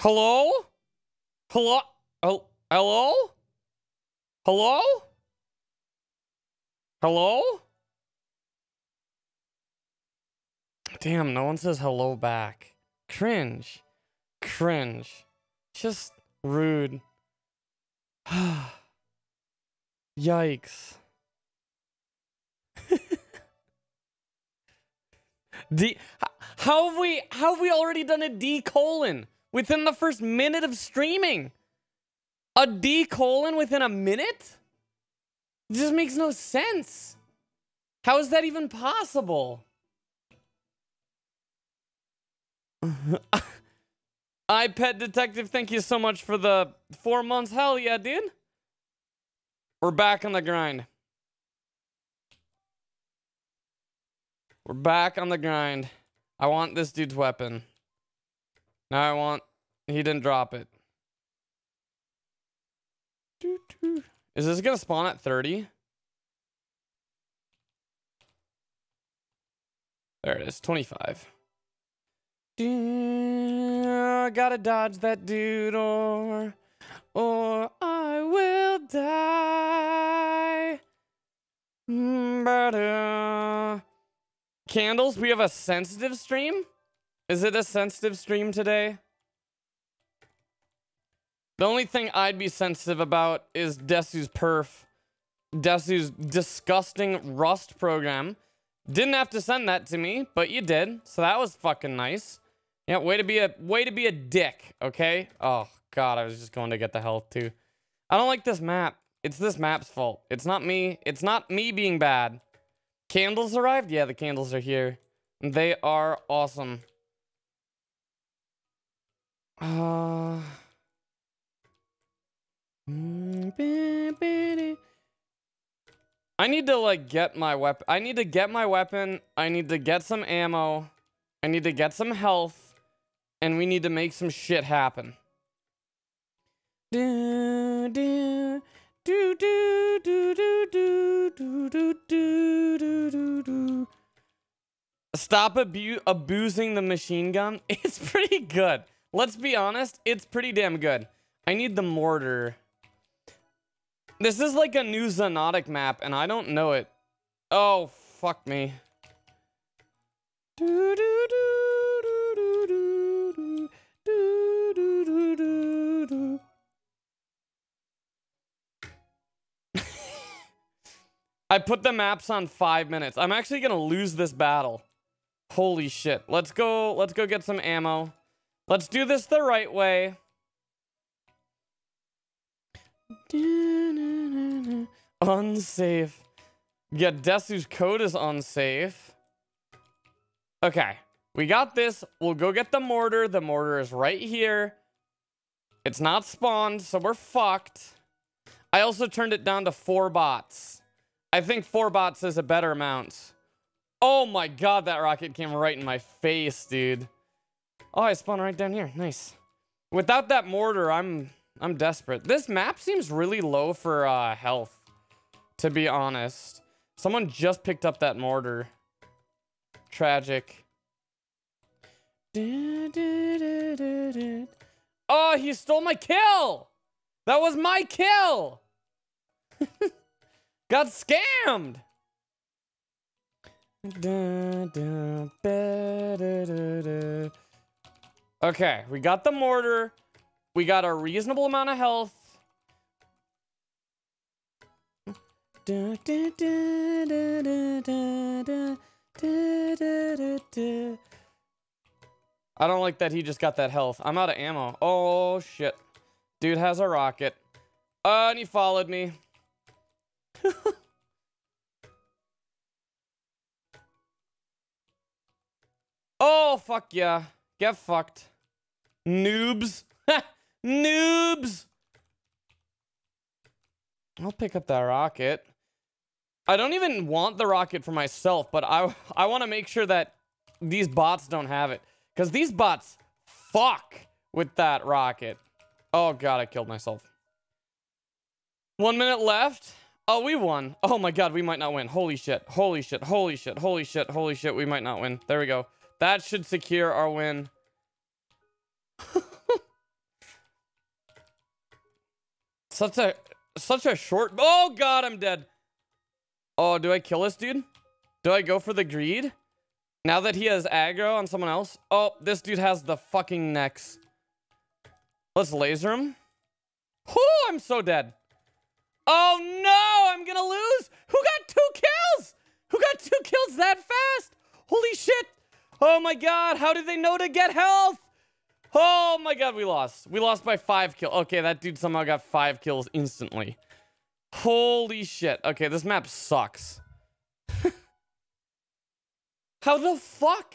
Hello? Hello? Oh, hello? Hello? Hello? Damn, no one says hello back. Cringe. Cringe. Just rude. Yikes. D how have we how have we already done a D colon within the first minute of streaming? A D colon within a minute? It just makes no sense. How is that even possible? I Pet Detective, thank you so much for the four months. Hell yeah, dude. We're back on the grind. We're back on the grind. I want this dude's weapon. Now I want. He didn't drop it. Is this gonna spawn at 30? There it is, 25. I gotta dodge that dude or or I will die. Mm, Candles, we have a sensitive stream? Is it a sensitive stream today? The only thing I'd be sensitive about is Desu's perf. Desu's disgusting Rust program. Didn't have to send that to me, but you did. So that was fucking nice. Yeah, way to be a way to be a dick, okay? Oh god, I was just going to get the health too. I don't like this map. It's this map's fault. It's not me. It's not me being bad. Candles arrived? Yeah, the candles are here. They are awesome. Uh I need to like get my weapon. I need to get my weapon. I need to get some ammo. I need to get some health. And we need to make some shit happen. Do, do, do, do, do, do, do, do, do, do, do. Stop abu abusing the machine gun. It's pretty good. Let's be honest. It's pretty damn good. I need the mortar. This is like a new Xonotic map, and I don't know it. Oh, fuck me. I put the maps on five minutes. I'm actually gonna lose this battle. Holy shit. Let's go, let's go get some ammo. Let's do this the right way. Unsafe. Yeah, Desu's code is unsafe. Okay. We got this. We'll go get the mortar. The mortar is right here. It's not spawned, so we're fucked. I also turned it down to four bots. I think four bots is a better amount. Oh my god, that rocket came right in my face, dude. Oh, I spawned right down here. Nice. Without that mortar, I'm I'm desperate. This map seems really low for uh, health, to be honest. Someone just picked up that mortar. Tragic. Oh, he stole my kill! That was my kill! Got scammed! Okay, we got the mortar. We got a reasonable amount of health. I don't like that he just got that health. I'm out of ammo. Oh, shit. Dude has a rocket. Uh, and he followed me. oh, fuck yeah. Get fucked. Noobs. Noobs! I'll pick up that rocket. I don't even want the rocket for myself, but I, I want to make sure that these bots don't have it. Because these bots fuck with that rocket. Oh god, I killed myself. One minute left. Oh, we won. Oh my god, we might not win. Holy shit. Holy shit. Holy shit. Holy shit. Holy shit. We might not win. There we go. That should secure our win. Such a such a short. Oh god, I'm dead. Oh, do I kill this dude? Do I go for the greed? Now that he has aggro on someone else? Oh, this dude has the fucking Nex. Let's laser him. Oh, I'm so dead. Oh no, I'm gonna lose. Who got two kills? Who got two kills that fast? Holy shit. Oh my god, how did they know to get health? Oh my god, we lost. We lost by five kills. Okay, that dude somehow got five kills instantly. Holy shit. Okay, this map sucks. how the fuck?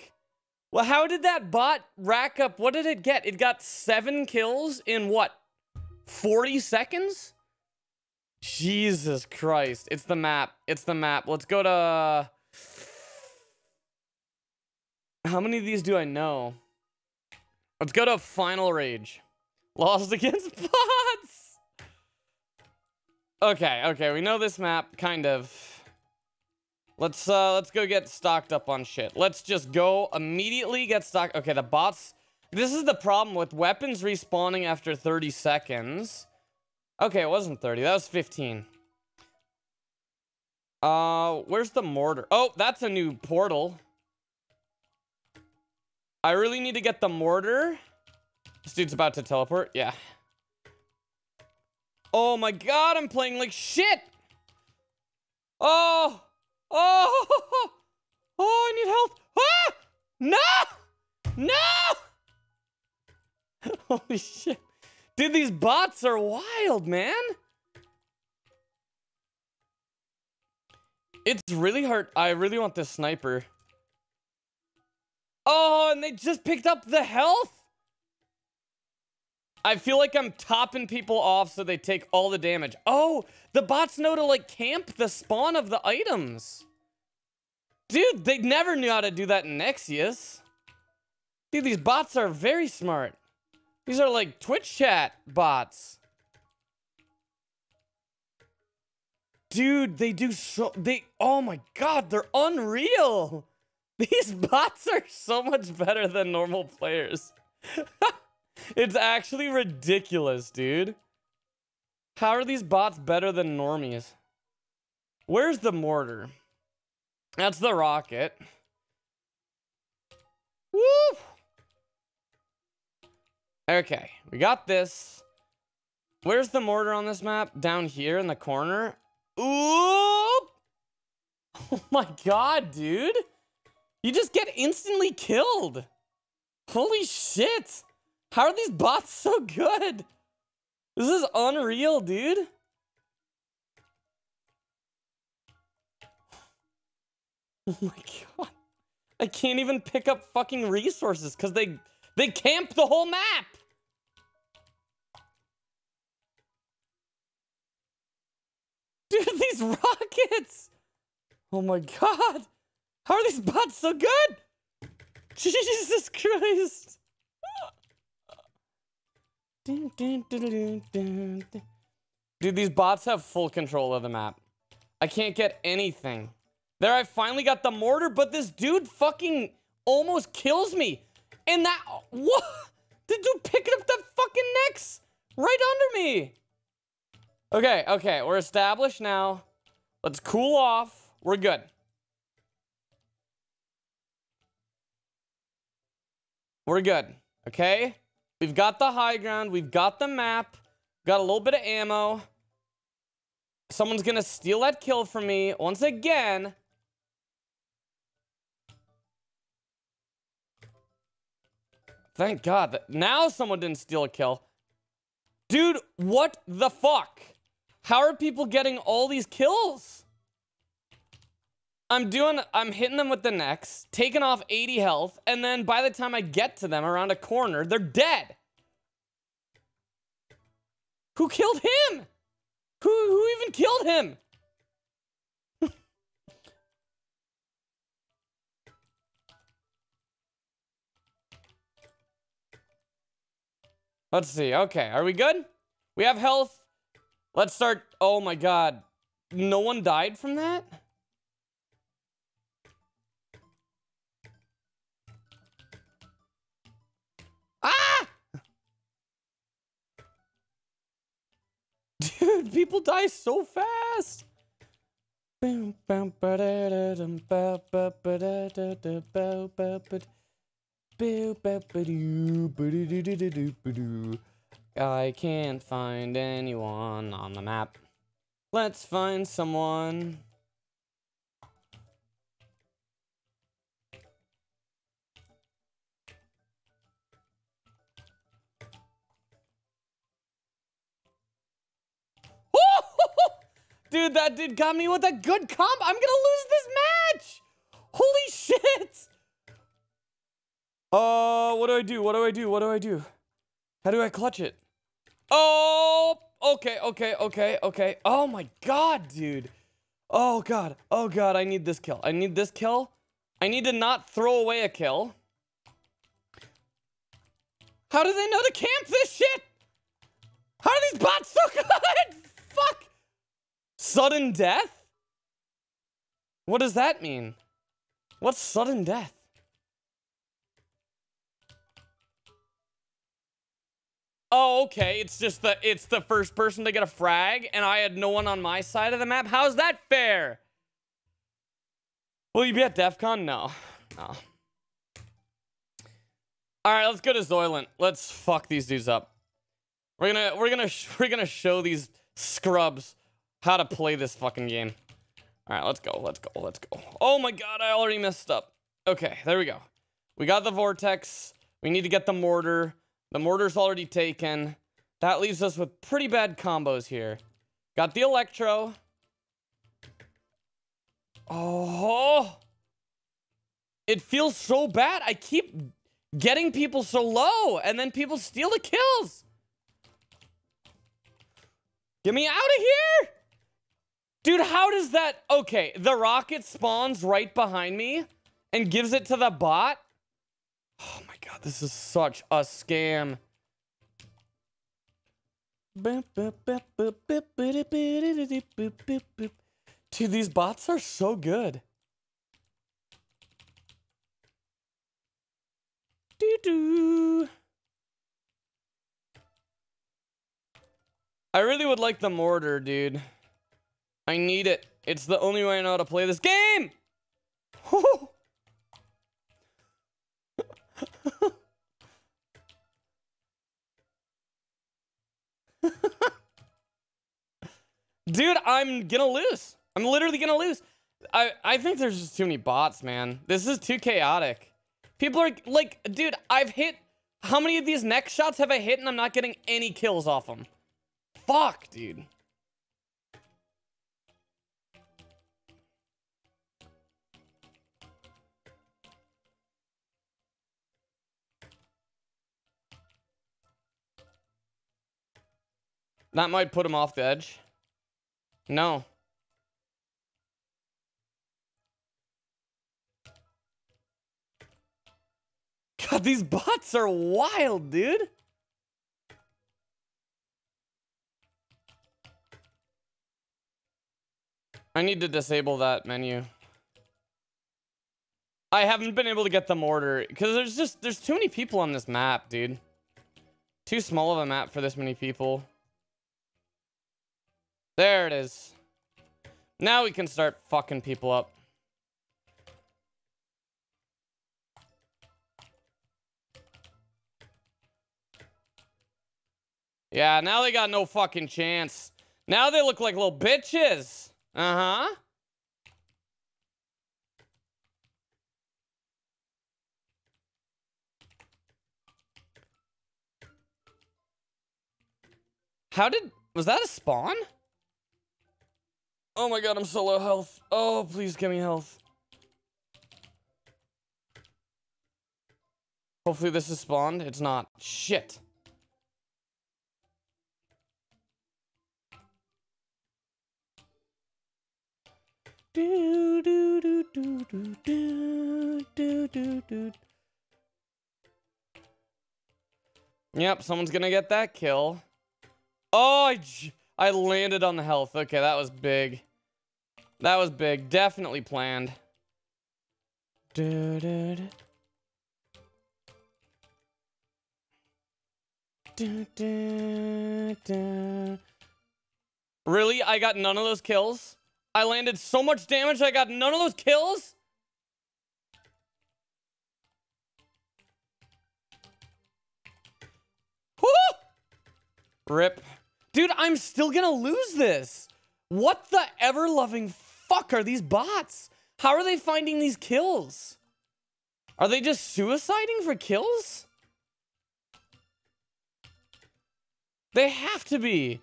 Well, how did that bot rack up? What did it get? It got seven kills in what? 40 seconds? Jesus Christ. It's the map. It's the map. Let's go to... How many of these do I know? Let's go to Final Rage. Lost against bots! Okay, okay, we know this map, kind of. Let's, uh, let's go get stocked up on shit. Let's just go immediately get stocked. Okay, the bots... This is the problem with weapons respawning after 30 seconds. Okay, it wasn't 30. That was 15. Uh, where's the mortar? Oh, that's a new portal. I really need to get the mortar. This dude's about to teleport. Yeah. Oh my god, I'm playing like shit. Oh. Oh. Oh, I need help. Ah! No! No! Holy shit. Dude, these bots are wild, man. It's really hard. I really want this sniper. Oh, and they just picked up the health? I feel like I'm topping people off so they take all the damage. Oh, the bots know to, like, camp the spawn of the items. Dude, they never knew how to do that in Nexuiz. Dude, these bots are very smart. These are like Twitch chat bots. Dude, they do so... They... Oh my god, they're unreal! These bots are so much better than normal players. it's actually ridiculous, dude. How are these bots better than normies? Where's the mortar? That's the rocket. Woo! Okay, we got this. Where's the mortar on this map? Down here in the corner. Ooh! Oh my god, dude. You just get instantly killed. Holy shit. How are these bots so good? This is unreal, dude. Oh my god. I can't even pick up fucking resources because they they camp the whole map. Dude, these rockets. Oh my god. How are these bots so good? Jesus Christ. Dude, these bots have full control of the map. I can't get anything. There, I finally got the mortar, but this dude fucking almost kills me. And that, what? The dude picking up the fucking Nex right under me. Okay, okay, we're established now. Let's cool off. We're good. We're good, okay? We've got the high ground. We've got the map. Got a little bit of ammo. Someone's gonna steal that kill from me once again. Thank God. that Now someone didn't steal a kill. Dude, what the fuck? How are people getting all these kills? I'm doing, I'm hitting them with the Nex, taking off 80 health, and then by the time I get to them around a corner, they're dead. Who killed him? Who, who even killed him? Let's see. Okay, are we good? We have health. Let's start. Oh my god. No one died from that? God, people die so fast. I can't find anyone on the map. Let's find someone. Dude, that dude got me with a good comp. I'm gonna lose this match. Holy shit. Uh, what do I do? What do I do? What do I do? How do I clutch it? Oh, okay, okay, okay, okay. Oh my god, dude. Oh god. Oh god, I need this kill. I need this kill. I need to not throw away a kill. How do they know to camp this shit? How are these bots so good? Sudden death? What does that mean? What's sudden death? Oh, okay. It's just the it's the first person to get a frag, and I had no one on my side of the map. How's that fair? Will you be at DEF CON? No. No. Alright, let's go to Zoilant. Let's fuck these dudes up. We're gonna we're gonna we're gonna show these scrubs how to play this fucking game. Alright, let's go, let's go, let's go. Oh my god, I already messed up. Okay, there we go. We got the Vortex. We need to get the Mortar. The mortar's already taken. That leaves us with pretty bad combos here. Got the Electro. Oh. It feels so bad. I keep getting people so low, and then people steal the kills. Get me out of here! Dude, how does that... Okay, the rocket spawns right behind me and gives it to the bot. Oh my god, this is such a scam. Dude, these bots are so good. I really would like the mortar, dude. I need it. It's the only way I know how to play this game! Dude, I'm gonna lose. I'm literally gonna lose. I, I think there's just too many bots, man. This is too chaotic. People are like, dude, I've hit... How many of these next shots have I hit and I'm not getting any kills off them? Fuck, dude. That might put him off the edge. No. God, these bots are wild, dude. I need to disable that menu. I haven't been able to get them mortar because there's just there's too many people on this map, dude. Too small of a map for this many people. There it is. Now we can start fucking people up. Yeah, now they got no fucking chance. Now they look like little bitches. Uh-huh. How did... Was that a spawn? Oh my god, I'm so low health. Oh, please give me health. Hopefully this is spawned. It's not. Shit. Do, do, do, do, do, do, do, do, do. Yep, someone's gonna get that kill. Oh, I... I landed on the health. Okay, that was big. That was big. Definitely planned. Du, du, du. Really? I got none of those kills? I landed so much damage, I got none of those kills? Woo! Rip. Dude, I'm still gonna lose this. What the ever-loving fuck are these bots? How are they finding these kills? Are they just suiciding for kills? They have to be.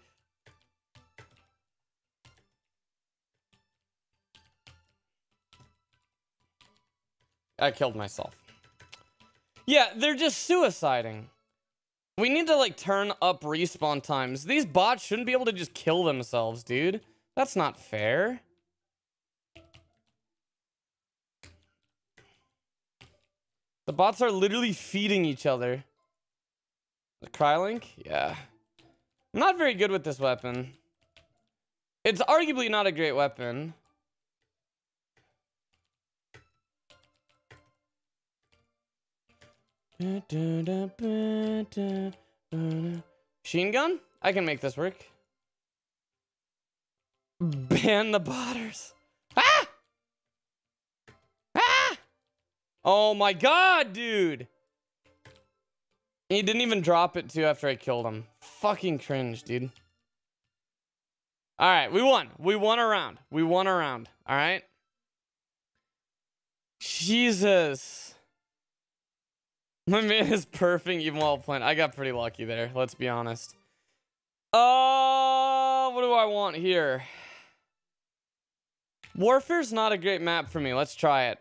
I killed myself. Yeah, they're just suiciding. We need to, like, turn up respawn times. These bots shouldn't be able to just kill themselves, dude. That's not fair. The bots are literally feeding each other. The Crylink? Yeah. I'm not very good with this weapon. It's arguably not a great weapon. Machine gun? I can make this work. Ban the botters. Ah! Ah! Oh my god, dude! He didn't even drop it too after I killed him. Fucking cringe, dude. Alright, we won. We won a round. We won a round. Alright? Jesus. My man is perfect even while playing. I got pretty lucky there, let's be honest. Uh, what do I want here? Warfare's not a great map for me. Let's try it.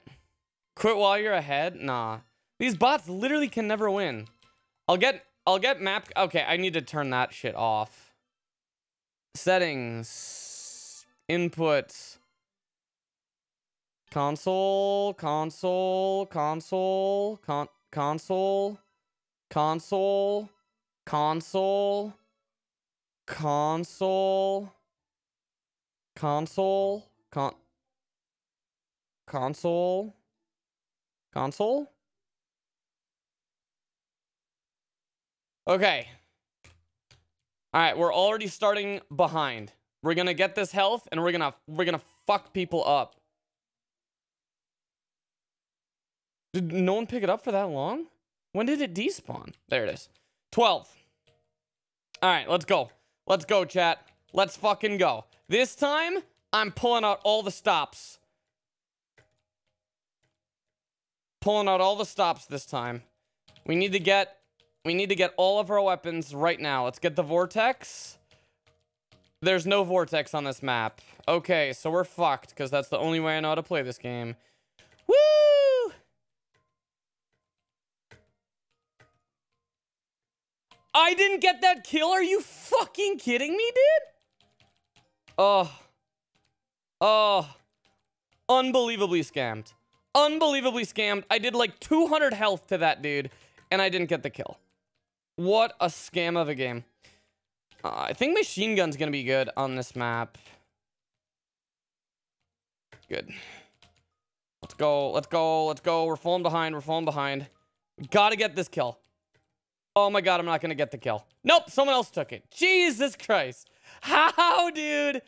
Quit while you're ahead? Nah. These bots literally can never win. I'll get I'll get map okay, I need to turn that shit off. Settings. Inputs. Console, console, console, con console, console, console, console, console, con console, console. Okay. All right, we're already starting behind. We're gonna get this health, and we're gonna we're gonna fuck people up. Did no one pick it up for that long? When did it despawn? There it is. 12. All right, let's go. Let's go, chat. Let's fucking go. This time, I'm pulling out all the stops. Pulling out all the stops this time. We need to get we need to get all of our weapons right now. Let's get the vortex. There's no vortex on this map. Okay, so we're fucked because that's the only way I know how to play this game. Woo! I didn't get that kill. Are you fucking kidding me, dude? Oh. Oh. Unbelievably scammed. Unbelievably scammed. I did like 200 health to that dude, and I didn't get the kill. What a scam of a game. Uh, I think machine gun's gonna be good on this map. Good. Let's go, let's go, let's go. We're falling behind, we're falling behind. We gotta get this kill. Oh my god, I'm not gonna get the kill. Nope, someone else took it. Jesus Christ. How, dude?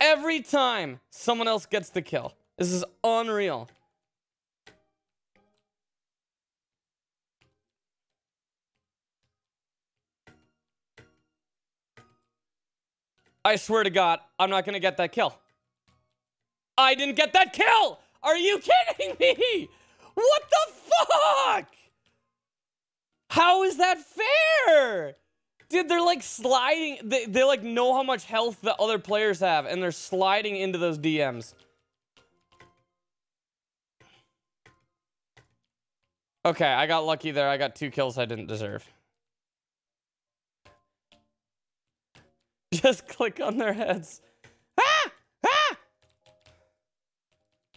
Every time someone else gets the kill. This is unreal. I swear to God, I'm not gonna get that kill. I didn't get that kill! Are you kidding me? What the fuck? How is that fair? Dude, they're like sliding. They, they like know how much health the other players have, and they're sliding into those DMs. Okay, I got lucky there. I got two kills I didn't deserve. Just click on their heads. Ah! Ah!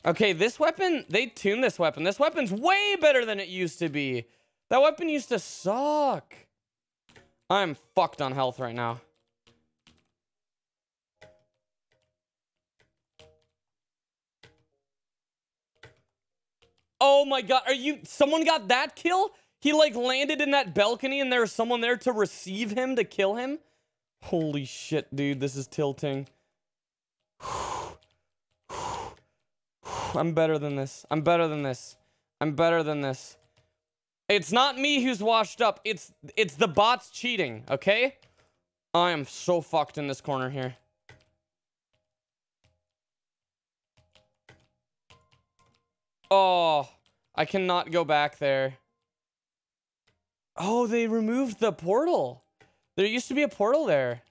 Okay, this weapon, they tuned this weapon. This weapon's way better than it used to be. That weapon used to suck. I'm fucked on health right now. Oh my god, are you- someone got that kill? He like landed in that balcony and there was someone there to receive him to kill him? Holy shit, dude. This is tilting. I'm better than this. I'm better than this. I'm better than this. It's not me who's washed up. It's it's the bots cheating, okay? I am so fucked in this corner here. Oh, I cannot go back there. Oh, they removed the portal. There used to be a portal there.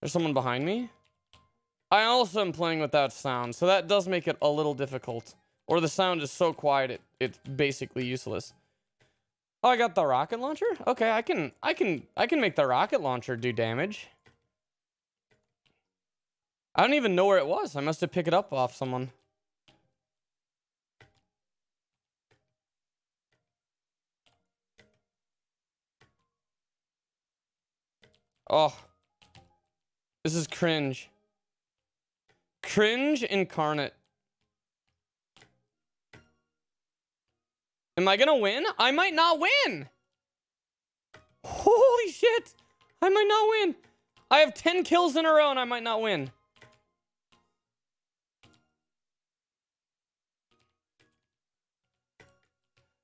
There's someone behind me? I also am playing without sound, so that does make it a little difficult. Or the sound is so quiet, it, it's basically useless. Oh, I got the rocket launcher? Okay, I can, I can, I can make the rocket launcher do damage. I don't even know where it was. I must have picked it up off someone. Oh. This is cringe. Cringe incarnate. Am I gonna win? I might not win! Holy shit! I might not win! I have 10 kills in a row and I might not win.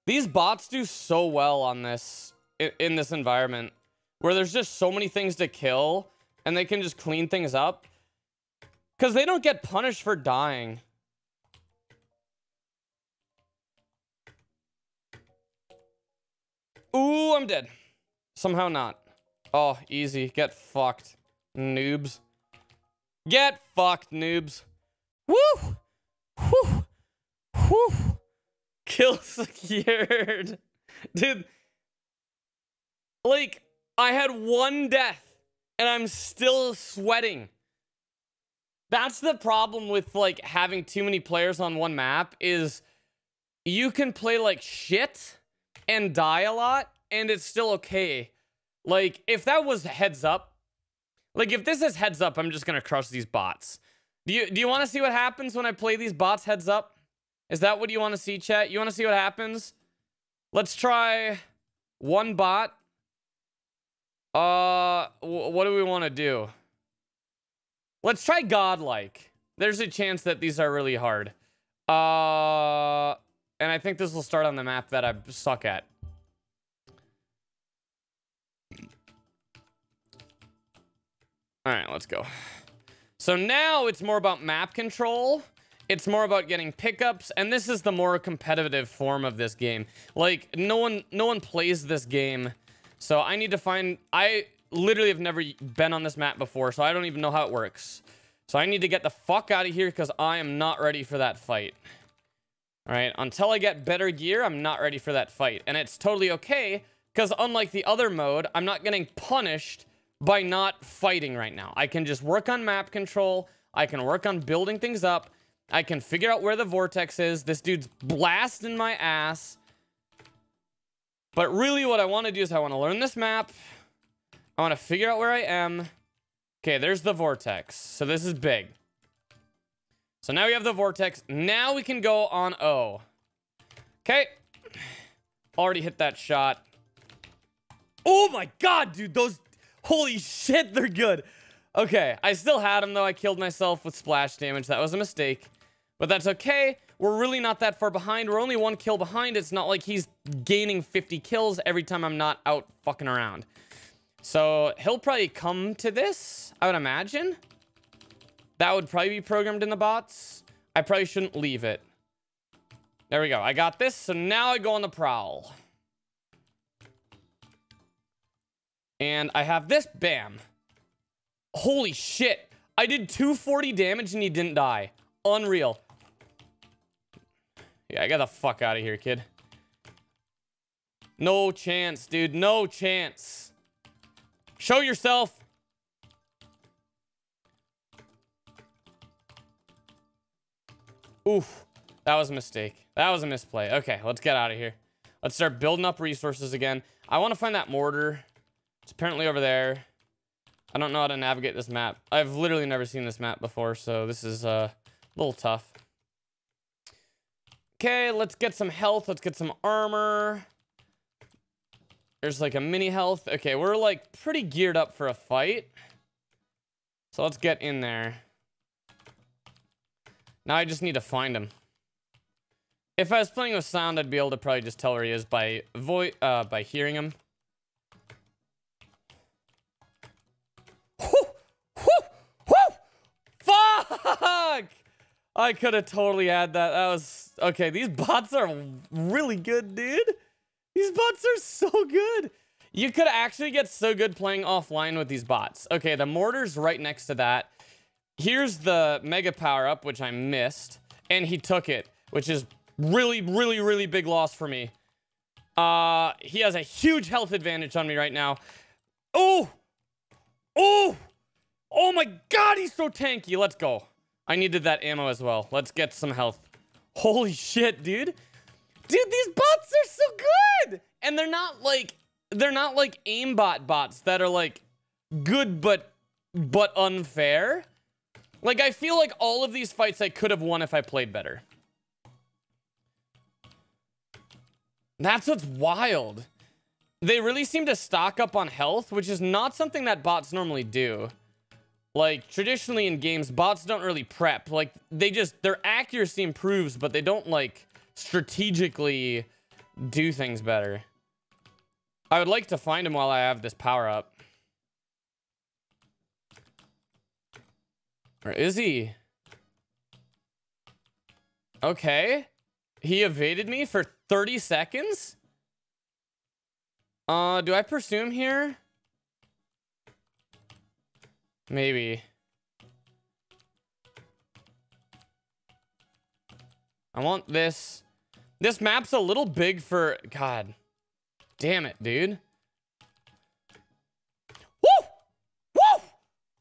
These bots do so well on this, in, in this environment, where there's just so many things to kill, and they can just clean things up. Because they don't get punished for dying. Ooh, I'm dead. Somehow not. Oh, easy. Get fucked, noobs. Get fucked, noobs. Woo! Woo! Woo! Kill secured. Dude. Like, I had one death and I'm still sweating. That's the problem with like having too many players on one map is you can play like shit and die a lot and it's still okay. Like if that was heads up, like if this is heads up, I'm just going to crush these bots. Do you do you want to see what happens when I play these bots heads up? Is that what you want to see, chat? You want to see what happens? Let's try one bot. Uh, what do we want to do? Let's try godlike. There's a chance that these are really hard. Uh, and I think this will start on the map that I suck at. All right, let's go. So now it's more about map control. It's more about getting pickups, and this is the more competitive form of this game. Like, no one, no one plays this game, so I need to find... I literally have never been on this map before, so I don't even know how it works. So I need to get the fuck out of here, because I am not ready for that fight. Alright, until I get better gear, I'm not ready for that fight. And it's totally okay, because unlike the other mode, I'm not getting punished by not fighting right now. I can just work on map control, I can work on building things up, I can figure out where the vortex is. This dude's blasting my ass. But really what I want to do is I want to learn this map. I want to figure out where I am. Okay, there's the vortex. So this is big. So now we have the vortex. Now we can go on O. Okay. Already hit that shot. Oh my god, dude. Those... Holy shit, they're good. Okay, I still had him, though. I killed myself with splash damage. That was a mistake. But that's okay. We're really not that far behind. We're only one kill behind. It's not like he's gaining 50 kills every time I'm not out fucking around. So he'll probably come to this, I would imagine. That would probably be programmed in the bots. I probably shouldn't leave it. There we go. I got this. So now I go on the prowl. And I have this. Bam. Holy shit. I did 240 damage and he didn't die. Unreal. Yeah, I got the fuck out of here, kid. No chance, dude. No chance. Show yourself. Oof. That was a mistake. That was a misplay. Okay, let's get out of here. Let's start building up resources again. I want to find that mortar. It's apparently over there. I don't know how to navigate this map. I've literally never seen this map before, so this is uh, a little tough. Okay, let's get some health. Let's get some armor. There's like a mini health. Okay, we're like pretty geared up for a fight. So let's get in there. Now I just need to find him. If I was playing with sound, I'd be able to probably just tell where he is by voice, uh, by hearing him. Fuck! I could have totally had that. That was... Okay, these bots are really good, dude. These bots are so good. You could actually get so good playing offline with these bots. Okay, the mortar's right next to that. Here's the mega power-up, which I missed. And he took it, which is really, really, really big loss for me. Uh, he has a huge health advantage on me right now. Oh! Oh! Oh my god, he's so tanky. Let's go. I needed that ammo as well. Let's get some health. Holy shit, dude. Dude, these bots are so good! And they're not like they're not like aimbot bots that are like good but but unfair. Like I feel like all of these fights I could have won if I played better. That's what's wild. They really seem to stock up on health, which is not something that bots normally do. Like, traditionally in games, bots don't really prep. Like, they just, their accuracy improves, but they don't, like, strategically do things better. I would like to find him while I have this power up. Or is he? Okay. He evaded me for 30 seconds? Uh, do I pursue him here? Maybe. I want this. This map's a little big for... God. Damn it, dude. Woo! Woo!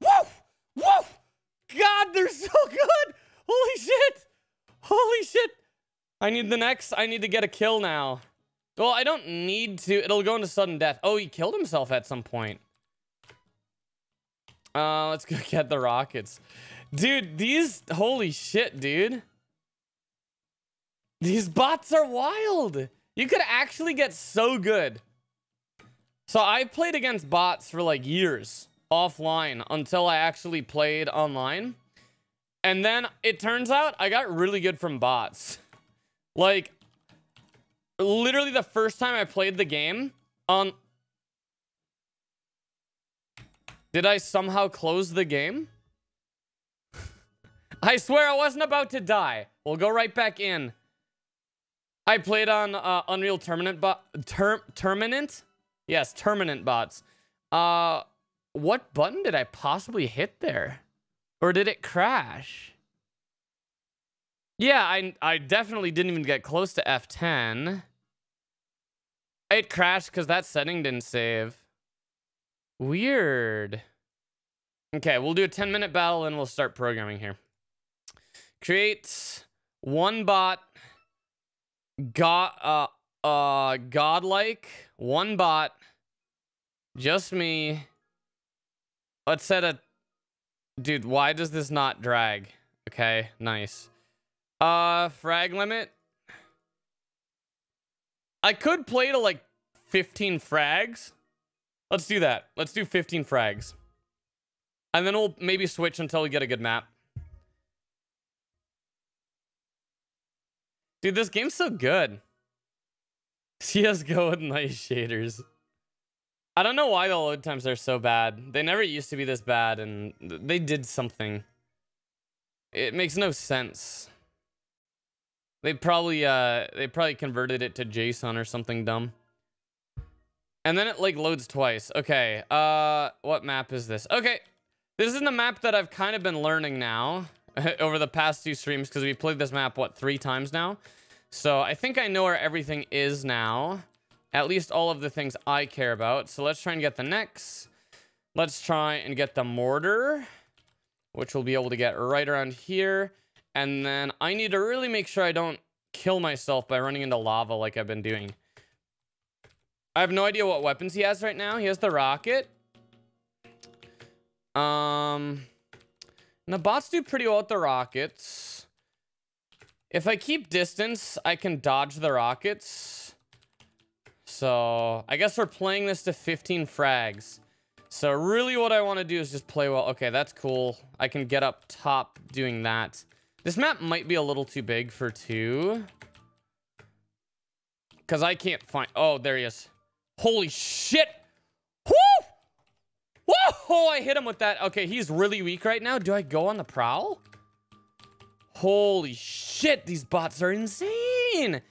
Woo! Woo! God, they're so good! Holy shit! Holy shit! I need the next... I need to get a kill now. Well, I don't need to. It'll go into sudden death. Oh, he killed himself at some point. Uh, let's go get the rockets. Dude, these... Holy shit, dude. These bots are wild. You could actually get so good. So I played against bots for like years offline until I actually played online. And then it turns out I got really good from bots. Like, literally the first time I played the game on Did I somehow close the game? I swear I wasn't about to die. We'll go right back in. I played on uh, Unreal Tournament bot ter Terminant? Yes, Terminant bots. Uh what button did I possibly hit there? Or did it crash? Yeah, I I definitely didn't even get close to F10. It crashed because that setting didn't save. Weird. Okay, we'll do a 10 minute battle and we'll start programming here. Create one bot. God, uh, uh, godlike. One bot. Just me. Let's set a... Dude, why does this not drag? Okay, nice. Uh, frag limit. I could play to like 15 frags. Let's do that. Let's do 15 frags. And then we'll maybe switch until we get a good map. Dude, this game's so good. CSGO with nice shaders. I don't know why the load times are so bad. They never used to be this bad, and they did something. It makes no sense. They probably, uh, they probably converted it to JSON or something dumb. And then it like loads twice. Okay. Uh, what map is this? Okay. This is the map that I've kind of been learning now over the past two streams because we played this map, what, three times now? So I think I know where everything is now. At least all of the things I care about. So let's try and get the next. Let's try and get the mortar, which we'll be able to get right around here. And then I need to really make sure I don't kill myself by running into lava like I've been doing. I have no idea what weapons he has right now. He has the rocket. Um, the bots do pretty well with the rockets. If I keep distance, I can dodge the rockets. So I guess we're playing this to 15 frags. So really what I want to do is just play well. Okay, that's cool. I can get up top doing that. This map might be a little too big for two. Because I can't find... Oh, there he is. Holy shit! Whoa! I hit him with that. Okay, he's really weak right now. Do I go on the prowl? Holy shit, these bots are insane!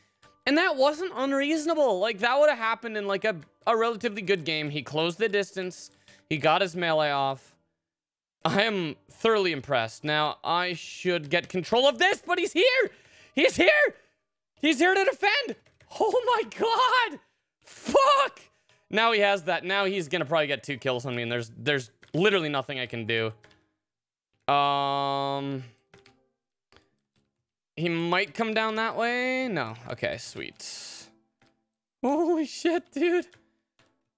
And that wasn't unreasonable. Like, that would have happened in, like, a, a relatively good game. He closed the distance. He got his melee off. I am thoroughly impressed. Now, I should get control of this, but he's here! He's here! He's here to defend! Oh my god! Fuck! Now he has that. Now he's gonna probably get two kills on me, and there's there's literally nothing I can do. Um... He might come down that way. No. Okay, sweet. Holy shit, dude.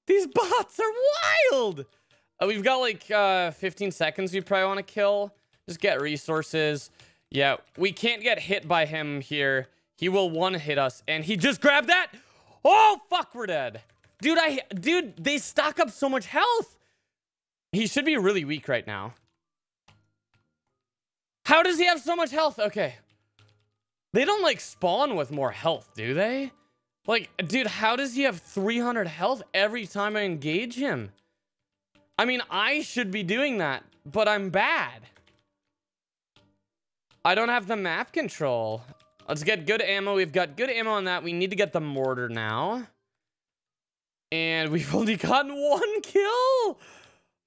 These bots are wild. Uh, we've got like uh, 15 seconds we probably want to kill. Just get resources. Yeah, we can't get hit by him here. He will one hit us and he just grabbed that. Oh, fuck, we're dead. Dude, I, dude, they stock up so much health. He should be really weak right now. How does he have so much health? Okay, they don't like spawn with more health, do they? Like, dude, how does he have 300 health every time I engage him? I mean, I should be doing that, but I'm bad. I don't have the map control. Let's get good ammo. We've got good ammo on that. We need to get the mortar now. And we've only gotten one kill.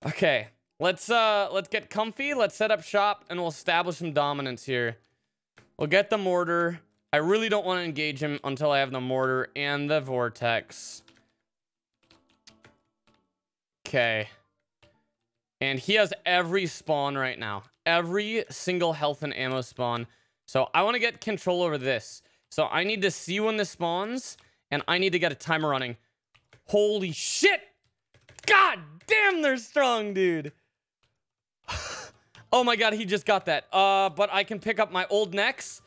Okay, let's uh, let's get comfy. Let's set up shop and we'll establish some dominance here. We'll get the mortar. I really don't want to engage him until I have the mortar and the vortex. Okay. And he has every spawn right now. Every single health and ammo spawn. So I want to get control over this. So I need to see when this spawns. And I need to get a timer running. Holy shit! God damn, they're strong, dude. Oh my god, he just got that. Uh, but I can pick up my old Nex.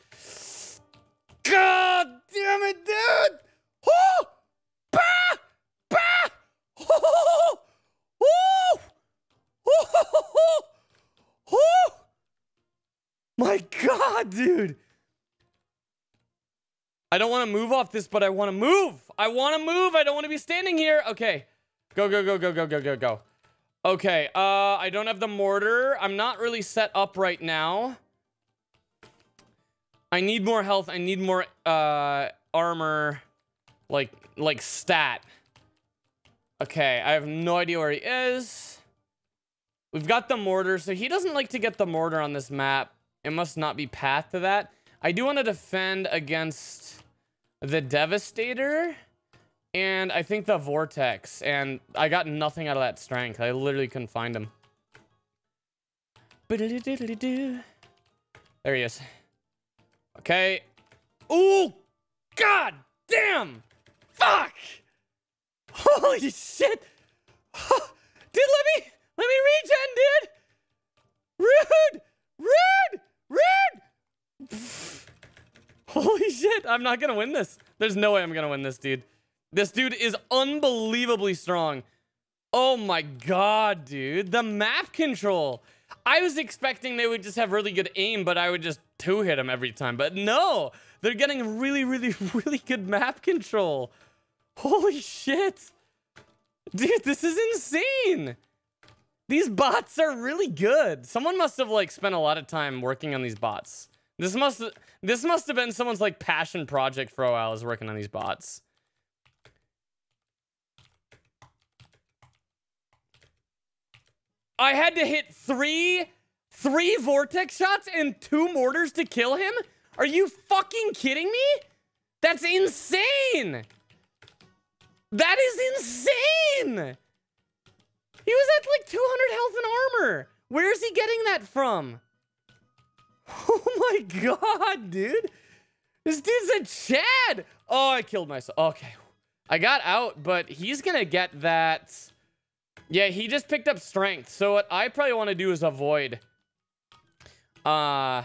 God damn it, dude! Oh! Bah! Bah! Oh! Oh! Oh! Oh! My god, dude! I don't want to move off this, but I want to move! I want to move! I don't want to be standing here! Okay. Go, go, go, go, go, go, go, go. Okay, uh, I don't have the mortar. I'm not really set up right now. I need more health. I need more, uh, armor, like, like stat. Okay, I have no idea where he is. We've got the mortar, so he doesn't like to get the mortar on this map. It must not be path to that. I do want to defend against the Devastator. And I think the Vortex. And I got nothing out of that strength. I literally couldn't find him. There he is. Okay. Ooh! God damn! Fuck! Holy shit! dude, let me let me regen, dude! Rude! Rude! Rude! Holy shit, I'm not gonna win this. There's no way I'm gonna win this, dude. This dude is unbelievably strong. Oh my god, dude. The map control. I was expecting they would just have really good aim, but I would just two-hit them every time. But no! They're getting really, really, really good map control. Holy shit. Dude, this is insane. These bots are really good. Someone must have like spent a lot of time working on these bots. This must this must have been someone's like passion project for a while is working on these bots. I had to hit three, three vortex shots and two mortars to kill him? Are you fucking kidding me? That's insane. That is insane. He was at like 200 health and armor. Where is he getting that from? Oh my god, dude. This dude's a Chad. Oh, I killed myself. Okay. I got out, but he's gonna get that yeah, he just picked up strength. So what I probably want to do is avoid. Uh,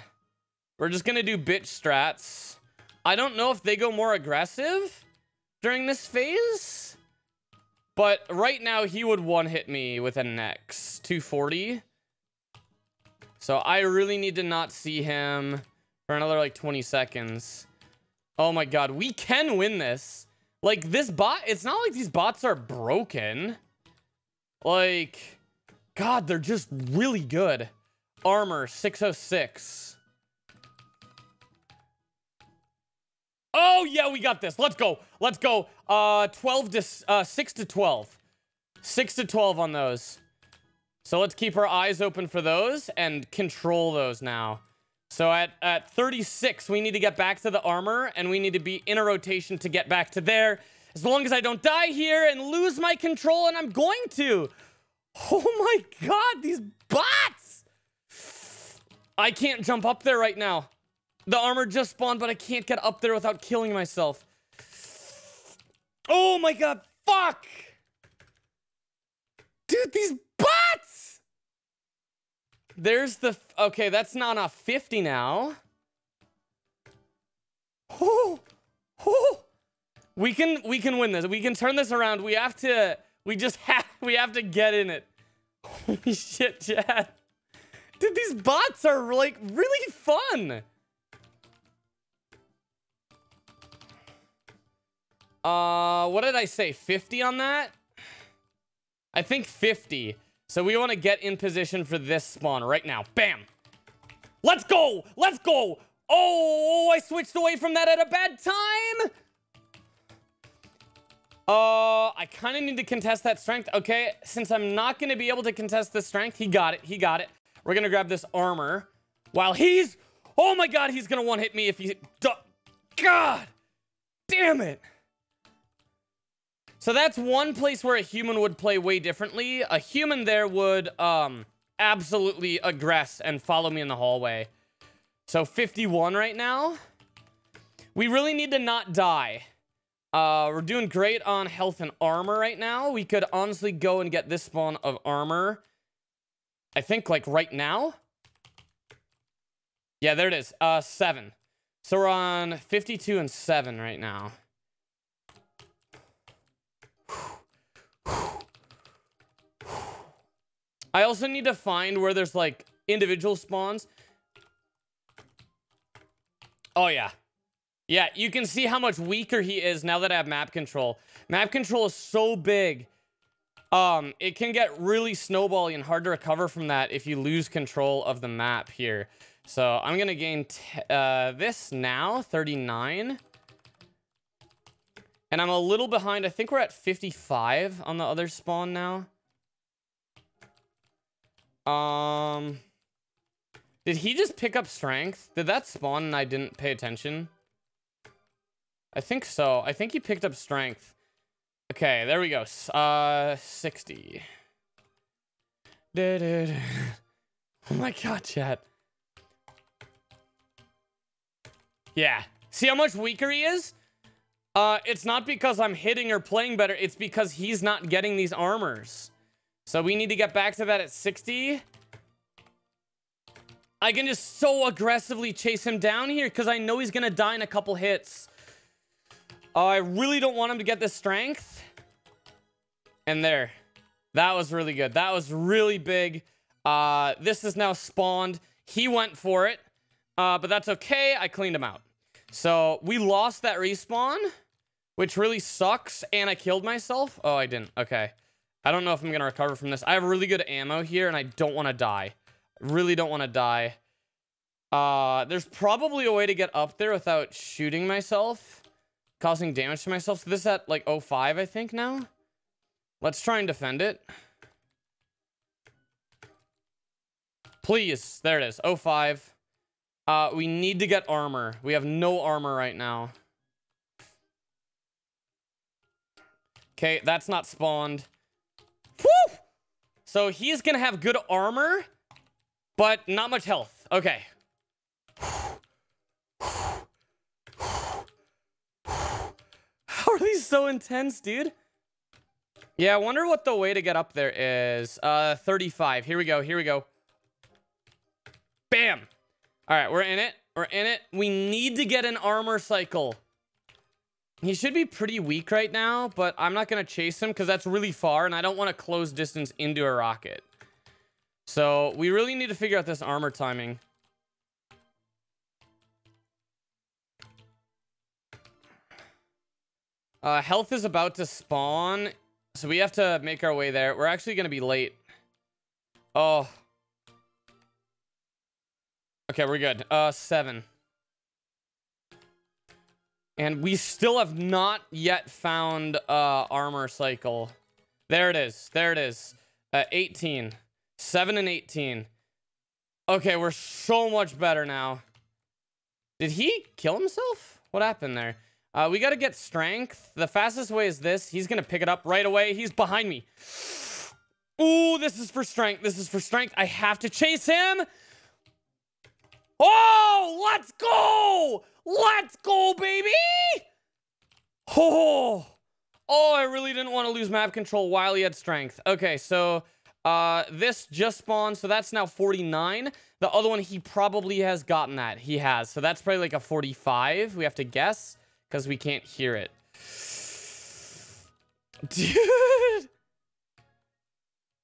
we're just going to do bitch strats. I don't know if they go more aggressive. during this phase. But right now, he would one-hit me with an X. 240. So I really need to not see him for another, like, 20 seconds. Oh my god, we can win this. Like, this bot, it's not like these bots are broken. Like, god, they're just really good. Armor, 606. Oh, yeah, we got this. Let's go. Let's go. Uh, 12 to, uh, 6 to 12. 6 to 12 on those. So let's keep our eyes open for those and control those now. So at, at 36, we need to get back to the armor, and we need to be in a rotation to get back to there. As long as I don't die here and lose my control, and I'm going to. Oh my god, these bots! I can't jump up there right now. The armor just spawned, but I can't get up there without killing myself. Oh my god, fuck! Dude, these! There's the... Okay, that's not a 50 now. Oh, oh. We can we can win this. We can turn this around. We have to we just have we have to get in it. Holy shit, Chad. Dude, these bots are like really fun. Uh, what did I say? 50 on that? I think 50. So we want to get in position for this spawn right now. Bam. Let's go. Let's go. Oh, I switched away from that at a bad time. Uh, I kind of need to contest that strength. Okay, since I'm not going to be able to contest the strength, he got it. He got it. We're going to grab this armor. While he's... Oh my god, he's going to one-hit me if he... God! Damn it! So that's one place where a human would play way differently. A human there would um, absolutely aggress and follow me in the hallway. So 51 right now. We really need to not die. Uh, we're doing great on health and armor right now. We could honestly go and get this spawn of armor. I think like right now. Yeah, there it is. Uh, seven. So we're on 52 and seven right now. I also need to find where there's like individual spawns. Oh yeah. Yeah, you can see how much weaker he is now that I have map control. Map control is so big. Um, it can get really snowbally and hard to recover from that if you lose control of the map here. So I'm gonna gain uh, this now, 39. And I'm a little behind. I think we're at 55 on the other spawn now. Um, did he just pick up strength? Did that spawn and I didn't pay attention? I think so. I think he picked up strength. Okay, there we go. Uh, 60. oh my god, chat. Yeah. See how much weaker he is? Uh, it's not because I'm hitting or playing better. It's because he's not getting these armors. So we need to get back to that at 60. I can just so aggressively chase him down here because I know he's going to die in a couple hits. Uh, I really don't want him to get this strength. And there. That was really good. That was really big. Uh, this is now spawned. He went for it. Uh, but that's okay. I cleaned him out. So we lost that respawn, which really sucks. And I killed myself. Oh, I didn't. Okay. I don't know if I'm going to recover from this. I have really good ammo here, and I don't want to die. Really don't want to die. Uh, there's probably a way to get up there without shooting myself, causing damage to myself. So this is at, like, 05, I think, now. Let's try and defend it. Please. There it is. 05. Uh, we need to get armor. We have no armor right now. Okay, that's not spawned. So he's gonna have good armor, but not much health. Okay. How are these so intense, dude? Yeah, I wonder what the way to get up there is. Uh, 35. Here we go. Here we go. Bam. All right, we're in it. We're in it. We need to get an armor cycle. He should be pretty weak right now, but I'm not going to chase him because that's really far, and I don't want to close distance into a rocket. So we really need to figure out this armor timing. Uh, health is about to spawn, so we have to make our way there. We're actually going to be late. Oh. Okay, we're good. Uh, seven. And we still have not yet found uh, armor cycle. There it is. There it is. Uh, 18. 7 and 18. Okay, we're so much better now. Did he kill himself? What happened there? Uh, we got to get strength. The fastest way is this. He's going to pick it up right away. He's behind me. Ooh, this is for strength. This is for strength. I have to chase him. Oh, let's go. Let's go, baby. Oh, oh, I really didn't want to lose map control while he had strength. Okay, so uh, this just spawned, so that's now 49. The other one, he probably has gotten that. He has. So that's probably like a 45. We have to guess because we can't hear it. Dude.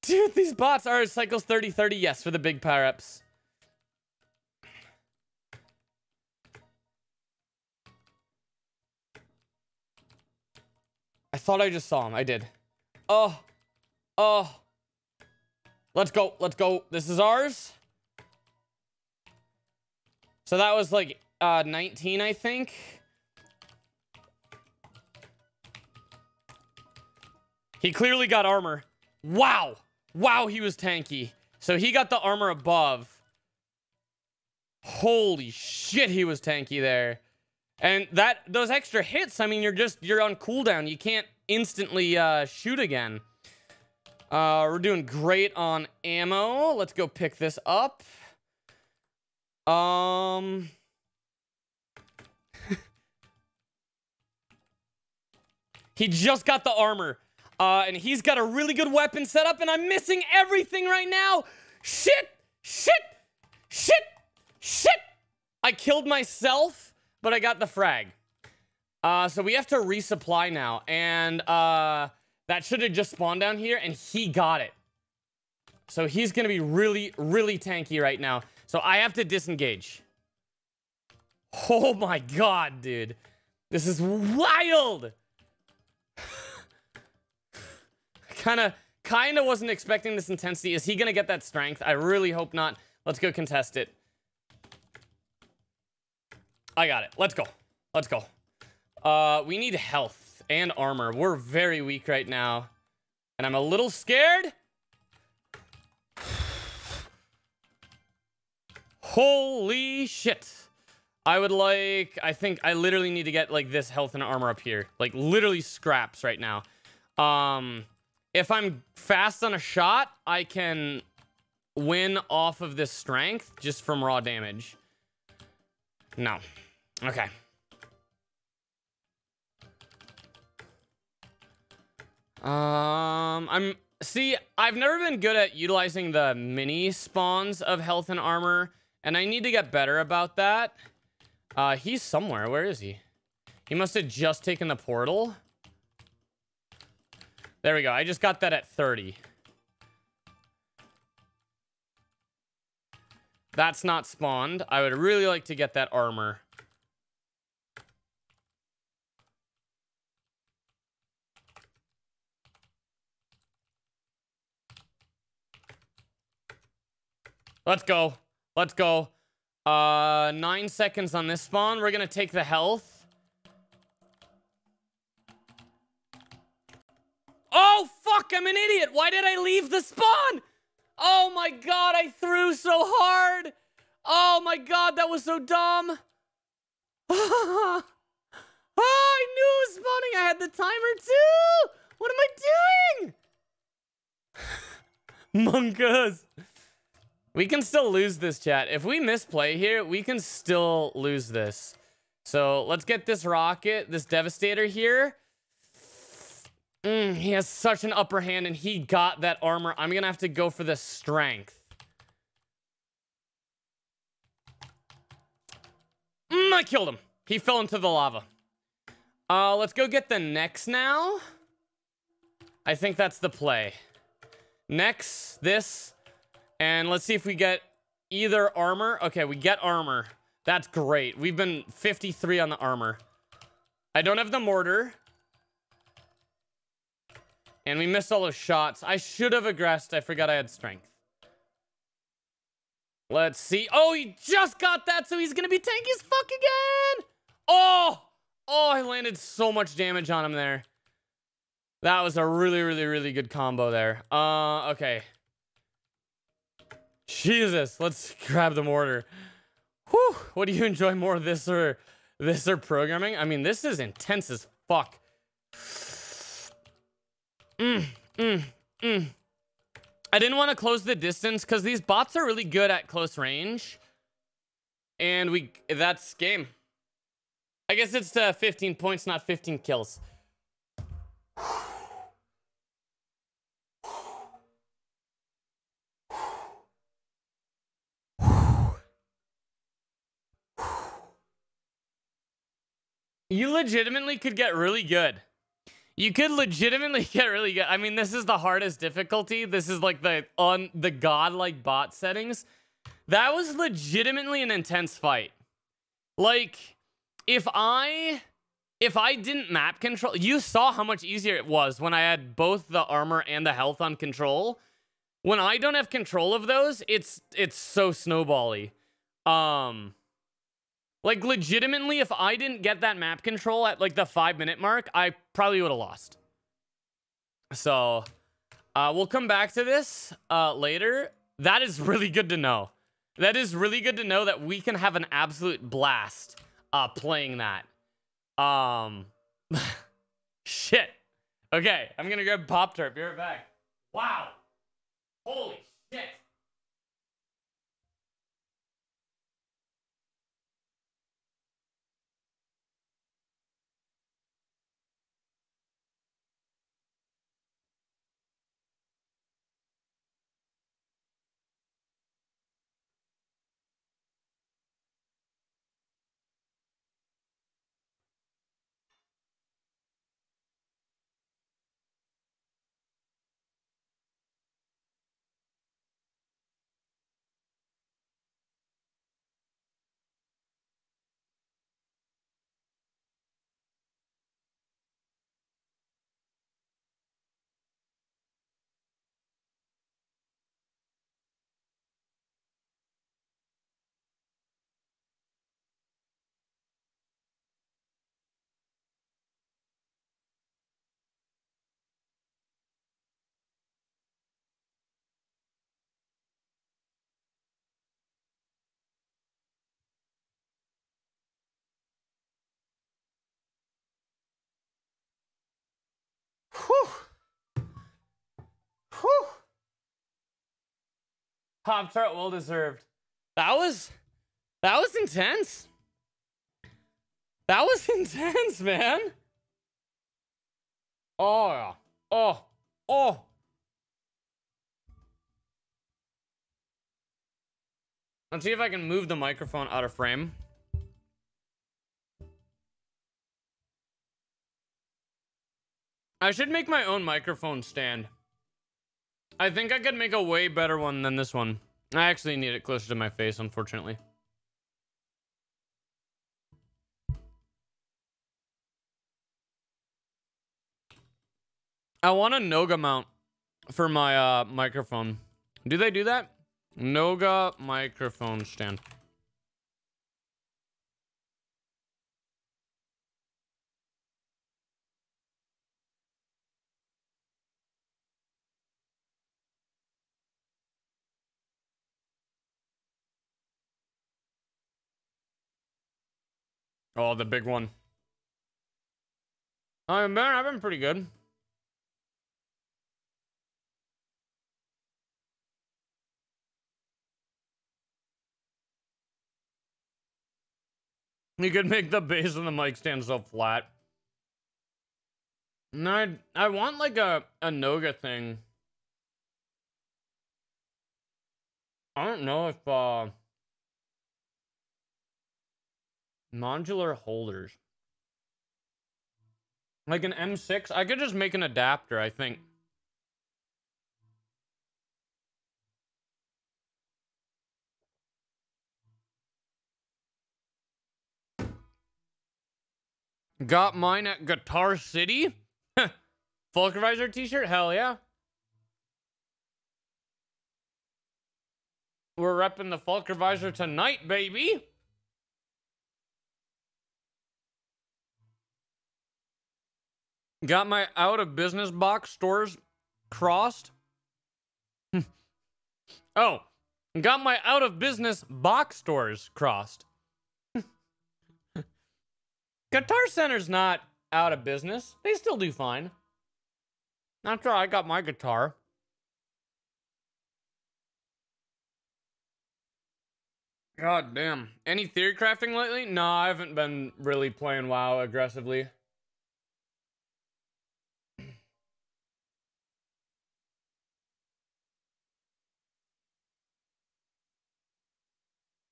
Dude, these bots are cycles 30, 30. Yes, for the big power-ups. Thought I just saw him. I did. Oh. Oh. Let's go. Let's go. This is ours. So that was like uh, 19, I think. He clearly got armor. Wow. Wow, he was tanky. So he got the armor above. Holy shit, he was tanky there. And that those extra hits, I mean, you're just, you're on cooldown. You can't instantly uh, shoot again. Uh, we're doing great on ammo. Let's go pick this up. Um... he just got the armor. Uh, and he's got a really good weapon set up, and I'm missing everything right now. Shit! Shit! Shit! Shit! I killed myself, but I got the frag. Uh, so we have to resupply now, and uh, that should have just spawned down here, and he got it. So he's gonna be really, really tanky right now. So I have to disengage. Oh my god, dude. This is wild! kind of kind of wasn't expecting this intensity. Is he going to get that strength? I really hope not. Let's go contest it. I got it. Let's go. Let's go. Uh, we need health and armor. We're very weak right now. And I'm a little scared. Holy shit. I would like, I think I literally need to get like this health and armor up here. Like literally scraps right now. Um, if I'm fast on a shot, I can win off of this strength just from raw damage. No. Okay. Um, I'm... See, I've never been good at utilizing the mini spawns of health and armor, and I need to get better about that. Uh, he's somewhere. Where is he? He must have just taken the portal. There we go. I just got that at 30. That's not spawned. I would really like to get that armor. Let's go. Let's go. Uh, nine seconds on this spawn. We're to take the health. Oh, fuck, I'm an idiot. Why did I leave the spawn? Oh my god, I threw so hard. Oh my god, that was so dumb. oh, I knew it was spawning. I had the timer too. What am I doing? Monkas. We can still lose this chat. If we misplay here, we can still lose this. So let's get this rocket, this devastator here. Mm, he has such an upper hand and he got that armor. I'm going to have to go for the strength. Mm, I killed him. He fell into the lava. Uh, let's go get the Nex now. I think that's the play. Next, this, and let's see if we get either armor. Okay, we get armor. That's great. We've been 53 on the armor. I don't have the mortar. And we missed all those shots. I should have aggressed. I forgot I had strength. Let's see. Oh, he just got that, so he's gonna be tanky as fuck again. Oh! Oh, I landed so much damage on him there. That was a really, really, really good combo there. Uh, okay. Jesus, let's grab the mortar. Whew, what do you enjoy more, this or this or programming? I mean, this is intense as fuck. Mm, mm, mm. I didn't want to close the distance because these bots are really good at close range. And we that's game. I guess it's uh, 15 points, not 15 kills. You legitimately could get really good. You could legitimately get really good. I mean, this is the hardest difficulty. This is like the on the godlike bot settings. That was legitimately an intense fight. Like, if I if I didn't map control, you saw how much easier it was when I had both the armor and the health on control. When I don't have control of those, it's it's so snowbally. Um like, legitimately, if I didn't get that map control at, like, the five-minute mark, I probably would have lost. So, uh, we'll come back to this uh, later. That is really good to know. That is really good to know that we can have an absolute blast uh, playing that. Um, shit. Okay, I'm gonna grab Pop-Tart. Be right back. Wow. Holy shit. Whew. Whew. Pop Tart well deserved. That was that was intense. That was intense, man. Oh. Oh. Oh. Let's see if I can move the microphone out of frame. I should make my own microphone stand. I think I could make a way better one than this one. I actually need it closer to my face, unfortunately. I want a Noga mount for my uh, microphone. Do they do that? Noga microphone stand. Oh, the big one. I've been, I've been pretty good. You could make the base of the mic stand so flat. No, I, I want like a, a Noga thing. I don't know if, uh... Modular holders. Like an M6? I could just make an adapter, I think. Got mine at Guitar City? Vulcanizer t-shirt? Hell yeah. We're repping the Vulcanizer tonight, baby. Got my out of business box stores crossed. Hmm. oh, got my out of business box stores crossed. Hmm. Guitar Center's not out of business. They still do fine. After I got my guitar. God damn. Any theory crafting lately? No, I haven't been really playing WoW aggressively.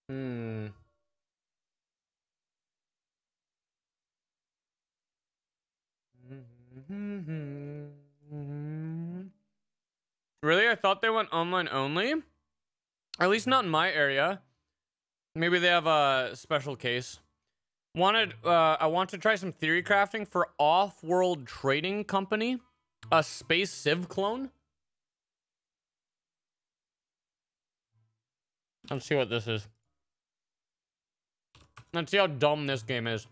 Hmm. Really? I thought they went online only? At least not in my area. Maybe they have a special case. Wanted, uh, I want to try some theory crafting for Off-World Trading Company. A Space Civ clone. Let's see what this is. Let's see how dumb this game is.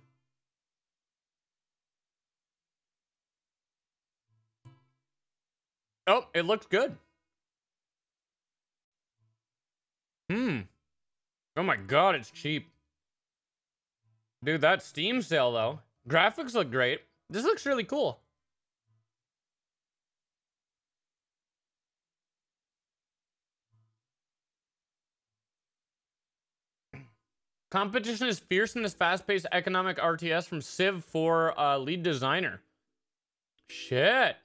Oh, it looks good. Hmm. Oh my god, it's cheap. Dude, that Steam sale, though. Graphics look great. This looks really cool. Competition is fierce in this fast-paced economic RTS from Civ 4 uh, lead designer. Shit.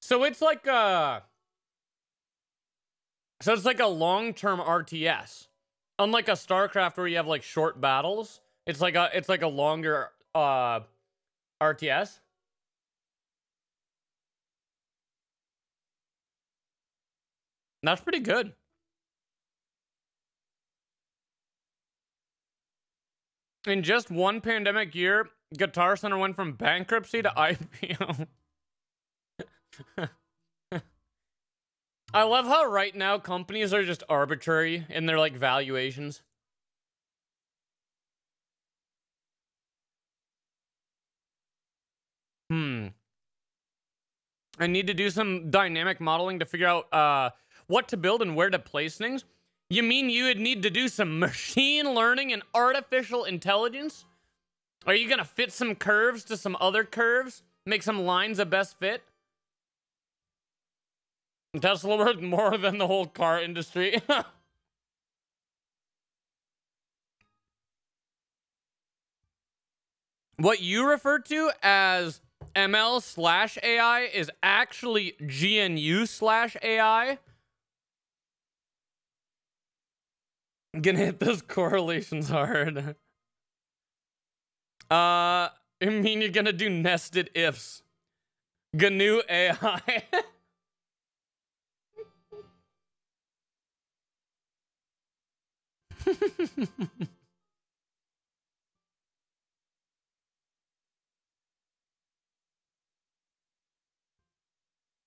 So it's like a... So it's like a long-term RTS. Unlike a StarCraft where you have like short battles, it's like a it's like a longer uh RTS. That's pretty good. In just one pandemic year, Guitar Center went from bankruptcy to IPO. I love how right now companies are just arbitrary in their like valuations. Hmm. I need to do some dynamic modeling to figure out uh, what to build and where to place things. You mean you would need to do some machine learning and artificial intelligence? Are you to fit some curves to some other curves? Make some lines a best fit? Tesla worth more than the whole car industry. what you refer to as ML slash AI is actually GNU slash AI. Gonna hit those correlations hard. Uh, I mean you're gonna do nested ifs. GNU AI.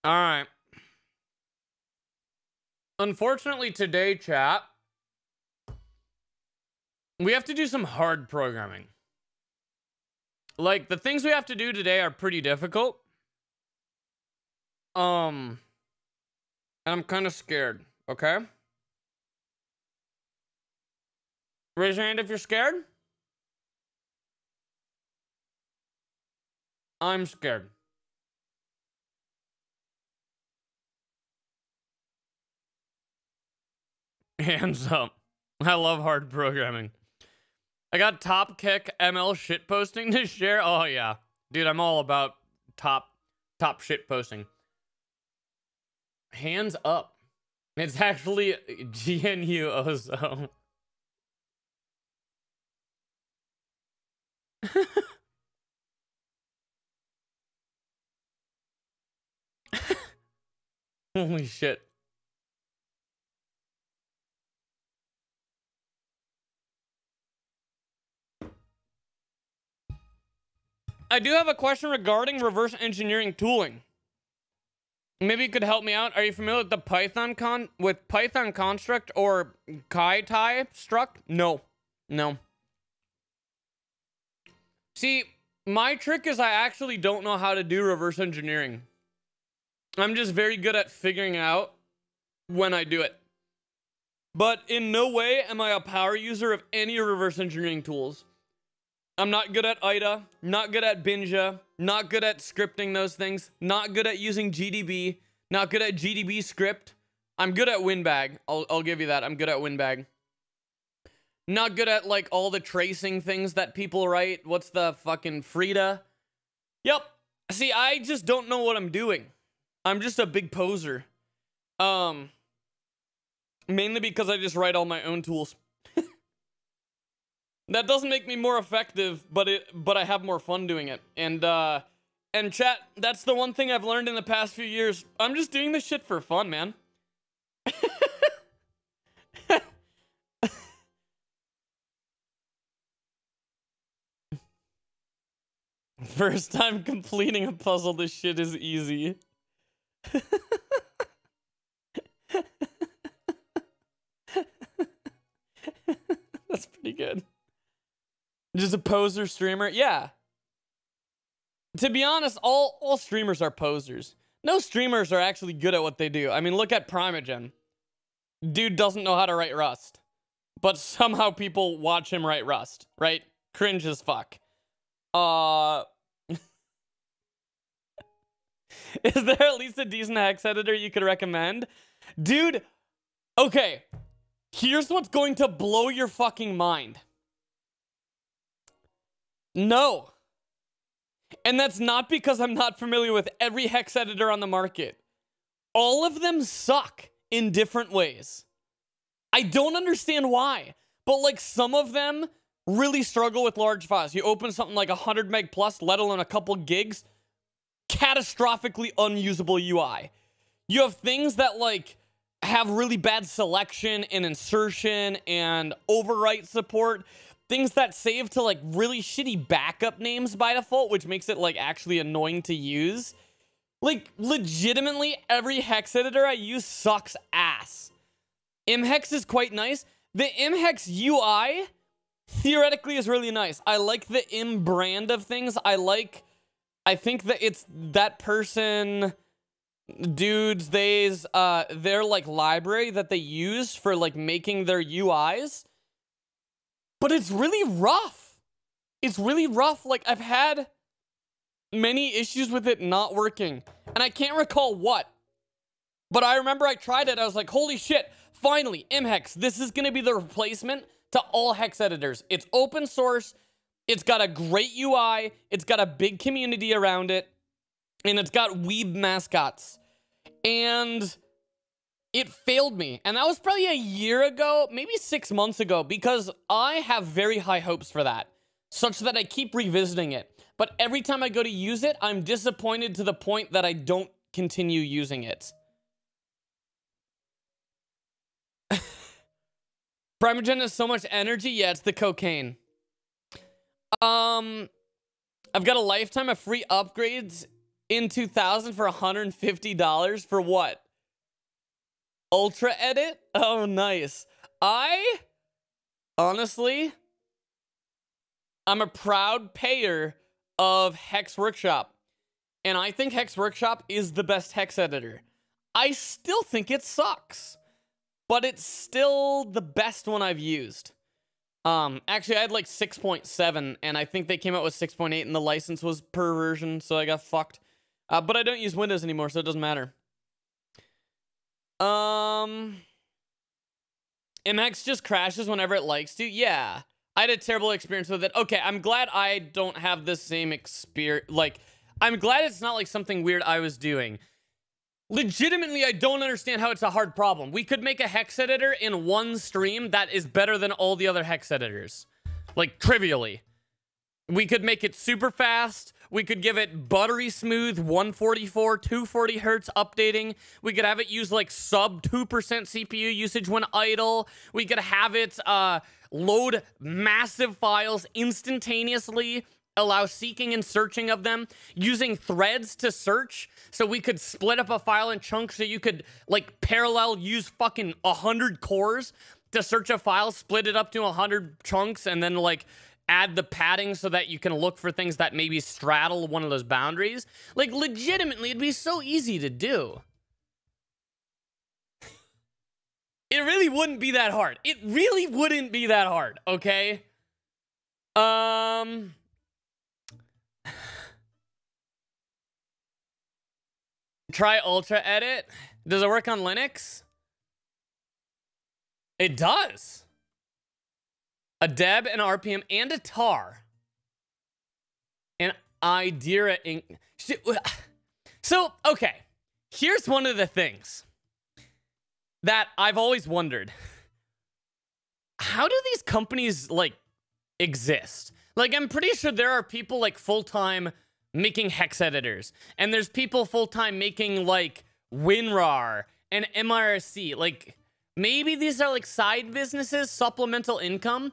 All right. Unfortunately, today, chat, we have to do some hard programming. Like, the things we have to do today are pretty difficult. Um, and I'm kind of scared, okay? Raise your hand if you're scared. I'm scared. Hands up. I love hard programming. I got top kick ML shit posting to share. Oh yeah. Dude, I'm all about top top shit posting. Hands up. It's actually GNU Ozo. Holy shit. I do have a question regarding reverse engineering tooling. Maybe you could help me out. Are you familiar with the Python con with Python construct or Kaitai Struct? No. No. See, my trick is I actually don't know how to do reverse engineering. I'm just very good at figuring out when I do it. But in no way am I a power user of any reverse engineering tools. I'm not good at IDA, not good at Binja, not good at scripting those things, not good at using GDB, not good at GDB script. I'm good at WinDbg. I'll, I'll give you that. I'm good at WinDbg. Not good at like all the tracing things that people write. What's the fucking Frida? Yep. See, I just don't know what I'm doing. I'm just a big poser. Um, mainly because I just write all my own tools. That doesn't make me more effective, but it but I have more fun doing it. And uh and chat, that's the one thing I've learned in the past few years. I'm just doing this shit for fun, man. First time completing a puzzle, this shit is easy. That's pretty good. Just a poser streamer? Yeah. To be honest, all, all streamers are posers. No streamers are actually good at what they do. I mean, look at Primeagen. Dude doesn't know how to write Rust. But somehow people watch him write Rust, right? Cringe as fuck. Uh... Is there at least a decent hex editor you could recommend? Dude, okay. Here's what's going to blow your fucking mind. No. And that's not because I'm not familiar with every hex editor on the market. All of them suck in different ways. I don't understand why, but like some of them really struggle with large files. You open something like 100 meg plus, let alone a couple gigs, catastrophically unusable UI. You have things that like have really bad selection and insertion and overwrite support things that save to like really shitty backup names by default, which makes it like actually annoying to use. Like legitimately every hex editor I use sucks ass. ImHex is quite nice. The ImHex UI theoretically is really nice. I like the Im brand of things. I like I think that it's that person dudes they's uh their like library that they use for like making their UIs but it's really rough. It's really rough. Like, I've had many issues with it not working. And I can't recall what. But I remember I tried it. I was like, holy shit, finally, ImHex. This is going to be the replacement to all hex editors. It's open source. It's got a great UI. It's got a big community around it. And it's got weeb mascots. And it failed me. And that was probably a year ago, maybe six months ago, because I have very high hopes for that, such that I keep revisiting it. But every time I go to use it, I'm disappointed to the point that I don't continue using it. Primeagen has so much energy. Yeah, it's the cocaine. Um, I've got a lifetime of free upgrades in 2000 for $150 for what? UltraEdit? Oh, nice. I, honestly, I'm a proud payer of Hex Workshop. And I think Hex Workshop is the best hex editor. I still think it sucks, but it's still the best one I've used. Um, actually, I had like 6.7, and I think they came out with 6.8, and the license was per version, so I got fucked. Uh, but I don't use Windows anymore, so it doesn't matter. Um, MX just crashes whenever it likes to. Yeah, I had a terrible experience with it. Okay, I'm glad I don't have the same experience. Like, I'm glad it's not like something weird I was doing. Legitimately, I don't understand how it's a hard problem. We could make a hex editor in one stream that is better than all the other hex editors. Like, trivially. We could make it super fast. We could give it buttery smooth 144, 240 hertz updating. We could have it use like sub 2% CPU usage when idle. We could have it uh, load massive files instantaneously allow seeking and searching of them using threads to search so we could split up a file in chunks so you could like parallel use fucking 100 cores to search a file split it up to 100 chunks and then like add the padding so that you can look for things that maybe straddle one of those boundaries like legitimately it'd be so easy to do it really wouldn't be that hard it really wouldn't be that hard okay um Try UltraEdit. Does it work on Linux? It does. A deb, an RPM, and a tar. And Idera Inc. So, okay. Here's one of the things that I've always wondered. How do these companies, like, exist? Like, I'm pretty sure there are people, like, full-time making hex editors. And there's people full time making like WinRAR and MIRC. Like maybe these are like side businesses, supplemental income.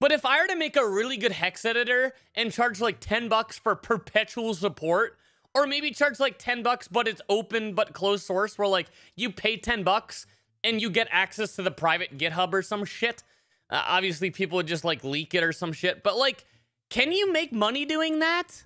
But if I were to make a really good hex editor and charge like 10 bucks for perpetual support, or maybe charge like 10 bucks, but it's open but closed source, where like you pay 10 bucks and you get access to the private GitHub or some shit. Uh, obviously, people would just like leak it or some shit, but like, can you make money doing that?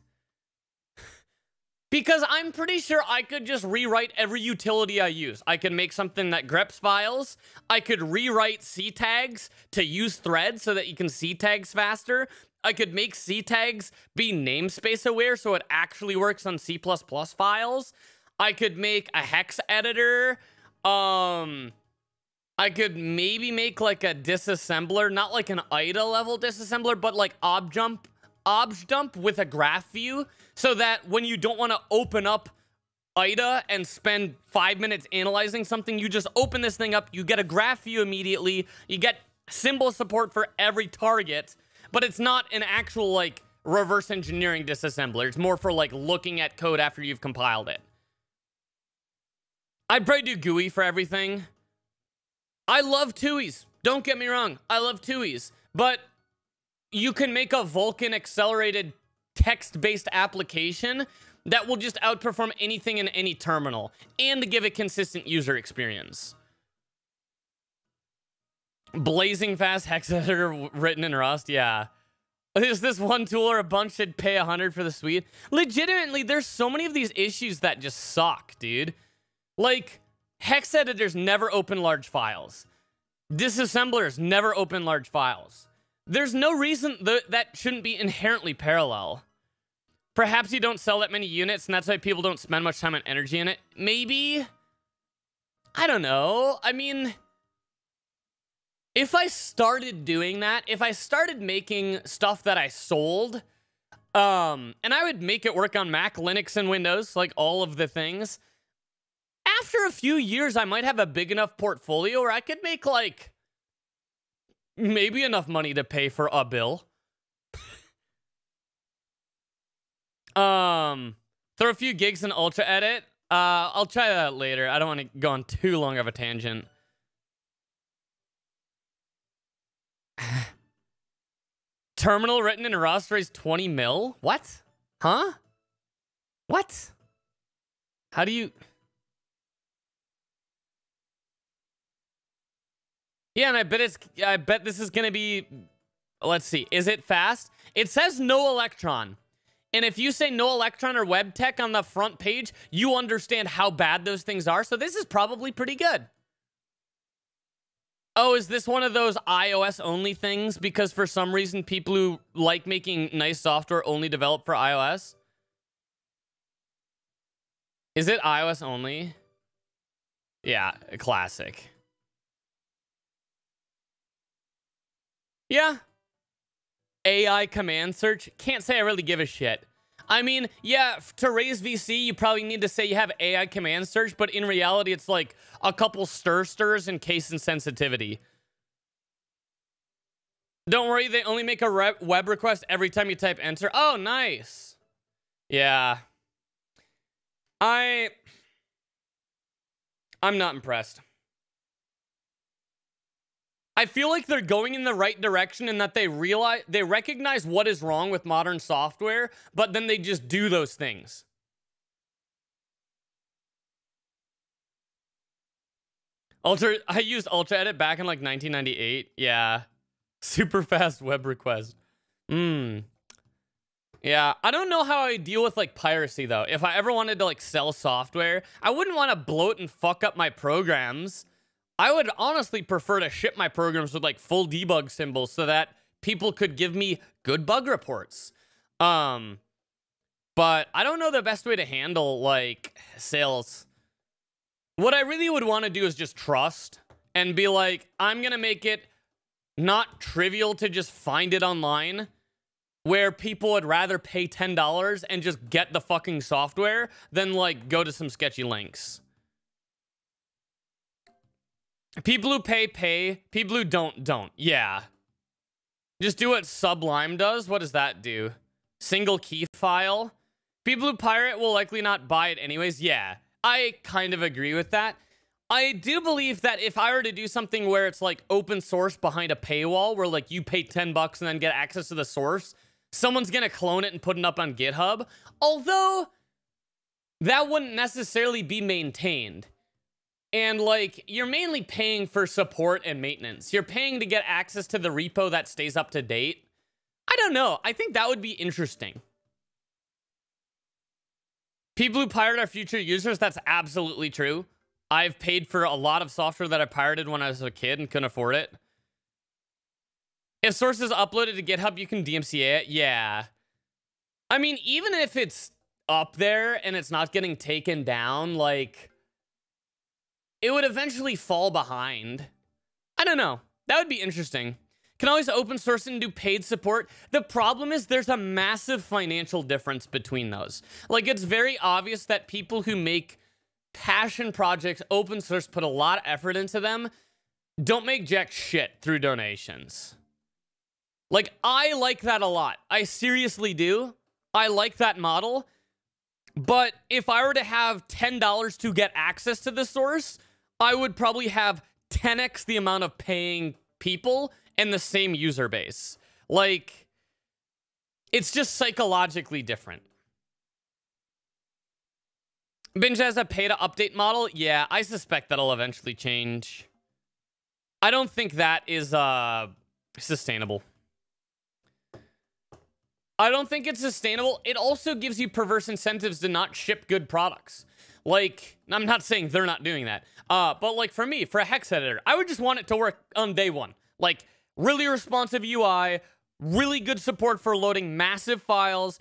Because I'm pretty sure I could just rewrite every utility I use. I could make something that greps files. I could rewrite ctags to use threads so that you can ctags faster. I could make ctags be namespace aware so it actually works on C++ files. I could make a hex editor. Um, I could maybe make like a disassembler, not like an IDA level disassembler, but like objdump, objdump with a graph view so that when you don't want to open up IDA and spend five minutes analyzing something, you just open this thing up, you get a graph view immediately, you get symbol support for every target, but it's not an actual like reverse engineering disassembler. It's more for like looking at code after you've compiled it. I'd probably do GUI for everything. I love TUIs. Don't get me wrong. I love TUIs. But you can make a Vulkan accelerated text-based application that will just outperform anything in any terminal and give a consistent user experience. Blazing fast hex editor written in Rust, yeah. Is this one tool or a bunch should pay a hundred for the suite? Legitimately, there's so many of these issues that just suck, dude. Like, hex editors never open large files. Disassemblers never open large files. There's no reason th that shouldn't be inherently parallel. Perhaps you don't sell that many units, and that's why people don't spend much time and energy in it. Maybe. I don't know. I mean, if I started doing that, if I started making stuff that I sold, um, and I would make it work on Mac, Linux, and Windows, like all of the things, after a few years, I might have a big enough portfolio where I could make like maybe enough money to pay for a bill. um, throw a few gigs in UltraEdit. Uh, I'll try that later. I don't want to go on too long of a tangent. Terminal written in Rust raised 20 mil? What? Huh? What? How do you... Yeah, and I bet it's I bet this is gonna be let's see, is it fast? It says no electron. And if you say no electron or web tech on the front page, you understand how bad those things are. So this is probably pretty good. Oh, is this one of those iOS only things? Because for some reason, people who like making nice software only develop for iOS? Is it iOS only? Yeah, classic. Yeah. AI command search. Can't say I really give a shit. I mean, yeah, to raise VC, you probably need to say you have AI command search, but in reality, it's like a couple stir stirs in case and sensitivity. Don't worry, they only make a web request every time you type enter. Oh, nice. Yeah. I I'm not impressed. I feel like they're going in the right direction in that they realize they recognize what is wrong with modern software, but then they just do those things. Ultra I used UltraEdit back in like 1998. Yeah. Super fast web request. Mmm. Yeah, I don't know how I deal with like piracy though. If I ever wanted to like sell software, I wouldn't want to bloat and fuck up my programs. I would honestly prefer to ship my programs with like full debug symbols so that people could give me good bug reports. Um but I don't know the best way to handle like sales. What I really would want to do is just trust and be like, I'm going to make it not trivial to just find it online where people would rather pay $10 and just get the fucking software than like go to some sketchy links. People who pay, pay. People who don't, don't. Yeah. Just do what Sublime does. What does that do? Single key file. People who pirate will likely not buy it anyways. Yeah, I kind of agree with that. I do believe that if I were to do something where it's like open source behind a paywall where like you pay 10 bucks and then get access to the source, someone's going to clone it and put it up on GitHub. Although that wouldn't necessarily be maintained. And like, you're mainly paying for support and maintenance. You're paying to get access to the repo that stays up to date. I don't know. I think that would be interesting. People who pirate are future users, that's absolutely true. I've paid for a lot of software that I pirated when I was a kid and couldn't afford it. If sources uploaded to GitHub, you can DMCA it? Yeah. I mean, even if it's up there and it's not getting taken down, like, it would eventually fall behind. I don't know. That would be interesting. Can always open source and do paid support. The problem is there's a massive financial difference between those. Like, it's very obvious that people who make passion projects open source, put a lot of effort into them, don't make jack shit through donations. Like, I like that a lot. I seriously do. I like that model. But if I were to have $10 to get access to the source, I would probably have 10x the amount of paying people and the same user base. Like, it's just psychologically different. Binja has a pay to update model. Yeah, I suspect that'll eventually change. I don't think that is uh, sustainable. I don't think it's sustainable. It also gives you perverse incentives to not ship good products. Like, I'm not saying they're not doing that. Uh, but like for me, for a hex editor, I would just want it to work on day one. Like, really responsive UI, really good support for loading massive files,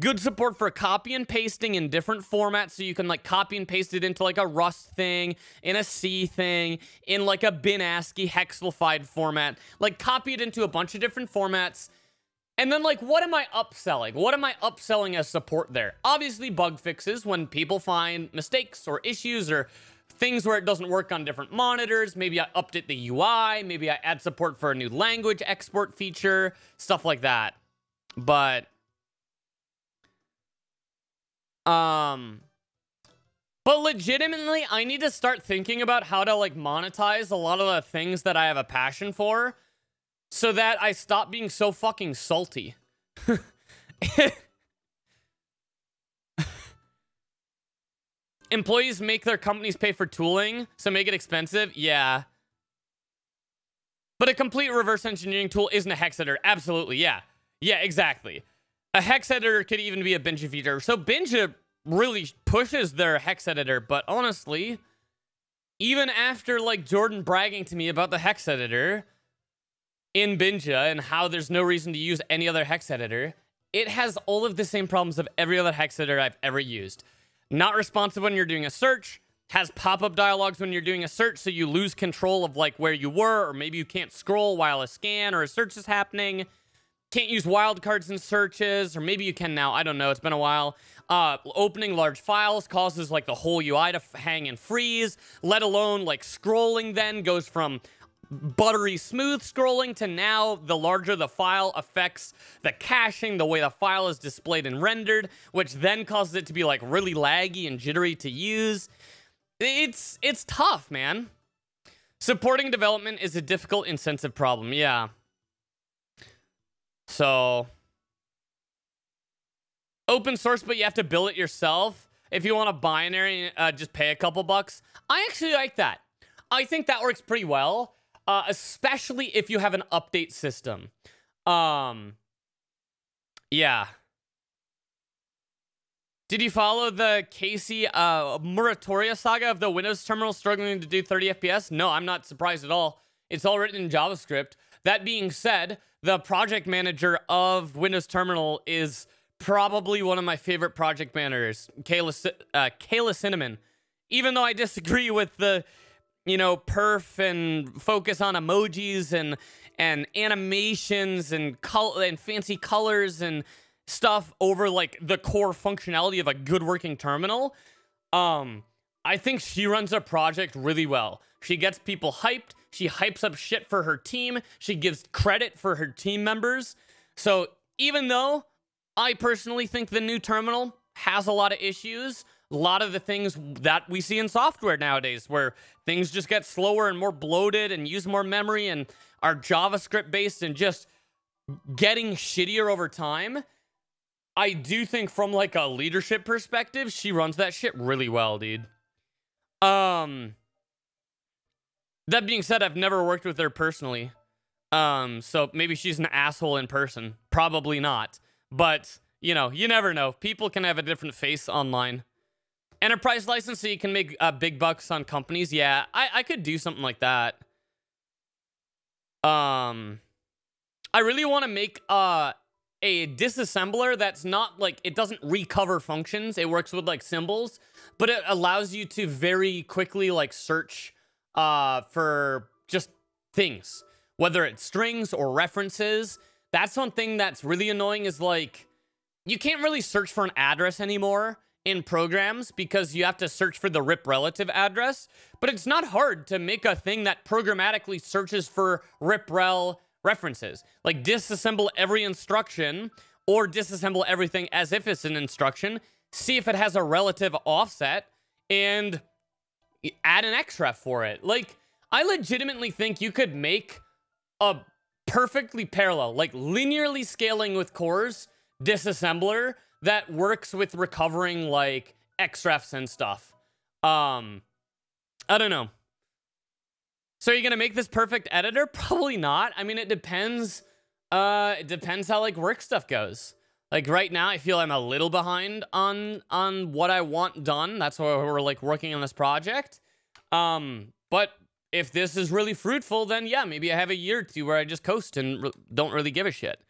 good support for copy and pasting in different formats so you can like copy and paste it into like a Rust thing, in a C thing, in like a bin ASCII hexlified format. Like copy it into a bunch of different formats and then, like, what am I upselling? What am I upselling as support there? Obviously, bug fixes when people find mistakes or issues or things where it doesn't work on different monitors. Maybe I update the UI. Maybe I add support for a new language export feature, stuff like that. But, um, but legitimately, I need to start thinking about how to, like, monetize a lot of the things that I have a passion for so that I stop being so fucking salty. Employees make their companies pay for tooling, so make it expensive? Yeah. But a complete reverse engineering tool isn't a hex editor. Absolutely, yeah. Yeah, exactly. A hex editor could even be a Binja feature. So Binja really pushes their hex editor, but honestly, even after like Jordan bragging to me about the hex editor, in Binja and how there's no reason to use any other hex editor, it has all of the same problems of every other hex editor I've ever used. Not responsive when you're doing a search, has pop-up dialogues when you're doing a search so you lose control of like where you were or maybe you can't scroll while a scan or a search is happening. Can't use wildcards in searches or maybe you can now, I don't know, it's been a while. Uh, opening large files causes like the whole UI to hang and freeze, let alone like scrolling then goes from buttery smooth scrolling to now the larger the file affects the caching, the way the file is displayed and rendered, which then causes it to be like really laggy and jittery to use. It's it's tough, man. Supporting development is a difficult incentive problem. Yeah. So open source, but you have to build it yourself. If you want a binary, uh, just pay a couple bucks. I actually like that. I think that works pretty well, uh, especially if you have an update system. Um, yeah. Did you follow the Casey uh, Muratori saga of the Windows terminal struggling to do 30 FPS? No, I'm not surprised at all. It's all written in JavaScript. That being said, the project manager of Windows Terminal is probably one of my favorite project managers, Kayla, uh, Kayla Cinnamon. Even though I disagree with the, you know, perf and focus on emojis and and animations and color and fancy colors and stuff over like the core functionality of a good working terminal. Um, I think she runs a project really well. She gets people hyped. She hypes up shit for her team. She gives credit for her team members. So even though I personally think the new terminal has a lot of issues, a lot of the things that we see in software nowadays, where things just get slower and more bloated and use more memory and are JavaScript based and just getting shittier over time. I do think from like a leadership perspective, she runs that shit really well, dude. Um that being said, I've never worked with her personally. Um so maybe she's an asshole in person. Probably not. But, you know, you never know. People can have a different face online. Enterprise license can make uh, big bucks on companies. Yeah, I, I could do something like that. Um I really want to make uh a disassembler that's not like it doesn't recover functions. It works with like symbols, but it allows you to very quickly like search uh for just things, whether it's strings or references. That's one thing that's really annoying is like you can't really search for an address anymore in programs because you have to search for the rip relative address, but it's not hard to make a thing that programmatically searches for rip rel references. Like disassemble every instruction or disassemble everything as if it's an instruction, see if it has a relative offset, and add an xref for it. Like, I legitimately think you could make a perfectly parallel, like linearly scaling with cores disassembler that works with recovering like xrefs and stuff. Um, I don't know. So are you gonna make this perfect editor? Probably not. I mean, it depends. Uh, it depends how like work stuff goes. Like right now, I feel I'm a little behind on on what I want done. That's why we're like working on this project. Um, but if this is really fruitful, then yeah, maybe I have a year or two where I just coast and re don't really give a shit.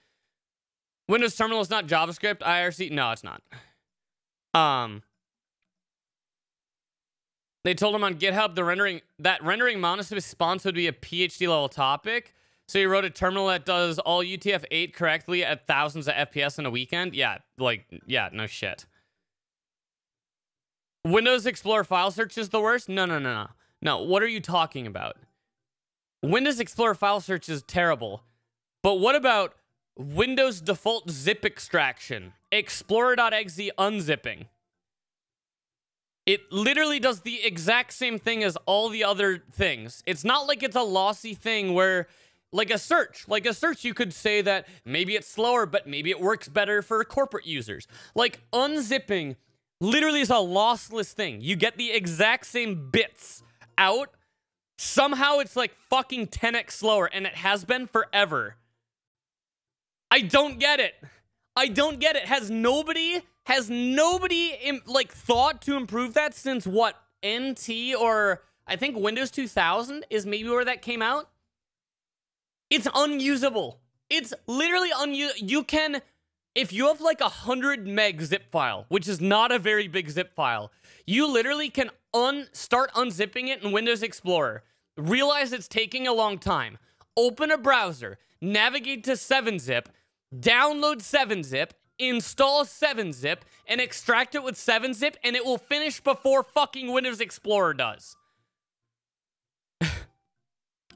Windows Terminal is not JavaScript. IRC, no, it's not. Um, they told him on GitHub the rendering that rendering Monos response would be a PhD level topic. So he wrote a terminal that does all UTF-8 correctly at thousands of FPS in a weekend. Yeah, like yeah, no shit. Windows Explorer file search is the worst? No, no, no, no. No, what are you talking about? Windows Explorer file search is terrible. But what about Windows default zip extraction? Explorer.exe unzipping. It literally does the exact same thing as all the other things. It's not like it's a lossy thing where, like a search, like a search, you could say that maybe it's slower, but maybe it works better for corporate users. Like unzipping literally is a lossless thing. You get the exact same bits out. Somehow it's like fucking 10x slower, and it has been forever. I don't get it. I don't get it. Has nobody has nobody like thought to improve that since what NT or I think Windows 2000 is maybe where that came out? It's unusable. It's literally unusable. You can, if you have like a 100 meg zip file, which is not a very big zip file, you literally can un start unzipping it in Windows Explorer. Realize it's taking a long time. Open a browser, navigate to 7-zip, download 7-zip, install 7-zip and extract it with 7-zip and it will finish before fucking Windows Explorer does.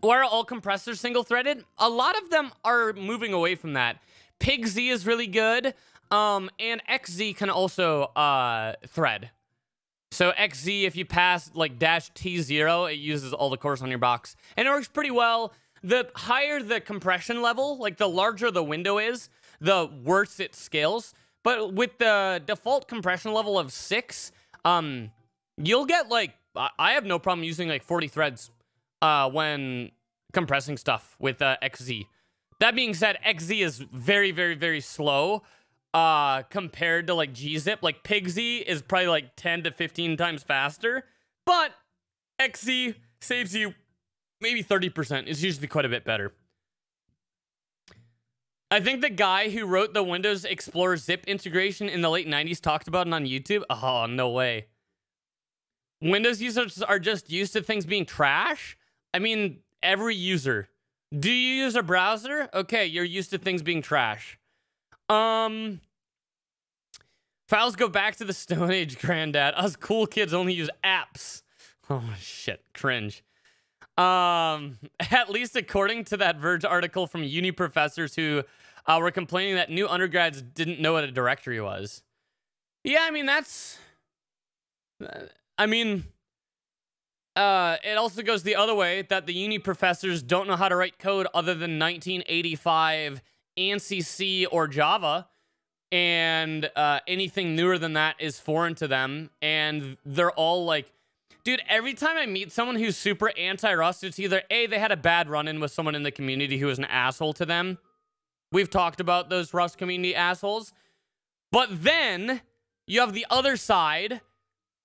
Why are all compressors single threaded? A lot of them are moving away from that. PigZ is really good. Um, and XZ can also uh, thread. So XZ, if you pass like dash T0, it uses all the cores on your box. And it works pretty well. The higher the compression level, like the larger the window is, the worse it scales. But with the default compression level of six, um, you'll get like, I have no problem using like 40 threads uh, when compressing stuff with uh, XZ. That being said, XZ is very, very, very slow uh, compared to like gzip. Like PigZ is probably like 10 to 15 times faster, but XZ saves you maybe 30%. It's usually quite a bit better. I think the guy who wrote the Windows Explorer zip integration in the late 90s talked about it on YouTube. Oh, no way. Windows users are just used to things being trash. I mean, every user. Do you use a browser? Okay, you're used to things being trash. Um, files go back to the Stone Age, granddad. Us cool kids only use apps. Oh, shit. Cringe. Um, at least according to that Verge article from uni professors who uh, were complaining that new undergrads didn't know what a directory was. Yeah, I mean, that's... I mean, uh, it also goes the other way that the uni professors don't know how to write code other than 1985 ANSI C or Java. And uh, anything newer than that is foreign to them. And they're all like, dude, every time I meet someone who's super anti-Rust, it's either A, they had a bad run-in with someone in the community who was an asshole to them. We've talked about those Rust community assholes. But then you have the other side.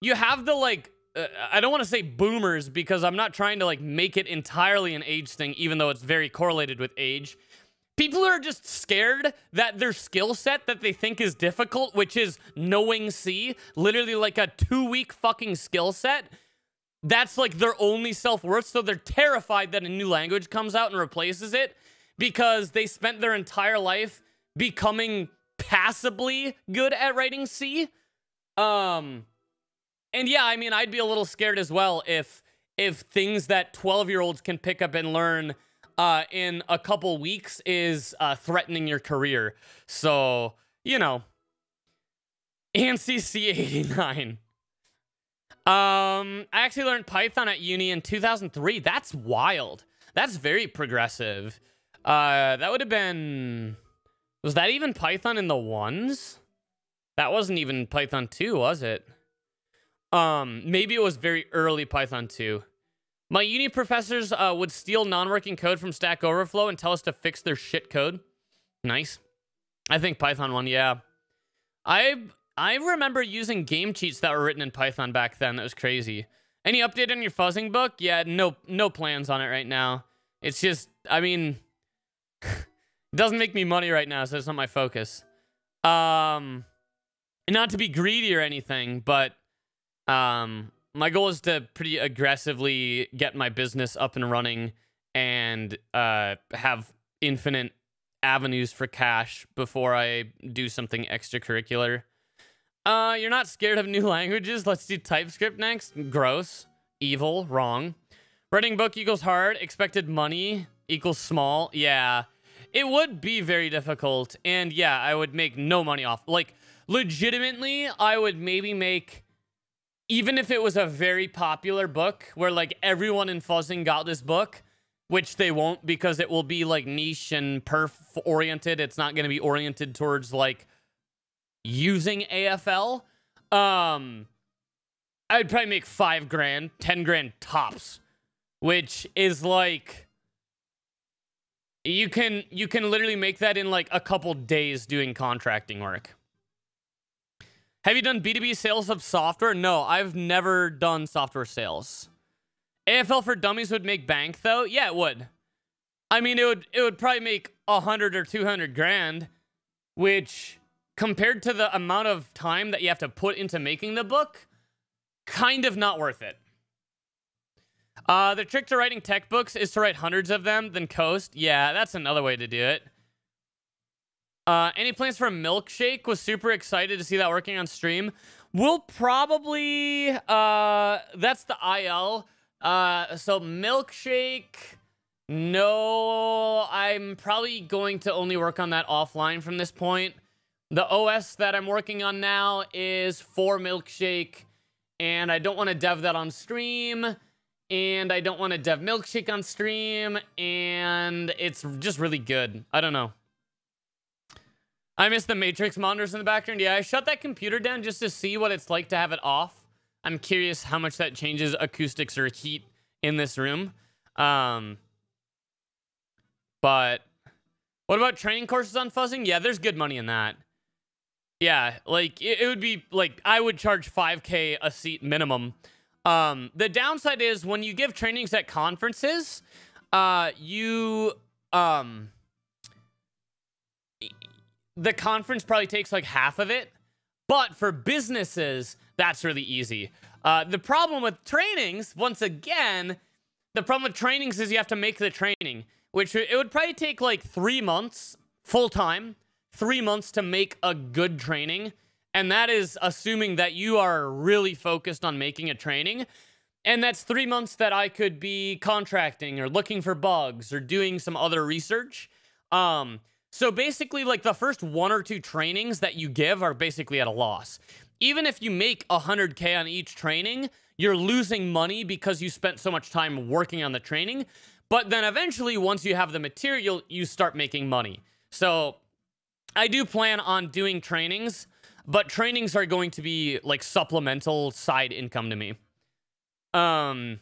You have the like uh, I don't want to say boomers because I'm not trying to like make it entirely an age thing, even though it's very correlated with age. People are just scared that their skill set that they think is difficult, which is knowing C, literally like a two week fucking skill set, that's like their only self worth. So they're terrified that a new language comes out and replaces it because they spent their entire life becoming passably good at writing C. Um, and yeah, I mean, I'd be a little scared as well if if things that 12 year olds can pick up and learn uh, in a couple weeks is uh, threatening your career. So, you know, ANSI C89. Um, I actually learned Python at uni in 2003. That's wild. That's very progressive. Uh, that would have been... Was that even Python in the ones? That wasn't even Python 2, was it? Um, maybe it was very early Python 2. My uni professors uh, would steal non-working code from Stack Overflow and tell us to fix their shit code. Nice. I think Python 1, yeah. I I remember using game cheats that were written in Python back then. That was crazy. Any update on your fuzzing book? Yeah, no no plans on it right now. It's just, I mean, it doesn't make me money right now, so it's not my focus. Um, not to be greedy or anything, but um, my goal is to pretty aggressively get my business up and running and uh, have infinite avenues for cash before I do something extracurricular. Uh, you're not scared of new languages? Let's do TypeScript next. Gross. Evil. Wrong. Writing book equals hard. Expected money equals small. Yeah. It would be very difficult. And yeah, I would make no money off. Like, legitimately, I would maybe make even if it was a very popular book where like everyone in fuzzing got this book, which they won't because it will be like niche and perf oriented. It's not going to be oriented towards like using AFL. Um, I'd probably make five grand, 10 grand tops, which is like, you can, you can literally make that in like a couple days doing contracting work. Have you done B2B sales of software? No, I've never done software sales. AFL for dummies would make bank though? Yeah, it would. I mean, it would it would probably make a hundred or two hundred grand, which compared to the amount of time that you have to put into making the book, kind of not worth it. Uh, the trick to writing tech books is to write hundreds of them, then coast. Yeah, that's another way to do it. Uh, any plans for a milkshake? Was super excited to see that working on stream. We'll probably, uh, that's the IL. Uh, so milkshake, No, I'm probably going to only work on that offline from this point. The OS that I'm working on now is for Milkshake, and I don't want to dev that on stream, and I don't want to dev Milkshake on stream, and it's just really good. I don't know. I miss the Matrix monitors in the background. Yeah, I shut that computer down just to see what it's like to have it off. I'm curious how much that changes acoustics or heat in this room. Um, but what about training courses on fuzzing? Yeah, there's good money in that. Yeah, like it, it would be like I would charge 5k a seat minimum. Um, the downside is when you give trainings at conferences, uh, you um the conference probably takes like half of it. But for businesses, that's really easy. Uh, the problem with trainings, once again, the problem with trainings is you have to make the training, which it would probably take like three months full time, three months to make a good training. And that is assuming that you are really focused on making a training. And that's three months that I could be contracting or looking for bugs or doing some other research. Um, so basically, like the first one or two trainings that you give are basically at a loss. Even if you make 100K on each training, you're losing money because you spent so much time working on the training. But then eventually, once you have the material, you start making money. So I do plan on doing trainings, but trainings are going to be like supplemental side income to me. Um,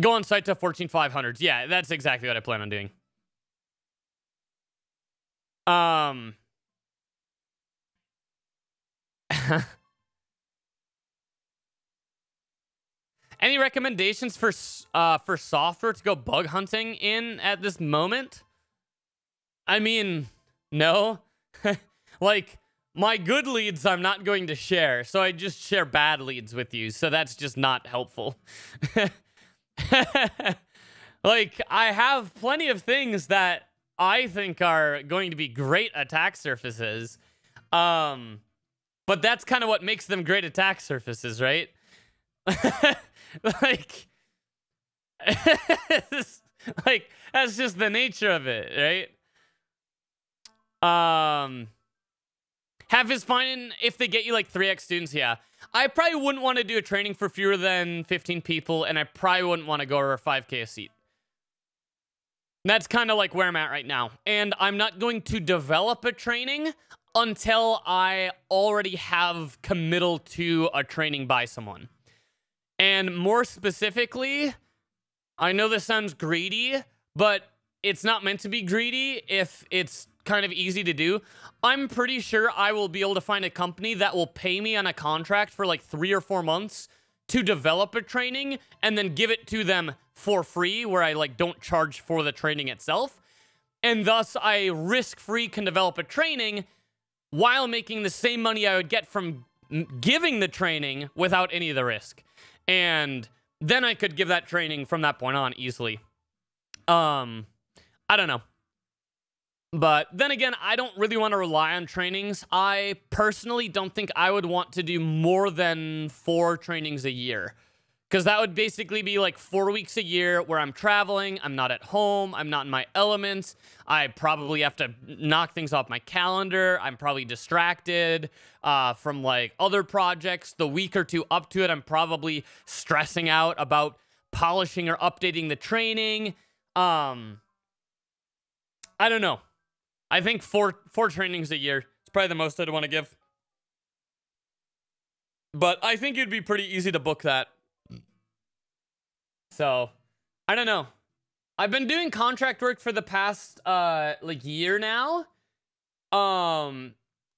go on site to Fortune 500s. Yeah, that's exactly what I plan on doing. Um. Any recommendations for uh for software to go bug hunting in at this moment? I mean, no. like my good leads I'm not going to share, so I just share bad leads with you. So that's just not helpful. like I have plenty of things that I think are going to be great attack surfaces. Um, but that's kind of what makes them great attack surfaces, right? like, like that's just the nature of it, right? Um, half is fine if they get you like 3x students, yeah. I probably wouldn't want to do a training for fewer than 15 people, and I probably wouldn't want to go over 5k a seat. That's kind of like where I'm at right now. And I'm not going to develop a training until I already have committal to a training by someone. And more specifically, I know this sounds greedy, but it's not meant to be greedy if it's kind of easy to do. I'm pretty sure I will be able to find a company that will pay me on a contract for like three or four months to develop a training and then give it to them for free where I like don't charge for the training itself. And thus I risk free can develop a training while making the same money I would get from giving the training without any of the risk. And then I could give that training from that point on easily. Um, I don't know. But then again, I don't really want to rely on trainings. I personally don't think I would want to do more than four trainings a year. Because that would basically be like four weeks a year where I'm traveling, I'm not at home, I'm not in my elements. I probably have to knock things off my calendar. I'm probably distracted uh, from like other projects. The week or two up to it, I'm probably stressing out about polishing or updating the training. Um, I don't know. I think four four trainings a year is probably the most I'd want to give. But I think it'd be pretty easy to book that. So, I don't know. I've been doing contract work for the past uh like year now. Um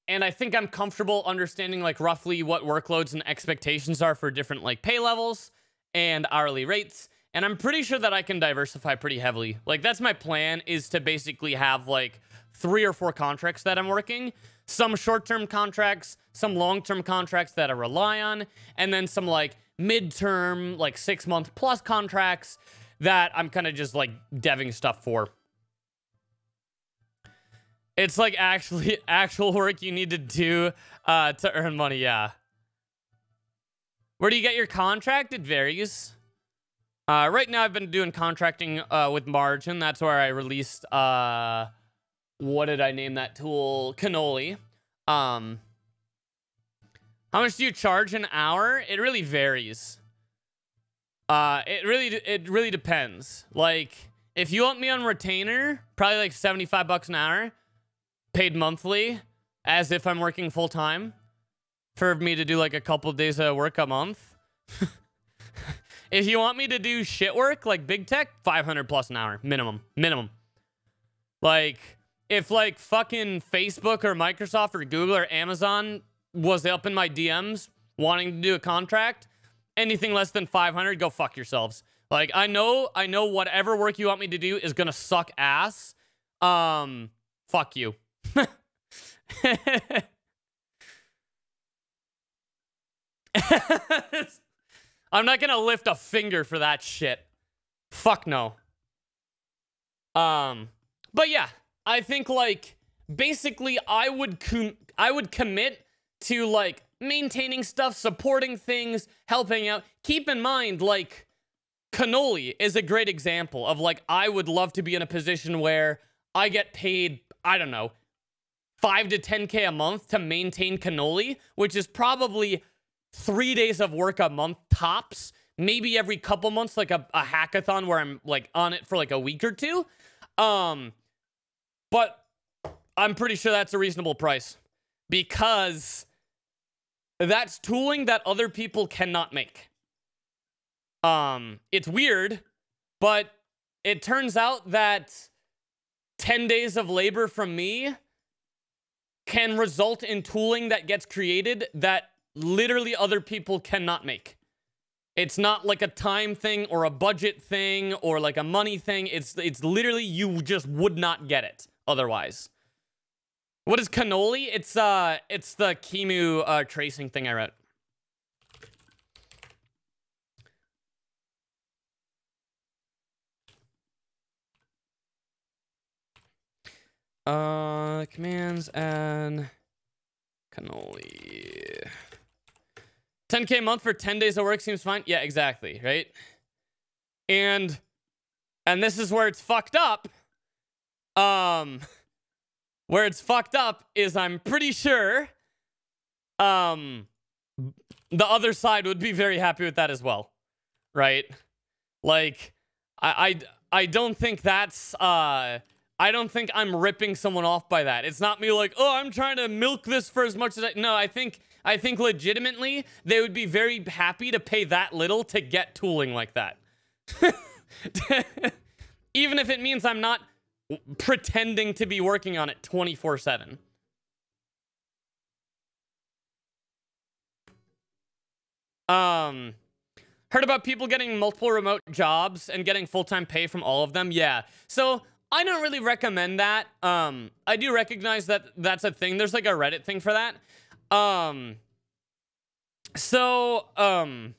and I think I'm comfortable understanding like roughly what workloads and expectations are for different like pay levels and hourly rates. And I'm pretty sure that I can diversify pretty heavily. Like that's my plan is to basically have like three or four contracts that I'm working. Some short-term contracts, some long-term contracts that I rely on, and then some like mid-term, like six-month plus contracts that I'm kind of just like deving stuff for. It's like actually actual work you need to do uh, to earn money, yeah. Where do you get your contract? It varies. Uh, right now, I've been doing contracting uh, with Margin. That's where I released, uh, what did I name that tool? Cannoli. Um, how much do you charge an hour? It really varies. Uh, it really, it really depends. Like, if you want me on retainer, probably like 75 bucks an hour, paid monthly, as if I'm working full time, for me to do like a couple days of work a month. if you want me to do shit work, like big tech, 500 plus an hour, minimum, minimum. Like, if like fucking Facebook or Microsoft or Google or Amazon was up in my DMs wanting to do a contract, anything less than 500, go fuck yourselves. Like I know, I know whatever work you want me to do is gonna suck ass. Um, fuck you. I'm not gonna lift a finger for that shit. Fuck no. Um, but yeah, I think like basically I would com- I would commit to like maintaining stuff, supporting things, helping out. Keep in mind like Cannoli is a great example of like I would love to be in a position where I get paid, I don't know, 5 to 10k a month to maintain Cannoli, which is probably 3 days of work a month tops. Maybe every couple months like a, a hackathon where I'm like on it for like a week or two. Um but I'm pretty sure that's a reasonable price because that's tooling that other people cannot make. Um, it's weird, but it turns out that 10 days of labor from me can result in tooling that gets created that literally other people cannot make. It's not like a time thing or a budget thing or like a money thing. It's it's literally you just would not get it otherwise. What is cannoli? It's uh it's the QEMU uh tracing thing I read. Uh, commands and cannoli. 10k a month for 10 days of work seems fine. Yeah, exactly, right? And and this is where it's fucked up. Um where it's fucked up is I'm pretty sure um the other side would be very happy with that as well. Right? Like I I I don't think that's uh I don't think I'm ripping someone off by that. It's not me like, oh, I'm trying to milk this for as much as I. No, I think I think legitimately they would be very happy to pay that little to get tooling like that. Even if it means I'm not pretending to be working on it 24 7. Um, heard about people getting multiple remote jobs and getting full time pay from all of them. Yeah. So I don't really recommend that. Um, I do recognize that that's a thing. There's like a Reddit thing for that. Um, so, um,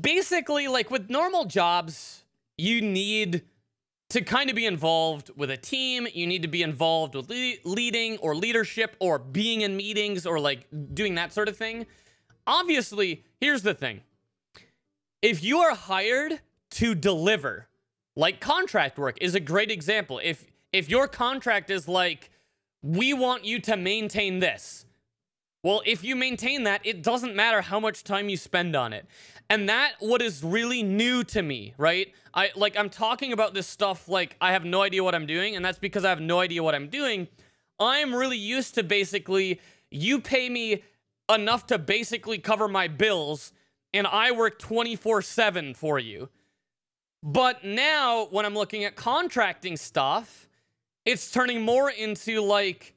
basically, like with normal jobs, you need to kind of be involved with a team. You need to be involved with le leading or leadership or being in meetings or like doing that sort of thing. Obviously, here's the thing. If you are hired to deliver. Like contract work is a great example. If if your contract is like we want you to maintain this. Well, if you maintain that, it doesn't matter how much time you spend on it. And that what is really new to me, right? I like I'm talking about this stuff like I have no idea what I'm doing and that's because I have no idea what I'm doing. I'm really used to basically you pay me enough to basically cover my bills and I work 24/7 for you. But now, when I'm looking at contracting stuff, it's turning more into like,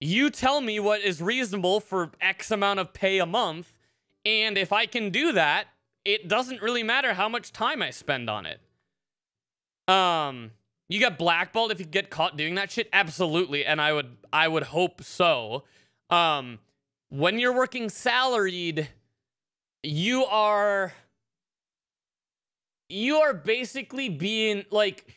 you tell me what is reasonable for X amount of pay a month. And if I can do that, it doesn't really matter how much time I spend on it. Um, you get blackballed if you get caught doing that shit? Absolutely. And I would, I would hope so. Um, when you're working salaried, you are you are basically being like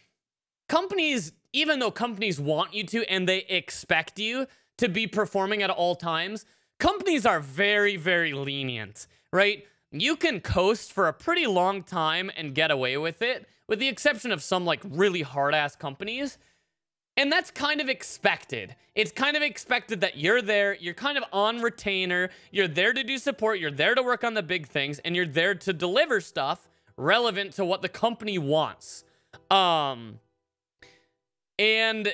companies even though companies want you to and they expect you to be performing at all times companies are very very lenient right you can coast for a pretty long time and get away with it, with the exception of some like really hard ass companies. And that's kind of expected. It's kind of expected that you're there, you're kind of on retainer, you're there to do support, you're there to work on the big things, and you're there to deliver stuff relevant to what the company wants. Um, and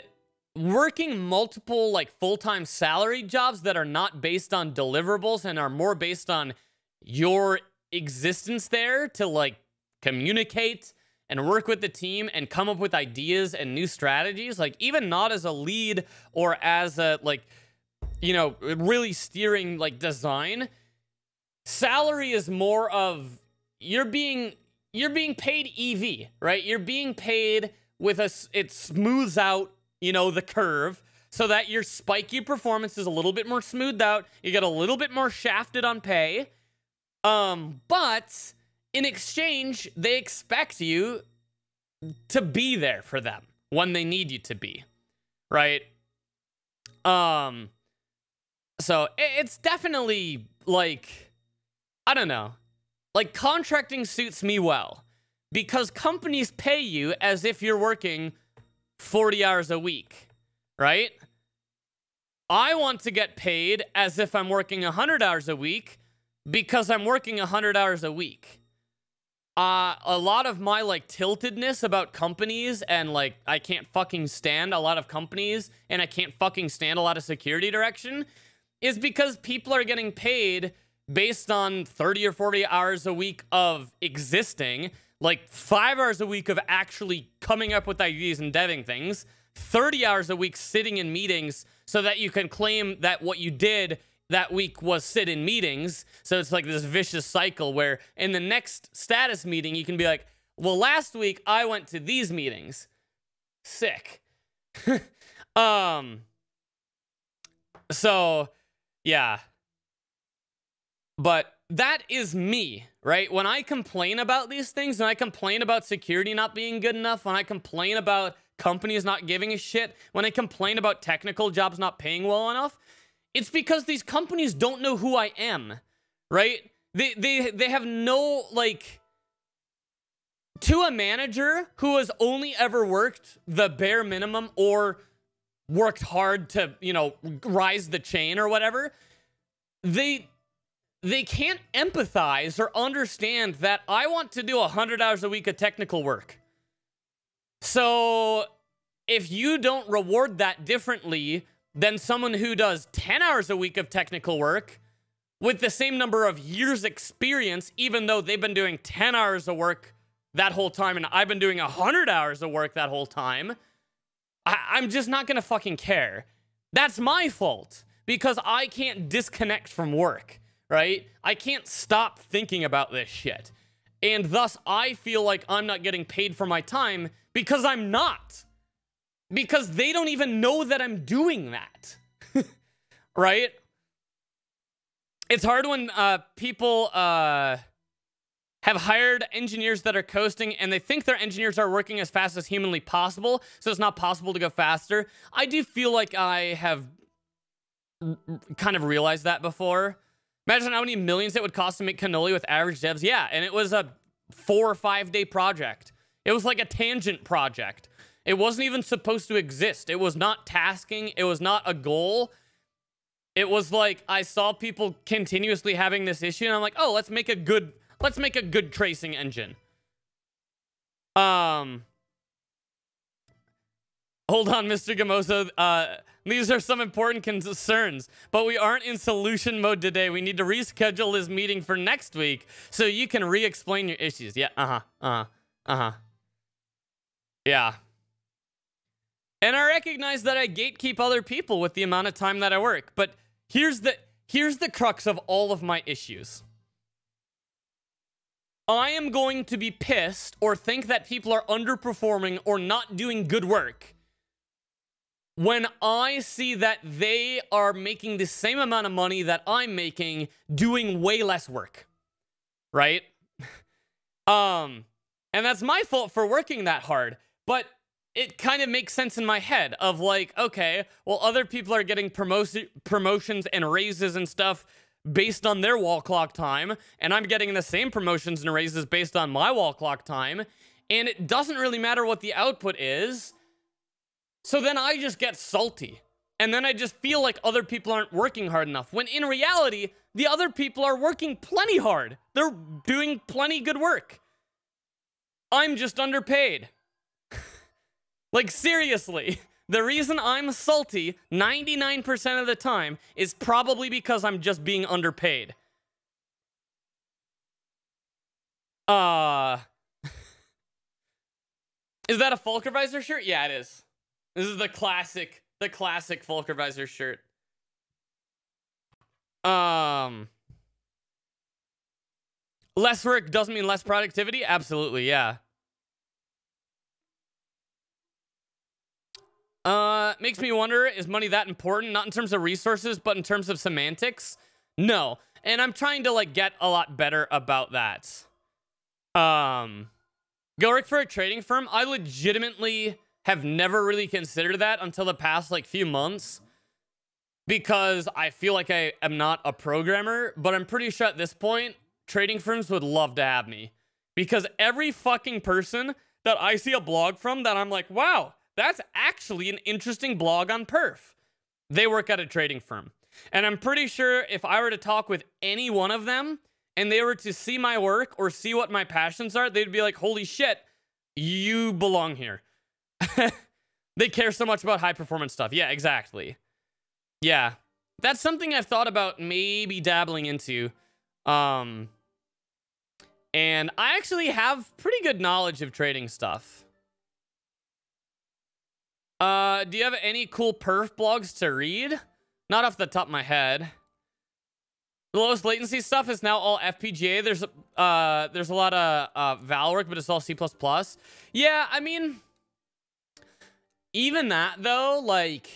working multiple like full-time salary jobs that are not based on deliverables and are more based on your existence there to like communicate and work with the team and come up with ideas and new strategies like even not as a lead or as a like you know really steering like design salary is more of you're being you're being paid ev right? You're being paid with a it smooths out you know the curve so that your spiky performance is a little bit more smoothed out you get a little bit more shafted on pay um but in exchange, they expect you to be there for them when they need you to be. Right? Um so it's definitely like I don't know. Like contracting suits me well because companies pay you as if you're working 40 hours a week, right? I want to get paid as if I'm working 100 hours a week because I'm working 100 hours a week uh, a lot of my like tiltedness about companies and like I can't fucking stand a lot of companies and I can't fucking stand a lot of security direction is because people are getting paid based on 30 or 40 hours a week of existing, like five hours a week of actually coming up with ideas and deving things, 30 hours a week sitting in meetings so that you can claim that what you did that week was sit in meetings. So it's like this vicious cycle where in the next status meeting, you can be like, well, last week I went to these meetings. Sick. um, so yeah. But that is me, right? When I complain about these things, when I complain about security not being good enough, when I complain about companies not giving a shit, when I complain about technical jobs not paying well enough, it's because these companies don't know who I am, right? They they they have no like to a manager who has only ever worked the bare minimum or worked hard to, you know, rise the chain or whatever. They they can't empathize or understand that I want to do 100 hours a week of technical work. So if you don't reward that differently than someone who does 10 hours a week of technical work with the same number of years experience, even though they've been doing 10 hours of work that whole time and I've been doing 100 hours of work that whole time. I- am just not gonna fucking care. That's my fault because I can't disconnect from work, right? I can't stop thinking about this shit. And thus, I feel like I'm not getting paid for my time because I'm not because they don't even know that I'm doing that. right? It's hard when uh, people uh, have hired engineers that are coasting and they think their engineers are working as fast as humanly possible, so it's not possible to go faster. I do feel like I have kind of realized that before. Imagine how many millions it would cost to make cannoli with average devs. Yeah, and it was a four or five day project. It was like a tangent project. It wasn't even supposed to exist. It was not tasking. It was not a goal. It was like I saw people continuously having this issue and I'm like, "Oh, let's make a good let's make a good tracing engine." Um Hold on, Mr. Gamozo. Uh, these are some important concerns, but we aren't in solution mode today. We need to reschedule this meeting for next week so you can re-explain your issues. Yeah, uh-huh, uh-huh, uh-huh. Yeah. And I recognize that I gatekeep other people with the amount of time that I work. But here's the here's the crux of all of my issues. I am going to be pissed or think that people are underperforming or not doing good work when I see that they are making the same amount of money that I'm making doing way less work. Right? um and that's my fault for working that hard. But it kind of makes sense in my head of like, okay, well, other people are getting promotion promotions and raises and stuff based on their wall clock time, and I'm getting the same promotions and raises based on my wall clock time, and it doesn't really matter what the output is. So then I just get salty. And then I just feel like other people aren't working hard enough. When in reality, the other people are working plenty hard. They're doing plenty good work. I'm just underpaid. like, seriously. The reason I'm salty 99% of the time is probably because I'm just being underpaid. Uh. is that a Falkervisor shirt? Yeah, it is. This is the classic, the classic Falkervisor shirt. Um. Less work doesn't mean less productivity? Absolutely, yeah. Uh, makes me wonder, is money that important? Not in terms of resources, but in terms of semantics? No. And I'm trying to, like, get a lot better about that. Um, go work for a trading firm? I legitimately have never really considered that until the past, like, few months. Because I feel like I am not a programmer, but I'm pretty sure at this point, trading firms would love to have me. Because every fucking person that I see a blog from that I'm like, wow, that's actually an interesting blog on perf. They work at a trading firm. And I'm pretty sure if I were to talk with any one of them and they were to see my work or see what my passions are, they'd be like, holy shit, you belong here. they care so much about high performance stuff. Yeah, exactly. Yeah. That's something I've thought about maybe dabbling into. Um, and I actually have pretty good knowledge of trading stuff. Uh, do you have any cool perf blogs to read? Not off the top of my head. The lowest latency stuff is now all FPGA. There's uh there's a lot of uh, Val work, but it's all C++. Yeah, I mean, even that though, like,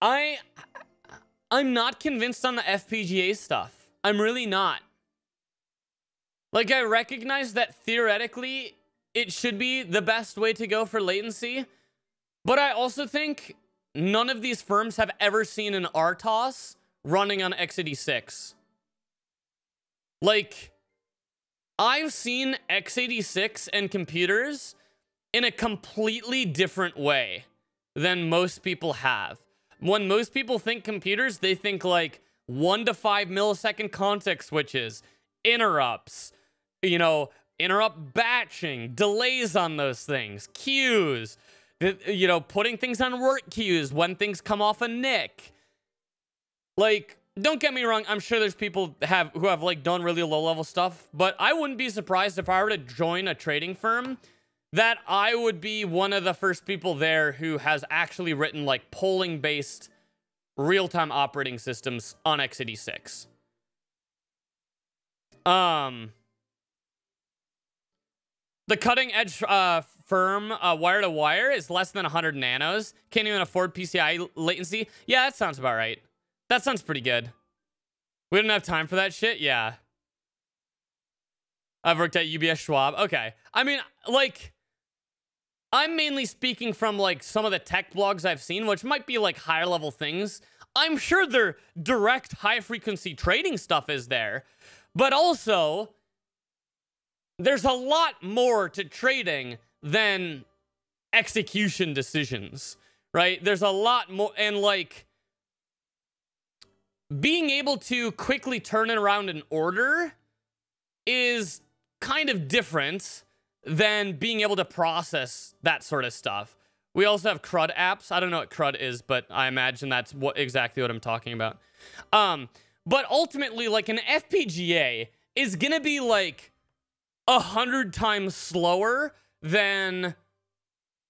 I I'm not convinced on the FPGA stuff. I'm really not. Like, I recognize that theoretically it should be the best way to go for latency, but I also think none of these firms have ever seen an RTOS running on x86. Like, I've seen x86 and computers in a completely different way than most people have. When most people think computers, they think like one to five millisecond context switches, interrupts, you know, interrupt batching, delays on those things, queues, you know, putting things on work queues when things come off a NIC. Like, don't get me wrong, I'm sure there's people have who have like done really low level stuff, but I wouldn't be surprised if I were to join a trading firm that I would be one of the first people there who has actually written like polling based real-time operating systems on x86. Um the cutting edge uh, firm uh, wire to wire is less than 100 nanos. Can't even afford PCI latency. Yeah, that sounds about right. That sounds pretty good. We don't have time for that shit? Yeah. I've worked at UBS Schwab. Okay. I mean, like, I'm mainly speaking from, like, some of the tech blogs I've seen, which might be, like, higher level things. I'm sure their direct high frequency trading stuff is there. But also, there's a lot more to trading than execution decisions, right? There's a lot more, and like being able to quickly turn it around an order is kind of different than being able to process that sort of stuff. We also have CRUD apps. I don't know what CRUD is, but I imagine that's what exactly what I'm talking about. Um, but ultimately, like an FPGA is gonna be like a hundred times slower than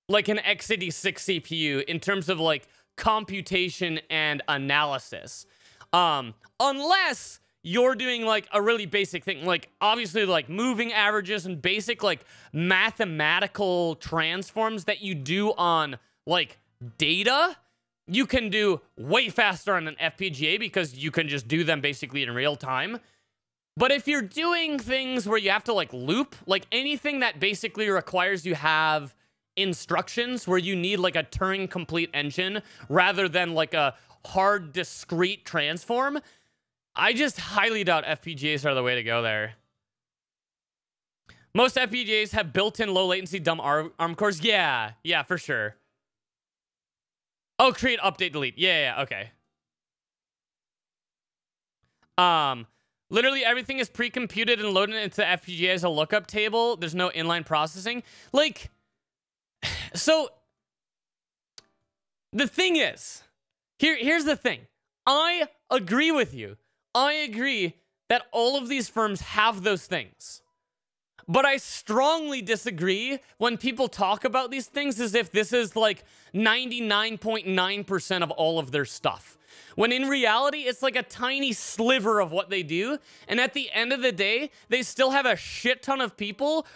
like an x86 CPU in terms of like computation and analysis. Um, unless you're doing like a really basic thing, like obviously like moving averages and basic like mathematical transforms that you do on like data, you can do way faster on an FPGA because you can just do them basically in real time. But if you're doing things where you have to like loop, like anything that basically requires you have instructions where you need like a Turing complete engine rather than like a hard discrete transform, I just highly doubt FPGAs are the way to go there. Most FPGAs have built-in low latency dumb ARM, cores. Yeah, yeah, for sure. Oh, create, update, delete. Yeah, yeah, okay. Um, literally everything is pre-computed and loaded into the FPGA as a lookup table. There's no inline processing. Like, so the thing is, here, here's the thing. I agree with you. I agree that all of these firms have those things. But I strongly disagree when people talk about these things as if this is like 99.9% of all of their stuff. When in reality, it's like a tiny sliver of what they do. And at the end of the day, they still have a shit ton of people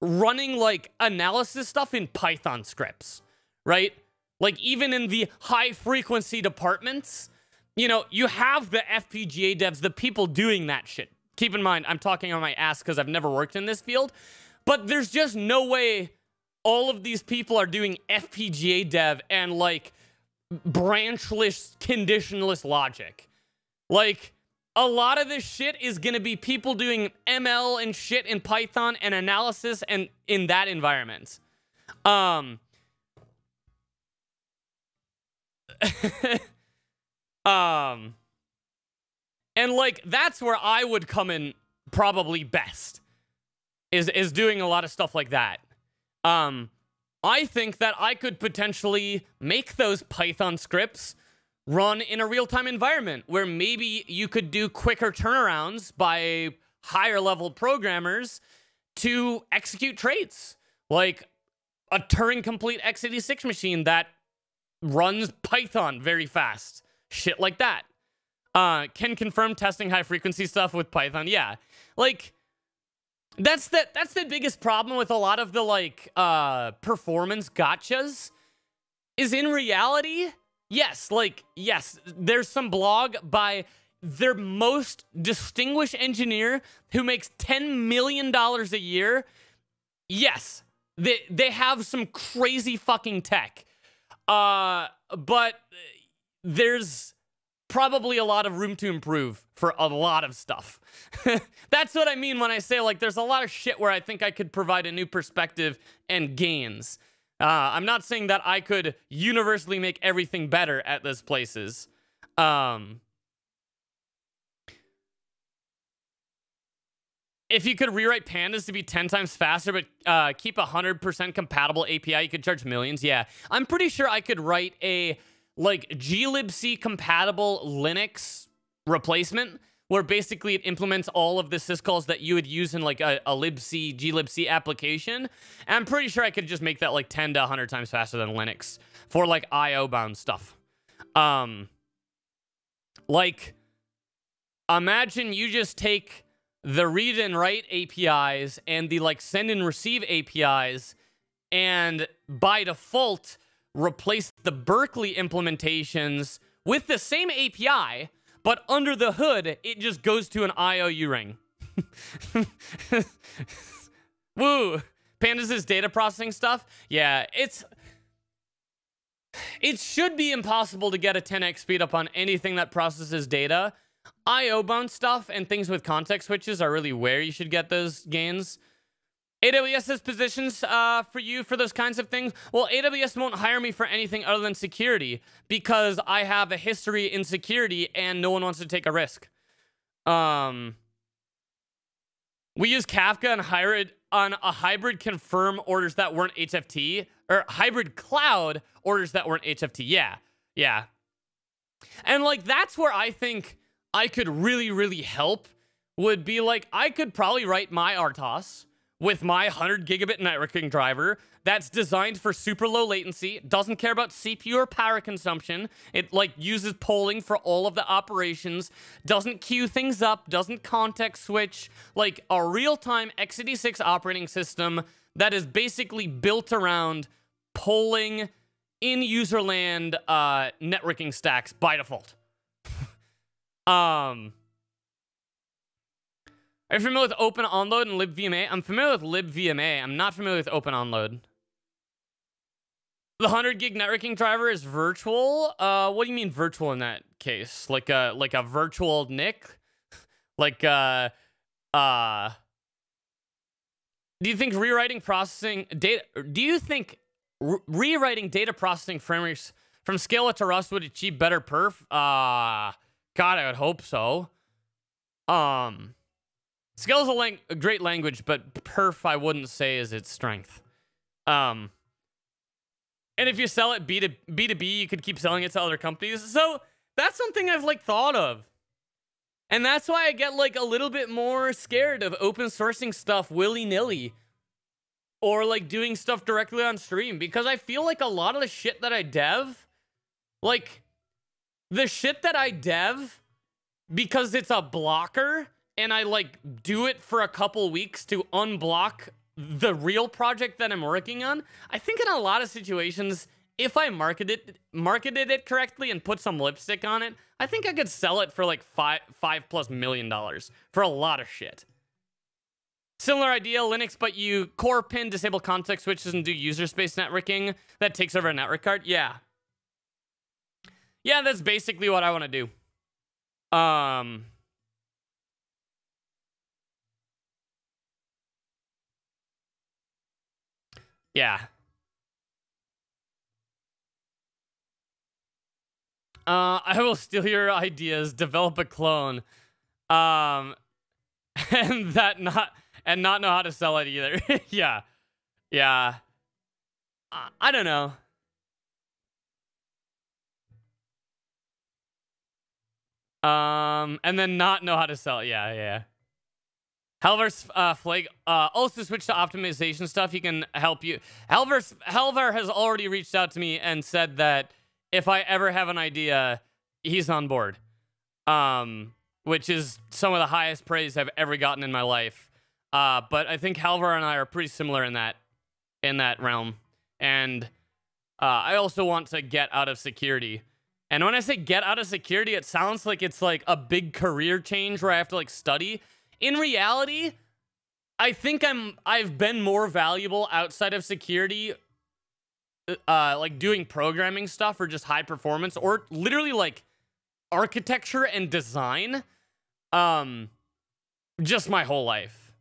running like analysis stuff in Python scripts, right? Like even in the high frequency departments, you know, you have the FPGA devs, the people doing that shit. Keep in mind, I'm talking on my ass because I've never worked in this field, but there's just no way all of these people are doing FPGA dev and like branchless, conditionless logic. Like, a lot of this shit is going to be people doing ML and shit in Python and analysis and in that environment. Um, um, and like that's where I would come in probably best is is doing a lot of stuff like that. Um, I think that I could potentially make those Python scripts run in a real-time environment where maybe you could do quicker turnarounds by higher level programmers to execute traits like a Turing complete x86 machine that runs Python very fast. Shit like that. Uh, can confirm testing high frequency stuff with Python. Yeah. Like, that's the that's the biggest problem with a lot of the like uh performance gotchas is in reality yes like yes there's some blog by their most distinguished engineer who makes 10 million dollars a year yes they they have some crazy fucking tech uh but there's probably a lot of room to improve for a lot of stuff. That's what I mean when I say, like, there's a lot of shit where I think I could provide a new perspective and gains. Uh, I'm not saying that I could universally make everything better at those places. Um, if you could rewrite pandas to be 10 times faster but uh, keep a 100% compatible API, you could charge millions. Yeah, I'm pretty sure I could write a like glibc compatible Linux replacement where basically it implements all of the syscalls that you would use in like a, a libc glibc application. And i'm pretty sure i could just make that like 10 to 100 times faster than linux for like io bound stuff. Um like imagine you just take the read and write apis and the like send and receive apis and by default replace the Berkeley implementations with the same API, but under the hood, it just goes to an io_uring. Woo! Pandas' is data processing stuff? Yeah, it's... It should be impossible to get a 10x speed up on anything that processes data. IO bound stuff and things with context switches are really where you should get those gains. AWS has positions uh, for you for those kinds of things. Well, AWS won't hire me for anything other than security because I have a history in security and no one wants to take a risk. Um, we use Kafka and hybrid on a hybrid confirm orders that weren't HFT or hybrid cloud orders that weren't HFT. Yeah, yeah. And like that's where I think I could really, really help. Would be like I could probably write my RTOS with my 100 gigabit networking driver that's designed for super low latency, doesn't care about CPU or power consumption. It like uses polling for all of the operations, doesn't queue things up, doesn't context switch, like a real-time x86 operating system that is basically built around polling in userland uh, networking stacks by default. um are you familiar with Open Onload and libvma? I'm familiar with libvma. I'm not familiar with Open Onload. The 100 gig networking driver is virtual. Uh, what do you mean virtual in that case? Like a like a virtual NIC? like uh uh do you think rewriting processing data do you think re rewriting data processing frameworks from Scala to Rust would achieve better perf? Uh god, I would hope so. Um Scala's a, lang a great language, but perf I wouldn't say is its strength. Um and if you sell it B to B to B, you could keep selling it to other companies. So that's something I've like thought of. And that's why I get like a little bit more scared of open sourcing stuff willy-nilly. Or like doing stuff directly on stream. Because I feel like a lot of the shit that I dev, like the shit that I dev, because it's a blocker, and I like do it for a couple weeks to unblock the real project that I'm working on, I think in a lot of situations, if I marketed it, marketed it correctly and put some lipstick on it, I think I could sell it for like five five plus million dollars for a lot of shit. Similar idea, Linux, but you core pin disable context switches and do user space networking that takes over a network card. Yeah. Yeah, that's basically what I want to do. Um, Yeah. Uh, I will steal your ideas, develop a clone, um, and that not and not know how to sell it either. yeah, yeah. Uh, I don't know. Um, and then not know how to sell. Yeah, yeah. Halvar's uh, Flake uh, also switch to optimization stuff. He can help you. Halvar's Halvar has already reached out to me and said that if I ever have an idea, he's on board. Um, which is some of the highest praise I've ever gotten in my life. Uh, but I think Halvar and I are pretty similar in that in that realm. And uh, I also want to get out of security. And when I say get out of security, it sounds like it's like a big career change where I have to like study in reality, I think I'm I've been more valuable outside of security uh like doing programming stuff or just high performance or literally like architecture and design um just my whole life.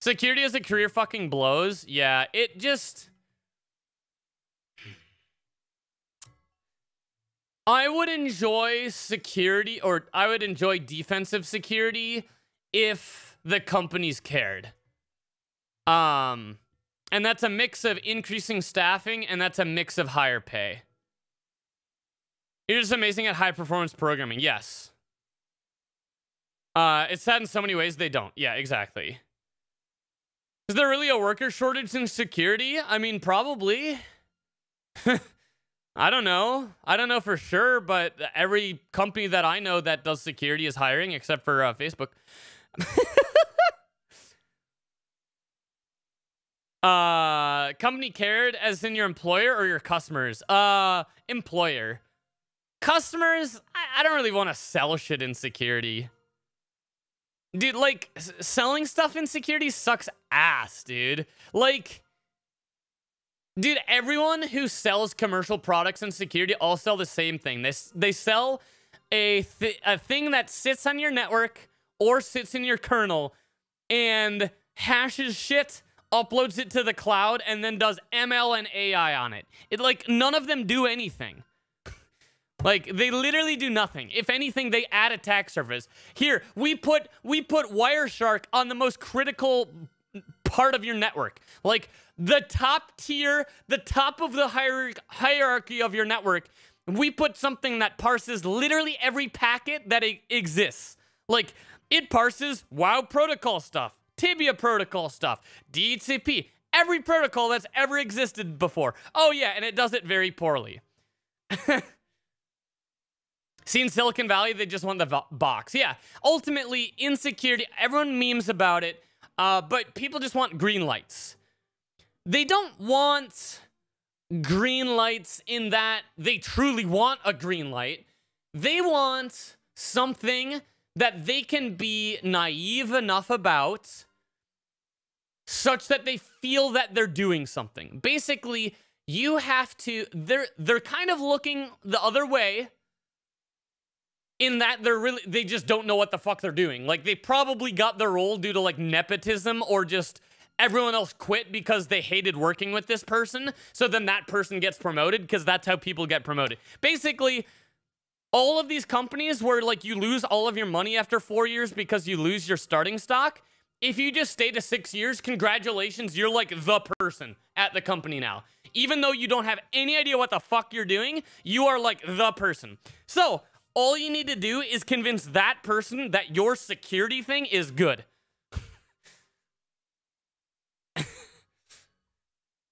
Security as a career fucking blows. Yeah, it just I would enjoy security or I would enjoy defensive security if the companies cared. Um, and that's a mix of increasing staffing and that's a mix of higher pay. You're just amazing at high performance programming. Yes. Uh, it's sad in so many ways they don't. Yeah, exactly. Is there really a worker shortage in security? I mean, probably. I don't know. I don't know for sure, but every company that I know that does security is hiring, except for uh, Facebook. uh, company cared as in your employer or your customers? Uh, employer. Customers, I, I don't really want to sell shit in security. Dude, like, selling stuff in security sucks ass, dude. Like, dude, everyone who sells commercial products in security all sell the same thing. They, they sell a, th a thing that sits on your network or sits in your kernel and hashes shit, uploads it to the cloud, and then does ML and AI on it. It like none of them do anything. like they literally do nothing. If anything, they add attack surface. Here, we put we put Wireshark on the most critical part of your network. Like the top tier, the top of the hierarchy of your network, we put something that parses literally every packet that exists. Like it parses WoW protocol stuff, Tibia protocol stuff, DHCP, every protocol that's ever existed before. Oh yeah, and it does it very poorly. See, in Silicon Valley, they just want the box. Yeah, ultimately, insecurity, everyone memes about it, uh, but people just want green lights. They don't want green lights in that they truly want a green light. They want something that they can be naive enough about such that they feel that they're doing something. Basically, you have to they're they're kind of looking the other way in that they're really they just don't know what the fuck they're doing. Like they probably got their role due to like nepotism or just everyone else quit because they hated working with this person. So then that person gets promoted because that's how people get promoted. Basically, all of these companies where like you lose all of your money after 4 years because you lose your starting stock, if you just stay to 6 years, congratulations, you're like the person at the company now. Even though you don't have any idea what the fuck you're doing, you are like the person. So, all you need to do is convince that person that your security thing is good.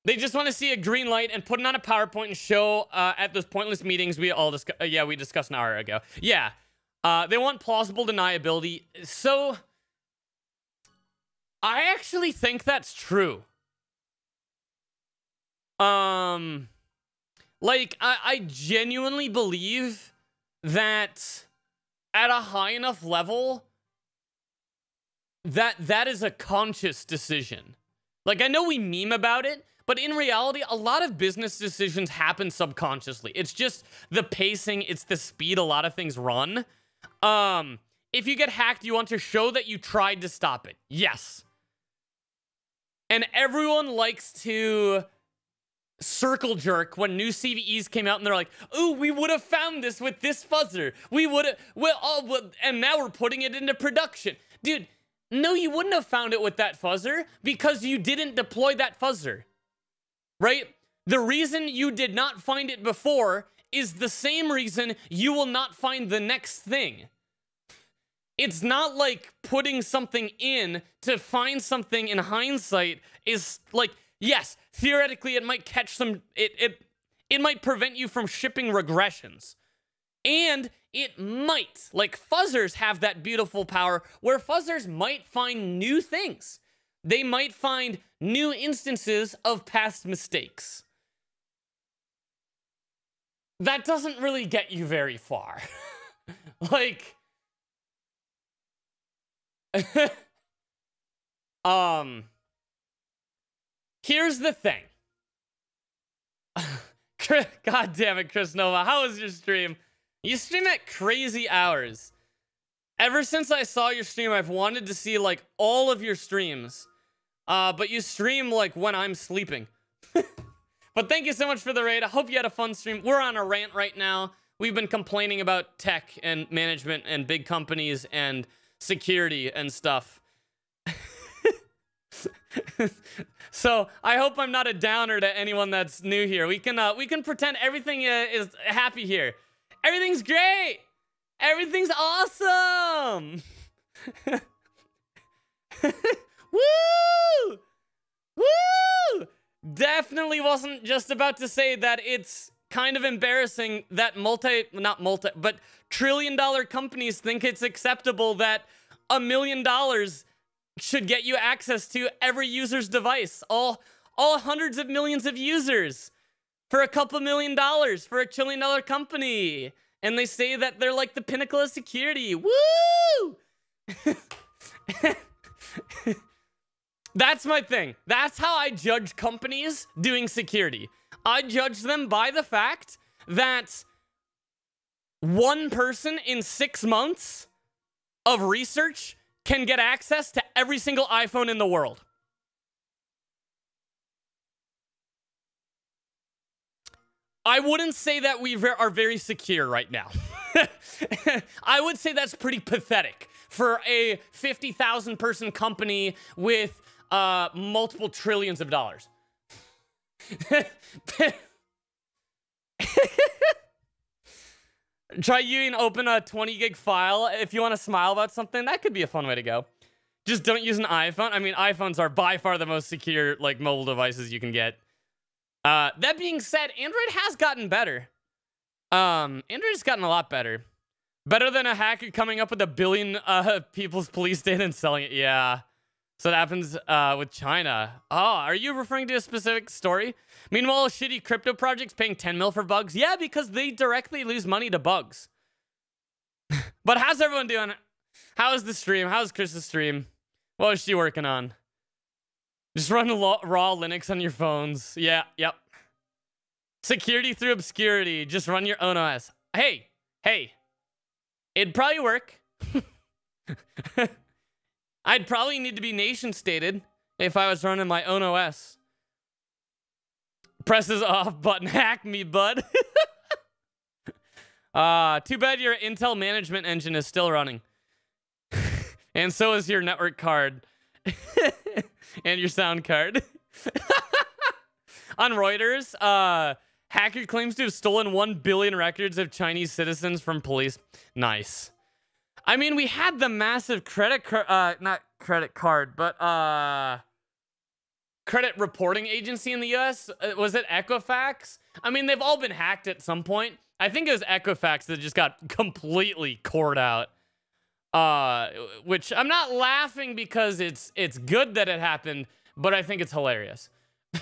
they just want to see a green light and put it on a PowerPoint and show uh, at those pointless meetings we all discussed. Uh, yeah, we discussed an hour ago. Yeah. Uh, they want plausible deniability. So, I actually think that's true. Um, like, I, I genuinely believe that at a high enough level that that is a conscious decision. Like I know we meme about it, but in reality, a lot of business decisions happen subconsciously. It's just the pacing, it's the speed a lot of things run. Um, if you get hacked, you want to show that you tried to stop it. Yes. And everyone likes to circle jerk when new CVEs came out and they're like, "Oh, we would have found this with this fuzzer. We would have well, oh, and now we're putting it into production." Dude, no you wouldn't have found it with that fuzzer because you didn't deploy that fuzzer. Right? The reason you did not find it before is the same reason you will not find the next thing. It's not like putting something in to find something in hindsight is like Yes, theoretically it might catch some it it it might prevent you from shipping regressions. And it might, like fuzzers have that beautiful power where fuzzers might find new things. They might find new instances of past mistakes. That doesn't really get you very far. like um Here's the thing. God damn it, Kris Nova. How was your stream? You stream at crazy hours. Ever since I saw your stream, I've wanted to see like all of your streams. Uh, but you stream like when I'm sleeping. but thank you so much for the raid. I hope you had a fun stream. We're on a rant right now. We've been complaining about tech and management and big companies and security and stuff. so I hope I'm not a downer to anyone that's new here. We can uh, we can pretend everything uh, is happy here. Everything's great. Everything's awesome. Woo! Woo! Definitely wasn't just about to say that it's kind of embarrassing that multi, not multi, but trillion dollar companies think it's acceptable that a million dollars should get you access to every user's device, all all hundreds of millions of users for a couple million dollars for a trillion dollar company. And they say that they're like the pinnacle of security. Woo! That's my thing. That's how I judge companies doing security. I judge them by the fact that one person in six months of research can get access to every single iPhone in the world. I wouldn't say that we are very secure right now. I would say that's pretty pathetic for a 50,000 person company with uh, multiple trillions of dollars. Try using open a 20 gig file if you want to smile about something. That could be a fun way to go. Just don't use an iPhone. I mean, iPhones are by far the most secure like mobile devices you can get. Uh, that being said, Android has gotten better. Um, Android's gotten a lot better. Better than a hacker coming up with a billion uh, people's police data and selling it. Yeah. So that happens uh, with China. Oh, are you referring to a specific story? Meanwhile, shitty crypto projects paying 10 mil for bugs? Yeah, because they directly lose money to bugs. but how's everyone doing? How's the stream? How's Kris's stream? What is she working on? Just run raw Linux on your phones. Yeah, yep. Security through obscurity. Just run your own OS. Hey, hey. It'd probably work. I'd probably need to be nation stated if I was running my own OS. Presses off button. Hack me, bud. uh, too bad your Intel management engine is still running. and so is your network card. and your sound card. On Reuters, uh, hacker claims to have stolen 1 billion records of Chinese citizens from police. Nice. I mean, we had the massive credit card, uh, not credit card, but, uh, credit reporting agency in the US. Uh, was it Equifax? I mean, they've all been hacked at some point. I think it was Equifax that just got completely cored out. Uh, which I'm not laughing because it's it's good that it happened, but I think it's hilarious.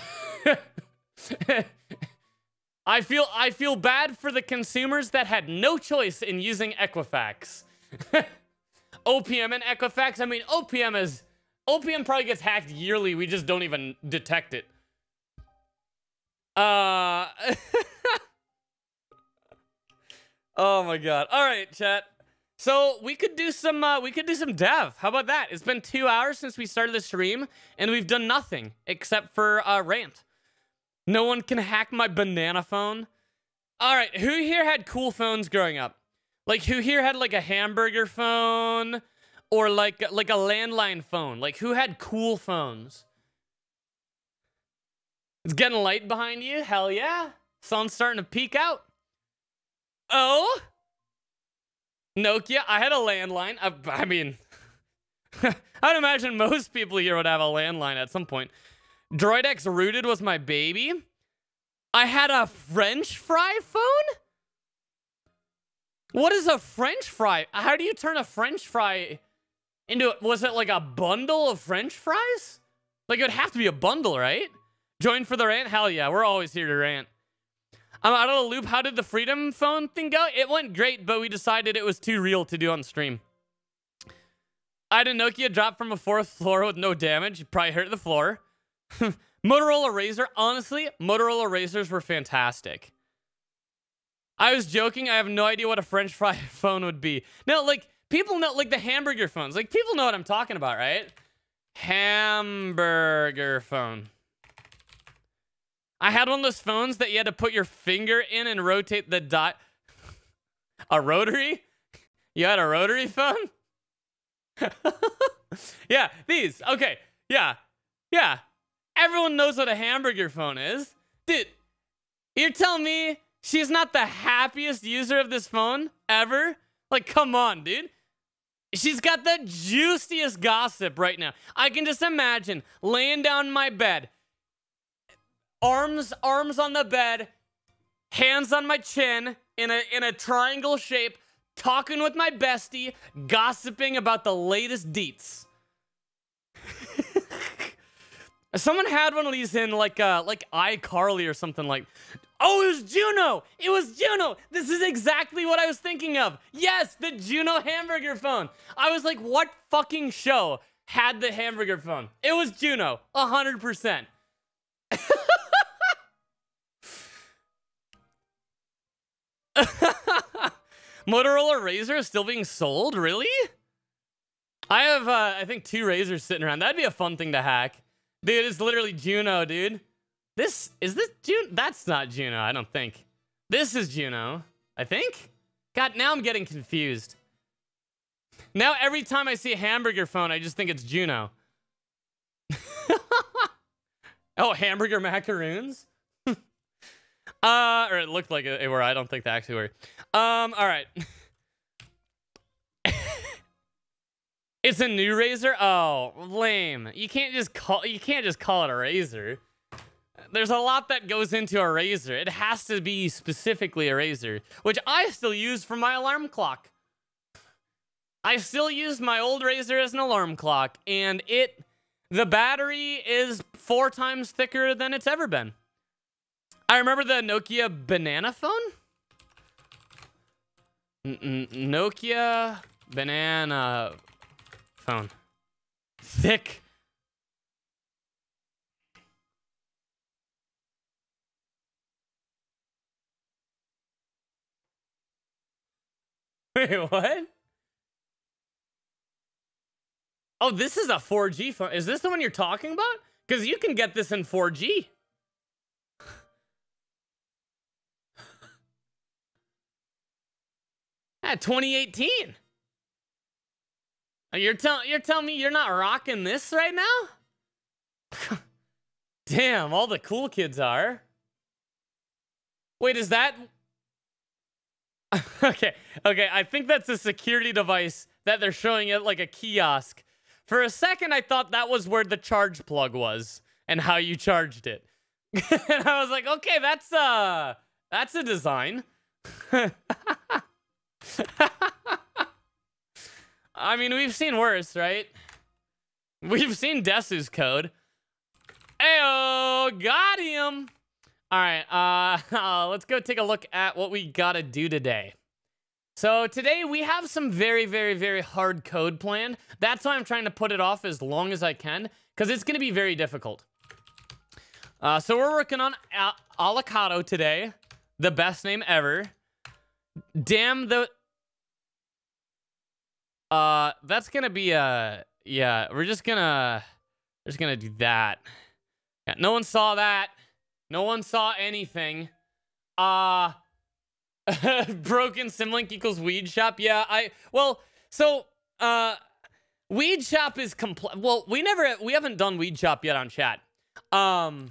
I feel I feel bad for the consumers that had no choice in using Equifax. OPM and Equifax. I mean, OPM is OPM probably gets hacked yearly. We just don't even detect it. Uh. oh my god. All right, chat. So we could do some uh, we could do some dev. How about that? It's been two hours since we started the stream, and we've done nothing except for uh, rant. No one can hack my banana phone. All right, who here had cool phones growing up? Like who here had like a hamburger phone or like like a landline phone? Like who had cool phones? It's getting light behind you. Hell yeah. Sun's starting to peek out. Oh? Nokia. I had a landline. I, I mean, I'd imagine most people here would have a landline at some point. Droid X Rooted was my baby. I had a French fry phone? What is a French fry? How do you turn a French fry into, was it like a bundle of French fries? Like it would have to be a bundle, right? Join for the rant? Hell yeah, we're always here to rant. I'm out of the loop. How did the Freedom phone thing go? It went great, but we decided it was too real to do on stream. I had a Nokia drop from a fourth floor with no damage. Probably hurt the floor. Motorola Razr. Honestly, Motorola Razrs were fantastic. I was joking. I have no idea what a French fry phone would be. No, like, people know, like, the hamburger phones. Like, people know what I'm talking about, right? Hamburger phone. I had one of those phones that you had to put your finger in and rotate the dot. a rotary? You had a rotary phone? yeah, these. Okay. Yeah. Yeah. Everyone knows what a hamburger phone is. Dude, you're telling me she's not the happiest user of this phone ever? Like, come on, dude. She's got the juiciest gossip right now. I can just imagine laying down my bed, arms arms on the bed, hands on my chin in a in a triangle shape, talking with my bestie, gossiping about the latest deets. Someone had one of these in like uh like iCarly or something like Oh, it was Juno! It was Juno! This is exactly what I was thinking of. Yes, the Juno hamburger phone. I was like, what fucking show had the hamburger phone? It was Juno, 100%. Motorola Razr is still being sold? Really? I have, uh, I think, two razors sitting around. That'd be a fun thing to hack. Dude, it's literally Juno, dude. This, is this Juno? That's not Juno, I don't think. This is Juno, I think? God, now I'm getting confused. Now every time I see a hamburger phone, I just think it's Juno. oh, hamburger macaroons? Uh, or it looked like it were. I don't think they actually were. Um, all right. it's a new razor. Oh, lame. You can't just call. You can't just call it a razor. There's a lot that goes into a razor. It has to be specifically a razor, which I still use for my alarm clock. I still use my old razor as an alarm clock, and it, the battery is four times thicker than it's ever been. I remember the Nokia banana phone. N Nokia banana phone. Thick. Wait, what? Oh, this is a 4G phone. Is this the one you're talking about? Because you can get this in 4G. At 2018. You're telling you're telling me you're not rocking this right now? Damn, all the cool kids are. Wait, is that Okay, okay, I think that's a security device that they're showing it like a kiosk. For a second I thought that was where the charge plug was and how you charged it. and I was like, "Okay, that's uh that's a design." I mean, we've seen worse, right? We've seen Desu's code. Ayo, got him. All right, uh, let's go take a look at what we gotta do today. So today we have some very, very, very hard code planned. That's why I'm trying to put it off as long as I can, because it's gonna be very difficult. Uh, so we're working on Al Allocado today. The best name ever. Damn the uh, that's gonna be a uh, yeah. We're just gonna we're just gonna do that. Yeah, no one saw that. No one saw anything. Uh broken symlink equals weed shop. Yeah, I well, so uh weed shop is complete. Well, we never we haven't done weed shop yet on chat. Um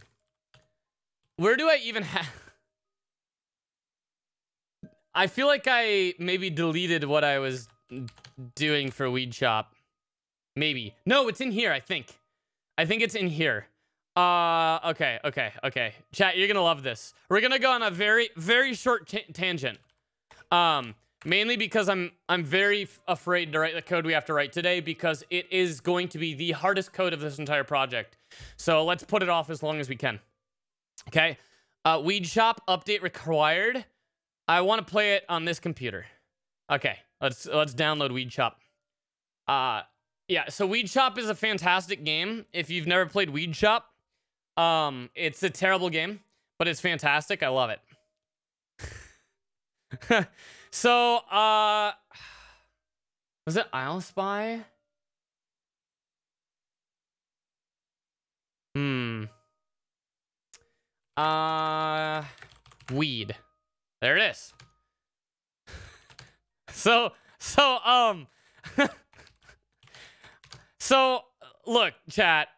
where do I even have I feel like I maybe deleted what I was doing for Weed Shop. Maybe. No, it's in here, I think. I think it's in here. Uh, okay, okay, okay. Chat, you're gonna love this. We're gonna go on a very, very short tangent. Um, mainly because I'm, I'm very afraid to write the code we have to write today because it is going to be the hardest code of this entire project. So let's put it off as long as we can. Okay. Uh, Weed Shop update required. I want to play it on this computer. Okay, let's let's download Weed Shop. Uh yeah, so Weed Shop is a fantastic game. If you've never played Weed Shop, um, it's a terrible game, but it's fantastic. I love it. so, uh was it ILSpy? Hmm. Uh weed. There it is. So, so, um, so, look, chat,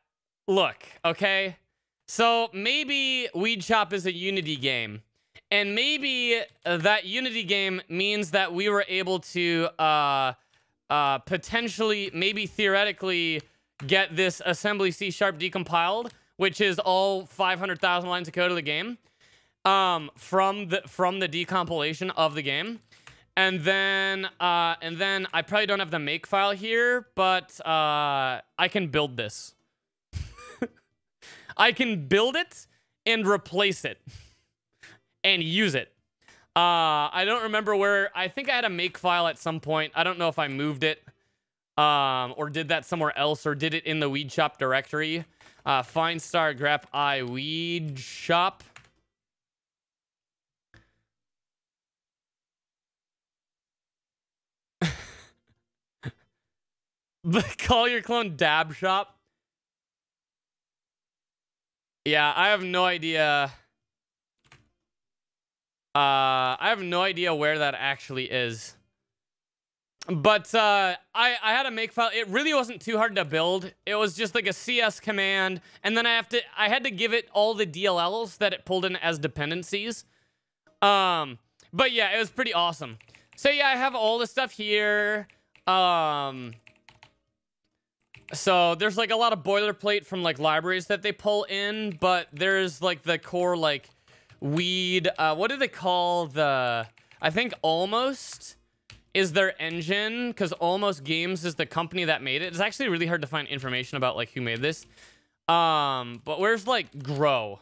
look, okay? So maybe Weed Shop is a Unity game. And maybe that Unity game means that we were able to, uh, uh, potentially, maybe theoretically, get this assembly C sharp decompiled, which is all 500,000 lines of code of the game, um, from the from the decompilation of the game. And then, uh, and then I probably don't have the make file here, but uh, I can build this. I can build it and replace it and use it. Uh, I don't remember where, I think I had a make file at some point. I don't know if I moved it um, or did that somewhere else or did it in the weed shop directory. Uh, find star grep i weed shop. Call your clone Dab Shop. Yeah, I have no idea. Uh, I have no idea where that actually is. But uh, I, I had a make file. It really wasn't too hard to build. It was just like a CS command, and then I have to I had to give it all the DLLs that it pulled in as dependencies. Um, but yeah, it was pretty awesome. So yeah, I have all the stuff here. Um, so there's like a lot of boilerplate from like libraries that they pull in, but there's like the core like weed. Uh, what do they call the? I think almost is their engine because almost games is the company that made it. It's actually really hard to find information about like who made this. Um, but where's like grow?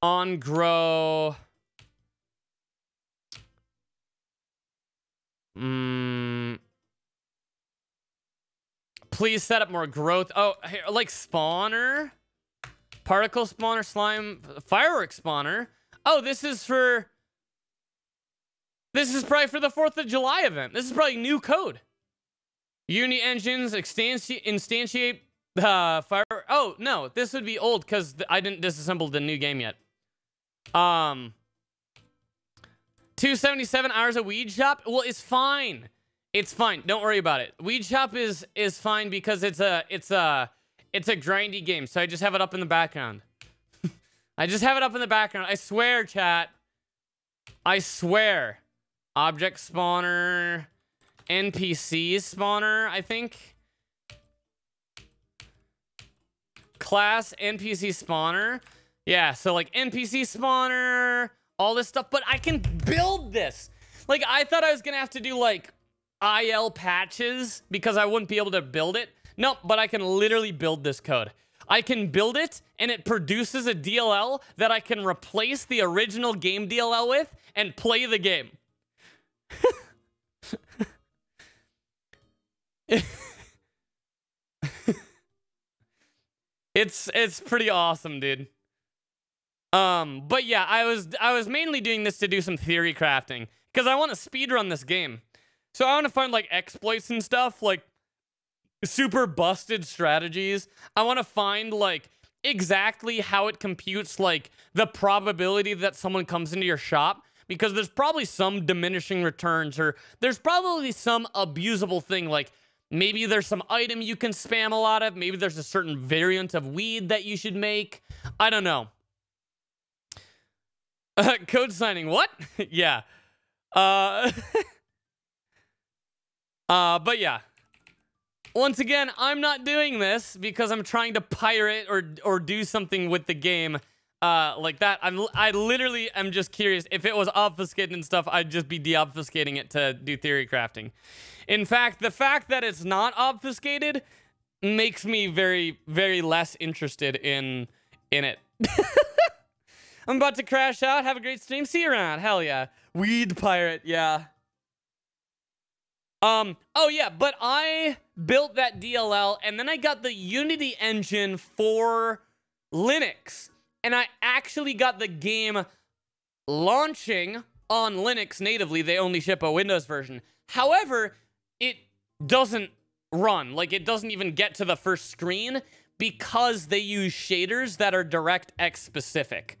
On grow. Hmm. Please set up more growth. Oh, like spawner? Particle spawner, slime, firework spawner. Oh, this is for... This is probably for the 4th of July event. This is probably new code. Unity engines instanti instantiate uh, fire. Oh, no, this would be old because I didn't disassemble the new game yet. Um, 277 hours of Weed Shop? Well, it's fine. It's fine. Don't worry about it. Weed Shop is is fine because it's a it's a it's a grindy game. So I just have it up in the background. I just have it up in the background. I swear, chat. I swear. Object spawner, NPC spawner, I think. Class NPC spawner. Yeah, so like NPC spawner, all this stuff, but I can build this. Like I thought I was gonna have to do like IL patches because I wouldn't be able to build it. Nope, but I can literally build this code. I can build it and it produces a DLL that I can replace the original game DLL with and play the game. it's it's pretty awesome, dude. Um, but yeah, I was I was mainly doing this to do some theory crafting because I want to speedrun this game. So I want to find like exploits and stuff, like super busted strategies. I want to find like exactly how it computes like the probability that someone comes into your shop because there's probably some diminishing returns or there's probably some abusable thing like maybe there's some item you can spam a lot of, maybe there's a certain variant of weed that you should make. I don't know. Uh, code signing, what? yeah. Uh, uh, but yeah. Once again, I'm not doing this because I'm trying to pirate or or do something with the game uh, like that. I'm I literally am just curious. If it was obfuscated and stuff, I'd just be deobfuscating it to do theory crafting. In fact, the fact that it's not obfuscated makes me very very less interested in in it. I'm about to crash out. Have a great stream. See you around. Hell yeah. Weed pirate. Yeah. Um, oh yeah, but I built that DLL and then I got the Unity engine for Linux. And I actually got the game launching on Linux natively. They only ship a Windows version. However, it doesn't run. Like, it doesn't even get to the first screen because they use shaders that are DirectX specific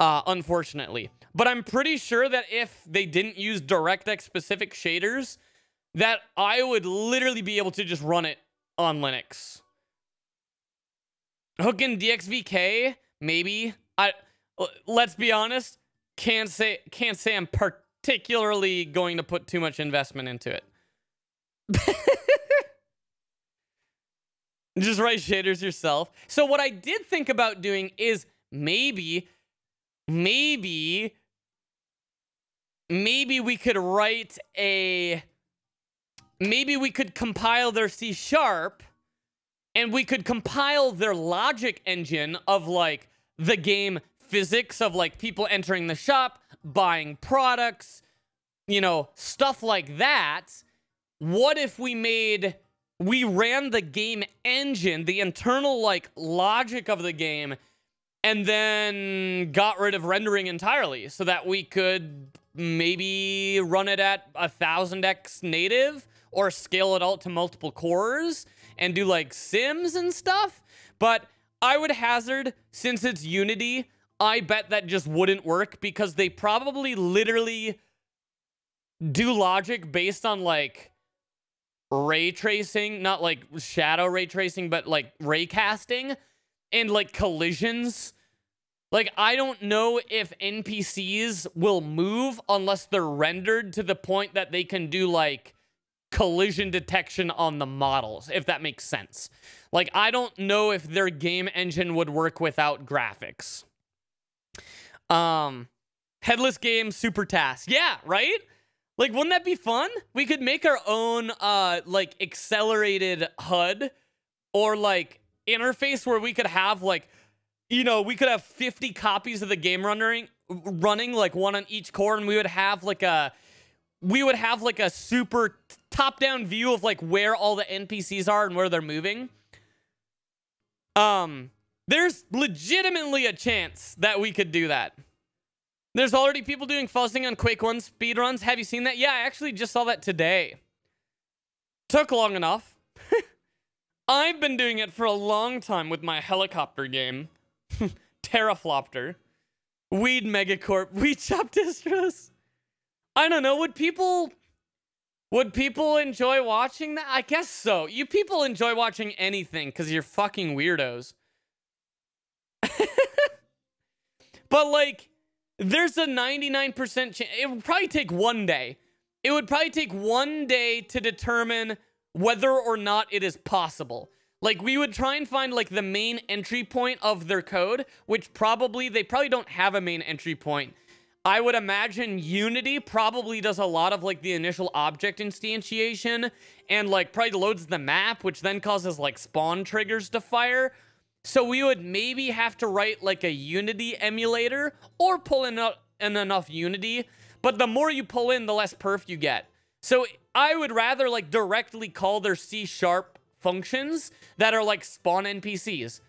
uh, unfortunately. But I'm pretty sure that if they didn't use DirectX specific shaders, that I would literally be able to just run it on Linux. Hook in DXVK, maybe. I uh, let's be honest, can't say can't say I'm particularly going to put too much investment into it. just write shaders yourself. So what I did think about doing is maybe maybe maybe we could write a maybe we could compile their C sharp and we could compile their logic engine of like the game physics of like people entering the shop, buying products, you know, stuff like that. What if we made we ran the game engine, the internal like logic of the game and then got rid of rendering entirely so that we could maybe run it at a thousand X native or scale it out to multiple cores and do like sims and stuff. But I would hazard, since it's Unity, I bet that just wouldn't work because they probably literally do logic based on like ray tracing, not like shadow ray tracing, but like ray casting and like collisions. Like, I don't know if NPCs will move unless they're rendered to the point that they can do like collision detection on the models, if that makes sense. Like, I don't know if their game engine would work without graphics. Um, headless game super task. Yeah, right? Like, wouldn't that be fun? We could make our own, uh, like, accelerated HUD or, like, interface where we could have like you know we could have 50 copies of the game running running like one on each core and we would have like a we would have like a super top down view of like where all the npcs are and where they're moving um there's legitimately a chance that we could do that There's already people doing fuzzing on Quake 1 speedruns. Have you seen that? Yeah, I actually just saw that today. Took long enough. I've been doing it for a long time with my helicopter game. Teraflopter. Weed Megacorp. Weed Shop Distros. I don't know. Would people... Would people enjoy watching that? I guess so. You people enjoy watching anything because you're fucking weirdos. but, like, there's a 99% chance. It would probably take one day. It would probably take one day to determine whether or not it is possible. Like, we would try and find, like, the main entry point of their code, which probably, they probably don't have a main entry point. I would imagine Unity probably does a lot of, like, the initial object instantiation and, like, probably loads the map, which then causes, like, spawn triggers to fire. So we would maybe have to write, like, a Unity emulator or pull in, in enough Unity. But the more you pull in, the less perf you get. So I would rather like directly call their C sharp functions that are like spawn NPCs.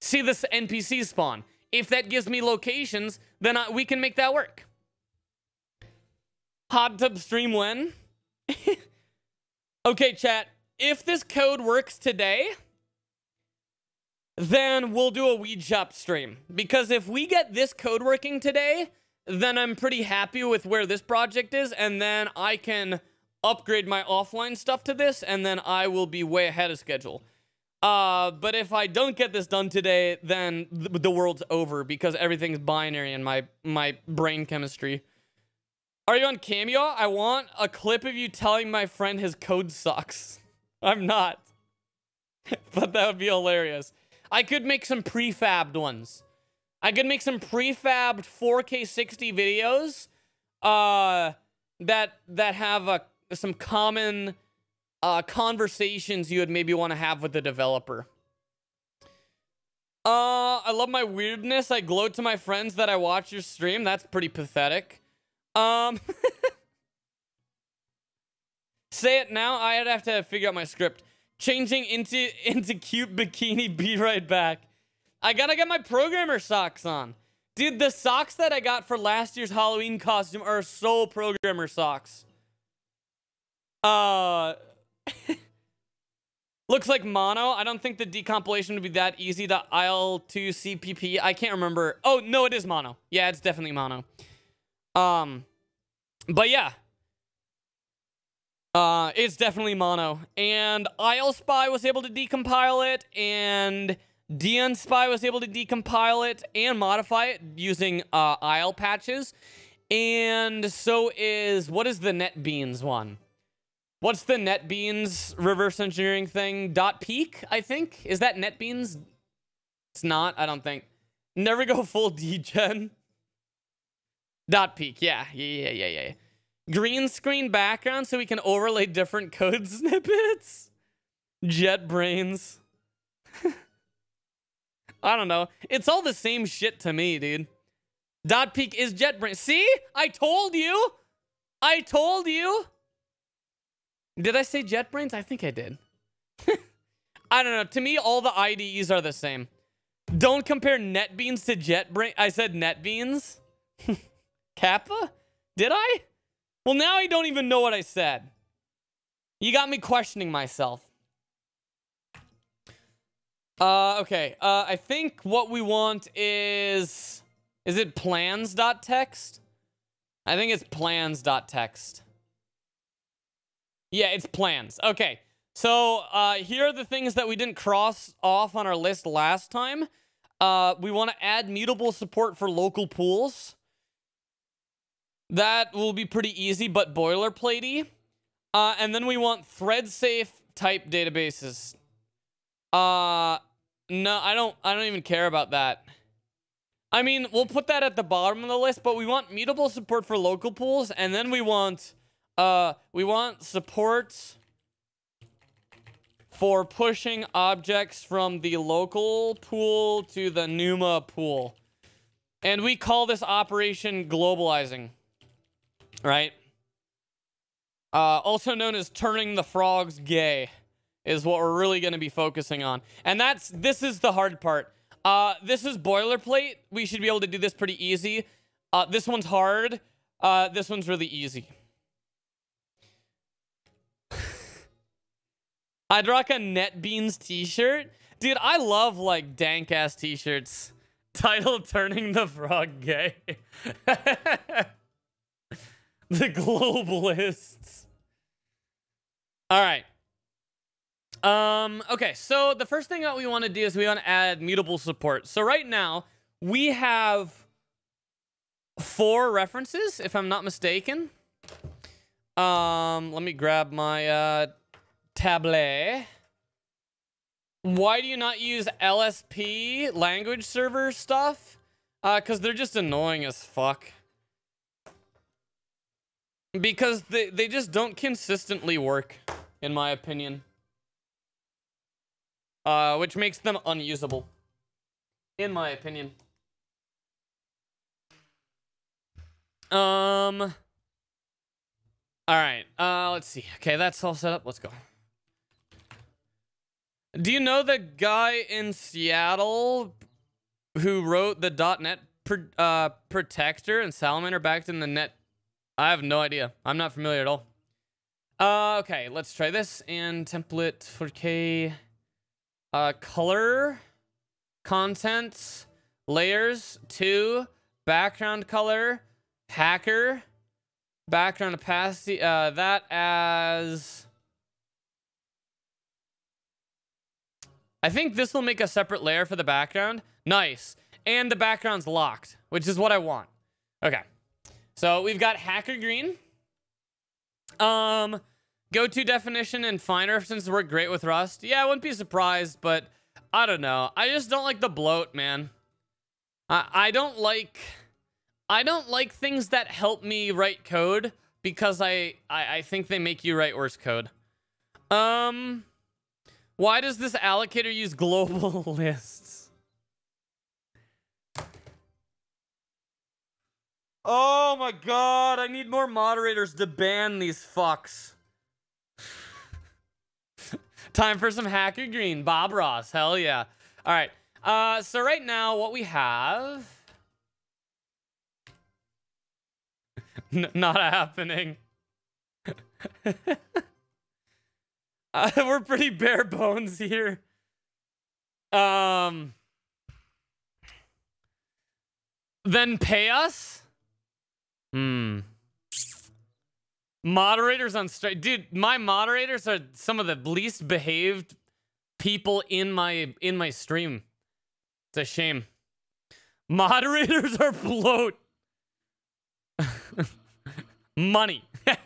See this NPC spawn. If that gives me locations, then I, we can make that work. Hot tub stream when? okay, chat. If this code works today, then we'll do a weed shop stream. Because if we get this code working today, then I'm pretty happy with where this project is, and then I can upgrade my offline stuff to this, and then I will be way ahead of schedule. Uh, but if I don't get this done today, then th the world's over because everything's binary in my my brain chemistry. Are you on Cameo? I want a clip of you telling my friend his code sucks. I'm not. but that would be hilarious. I could make some prefabbed ones. I could make some prefabbed 4K 60 videos uh, that that have a some common uh, conversations you would maybe want to have with the developer. Uh, I love my weirdness. I gloat to my friends that I watch your stream. That's pretty pathetic. Um, say it now. I'd have to figure out my script. Changing into into cute bikini. Be right back. I gotta get my programmer socks on. Dude, the socks that I got for last year's Halloween costume are so programmer socks. Uh, looks like mono. I don't think the decompilation would be that easy. The IL2 CPP. I can't remember. Oh, no, it is mono. Yeah, it's definitely mono. Um, but yeah. Uh, it's definitely mono. And ILSpy was able to decompile it, and DNSpy was able to decompile it and modify it using uh, IL patches. And so is, what is the NetBeans one? What's the NetBeans reverse engineering thing? dotPeek, I think. Is that NetBeans? It's not, I don't think. Never go full degen. dotPeek, yeah, yeah, yeah, yeah, yeah. Green screen background so we can overlay different code snippets. JetBrains. I don't know. It's all the same shit to me, dude. dotPeek is JetBrains. See? I told you. I told you. Did I say JetBrains? I think I did. I don't know. To me, all the IDEs are the same. Don't compare NetBeans to JetBrains. I said NetBeans. Kappa? Did I? Well, now I don't even know what I said. You got me questioning myself. Uh, okay. Uh, I think what we want is... Is it plans.text? I think it's plans.text. Yeah, it's plans. Okay. So uh, here are the things that we didn't cross off on our list last time. Uh, we want to add mutable support for local pools. That will be pretty easy, but boilerplatey. Uh, and then we want thread safe type databases. Uh, no, I don't, I don't even care about that. I mean, we'll put that at the bottom of the list, but we want mutable support for local pools, and then we want uh, we want support for pushing objects from the local pool to the NUMA pool. And we call this operation globalizing, right? Uh, also known as turning the frogs gay is what we're really going to be focusing on. And that's, this is the hard part. Uh, this is boilerplate. We should be able to do this pretty easy. Uh, this one's hard. Uh, this one's really easy. I'd rock a NetBeans t-shirt. Dude, I love like dank ass t-shirts. Title Turning the Frog Gay. the globalists. All right. Um, okay, so the first thing that we want to do is we want to add mutable support. So right now, we have four references, if I'm not mistaken. Um, let me grab my uh, tablet. Why do you not use LSP language server stuff? Uh, cause they're just annoying as fuck. Because they, they just don't consistently work, in my opinion. Uh, which makes them unusable. In my opinion. Um... Alright, uh, let's see. Okay, that's all set up. Let's go. Do you know the guy in Seattle who wrote the .NET uh, Protector and Salamander backed in the net? I have no idea. I'm not familiar at all. Uh, okay, let's try this. And template 4K. Uh, color. Contents. Layers. 2. Background color. Hacker. Background opacity. Uh, that as... I think this will make a separate layer for the background. Nice. And the background's locked, which is what I want. Okay. So we've got hacker green. Um, go-to definition and fine references work great with Rust. Yeah, I wouldn't be surprised, but I don't know. I just don't like the bloat, man. I, I don't like... I don't like things that help me write code because I, I, I think they make you write worse code. Um... Why does this allocator use global lists? Oh my god, I need more moderators to ban these fucks. Time for some hacker green. Bob Ross, hell yeah. All right, uh, so right now what we have... not happening. Uh, we're pretty bare bones here. Um. Then pay us? Hmm. Moderators on strike. Dude, my moderators are some of the least behaved people in my in my stream. It's a shame. Moderators are bloat. Money.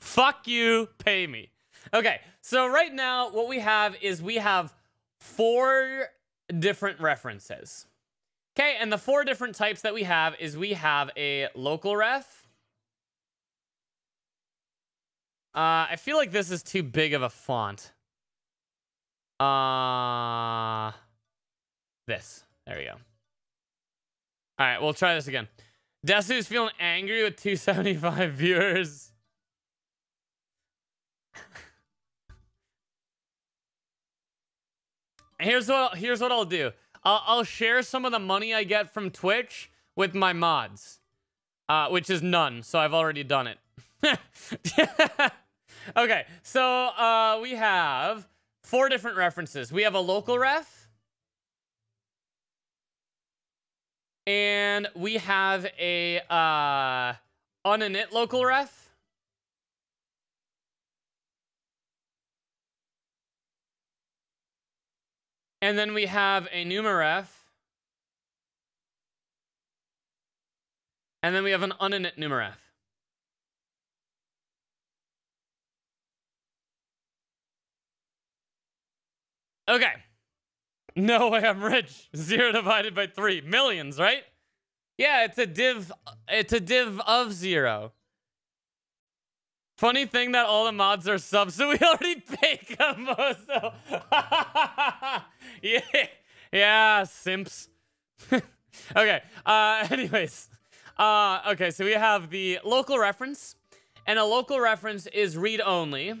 Fuck you, pay me. Okay, so right now, what we have is we have four different references. Okay, and the four different types that we have is we have a local ref. Uh, I feel like this is too big of a font. Uh, this. There we go. All right, we'll try this again. Desu's feeling angry with 275 viewers. Here's what here's what I'll do. I'll, I'll share some of the money I get from Twitch with my mods, uh, which is none. So I've already done it. okay, so uh, we have four different references. We have a local ref. And we have a uh, uninit local ref. And then we have a numeref. And then we have an uninit numeref. Okay. No way I'm rich. Zero divided by three. Millions, right? Yeah, it's a div, it's a div of zero. Funny thing that all the mods are subs, so we already pay Gamozo. yeah, yeah, simps. okay, uh, anyways. Uh, okay, so we have the local reference, and a local reference is read-only.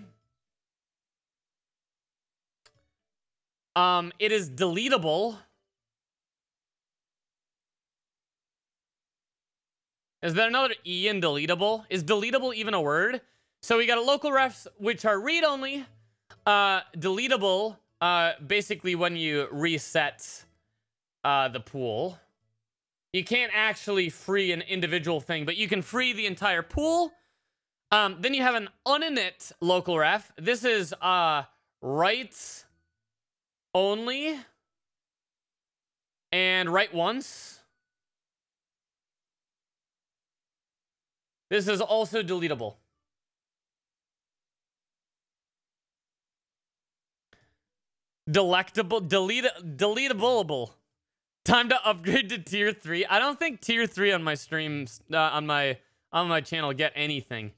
Um, it is deletable. Is there another E in deletable? Is deletable even a word? So we got a local refs, which are read-only. Uh, deletable, uh, basically when you reset uh, the pool. You can't actually free an individual thing, but you can free the entire pool. Um, then you have an uninit local ref. This is uh, write only and write once. This is also deletable. Delectable, delete, deletable. Time to upgrade to tier three. I don't think tier three on my streams, uh, on my on my channel, get anything.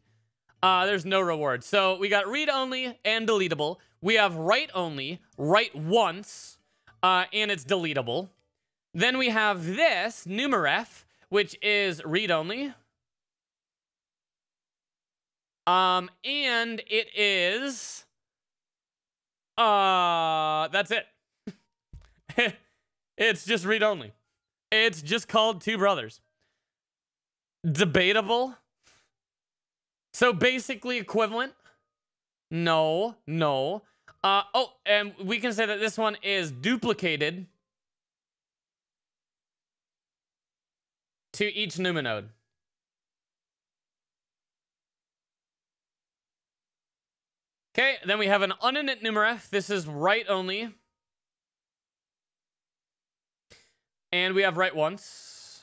Uh, there's no reward. So we got read only and deletable. We have write only, write once, uh, and it's deletable. Then we have this numeref, which is read only. Um, and it is, uh, that's it. it's just read only. It's just called Two Brothers. Debatable. So basically equivalent. No, no. Uh, oh, and we can say that this one is duplicated to each NUMA Okay, then we have an uninit numeref. This is write only. And we have write once.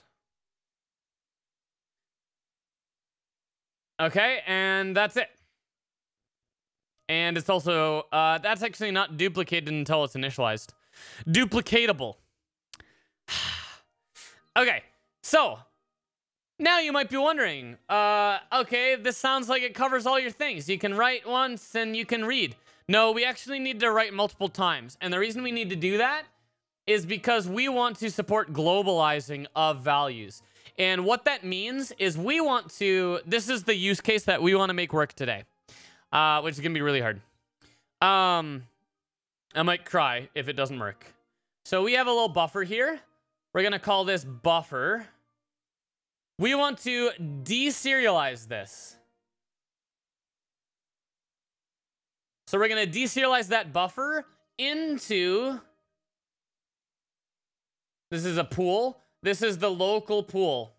Okay, and that's it. And it's also, uh, that's actually not duplicated until it's initialized. Duplicatable. okay, so now you might be wondering, uh, okay, this sounds like it covers all your things. You can write once and you can read. No, we actually need to write multiple times. And the reason we need to do that is because we want to support globalizing of values. And what that means is we want to, this is the use case that we want to make work today, uh, which is going to be really hard. Um, I might cry if it doesn't work. So we have a little buffer here. We're going to call this buffer. We want to deserialize this. So we're going to deserialize that buffer into... This is a pool. This is the local pool.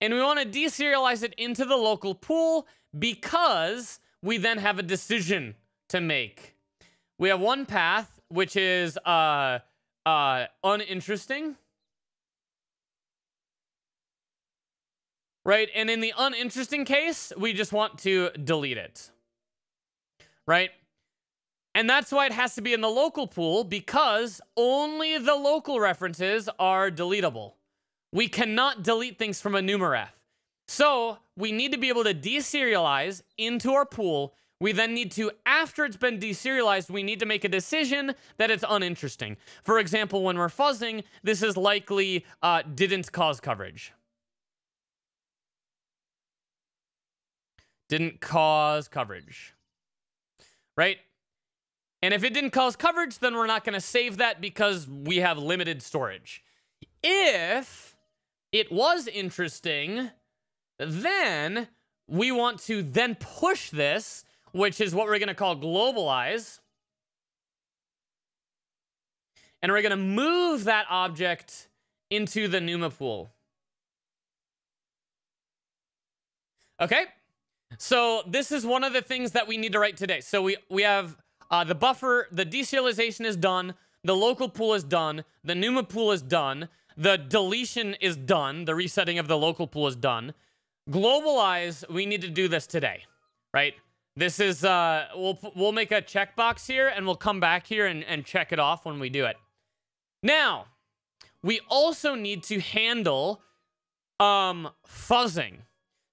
And we want to deserialize it into the local pool because we then have a decision to make. We have one path, which is uh, uh, uninteresting. Right? And in the uninteresting case, we just want to delete it, right? And that's why it has to be in the local pool because only the local references are deletable. We cannot delete things from a numeref. So we need to be able to deserialize into our pool. We then need to, after it's been deserialized, we need to make a decision that it's uninteresting. For example, when we're fuzzing, this is likely uh, didn't cause coverage. Didn't cause coverage, right? And if it didn't cause coverage, then we're not going to save that because we have limited storage. If it was interesting, then we want to then push this, which is what we're going to call globalize. And we're going to move that object into the NUMA pool. Okay, so this is one of the things that we need to write today. So we, we have uh, the buffer, the deserialization is done, the local pool is done, the NUMA pool is done, the deletion is done, the resetting of the local pool is done. Globalize, we need to do this today, right? This is, uh, we'll, we'll make a checkbox here and we'll come back here and, and check it off when we do it. Now, we also need to handle um, fuzzing.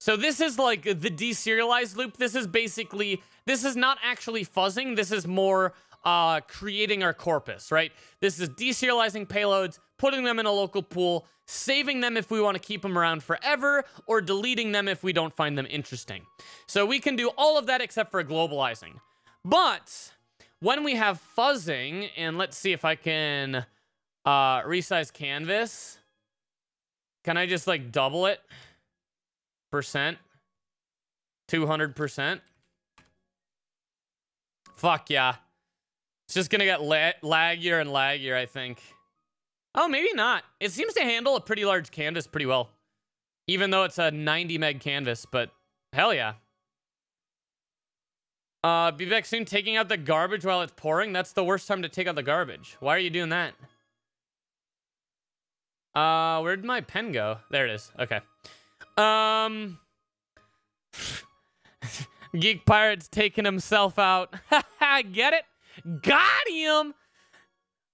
So this is like the deserialized loop. This is basically, this is not actually fuzzing. This is more uh, creating our corpus, right? This is deserializing payloads, putting them in a local pool, saving them if we want to keep them around forever, or deleting them if we don't find them interesting. So we can do all of that except for globalizing. But when we have fuzzing, and let's see if I can uh, resize canvas. Can I just like double it? Percent? 200%? Fuck yeah. It's just gonna get la laggier and laggier, I think. Oh, maybe not. It seems to handle a pretty large canvas pretty well. Even though it's a 90 meg canvas, but hell yeah. Uh, be back soon taking out the garbage while it's pouring. That's the worst time to take out the garbage. Why are you doing that? Uh, where'd my pen go? There it is. Okay. Um, Geek Pirate's taking himself out. Get it? Got him!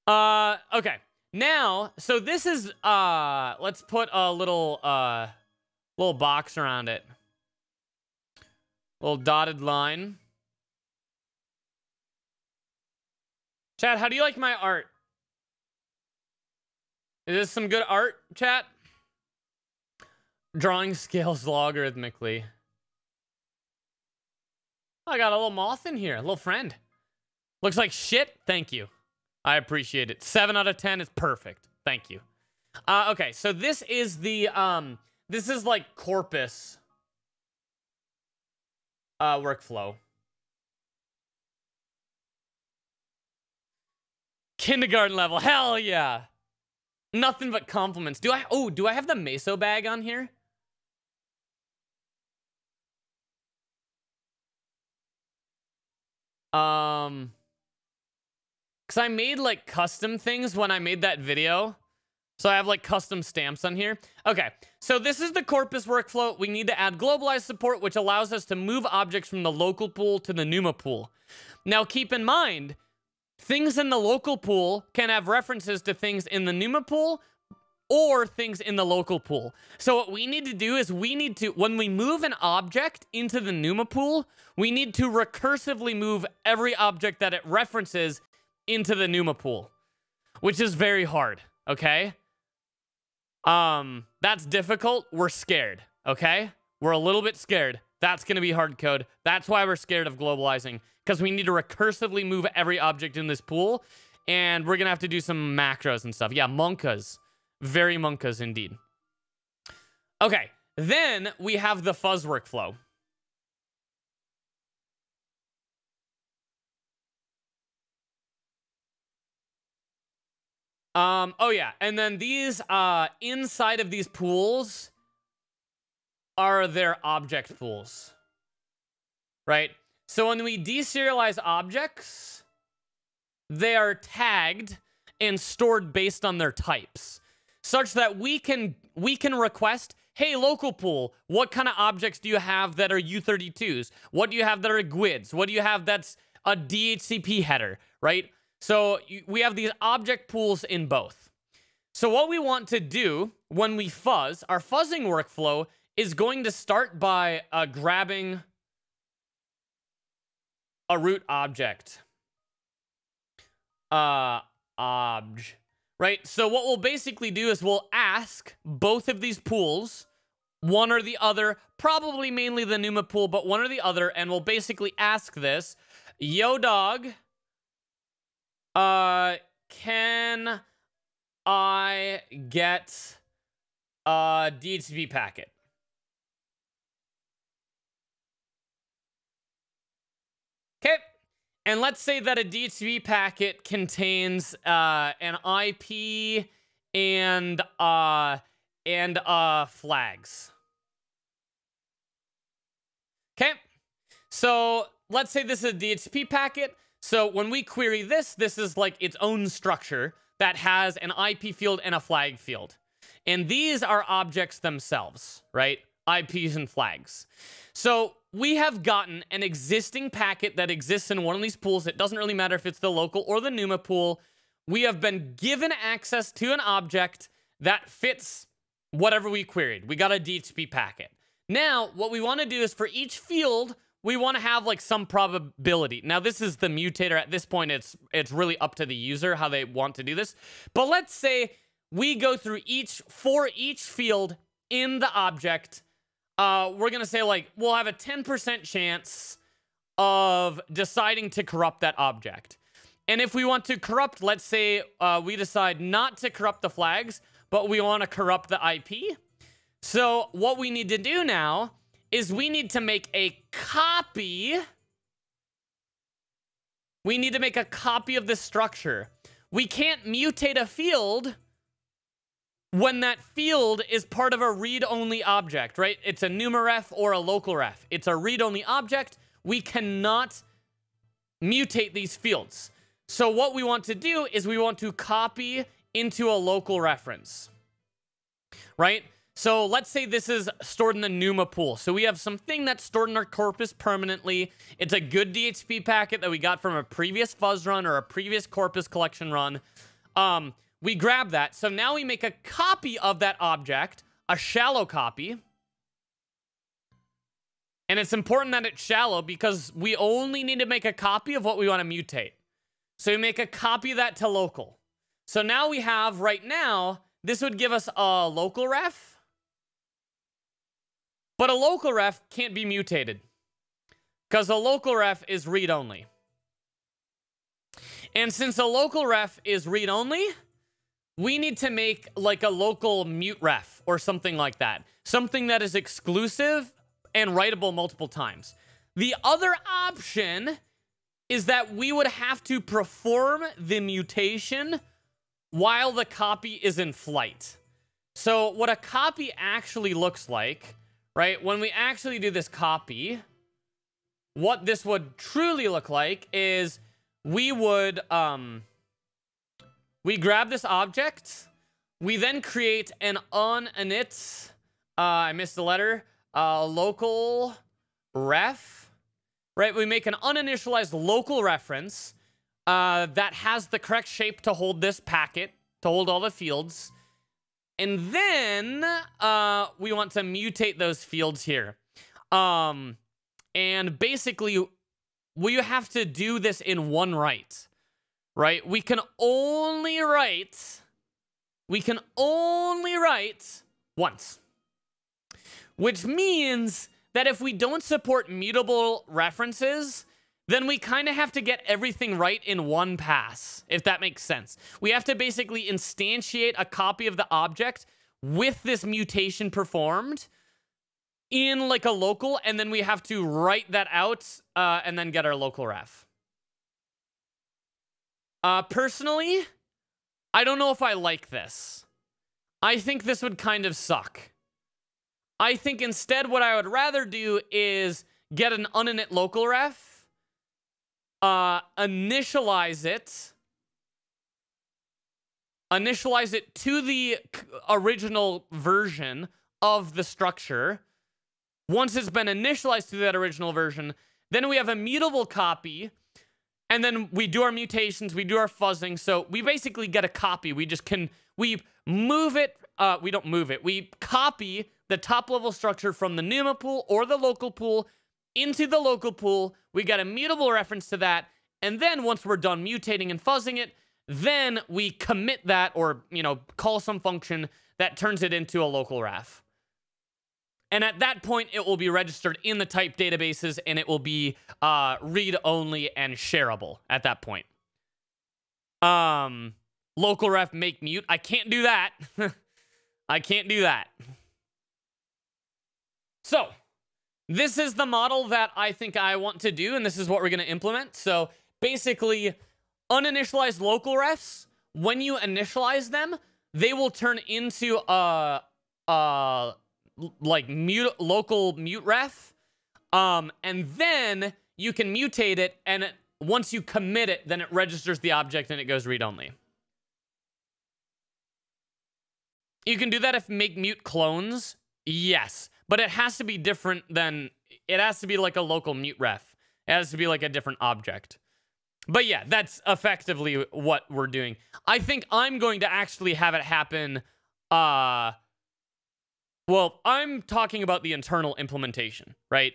Uh, okay. Now, so this is, uh, let's put a little, uh, little box around it. Little dotted line. Chad, how do you like my art? Is this some good art, chat? Drawing scales logarithmically. I got a little moth in here, a little friend. Looks like shit. Thank you. I appreciate it. 7 out of 10 is perfect. Thank you. Uh, okay, so this is the, um, this is like corpus uh, workflow. Kindergarten level. Hell yeah. Nothing but compliments. Do I, oh, do I have the meso bag on here? Um, because I made like custom things when I made that video. So I have like custom stamps on here. Okay, so this is the corpus workflow. We need to add globalized support, which allows us to move objects from the local pool to the NUMA pool. Now keep in mind, things in the local pool can have references to things in the NUMA pool, or things in the local pool. So what we need to do is we need to, when we move an object into the NUMA pool, we need to recursively move every object that it references into the NUMA pool, which is very hard, okay? Um, that's difficult. We're scared, okay? We're a little bit scared. That's going to be hard code. That's why we're scared of globalizing, because we need to recursively move every object in this pool, and we're going to have to do some macros and stuff. Yeah, monkas. Very monkas indeed. Okay, then we have the fuzz workflow. Um, oh yeah, and then these, uh, inside of these pools are their object pools, right? So when we deserialize objects, they are tagged and stored based on their types such that we can we can request hey local pool what kind of objects do you have that are u32s what do you have that are GUIDs what do you have that's a dhcp header right? So we have these object pools in both. So what we want to do when we fuzz our fuzzing workflow is going to start by uh, grabbing a root object. Uh obj right? So what we'll basically do is we'll ask both of these pools, one or the other, probably mainly the Numa pool, but one or the other, and we'll basically ask this, yo dog, uh, can I get a DHCP packet? Okay. And let's say that a DHCP packet contains uh, an IP and uh, and uh, flags. Okay, so let's say this is a DHCP packet. So when we query this, this is like its own structure that has an IP field and a flag field. And these are objects themselves, right? IPs and flags. So we have gotten an existing packet that exists in one of these pools. It doesn't really matter if it's the local or the NUMA pool. We have been given access to an object that fits whatever we queried. We got a DHCP packet. Now, what we want to do is for each field, we want to have like some probability. Now, this is the mutator. At this point, it's it's really up to the user how they want to do this. But let's say we go through each for each field in the object uh, we're going to say, like, we'll have a 10% chance of deciding to corrupt that object. And if we want to corrupt, let's say uh, we decide not to corrupt the flags, but we want to corrupt the IP. So what we need to do now is we need to make a copy. We need to make a copy of this structure. We can't mutate a field when that field is part of a read-only object, right? It's a numeref or a local ref. It's a read-only object. We cannot mutate these fields. So what we want to do is we want to copy into a local reference, right? So let's say this is stored in the NUMA pool. So we have something that's stored in our corpus permanently. It's a good DHCP packet that we got from a previous fuzz run or a previous corpus collection run. Um, we grab that. So now we make a copy of that object, a shallow copy. And it's important that it's shallow because we only need to make a copy of what we want to mutate. So we make a copy of that to local. So now we have, right now, this would give us a local ref. But a local ref can't be mutated. Because a local ref is read-only. And since a local ref is read-only, we need to make like a local mute ref or something like that. Something that is exclusive and writable multiple times. The other option is that we would have to perform the mutation while the copy is in flight. So what a copy actually looks like, right? When we actually do this copy, what this would truly look like is we would, um, we grab this object. We then create an uninit, uh, I missed the letter, uh, local ref, right? We make an uninitialized local reference uh, that has the correct shape to hold this packet, to hold all the fields. And then uh, we want to mutate those fields here. Um, and basically, we have to do this in one write right? We can only write, we can only write once. Which means that if we don't support mutable references, then we kind of have to get everything right in one pass, if that makes sense. We have to basically instantiate a copy of the object with this mutation performed in like a local, and then we have to write that out uh, and then get our local ref. Uh, personally, I don't know if I like this. I think this would kind of suck. I think instead what I would rather do is get an uninit local ref, uh, initialize it, initialize it to the original version of the structure. Once it's been initialized to that original version, then we have a mutable copy and then we do our mutations, we do our fuzzing. So we basically get a copy. We just can, we move it, uh, we don't move it. We copy the top level structure from the NUMA pool or the local pool into the local pool. We get a mutable reference to that. And then once we're done mutating and fuzzing it, then we commit that or, you know, call some function that turns it into a local ref. And at that point, it will be registered in the type databases and it will be uh, read-only and shareable at that point. Um, local ref make mute. I can't do that. I can't do that. So, this is the model that I think I want to do, and this is what we're going to implement. So, basically, uninitialized local refs, when you initialize them, they will turn into a, a like mute local mute ref. Um, and then you can mutate it, and it, once you commit it, then it registers the object and it goes read-only. You can do that if make mute clones, yes, but it has to be different than, it has to be like a local mute ref. It has to be like a different object. But yeah, that's effectively what we're doing. I think I'm going to actually have it happen uh, well, I'm talking about the internal implementation, right?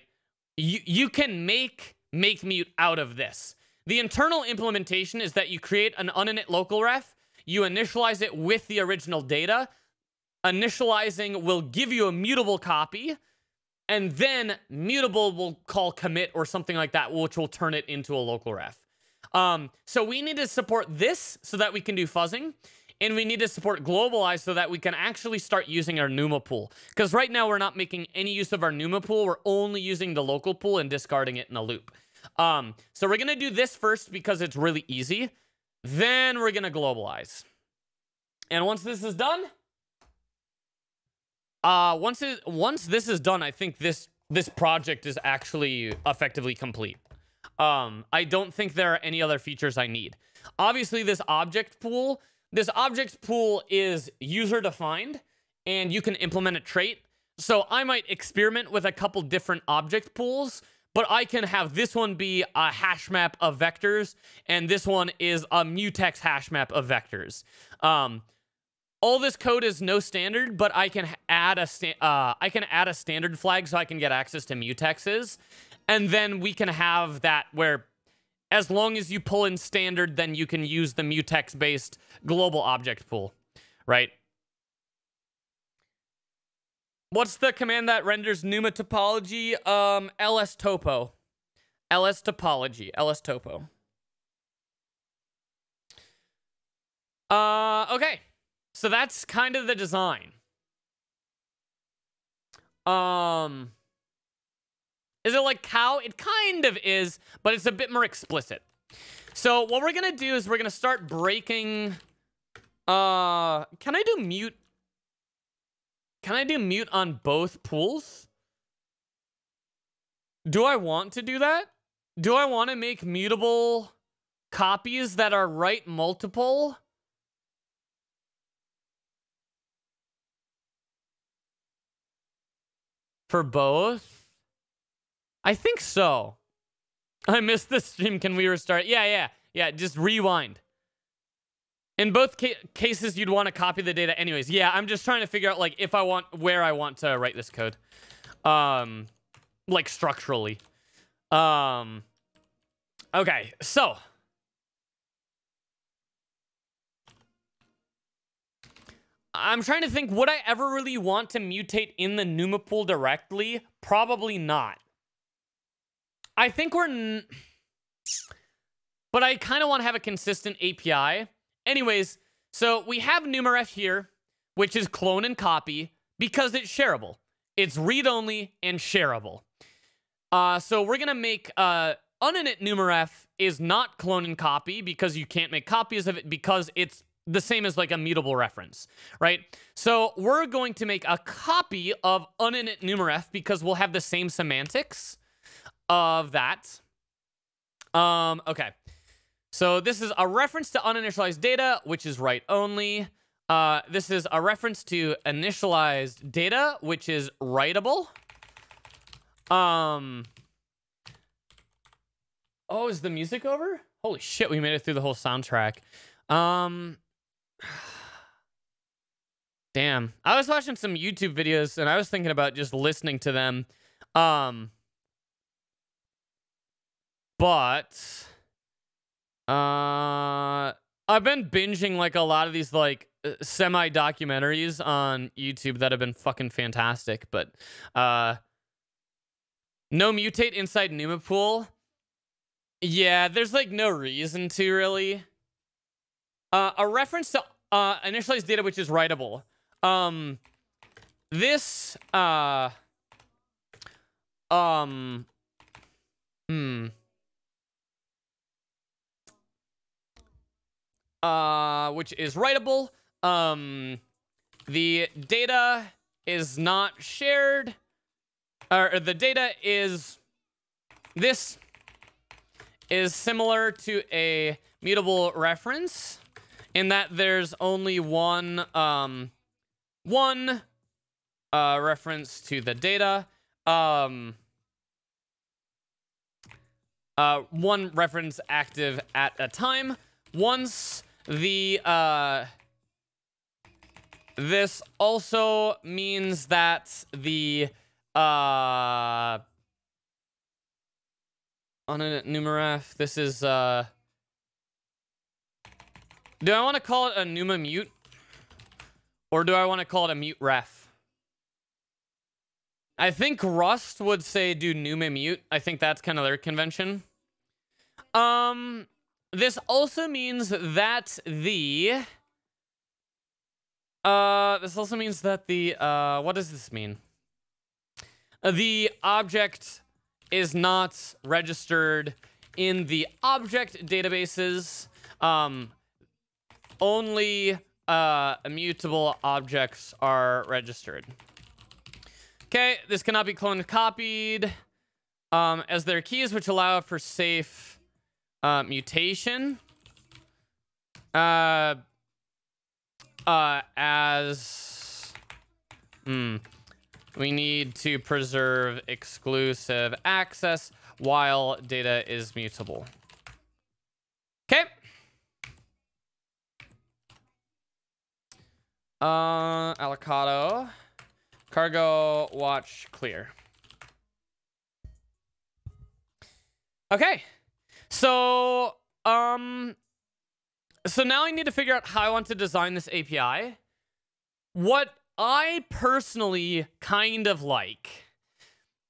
You, you can make make mute out of this. The internal implementation is that you create an uninit local ref, you initialize it with the original data. Initializing will give you a mutable copy, and then mutable will call commit or something like that, which will turn it into a local ref. Um, so we need to support this so that we can do fuzzing. And we need to support globalize so that we can actually start using our NUMA pool. Because right now we're not making any use of our NUMA pool. We're only using the local pool and discarding it in a loop. Um, so we're going to do this first because it's really easy. Then we're going to globalize. And once this is done, uh, once it, once this is done, I think this this project is actually effectively complete. Um, I don't think there are any other features I need. Obviously, this object pool, this object pool is user defined, and you can implement a trait. So I might experiment with a couple different object pools, but I can have this one be a hash map of vectors, and this one is a mutex hash map of vectors. Um, all this code is no standard, but I can add a uh, I can add a standard flag so I can get access to mutexes, and then we can have that where, as long as you pull in standard, then you can use the mutex based global object pool, right? What's the command that renders NUMA topology? Um, ls topo, ls topology, ls topo. Uh, okay. So that's kind of the design. Um, is it like cow? It kind of is, but it's a bit more explicit. So what we're gonna do is we're gonna start breaking. Uh, can I do mute? Can I do mute on both pools? Do I want to do that? Do I want to make mutable copies that are right multiple? For both? I think so. I missed the stream. Can we restart? Yeah, yeah. Yeah, just rewind. In both ca cases, you'd want to copy the data anyways. Yeah, I'm just trying to figure out, like, if I want, where I want to write this code. Um, like, structurally. Um, okay, so. I'm trying to think, would I ever really want to mutate in the NUMA pool directly? Probably not. I think we're... but I kind of want to have a consistent API. Anyways, so we have NumaRef here, which is clone and copy, because it's shareable. It's read-only and shareable. Uh, so we're going to make... Uh, uninit NumaRef is not clone and copy because you can't make copies of it because it's the same as like a mutable reference, right? So we're going to make a copy of uninit numaref because we'll have the same semantics of that. Um, okay. So this is a reference to uninitialized data, which is write only. Uh, this is a reference to initialized data, which is writable. Um. Oh, is the music over? Holy shit, we made it through the whole soundtrack. Um, Damn. I was watching some YouTube videos and I was thinking about just listening to them. Um but uh I've been binging like a lot of these like uh, semi documentaries on YouTube that have been fucking fantastic, but uh no mutate inside Numa pool. Yeah, there's like no reason to really. Uh, a reference to uh, initialized data which is writable. Um, this, uh, um, hmm. Uh, which is writable. Um, the data is not shared, or the data is, this is similar to a mutable reference in that there's only one um one uh reference to the data um uh one reference active at a time once the uh this also means that the uh on a numaref this is uh do I want to call it a Numa mute? Or do I want to call it a mute ref? I think Rust would say do Numa mute. I think that's kind of their convention. Um, this also means that the Uh, this also means that the, uh, what does this mean? The object is not registered in the object databases. Um, only uh, immutable objects are registered. Okay, this cannot be cloned copied um, as their keys, which allow for safe uh, mutation. Uh, uh, as hmm, we need to preserve exclusive access while data is mutable. Okay. Uh, Allocado. Cargo watch clear. Okay. So, um, so now I need to figure out how I want to design this API. What I personally kind of like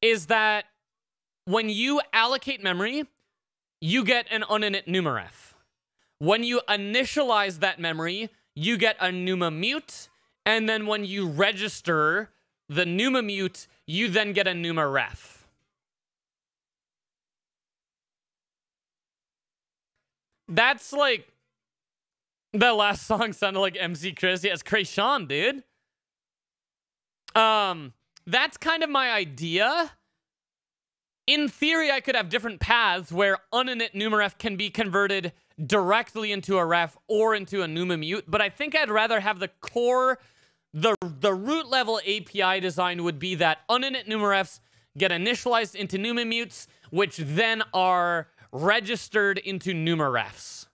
is that when you allocate memory, you get an uninit numaref. When you initialize that memory, you get a NUMA mute, and then when you register the NUMA mute, you then get a NUMA ref. That's like that last song sounded like MC Chris. Yeah, it's Kreayshawn, dude. Um, that's kind of my idea. In theory, I could have different paths where uninit numaref can be converted directly into a ref or into a NUMA mute, but I think I'd rather have the core, the, the root level API design would be that uninit numarefs get initialized into NUMA mutes, which then are registered into NUMA refs.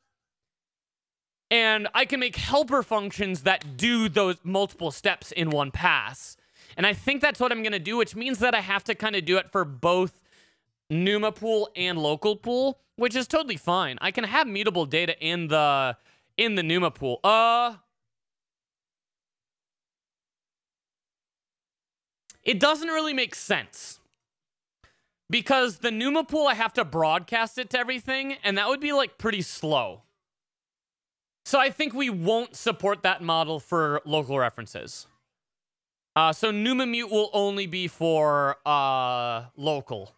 And I can make helper functions that do those multiple steps in one pass. And I think that's what I'm going to do, which means that I have to kind of do it for both NUMA pool and local pool, which is totally fine. I can have mutable data in the in the NUMA pool. Uh It doesn't really make sense. Because the NUMA pool, I have to broadcast it to everything, and that would be like pretty slow. So I think we won't support that model for local references. Uh, so NUMA mute will only be for uh, local,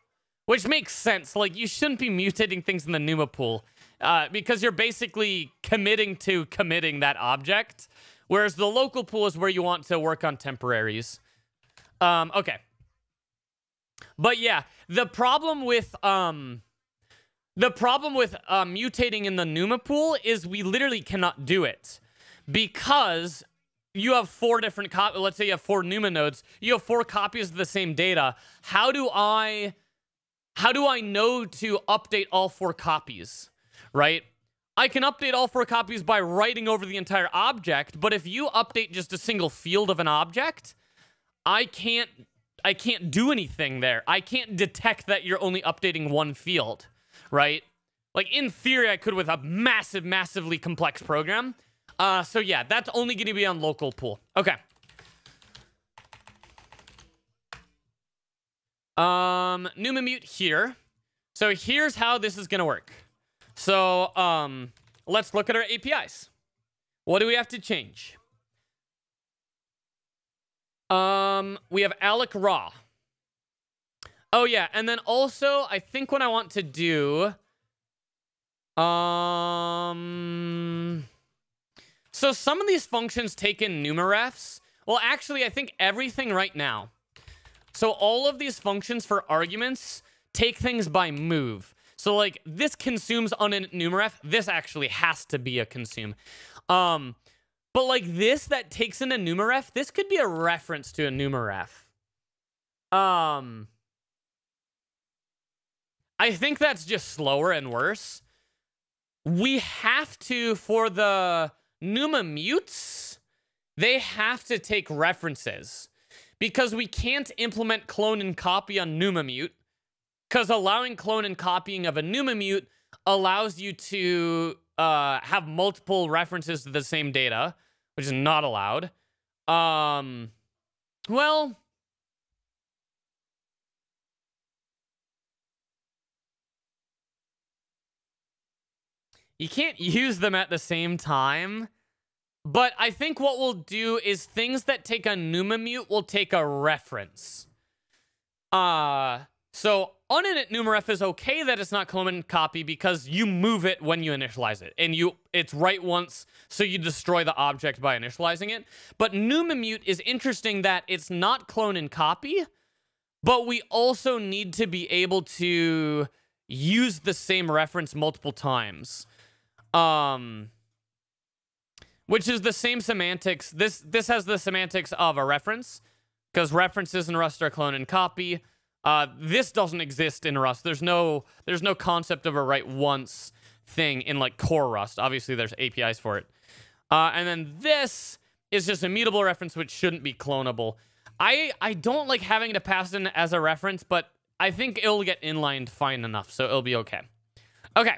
which makes sense. Like you shouldn't be mutating things in the NUMA pool uh, because you're basically committing to committing that object, whereas the local pool is where you want to work on temporaries. Um, okay. But yeah, the problem with um, the problem with uh, mutating in the NUMA pool is we literally cannot do it because you have four different copies. Let's say you have four NUMA nodes. You have four copies of the same data. How do I, how do I know to update all four copies, right? I can update all four copies by writing over the entire object, but if you update just a single field of an object, I can't, I can't do anything there. I can't detect that you're only updating one field right? Like, in theory, I could with a massive, massively complex program. Uh, so yeah, that's only going to be on local pool. Okay. Um, NUMA mute here. So here's how this is going to work. So, um, let's look at our APIs. What do we have to change? Um, we have Alloc raw. Oh, yeah. And then also, I think what I want to do... Um... So some of these functions take in numarefs. Well, actually, I think everything right now. So all of these functions for arguments take things by move. So like this consumes on a numaref. This actually has to be a consume. Um, but like this that takes in a numaref, this could be a reference to a numaref. Um, I think that's just slower and worse. We have to, for the Numa mutes, they have to take references. Because we can't implement clone and copy on Numa mute. Because allowing clone and copying of a Numa mute allows you to uh, have multiple references to the same data, which is not allowed. Um, well, You can't use them at the same time. but I think what we'll do is things that take a mute will take a reference. Uh, so uninit numaref is okay that it's not clone and copy because you move it when you initialize it. And you it's write once, so you destroy the object by initializing it. But numamute is interesting that it's not clone and copy, but we also need to be able to use the same reference multiple times. Um which is the same semantics. This this has the semantics of a reference because references in Rust are clone and copy. Uh, this doesn't exist in Rust. There's no there's no concept of a write once thing in like core Rust. Obviously, there's APIs for it. Uh, and then this is just a mutable reference which shouldn't be clonable. I I don't like having to pass in as a reference, but I think it'll get inlined fine enough, so it'll be okay. Okay.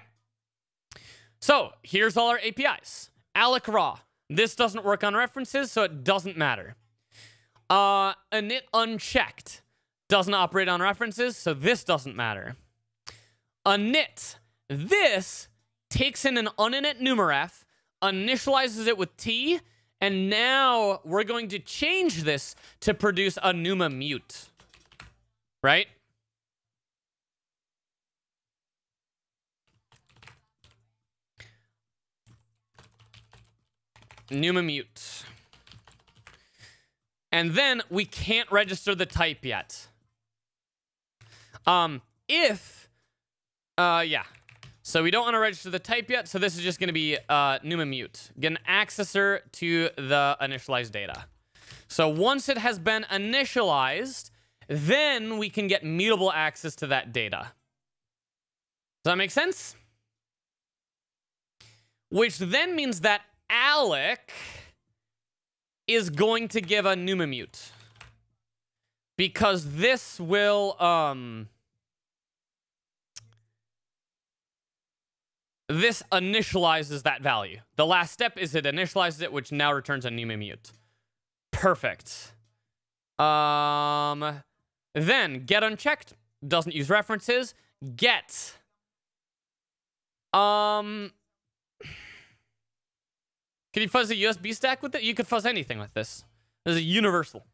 So here's all our APIs. Alloc raw. This doesn't work on references, so it doesn't matter. Uh, init unchecked. Doesn't operate on references, so this doesn't matter. A init. This takes in an uninit numaref, initializes it with T, and now we're going to change this to produce a numa mute. Right? Numa mute. And then we can't register the type yet. Um, if, uh, yeah. So we don't want to register the type yet, so this is just going to be uh, Numa mute. Get an accessor to the initialized data. So once it has been initialized, then we can get mutable access to that data. Does that make sense? Which then means that Alloc is going to give a Numa mute. Because this will, um... This initializes that value. The last step is it initializes it, which now returns a Numa mute. Perfect. Um, then, get unchecked. Doesn't use references. Get. Um... Can you fuzz a USB stack with it? You could fuzz anything with this. This is universal.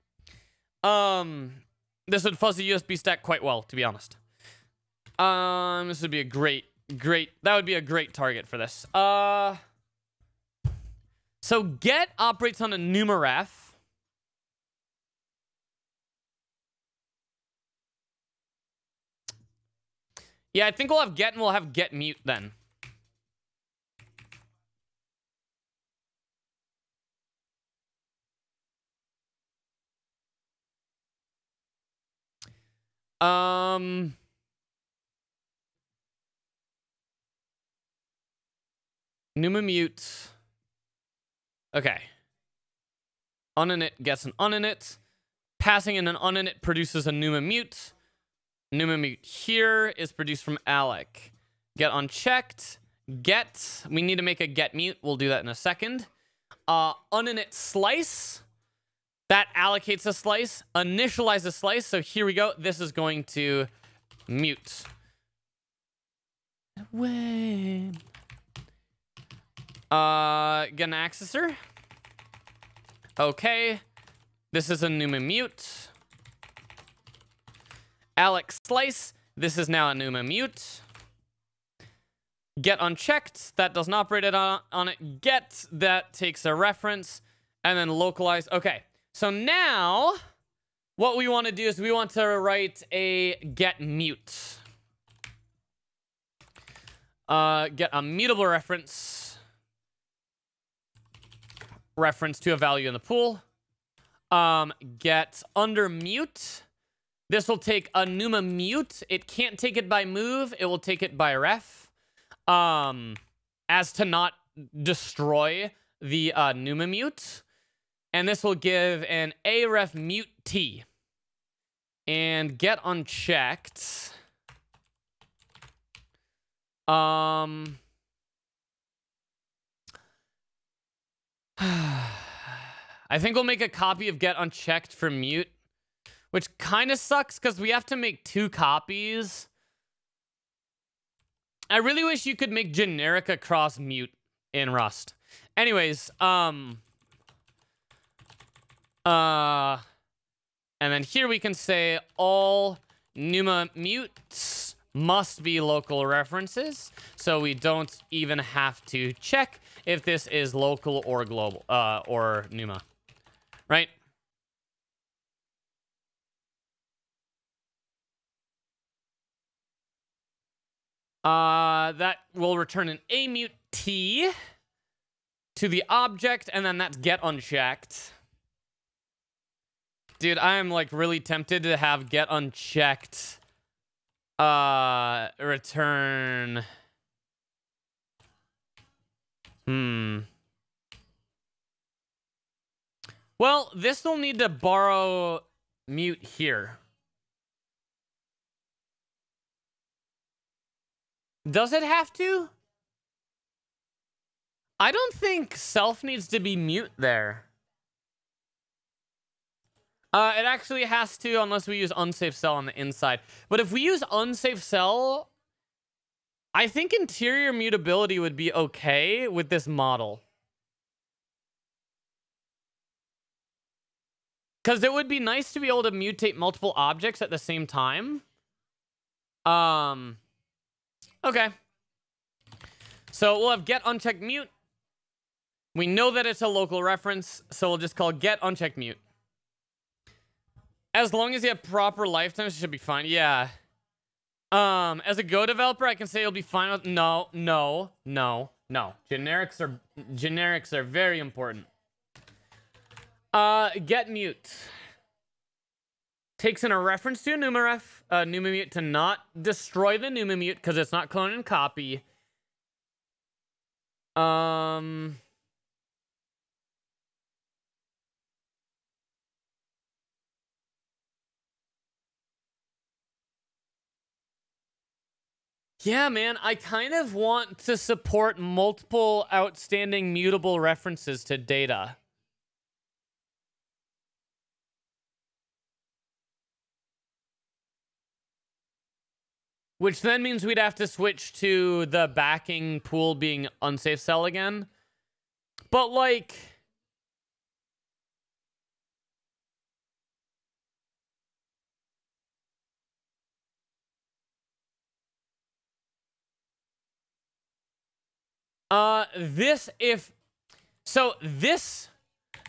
Um, this would fuzz a USB stack quite well, to be honest. Um, this would be a great, great, that would be a great target for this. Uh, so get operates on a numaref. Yeah, I think we'll have get and we'll have get mute then. Um. Numa mute. Okay. Uninit gets an uninit. Passing in an uninit produces a Numa mute. Numa mute here is produced from Alloc. Get unchecked. Get. We need to make a get mute. We'll do that in a second. Uh, uninit slice that allocates a slice, initialize a slice. So here we go. This is going to mute. When? Uh, get an accessor. Okay. This is a Numa mute. Alloc slice. This is now a Numa mute. Get unchecked. That doesn't operate it on, on it. Get. That takes a reference. And then localize. Okay. So now, what we want to do is we want to write a get mute. Uh, get a mutable reference. Reference to a value in the pool. Um, get under mute. This will take a Numa mute. It can't take it by move. It will take it by ref. Um, as to not destroy the uh, Numa mute. And this will give an aref mute t. And get unchecked. Um... I think we'll make a copy of get unchecked for mute, which kind of sucks because we have to make two copies. I really wish you could make generic across mute in Rust. Anyways, um, Uh, and then here we can say all NUMA mutes must be local references. So we don't even have to check if this is local or global, uh, or NUMA, right? Uh, that will return an a mute t to the object, and then that's get unchecked. Dude, I am like really tempted to have get unchecked uh return Hmm. Well, this will need to borrow mute here. Does it have to? I don't think self needs to be mute there. Uh, it actually has to unless we use unsafe cell on the inside. But if we use unsafe cell, I think interior mutability would be okay with this model. Because it would be nice to be able to mutate multiple objects at the same time. Um, okay. So we'll have get unchecked mute. We know that it's a local reference, so we'll just call get unchecked mute. As long as you have proper lifetimes, it should be fine. Yeah. Um, as a Go developer, I can say you'll be fine with no, no, no, no. Generics are generics are very important. Uh, get mute takes in a reference to a numaref, uh, NumaMute to not destroy the NumaMute because it's not clone and copy. Um, Yeah, man, I kind of want to support multiple outstanding mutable references to data. Which then means we'd have to switch to the backing pool being unsafe cell again. But like... Uh, this, if... So, this...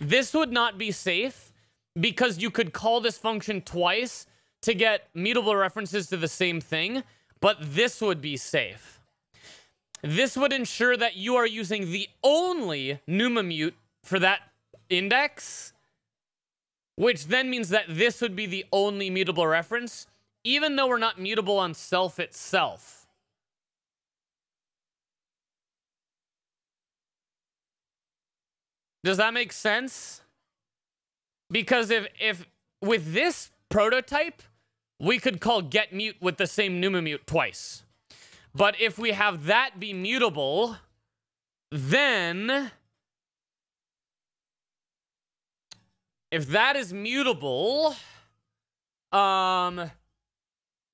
This would not be safe because you could call this function twice to get mutable references to the same thing, but this would be safe. This would ensure that you are using the only NumaMute for that index, which then means that this would be the only mutable reference, even though we're not mutable on self itself. Does that make sense? Because if if with this prototype, we could call get mute with the same NumaMute twice. But if we have that be mutable, then if that is mutable, um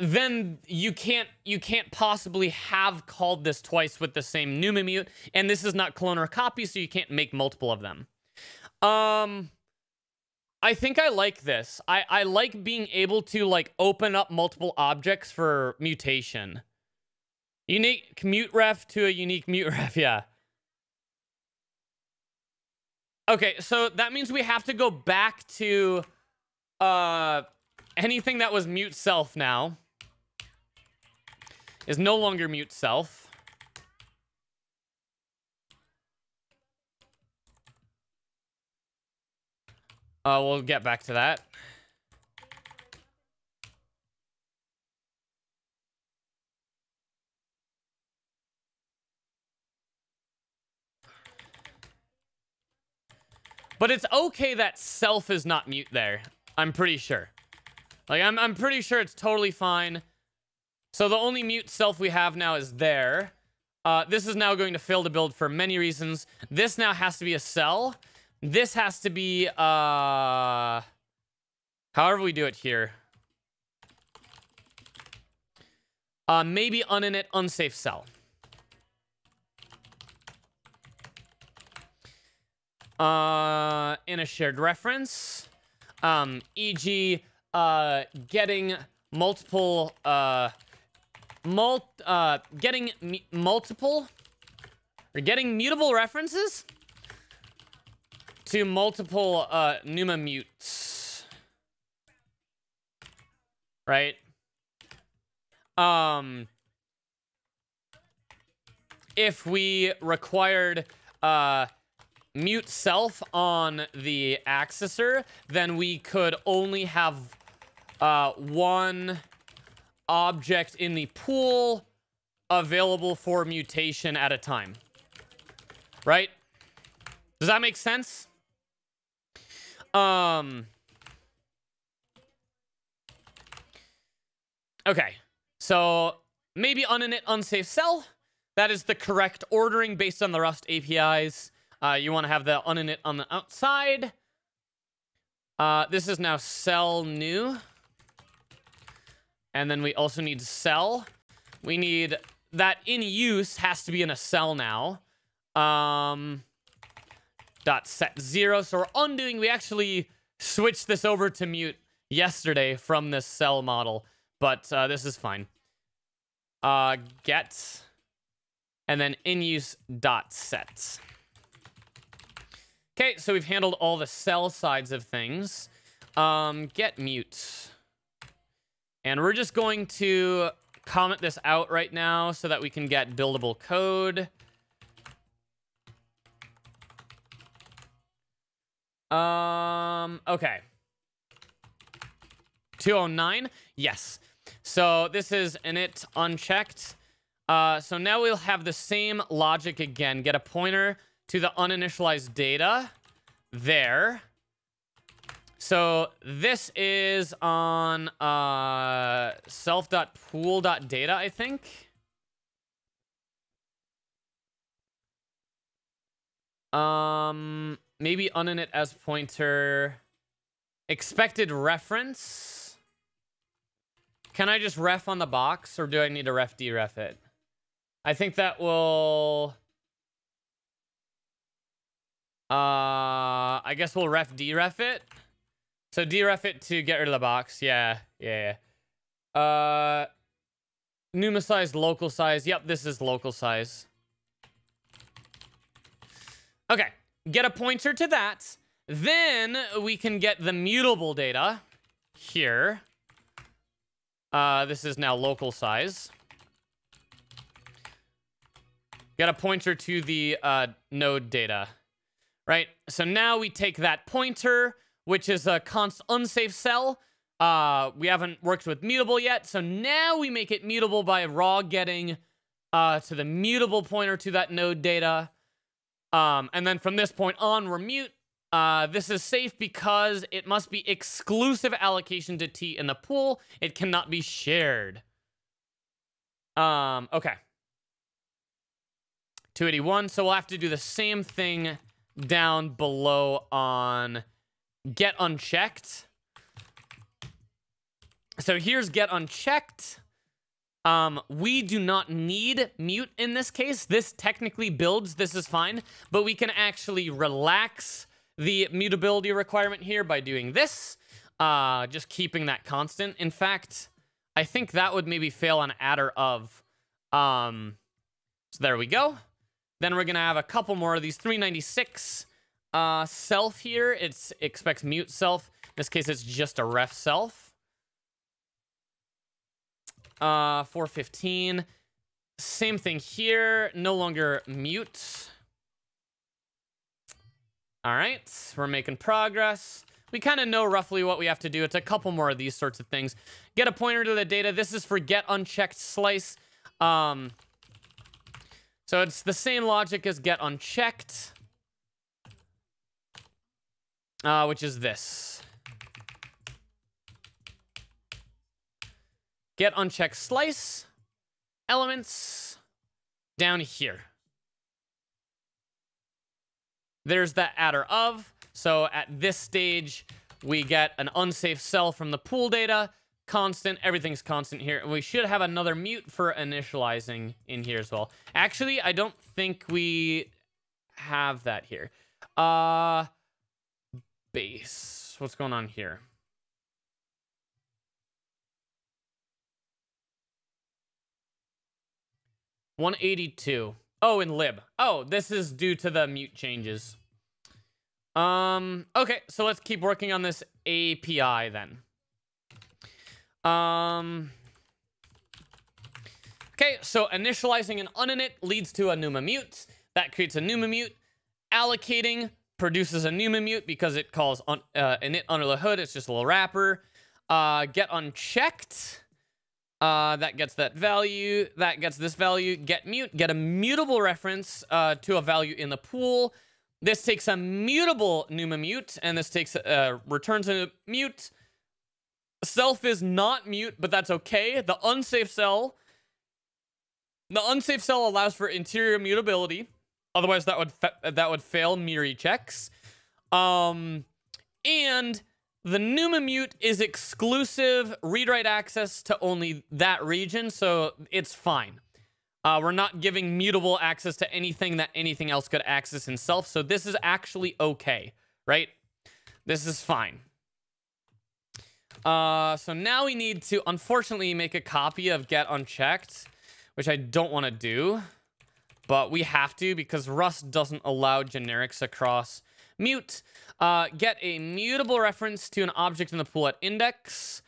then you can't you can't possibly have called this twice with the same NumaMute, and this is not clone or copy, so you can't make multiple of them. Um, I think I like this. I I like being able to like open up multiple objects for mutation. Unique mute ref to a unique mute ref, yeah. Okay, so that means we have to go back to uh anything that was mute self now is no longer mute self. Uh, we'll get back to that. But it's okay that self is not mute there. I'm pretty sure. Like, I'm, I'm pretty sure it's totally fine. So the only mute self we have now is there. Uh, this is now going to fail to build for many reasons. This now has to be a cell. This has to be, uh... However we do it here. Uh, maybe uninit unsafe cell. Uh, in a shared reference. Um, e.g., uh, getting multiple, uh, mul uh, getting multiple, or getting mutable references to multiple, uh, Numa mutes. Right? Um, if we required, uh, mute self on the accessor, then we could only have uh, one object in the pool available for mutation at a time. Right? Does that make sense? Um... Okay. So, maybe uninit unsafe cell. That is the correct ordering based on the Rust APIs. Uh, you want to have the uninit on the outside. Uh, this is now cell new. And then we also need cell. We need that in use has to be in a cell now. Um, dot set zero. So we're undoing. We actually switched this over to mute yesterday from this cell model, but uh, this is fine. Uh, get and then in use dot set. Okay, so we've handled all the cell sides of things. Um, get mute. And we're just going to comment this out right now so that we can get buildable code. Um, okay. 209, yes. So this is init unchecked. Uh, so now we'll have the same logic again. Get a pointer to the uninitialized data there. So this is on uh, self.pool.data, I think. Um, maybe uninit as pointer. Expected reference. Can I just ref on the box or do I need to ref deref it? I think that will... Uh, I guess we'll ref deref it. So deref it to get rid of the box. Yeah, yeah, yeah. Uh, Numa size, local size. Yep, this is local size. Okay, get a pointer to that. Then we can get the mutable data here. Uh, this is now local size. Get a pointer to the uh, node data, right? So now we take that pointer, which is a const unsafe cell. Uh, we haven't worked with mutable yet, so now we make it mutable by raw getting uh, to the mutable pointer to that node data. Um, and then from this point on, we're mute. Uh, this is safe because it must be exclusive allocation to T in the pool. It cannot be shared. Um, okay. 281. So we'll have to do the same thing down below on get unchecked. So here's get unchecked. Um, we do not need mute in this case. This technically builds, this is fine, but we can actually relax the mutability requirement here by doing this, uh, just keeping that constant. In fact, I think that would maybe fail on adder of. Um, so there we go. Then we're gonna have a couple more of these 396 uh, self here, it expects mute self. In this case, it's just a ref self. Uh, 415. Same thing here. No longer mute. All right, we're making progress. We kind of know roughly what we have to do. It's a couple more of these sorts of things. Get a pointer to the data. This is for get unchecked slice. Um, so it's the same logic as get unchecked uh, which is this. Get unchecked slice elements down here. There's that adder of. So at this stage, we get an unsafe cell from the pool data. Constant, everything's constant here. And we should have another mute for initializing in here as well. Actually, I don't think we have that here. Uh, base. What's going on here? One eighty two. Oh, in lib. Oh, this is due to the mute changes. Um. Okay, so let's keep working on this API then. Um. Okay, so initializing an uninit leads to a NUMA mute. That creates a NUMA mute. Allocating produces a NUMA mute because it calls un, uh, init under the hood. It's just a little wrapper. Uh, get unchecked. Uh, that gets that value. That gets this value. Get mute. Get a mutable reference uh, to a value in the pool. This takes a mutable NUMA mute, and this takes uh, returns a mute. Self is not mute, but that's okay. The unsafe cell the unsafe cell allows for interior mutability. Otherwise, that would that would fail Miri checks. Um, and the NUMA mute is exclusive read-write access to only that region, so it's fine. Uh, we're not giving mutable access to anything that anything else could access in self, so this is actually okay, right? This is fine. Uh, so now we need to, unfortunately, make a copy of get unchecked which I don't want to do, but we have to because Rust doesn't allow generics across mute. Uh, get a mutable reference to an object in the pool at index.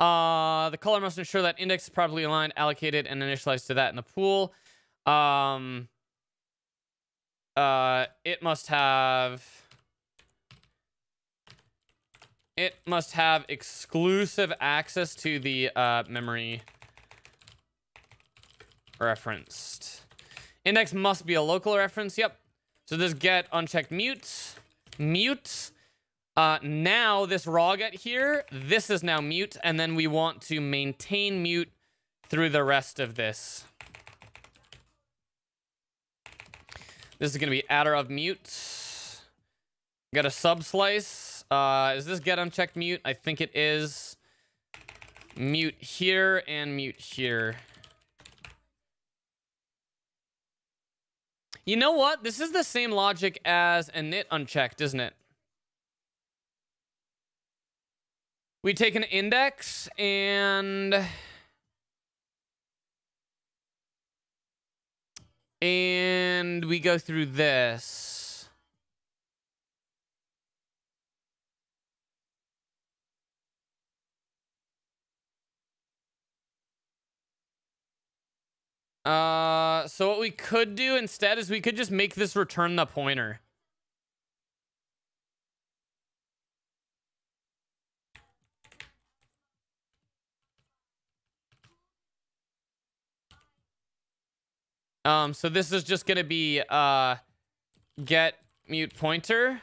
Uh, the caller must ensure that index is properly aligned, allocated, and initialized to that in the pool. Um, uh, it must have... It must have exclusive access to the uh, memory referenced. Index must be a local reference. Yep. So this get unchecked mute, mute. Uh, now this raw get here, this is now mute, and then we want to maintain mute through the rest of this. This is going to be adder of mute. Got a sub slice. Uh, is this get unchecked mute? I think it is. Mute here and mute here. You know what? This is the same logic as a init unchecked, isn't it? We take an index and... And we go through this. Uh, so what we could do instead is we could just make this return the pointer. Um, so this is just gonna be uh, get mute pointer.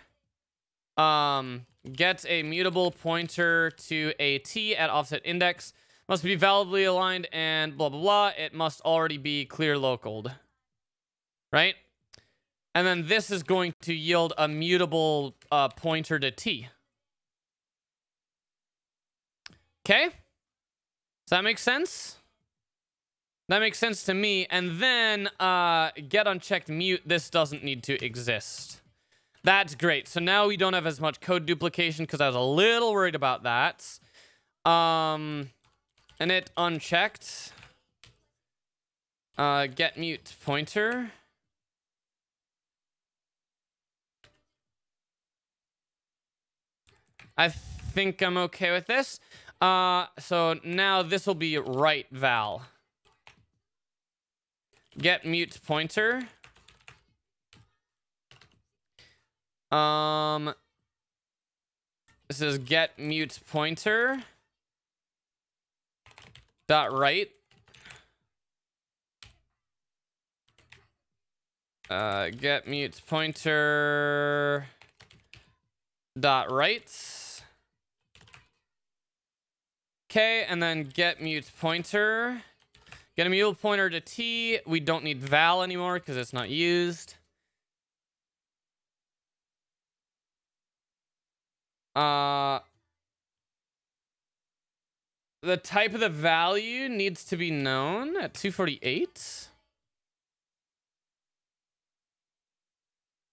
Um, get a mutable pointer to a t at offset index. Must be validly aligned and blah, blah, blah. It must already be clear localed. Right? And then this is going to yield a mutable uh, pointer to T. Okay? Does that make sense? That makes sense to me. And then uh, get unchecked mute. This doesn't need to exist. That's great. So now we don't have as much code duplication because I was a little worried about that. Um, init unchecked. Uh, get mute pointer. I think I'm okay with this. Uh, so now this will be write val. Get mute pointer. Um, this is get mute pointer dot right? uh, get mute pointer. Dot write okay and then get mute pointer. Get a mute pointer to t. We don't need val anymore because it's not used. Uh the type of the value needs to be known at 248.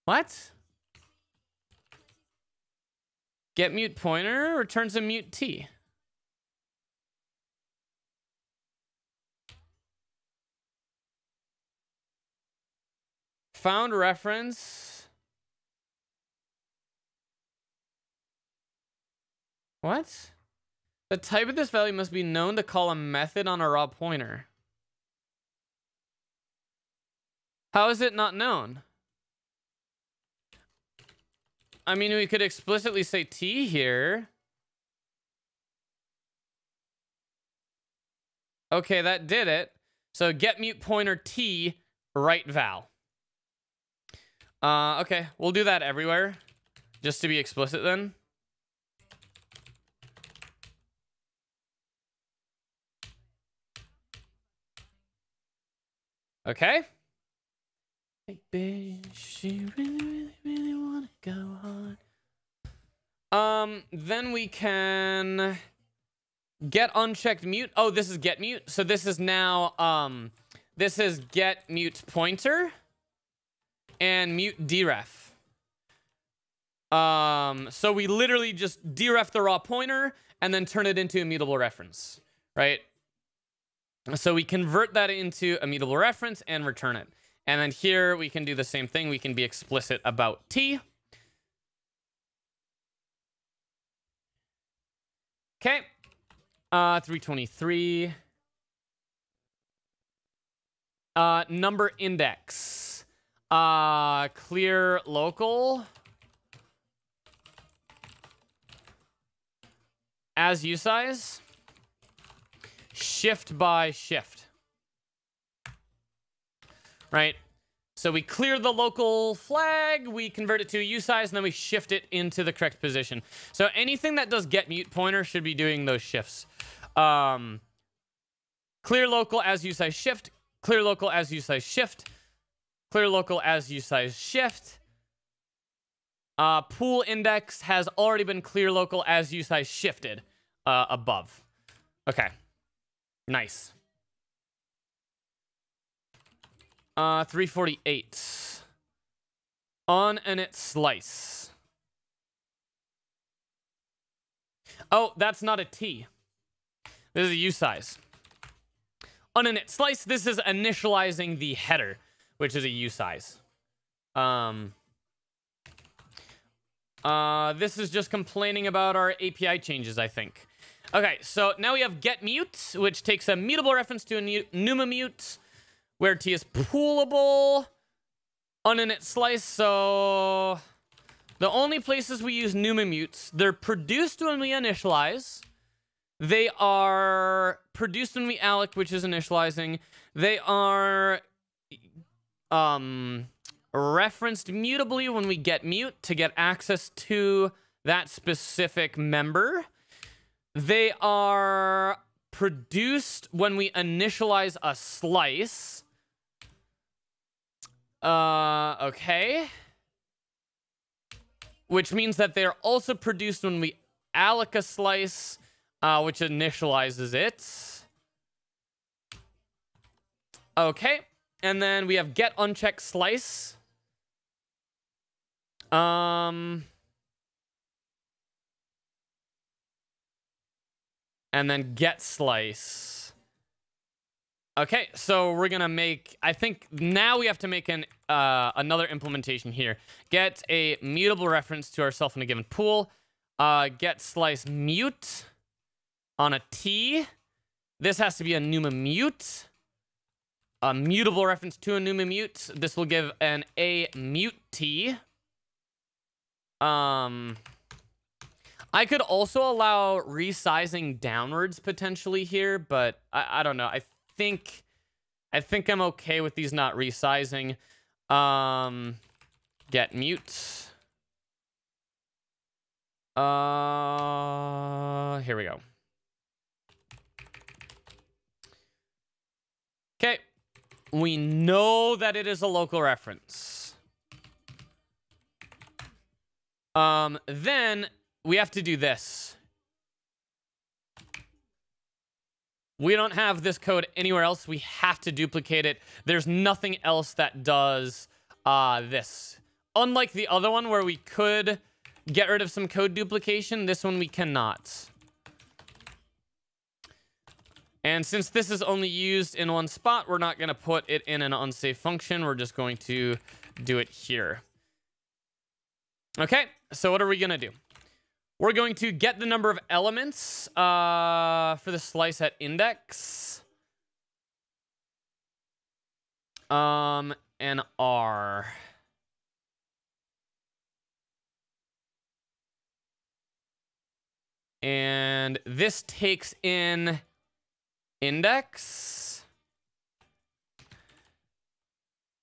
What? Get mute pointer returns a mute t. Found reference. What? The type of this value must be known to call a method on a raw pointer. How is it not known? I mean, we could explicitly say T here. Okay, that did it. So get mute pointer T, write val. Uh, okay, we'll do that everywhere. Just to be explicit then. Okay. Baby, she really, really, really wanna go hard. Um, then we can get unchecked mute. Oh, this is get mute. So this is now, um, this is get mute pointer and mute deref. Um, so we literally just deref the raw pointer and then turn it into a mutable reference, right? So we convert that into a mutable reference and return it. And then here we can do the same thing. We can be explicit about T. Okay. Uh, 323. Uh, number index. Uh, clear local. As usize. Shift by shift right? So we clear the local flag, we convert it to a size, and then we shift it into the correct position. So anything that does get mute pointer should be doing those shifts. Um, clear local as usize shift, clear local as usize shift, clear local as U size shift. Uh, pool index has already been clear local as U size shifted uh, above. Okay, nice. Uh, 348. On and it slice. Oh, that's not a T. This is a U size. On an it slice, this is initializing the header, which is a U size. Um, uh, this is just complaining about our API changes, I think. Okay, so now we have get mute, which takes a mutable reference to a NUMA mute where T is poolable on an slice. So the only places we use NUMA mutes, they're produced when we initialize. They are produced when we alloc, which is initializing. They are um, referenced mutably when we get mute to get access to that specific member. They are produced when we initialize a slice. Uh, okay. Which means that they're also produced when we alloc a slice, uh, which initializes it. Okay. And then we have get unchecked slice. Um... and then get slice. Okay, so we're gonna make, I think now we have to make an uh, another implementation here. Get a mutable reference to ourselves in a given pool. Uh, get slice mute on a T. This has to be a NUMA mute. A mutable reference to a NUMA mute. This will give an A mute T. Um, I could also allow resizing downwards potentially here, but I, I don't know. I think I think I'm okay with these not resizing. Um, get mute. Uh, here we go. Okay. We know that it is a local reference. Um, then we have to do this. We don't have this code anywhere else. We have to duplicate it. There's nothing else that does uh, this. Unlike the other one where we could get rid of some code duplication. This one we cannot. And since this is only used in one spot, we're not going to put it in an unsafe function. We're just going to do it here. Okay, so what are we going to do? We're going to get the number of elements uh, for the slice at index. Um, and R. And this takes in index.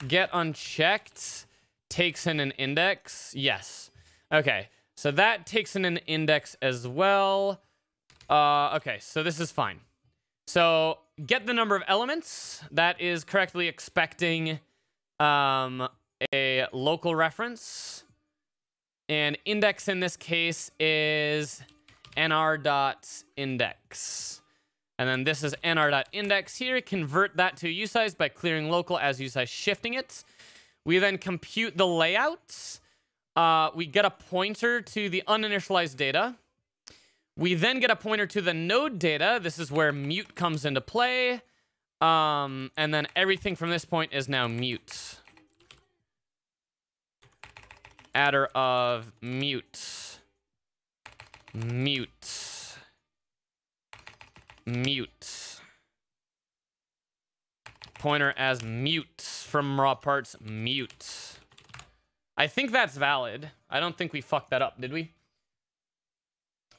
Get unchecked takes in an index. Yes. Okay. So that takes in an index as well. Uh, okay, so this is fine. So get the number of elements. That is correctly expecting um, a local reference. And index in this case is nr.index. And then this is nr.index here. Convert that to usize by clearing local as usize shifting it. We then compute the layout. Uh, we get a pointer to the uninitialized data. We then get a pointer to the node data. This is where mute comes into play. Um, and then everything from this point is now mute. Adder of mute. Mute. Mute. Pointer as mute from raw parts, mute. I think that's valid. I don't think we fucked that up, did we?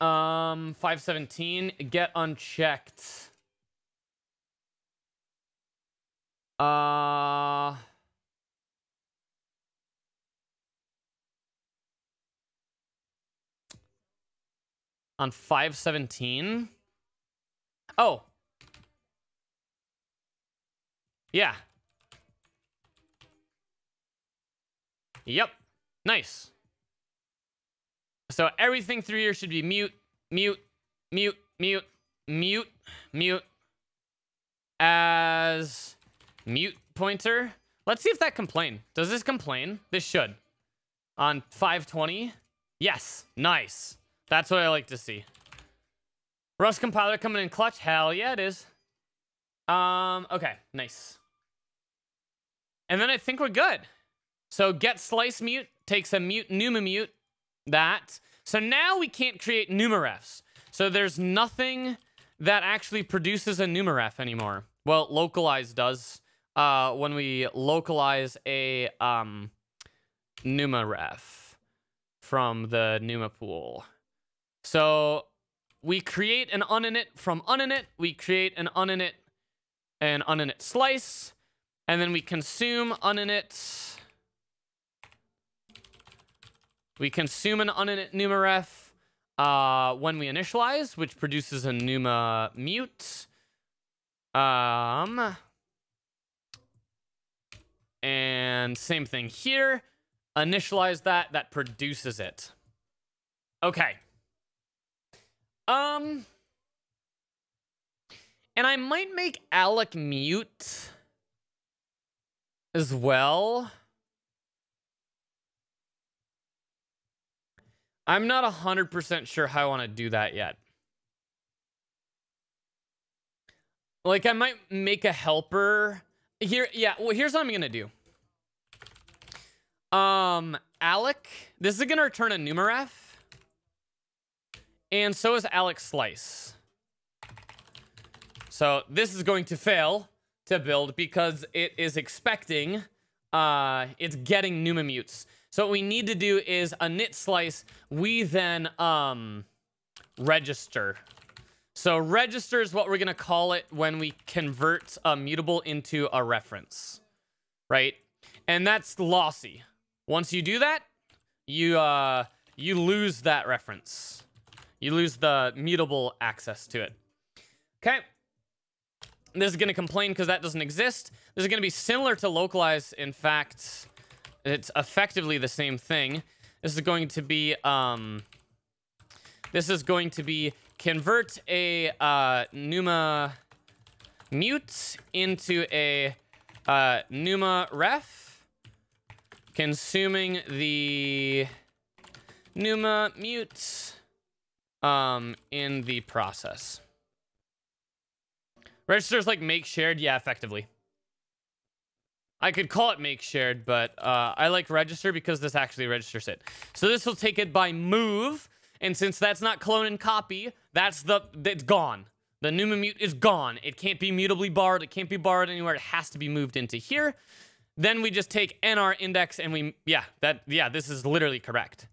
Um, 517, get unchecked. Uh... On 517? Oh. Yeah. Yep. Nice. So everything through here should be mute, mute, mute, mute, mute, mute as mute pointer. Let's see if that complain. Does this complain? This should. On 520. Yes. Nice. That's what I like to see. Rust compiler coming in clutch. Hell yeah, it is. Um, okay. Nice. And then I think we're good. So get slice mute takes a mute NUMA mute that. So now we can't create numarefs. So there's nothing that actually produces a numaref anymore. Well, localize does uh, when we localize a um, numaref from the NUMA pool. So we create an uninit from uninit. We create an uninit an uninit slice. And then we consume uninit we consume an uninit numaref uh, when we initialize, which produces a numa mute. Um, and same thing here. Initialize that, that produces it. Okay. Um, and I might make alloc mute as well. I'm not 100% sure how I want to do that yet. Like, I might make a helper. Here, yeah, well, here's what I'm going to do. Um, alloc, this is going to return a numaref. And so is alloc slice. So this is going to fail to build because it is expecting, uh, it's getting numa mutes. So what we need to do is a knit slice, we then um, register. So register is what we're going to call it when we convert a mutable into a reference, right? And that's lossy. Once you do that, you uh, you lose that reference. You lose the mutable access to it. Okay. This is going to complain because that doesn't exist. This is going to be similar to localize. In fact, it's effectively the same thing. This is going to be, um, this is going to be convert a uh, Numa mute into a uh, Numa ref, consuming the NUMA mute um, in the process. Registers like make shared, yeah, effectively. I could call it make shared, but uh, I like register because this actually registers it. So this will take it by move, and since that's not clone and copy, that's the it's gone. The NUMA mute is gone. It can't be mutably borrowed. It can't be borrowed anywhere. It has to be moved into here. Then we just take NR index and we, yeah, that, yeah, this is literally correct.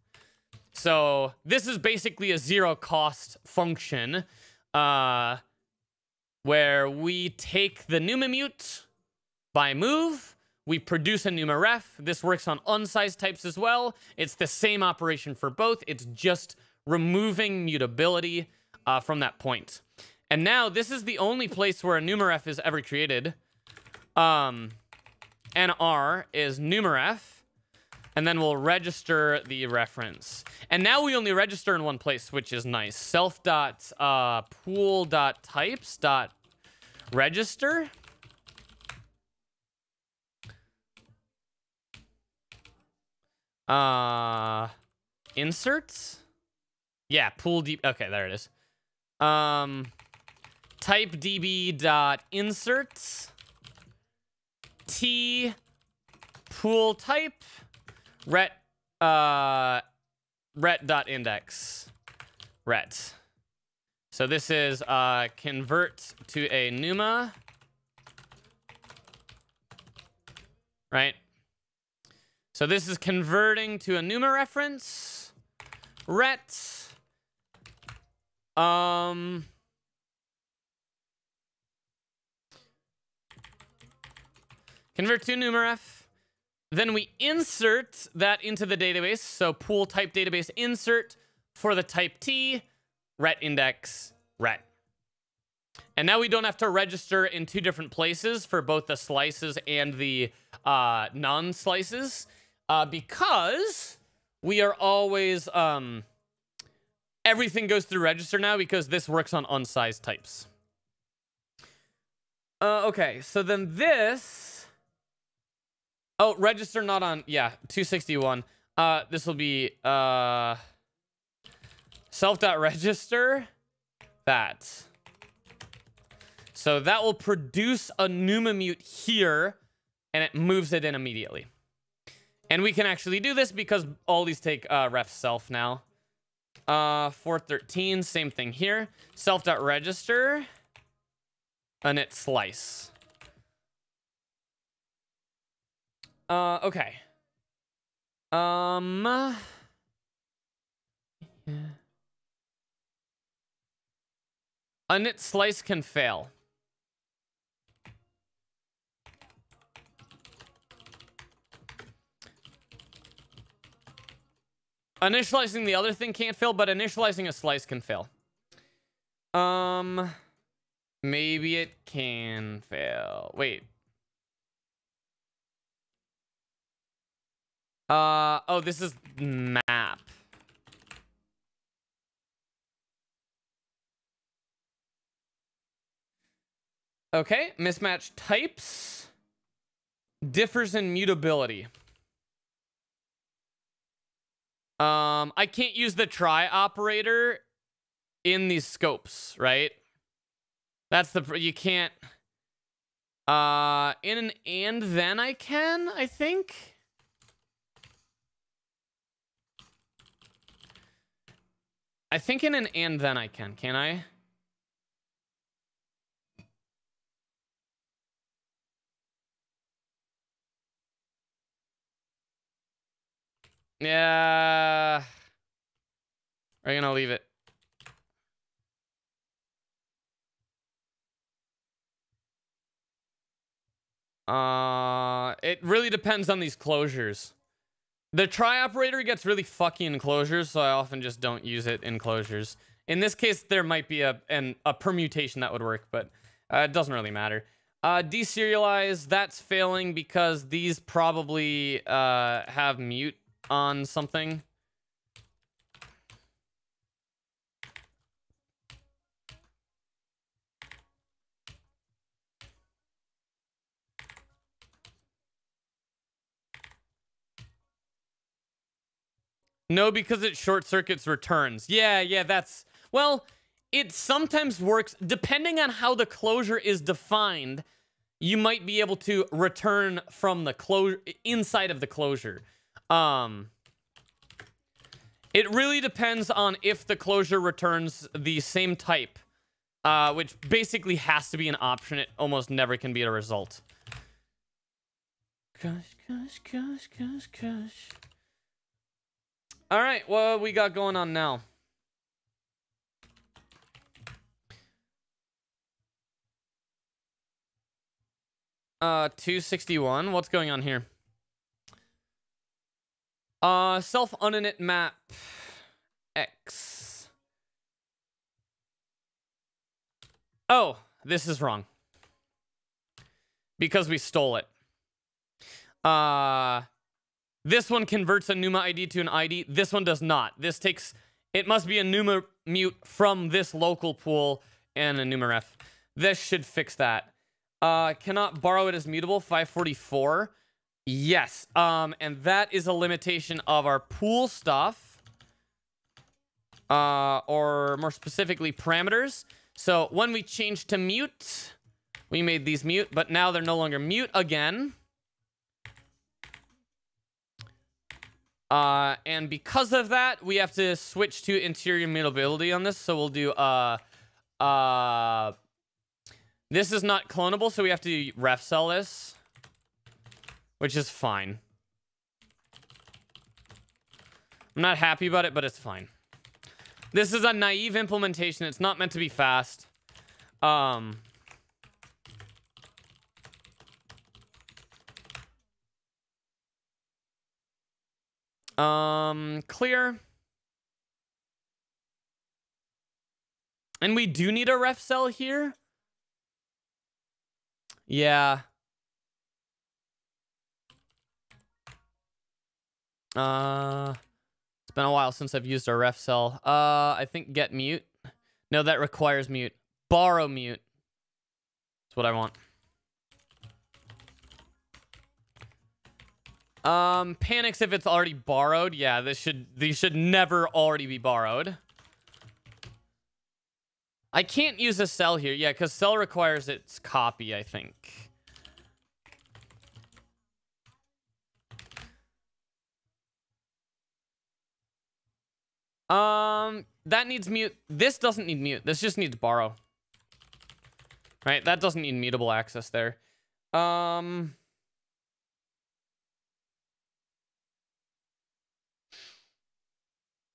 So this is basically a zero cost function uh, where we take the NUMA mute by move, we produce a numaref. This works on unsized types as well. It's the same operation for both. It's just removing mutability uh, from that point. And now this is the only place where a numaref is ever created. Um, NR is numaref, and then we'll register the reference. And now we only register in one place, which is nice. Self dot uh, pool dot types dot register. Uh, inserts. Yeah, pool deep. Okay, there it is. Um, type db dot inserts t pool type ret uh ret dot index ret. So this is uh convert to a NUMA, right? So this is converting to a NUMA reference. Ret. Um. Convert to numaref. Then we insert that into the database. So pool type database insert for the type T, ret index, ret. And now we don't have to register in two different places for both the slices and the uh, non-slices uh, because we are always, um, everything goes through register now because this works on unsized types. Uh, okay, so then this, oh, register not on, yeah, 261. Uh, this will be, uh, self.register that. So that will produce a NUMA mute here, and it moves it in immediately. And we can actually do this because all these take uh, ref self now. Uh, 413, same thing here. Self.register, init slice. Uh, okay. Um, yeah. init slice can fail. Initializing the other thing can't fail, but initializing a slice can fail. Um, maybe it can fail. Wait. Uh, oh, this is map. Okay, mismatch types differs in mutability. Um, I can't use the try operator in these scopes, right? That's the, you can't, uh, in an and then I can, I think. I think in an and then I can, can I? Yeah. We're gonna leave it. Uh, it really depends on these closures. The try operator gets really fucky in closures, so I often just don't use it in closures. In this case, there might be a an, a permutation that would work, but uh, it doesn't really matter. Uh, deserialize, that's failing because these probably uh, have mute on something. No, because it short circuits returns. Yeah, yeah, that's... Well, it sometimes works, depending on how the closure is defined, you might be able to return from the closure, inside of the closure. Um, it really depends on if the closure returns the same type, uh, which basically has to be an option. It almost never can be a result. Gosh, gosh, gosh, gosh, gosh. All right, what we got going on now? Uh, 261. What's going on here? Uh, self uninit map X. Oh, this is wrong. Because we stole it. Uh, this one converts a NUMA ID to an ID. This one does not. This takes, it must be a NUMA mute from this local pool and a NUMA ref. This should fix that. Uh, cannot borrow it as mutable, 544. Yes, um, and that is a limitation of our pool stuff. Uh, or more specifically, parameters. So when we change to mute, we made these mute, but now they're no longer mute again. Uh, and because of that, we have to switch to interior mutability on this. So we'll do, uh, uh, this is not clonable, so we have to ref cell this, which is fine. I'm not happy about it, but it's fine. This is a naive implementation. It's not meant to be fast. Um, Um, clear. And we do need a ref cell here. Yeah. Uh, it's been a while since I've used a ref cell. Uh, I think get mute. No, that requires mute. Borrow mute. That's what I want. Um, panics if it's already borrowed. Yeah, this should these should never already be borrowed. I can't use a cell here. Yeah, because cell requires its copy, I think. Um, that needs mute. This doesn't need mute. This just needs borrow. Right, that doesn't need mutable access there. Um...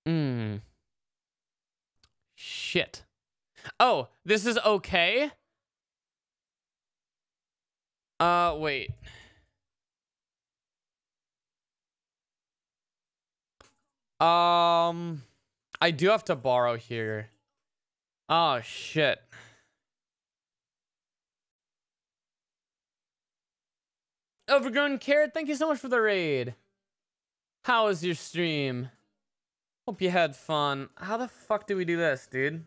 Hmm. Shit. Oh, this is okay? Uh, wait. Um, I do have to borrow here. Oh, shit. Overgrown Carrot, thank you so much for the raid. How was your stream? Hope you had fun. How the fuck do we do this, dude?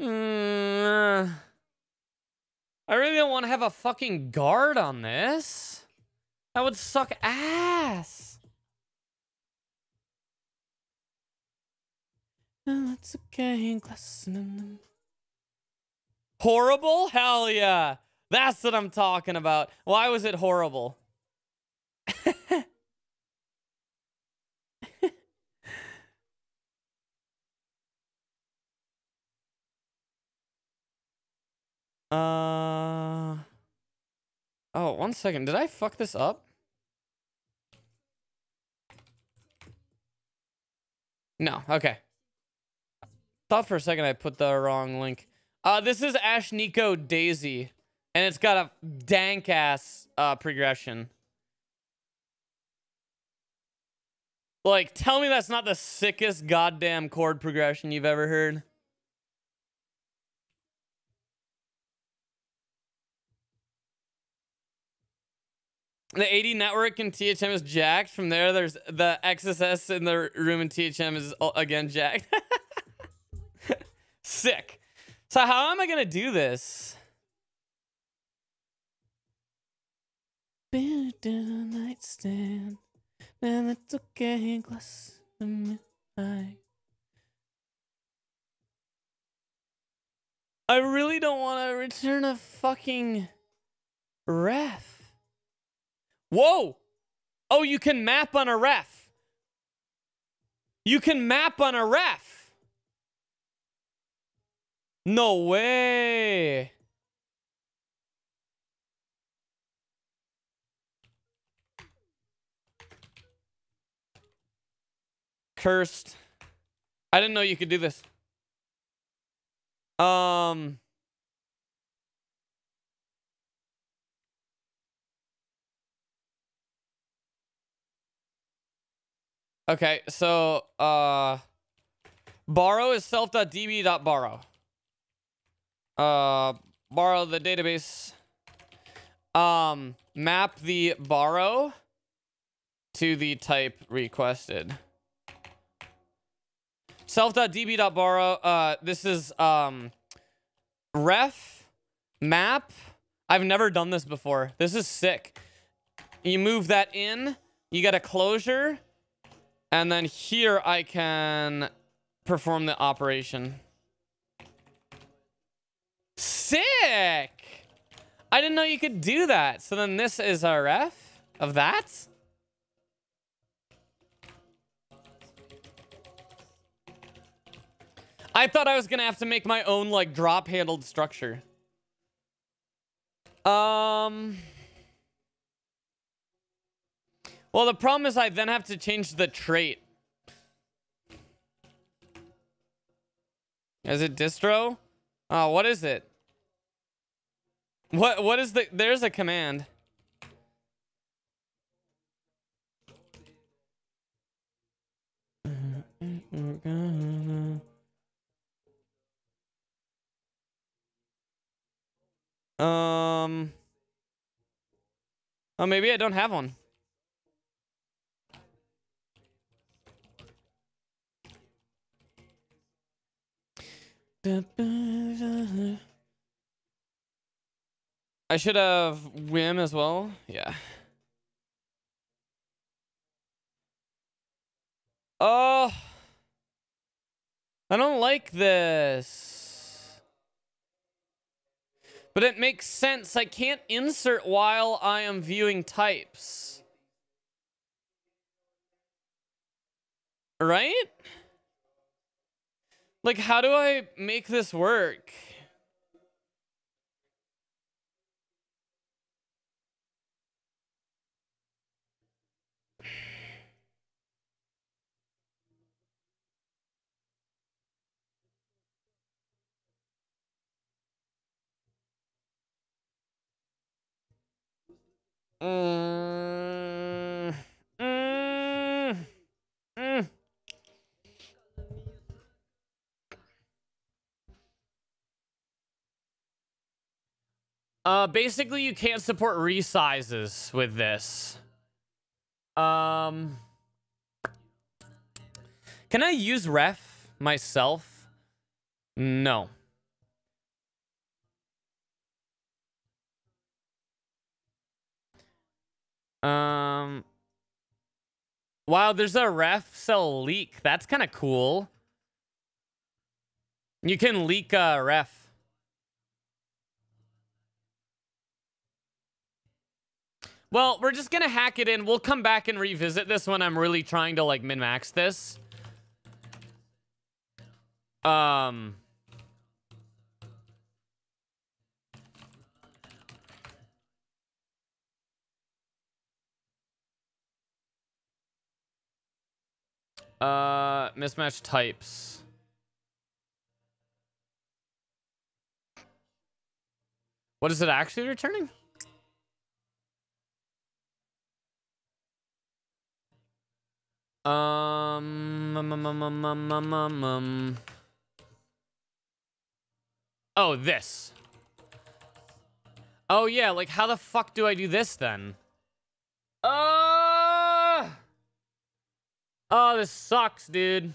Mm, I really don't want to have a fucking guard on this. That would suck ass. That's okay. Horrible? Hell yeah. That's what I'm talking about. Why was it horrible? Uh. Oh, one second. Did I fuck this up? No. Okay. Thought for a second I put the wrong link. Uh, this is Ashnikko Daisy, and it's got a dank ass uh, progression. Like, tell me that's not the sickest goddamn chord progression you've ever heard. The 80 network in THM is jacked. From there, there's the XSS in the room in THM is again jacked. Sick. So how am I gonna do this? Nightstand. And it's okay, glass midnight. I really don't want to return a fucking ref. Whoa! Oh, you can map on a ref. You can map on a ref. No way. Cursed. I didn't know you could do this. Um. Okay, so uh borrow is self.db.borrow. Uh borrow the database. Um map the borrow to the type requested. Self.db.borrow. Uh this is um ref map. I've never done this before. This is sick. You move that in, you get a closure and then here I can perform the operation. Sick! I didn't know you could do that. So then this is a ref of that? I thought I was gonna have to make my own like drop handled structure. Um... Well, the problem is I then have to change the trait. Is it distro? Oh, what is it? What what is the there's a command. Um Oh, maybe I don't have one. I should have Whim as well. Yeah. Oh. I don't like this. But it makes sense. I can't insert while I am viewing types. Right? Like, how do I make this work? Mm, mm, mm. Uh, basically, you can't support resizes with this. Um, can I use ref myself? No. Um, wow, there's a ref cell leak. That's kind of cool. You can leak a ref. Well, we're just gonna hack it in. We'll come back and revisit this when I'm really trying to like min-max this. Um... Uh, mismatch types. What is it actually returning? Um, um, um, um, um, um, um, um. Oh, this. Oh, yeah, like, how the fuck do I do this, then? Uh... Oh, this sucks, dude.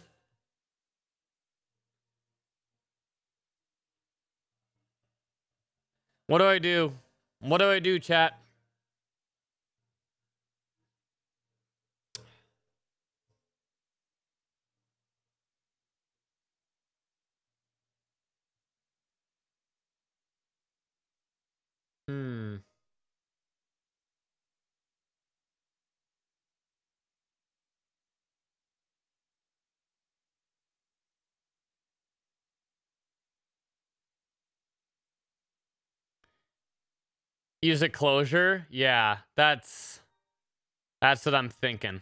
What do I do? What do I do, chat? Hmm. Use a closure? Yeah, that's that's what I'm thinking.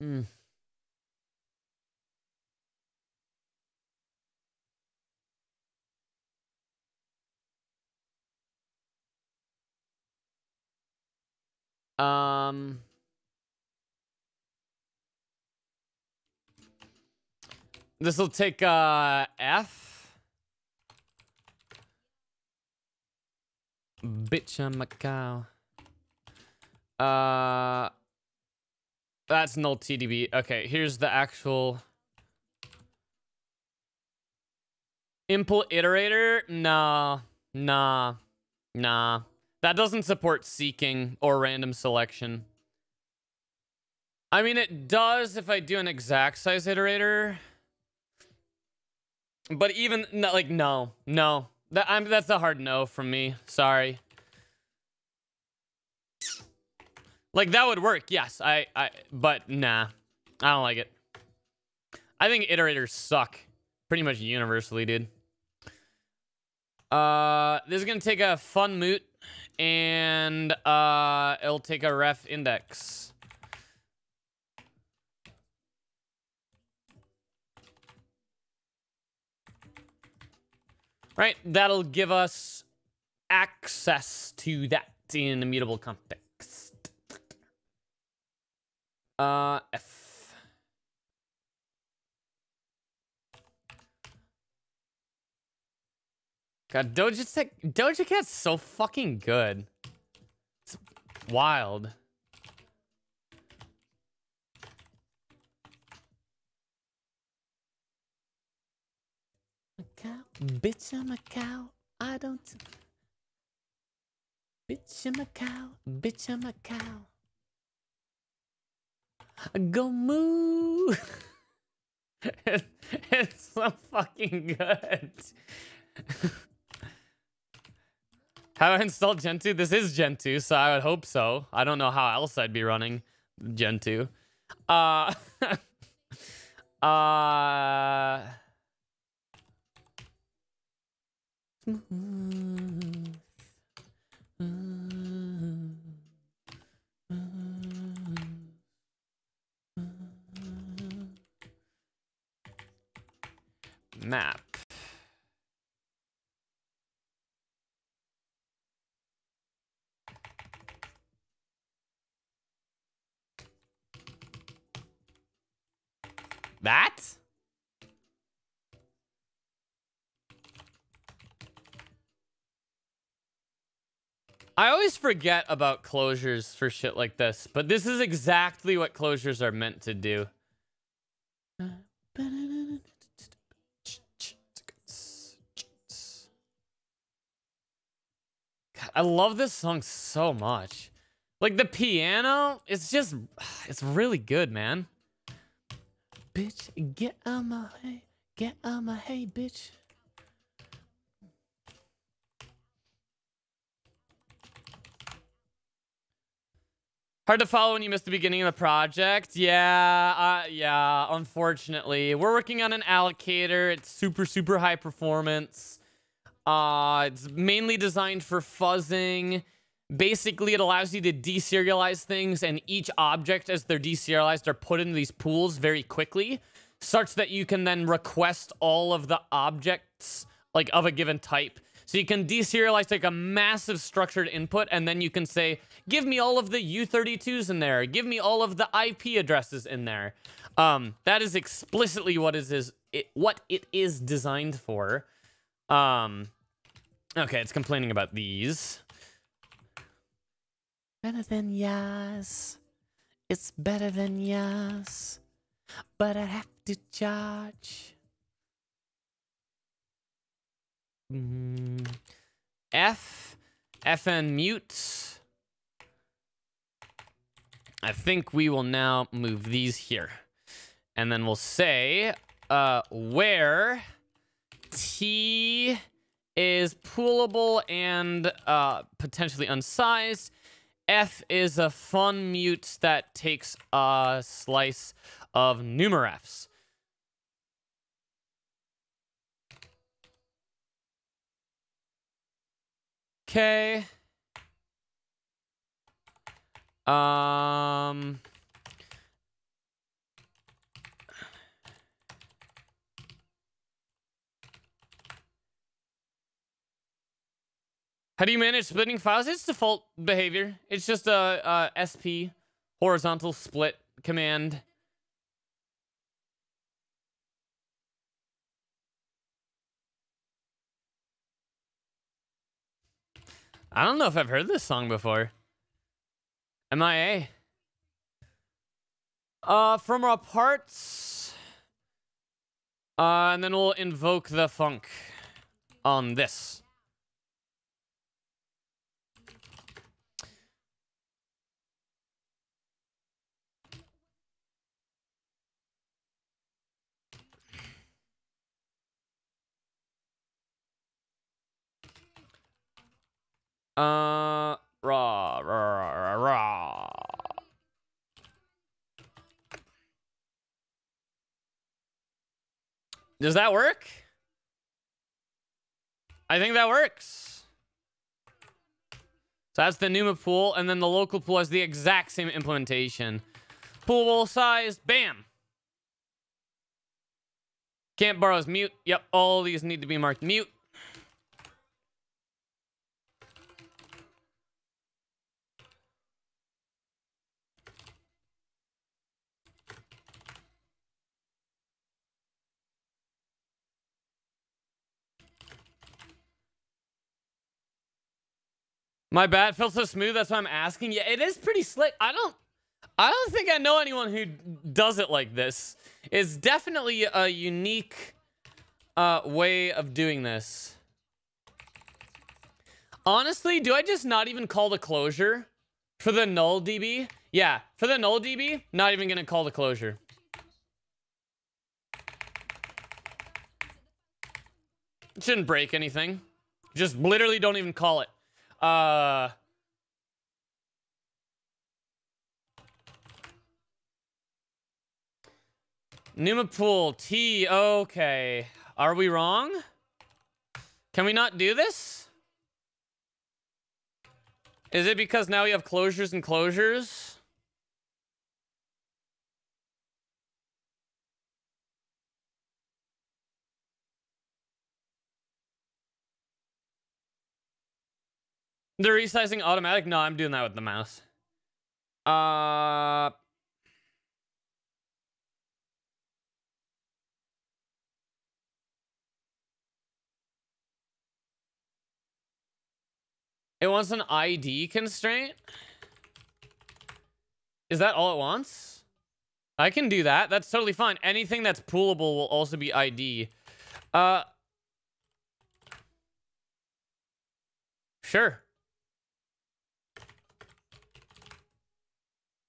Hmm. Um This will take uh F. Bitch, I'm a cow. Uh, that's null TDB. Okay, here's the actual impl iterator. Nah, nah, nah. That doesn't support seeking or random selection. I mean, it does if I do an exact size iterator. But even like no, no, that I'm that's a hard no from me. Sorry. Like that would work, yes. I I but nah, I don't like it. I think iterators suck, pretty much universally, dude. Uh, this is gonna take a fun moot, and uh, it'll take a ref index. Right, that'll give us access to that in immutable context. Uh, F. God, Doja, Doja Cat's so fucking good. It's wild. Cow. Bitch, I'm a cow. I don't. Bitch, I'm a cow. Bitch, I'm a cow. Go moo. it's so fucking good. Have I installed Gentoo? This is Gentoo, so I would hope so. I don't know how else I'd be running Gentoo. Uh, uh, Map. That? I always forget about closures for shit like this, but this is exactly what closures are meant to do. God, I love this song so much. Like the piano, it's just, it's really good, man. Bitch, get out my hay, get out my hay, bitch. Hard to follow when you missed the beginning of the project. Yeah, uh, yeah, unfortunately. We're working on an allocator. It's super, super high performance. Uh, it's mainly designed for fuzzing. Basically, it allows you to deserialize things, and each object, as they're deserialized, are put into these pools very quickly, such that you can then request all of the objects, like, of a given type. So you can deserialize like a massive structured input, and then you can say, give me all of the U32s in there. Give me all of the IP addresses in there. Um, that is explicitly what is, is it, what it is designed for. Um, okay, it's complaining about these. Better than yes. It's better than yes. But I have to charge. Mm. F, FN mute. I think we will now move these here. And then we'll say uh, where T is poolable and uh, potentially unsized. F is a fun mute that takes a slice of numarefs. Okay. Um... How do you manage splitting files? It's default behavior. It's just a, a SP, horizontal split command. I don't know if I've heard this song before. MIA. Uh, from our parts. Uh, and then we'll invoke the funk on this. Uh, raw, raw, raw, raw. Does that work? I think that works. So that's the Numa pool, and then the local pool has the exact same implementation. Poolable size, bam. Can't borrow is mute. Yep, all these need to be marked mute. My bat Felt so smooth. That's why I'm asking. Yeah, it is pretty slick. I don't. I don't think I know anyone who does it like this. It's definitely a unique uh, way of doing this. Honestly, do I just not even call the closure for the null DB? Yeah, for the null DB, not even gonna call the closure. shouldn't break anything. Just literally don't even call it. Uh... Numa pool, T, okay. Are we wrong? Can we not do this? Is it because now we have closures and closures? The resizing automatic? No, I'm doing that with the mouse. Uh... It wants an ID constraint? Is that all it wants? I can do that. That's totally fine. Anything that's poolable will also be ID. Uh... Sure.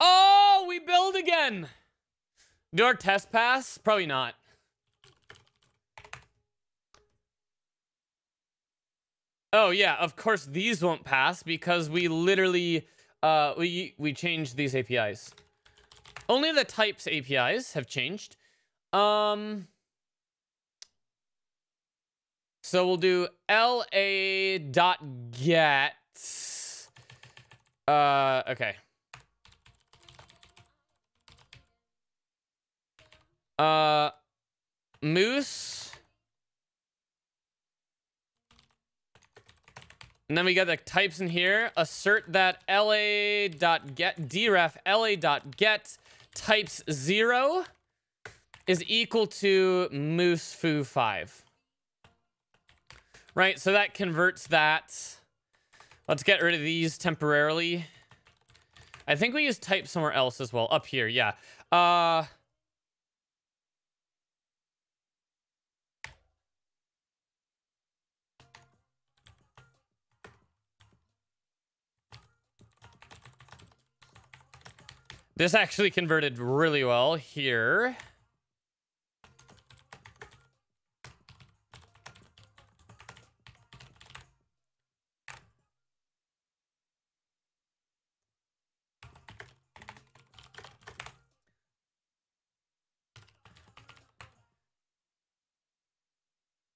Oh, we build again. Do our test pass? Probably not. Oh yeah, of course these won't pass because we literally uh we we changed these APIs. Only the types APIs have changed. Um so we'll do la dot get uh okay. Uh, Moose. And then we got the types in here. Assert that la.get deref la.get types 0 is equal to moose foo 5. Right, so that converts that. Let's get rid of these temporarily. I think we use type somewhere else as well. Up here, yeah. Uh, This actually converted really well here.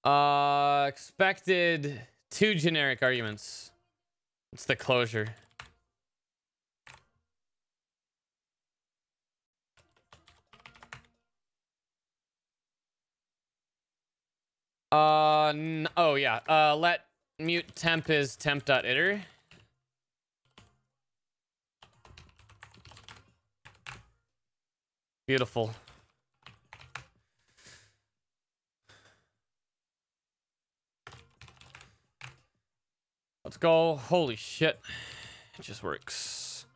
Uh, expected two generic arguments. It's the closure. Uh, oh yeah. Uh, let mute temp is temp.iter. Beautiful. Let's go. Holy shit. It just works.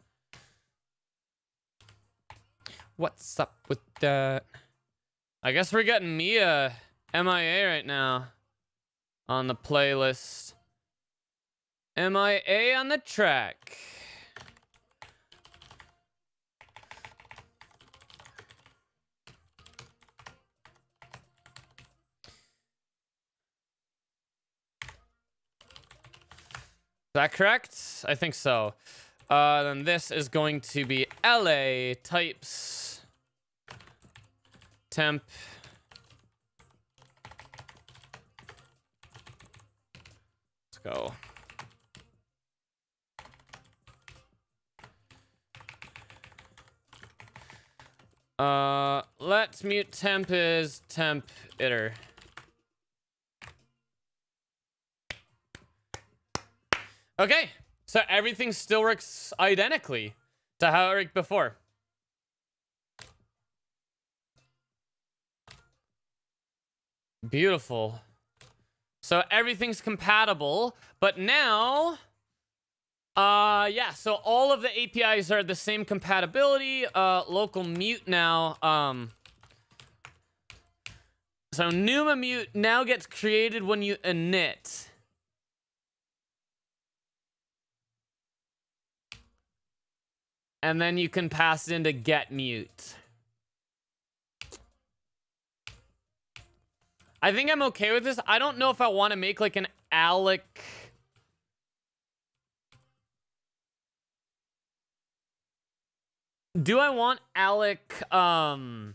What's up with that? I guess we're getting Mia MIA right now on the playlist. MIA on the track. Is that correct? I think so. Uh, then this is going to be LA types temp. Go. Uh, let's mute temp is temp iter. Okay, so everything still works identically to how it worked before. Beautiful. So everything's compatible, but now, uh, yeah, so all of the APIs are the same compatibility, uh, local mute now, um, so Numa mute now gets created when you init. And then you can pass it into get mute. I think I'm okay with this. I don't know if I want to make like an alloc... Do I want alloc, um...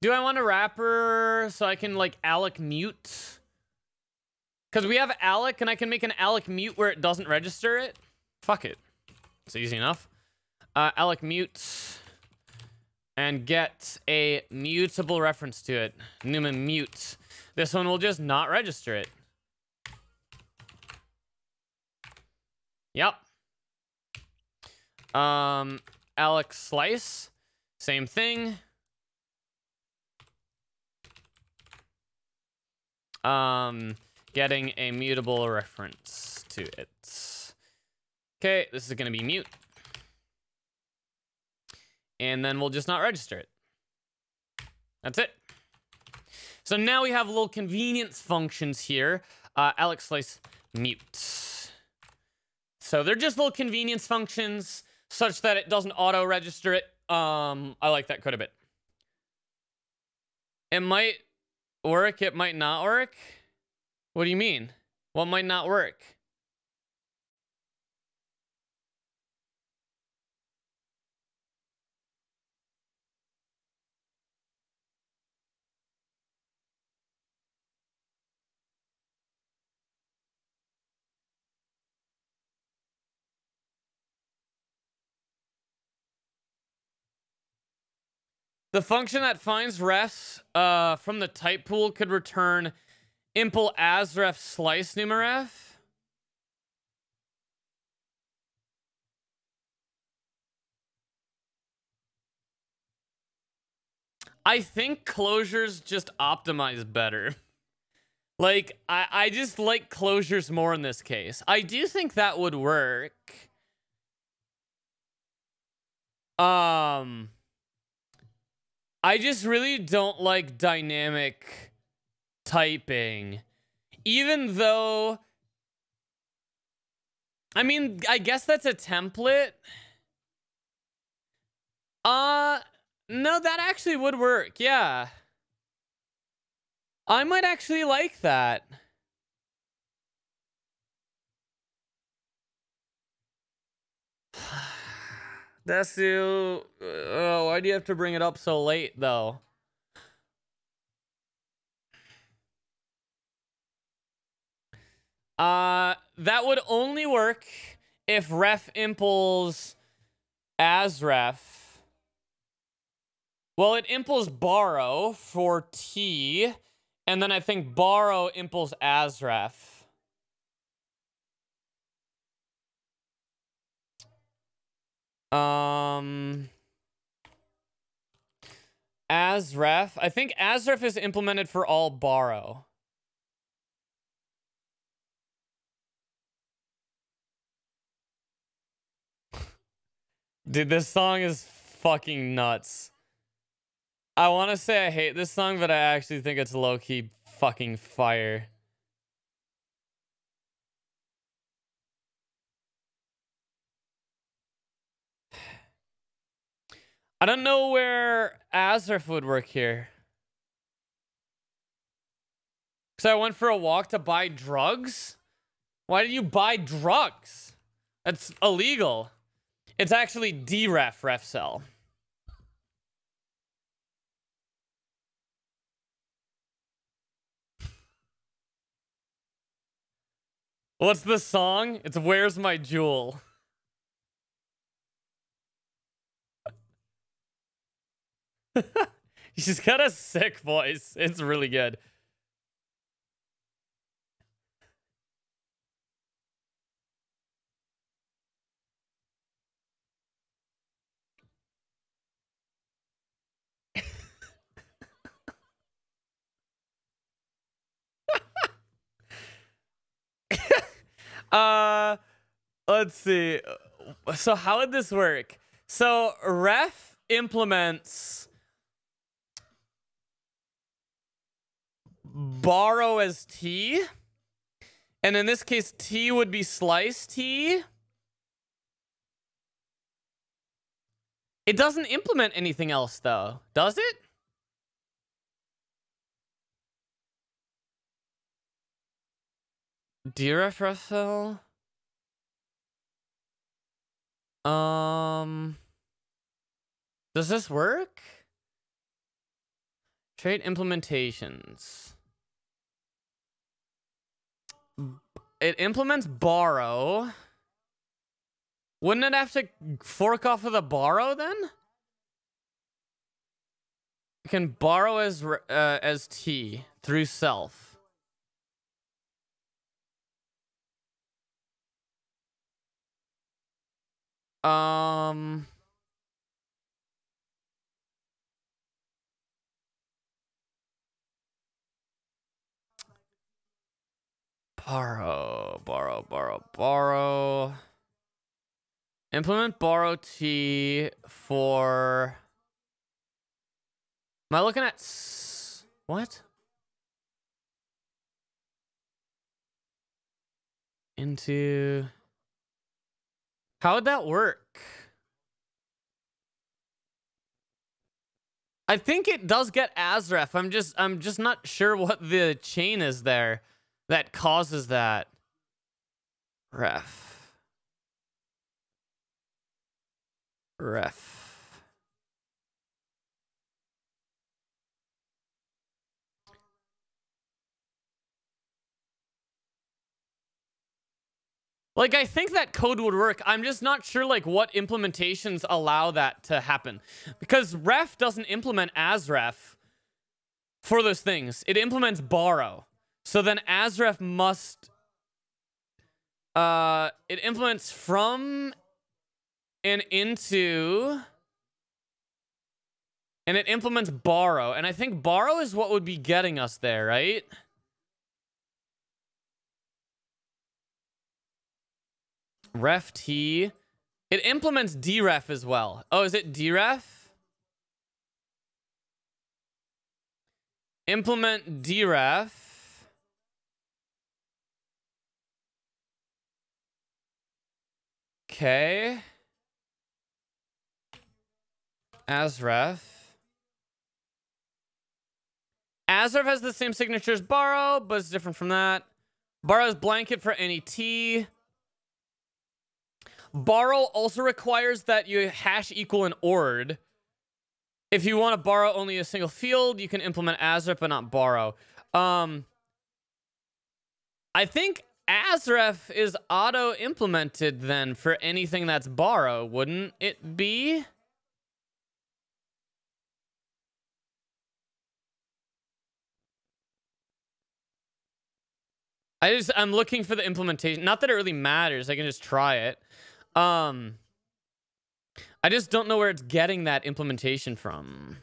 Do I want a rapper so I can like alloc mute? Because we have alloc and I can make an alloc mute where it doesn't register it. Fuck it. It's easy enough. Uh, alloc mute and get a mutable reference to it. Newman mute. This one will just not register it. Yep. Um, Alloc slice. Same thing. um, getting a mutable reference to it. Okay, this is going to be mute. And then we'll just not register it. That's it. So now we have little convenience functions here. Uh, Alloc slice mute. So they're just little convenience functions such that it doesn't auto register it. Um, I like that quite a bit. It might work, it might not work? What do you mean? What might not work? The function that finds refs uh, from the type pool could return impl as ref slice numaref. I think closures just optimize better. Like, I, I just like closures more in this case. I do think that would work. Um... I just really don't like dynamic typing. Even though I mean, I guess that's a template. Uh no, that actually would work. Yeah. I might actually like that. Desu, uh, why do you have to bring it up so late, though? Uh, that would only work if ref impls as ref. Well, it impls borrow for T, and then I think borrow impls as ref. Um, as ref, I think as ref is implemented for all borrow. Dude, this song is fucking nuts. I want to say I hate this song, but I actually think it's low-key fucking fire. I don't know where AsRef would work here. Because I went for a walk to buy drugs? Why did you buy drugs? That's illegal. It's actually DREF ref cell. What's the song? It's Where's My Juul. She's got a sick voice. It's really good. uh let's see. So how would this work? So ref implements borrow as T. And in this case, T would be slice T. It doesn't implement anything else, though, does it? Dereferfel? Um... Does this work? Trait implementations. It implements borrow. Wouldn't it have to fork off of the borrow then? Can borrow as uh, as T through self. Um... Borrow, borrow, borrow, borrow. Implement borrow T for... Am I looking at... What? Into... How would that work? I think it does get AsRef. I'm just I'm just not sure what the chain is there that causes that. Ref. Ref. Like, I think that code would work. I'm just not sure, like, what implementations allow that to happen. Because ref doesn't implement as ref for those things. It implements borrow. So then AsRef must uh it implements from and into and it implements borrow. And I think borrow is what would be getting us there, right? Ref T. It implements deref as well. Oh, is it deref? implement deref. Okay. As ref. AsRef has the same signature as borrow, but it's different from that. Borrow is blanket for any T. Borrow also requires that you hash equal an ord. If you want to borrow only a single field, you can implement AsRef but not borrow. Um, I think AsRef is auto-implemented then for anything that's borrow, wouldn't it be? I just I'm looking for the implementation. Not that it really matters. I can just try it. Um I just don't know where it's getting that implementation from.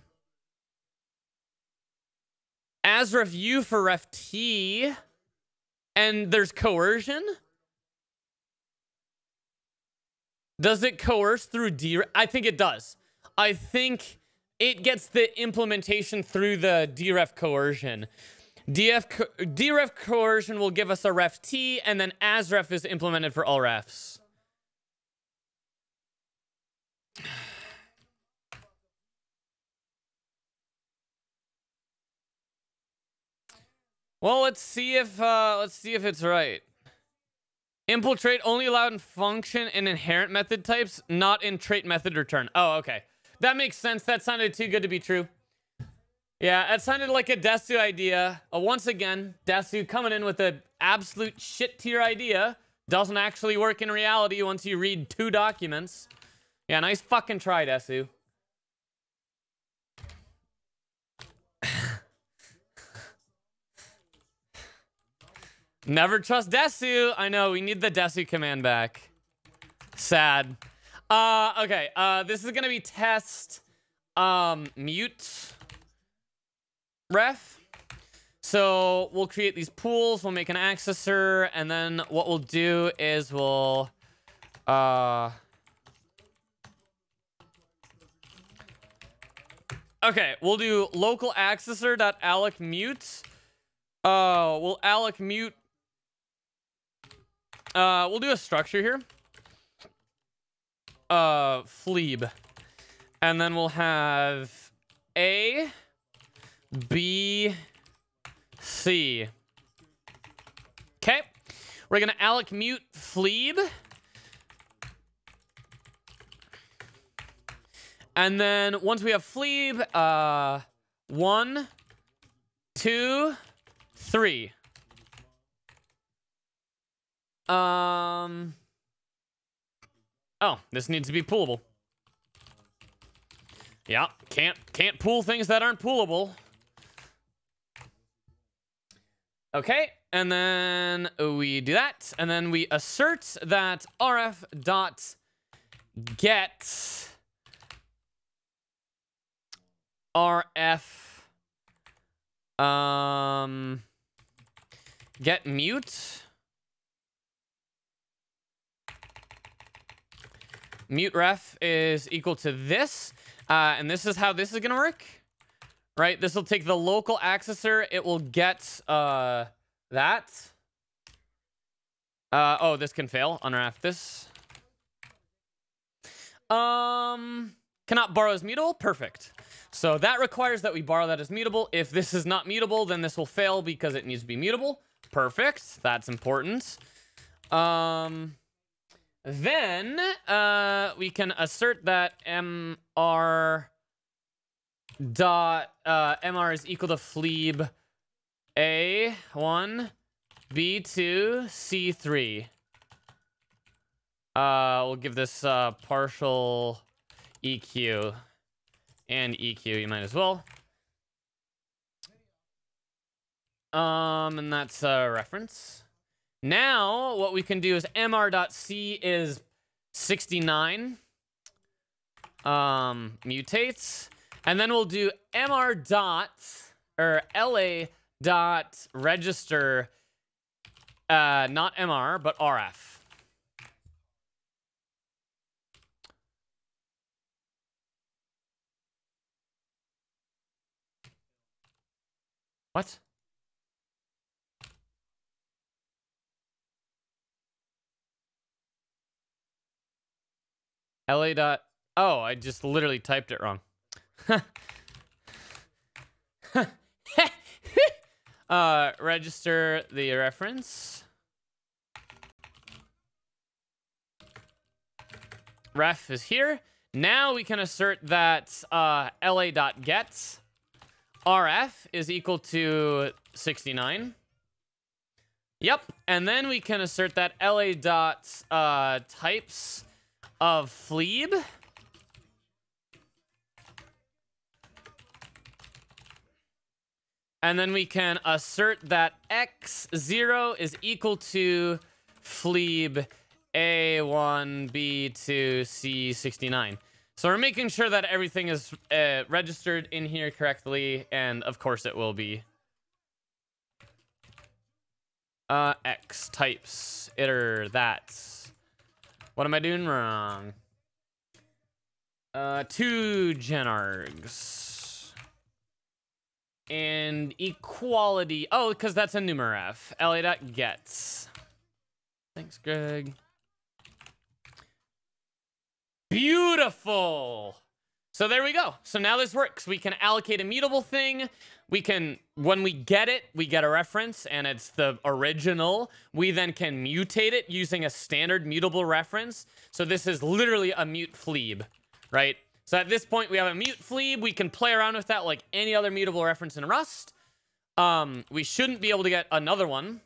AsRef U for ref T. And there's coercion? Does it coerce through D? I think it does. I think it gets the implementation through the deref coercion. DF co coercion will give us a ref T, and then AsRef is implemented for all refs. Well, let's see if uh, let's see if it's right. impl Trait only allowed in function and inherent method types, not in trait method return. Oh, okay. That makes sense. That sounded too good to be true. Yeah, that sounded like a Desu idea. Uh, once again, Desu coming in with an absolute shit tier idea. Doesn't actually work in reality once you read two documents. Yeah, nice fucking try, Desu. Never trust Desu. I know, we need the Desu command back. Sad. Uh, okay, uh, this is gonna be test, um, mute ref. So we'll create these pools, we'll make an accessor, and then what we'll do is we'll, uh, okay, we'll do local accessor dot alloc mute. Uh, we'll alloc mute. Uh, we'll do a structure here. Uh, fleeb. And then we'll have A, B, C. Okay. We're going to alloc mute fleeb. And then once we have fleeb, uh, one, two, three. Um. Oh, this needs to be poolable. Yeah, can't can't pool things that aren't poolable. Okay, and then we do that, and then we assert that rf dot get rf um get mute mute ref is equal to this uh, and this is how this is gonna work right? This will take the local accessor. It will get uh, that. Uh, oh, this can fail. Unwrap this. Um, cannot borrow as mutable. Perfect. So that requires that we borrow that as mutable. If this is not mutable, then this will fail because it needs to be mutable. Perfect. That's important. Um, then uh, we can assert that mr dot uh, mr is equal to fleeb a1 b2 c3 uh we'll give this uh partial eq and eq you might as well. Um and that's a reference now what we can do is mr.c is 69 um mutates and then we'll do mr dot or la dot register, uh, not mr, but rf. What? LA dot. Oh, I just literally typed it wrong. uh, register the reference. Ref is here. Now we can assert that uh, la.get rf is equal to 69. Yep, and then we can assert that la dot uh, types of fleeb. And then we can assert that x0 is equal to fleeb a1, B2, C69. So we're making sure that everything is uh, registered in here correctly, and of course it will be. Uh, X types, iter, that. What am I doing wrong? Uh, two genargs. And equality. Oh, because that's a numaref. LA.gets. Thanks, Greg. Beautiful. So there we go. So now this works. We can allocate a mutable thing. We can, when we get it, we get a reference and it's the original. We then can mutate it using a standard mutable reference. So this is literally a mute fleeb, right? So at this point, we have a mute fleeb. We can play around with that like any other mutable reference in Rust. Um, we shouldn't be able to get another one.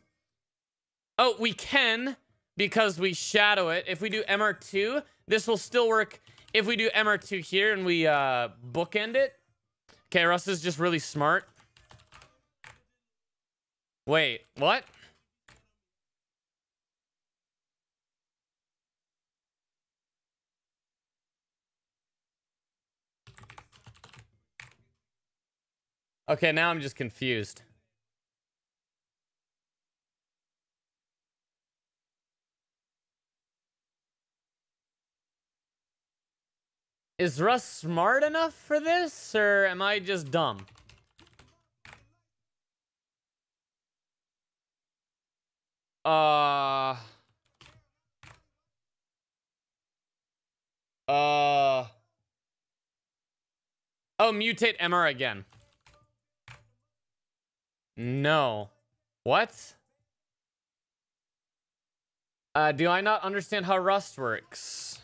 Oh, we can because we shadow it. If we do MR2, this will still work if we do MR2 here and we uh, bookend it. Okay, Rust is just really smart. Wait, what? Okay, now I'm just confused. Is Rust smart enough for this, or am I just dumb? Uh... Uh... Oh, mutate MR again. No. What? Uh, do I not understand how Rust works?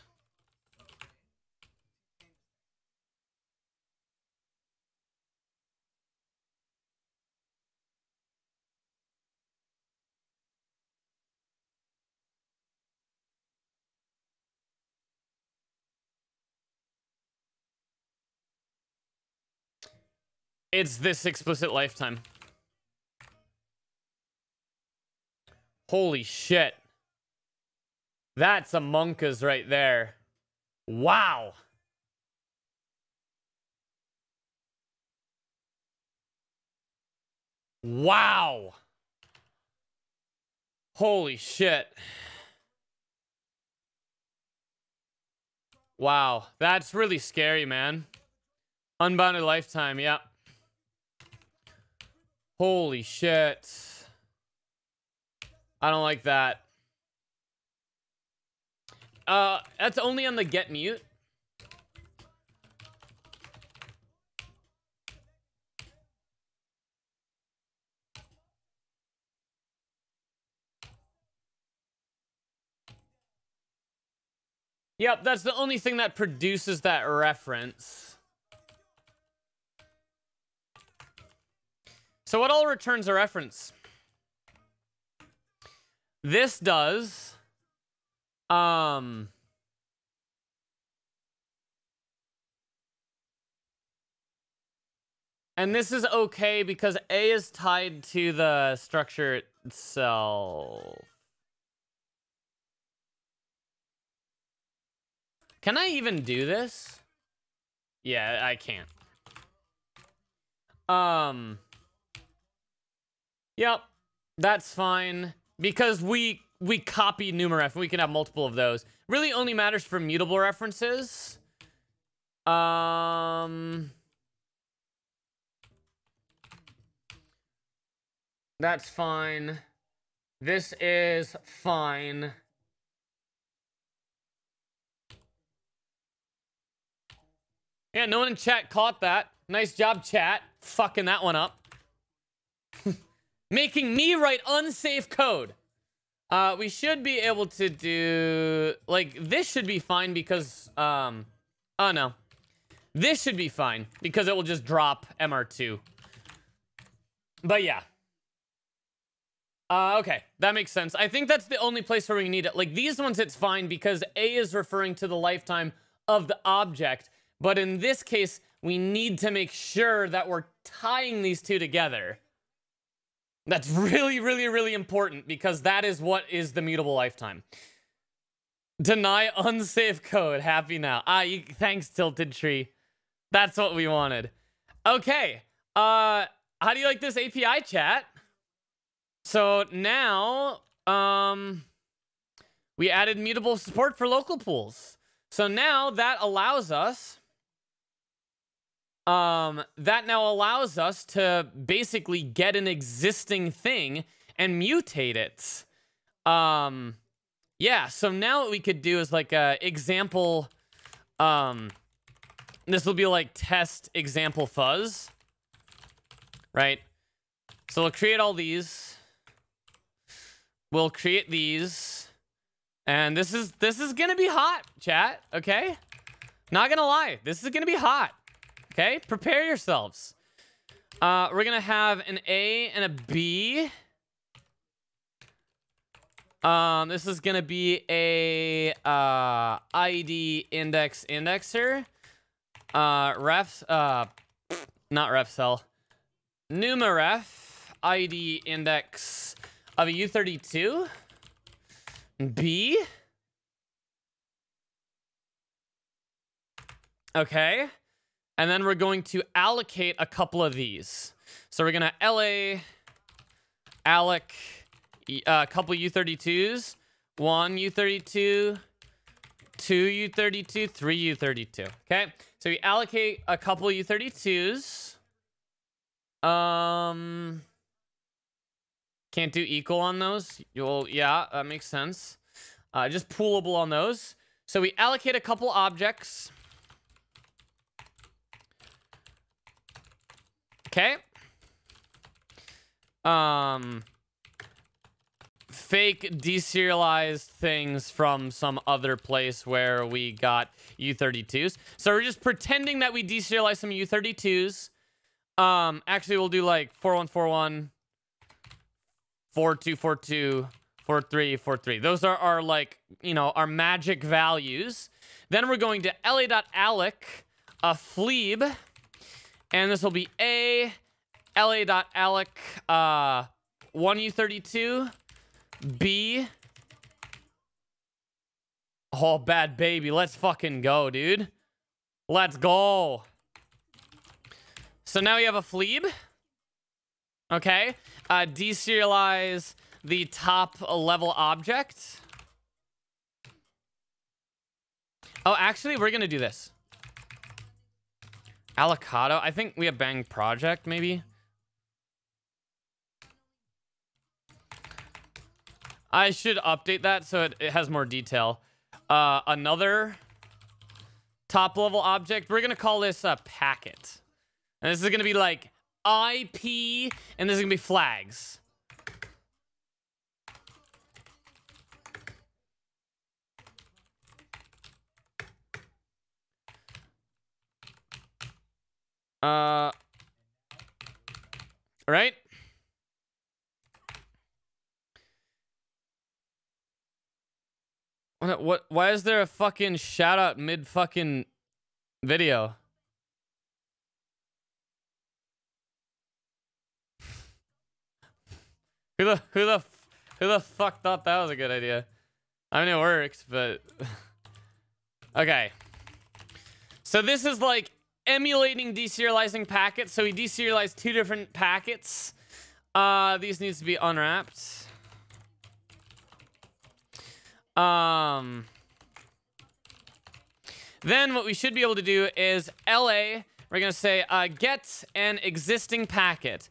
It's this explicit lifetime. Holy shit. That's a monkas right there. Wow. Wow. Holy shit. Wow. That's really scary, man. Unbounded lifetime, yep. Holy shit. I don't like that. Uh, that's only on the get mute. Yep, that's the only thing that produces that reference. So what all returns a reference? This does. Um. And this is okay because A is tied to the structure itself. Can I even do this? Yeah, I can't. Um. Yep, that's fine. Because we we copy numaref, we can have multiple of those. Really only matters for mutable references. Um... That's fine. This is fine. Yeah, no one in chat caught that. Nice job, chat. Fucking that one up. Making me write unsafe code. Uh, we should be able to do... Like, this should be fine because... Um, oh, no. This should be fine because it will just drop MR2. But yeah. Uh, okay, that makes sense. I think that's the only place where we need it. Like, these ones, it's fine because A is referring to the lifetime of the object. But in this case, we need to make sure that we're tying these two together. That's really, really, really important because that is what is the mutable lifetime. Deny unsafe code. Happy now. Ah, you, thanks, Tilted Tree. That's what we wanted. Okay. Uh, how do you like this API chat? So now, um, we added mutable support for local pools. So now that allows us um, that now allows us to basically get an existing thing and mutate it. Um, yeah, so now what we could do is like a example, um, this will be like test example fuzz, right? So we'll create all these. We'll create these. And this is, this is gonna be hot, chat, okay? Not gonna lie, this is gonna be hot. Okay, prepare yourselves. Uh, we're gonna have an A and a B. Um, this is gonna be a uh, ID index indexer. Uh, ref, uh, not ref cell. Numaref ID index of a U32. B. Okay. And then we're going to allocate a couple of these. So we're going to LA, alloc, uh, a couple U32s. One U32, two U32, three U32. Okay, so we allocate a couple U32s. Um, can't do equal on those. You'll, yeah, that makes sense. Uh, just poolable on those. So we allocate a couple objects. Okay. Um, fake deserialized things from some other place where we got U32s. So we're just pretending that we deserialize some U32s. Um, actually, we'll do like 4141, 4242, 4343. Those are our like, you know, our magic values. Then we're going to la.alloc a fleeb and this will be A, LA.alloc, uh, 1U32, B. Oh, Bhad Bhabie. Let's fucking go, dude. Let's go. So now we have a fleeb. Okay. Uh, deserialize the top level object. Oh, actually, we're going to do this. Avocado. I think we have Bang Project, maybe. I should update that so it, it has more detail. Uh, another top level object. We're going to call this a packet. And this is going to be like IP, and this is going to be flags. Uh, right? What, what? Why is there a fucking shout out mid fucking video? who the who the who the fuck thought that was a good idea? I mean, it works, but okay. So this is like emulating deserializing packets. So we deserialized two different packets. Uh, these needs to be unwrapped. Um, then what we should be able to do is LA, we're going to say uh, get an existing packet.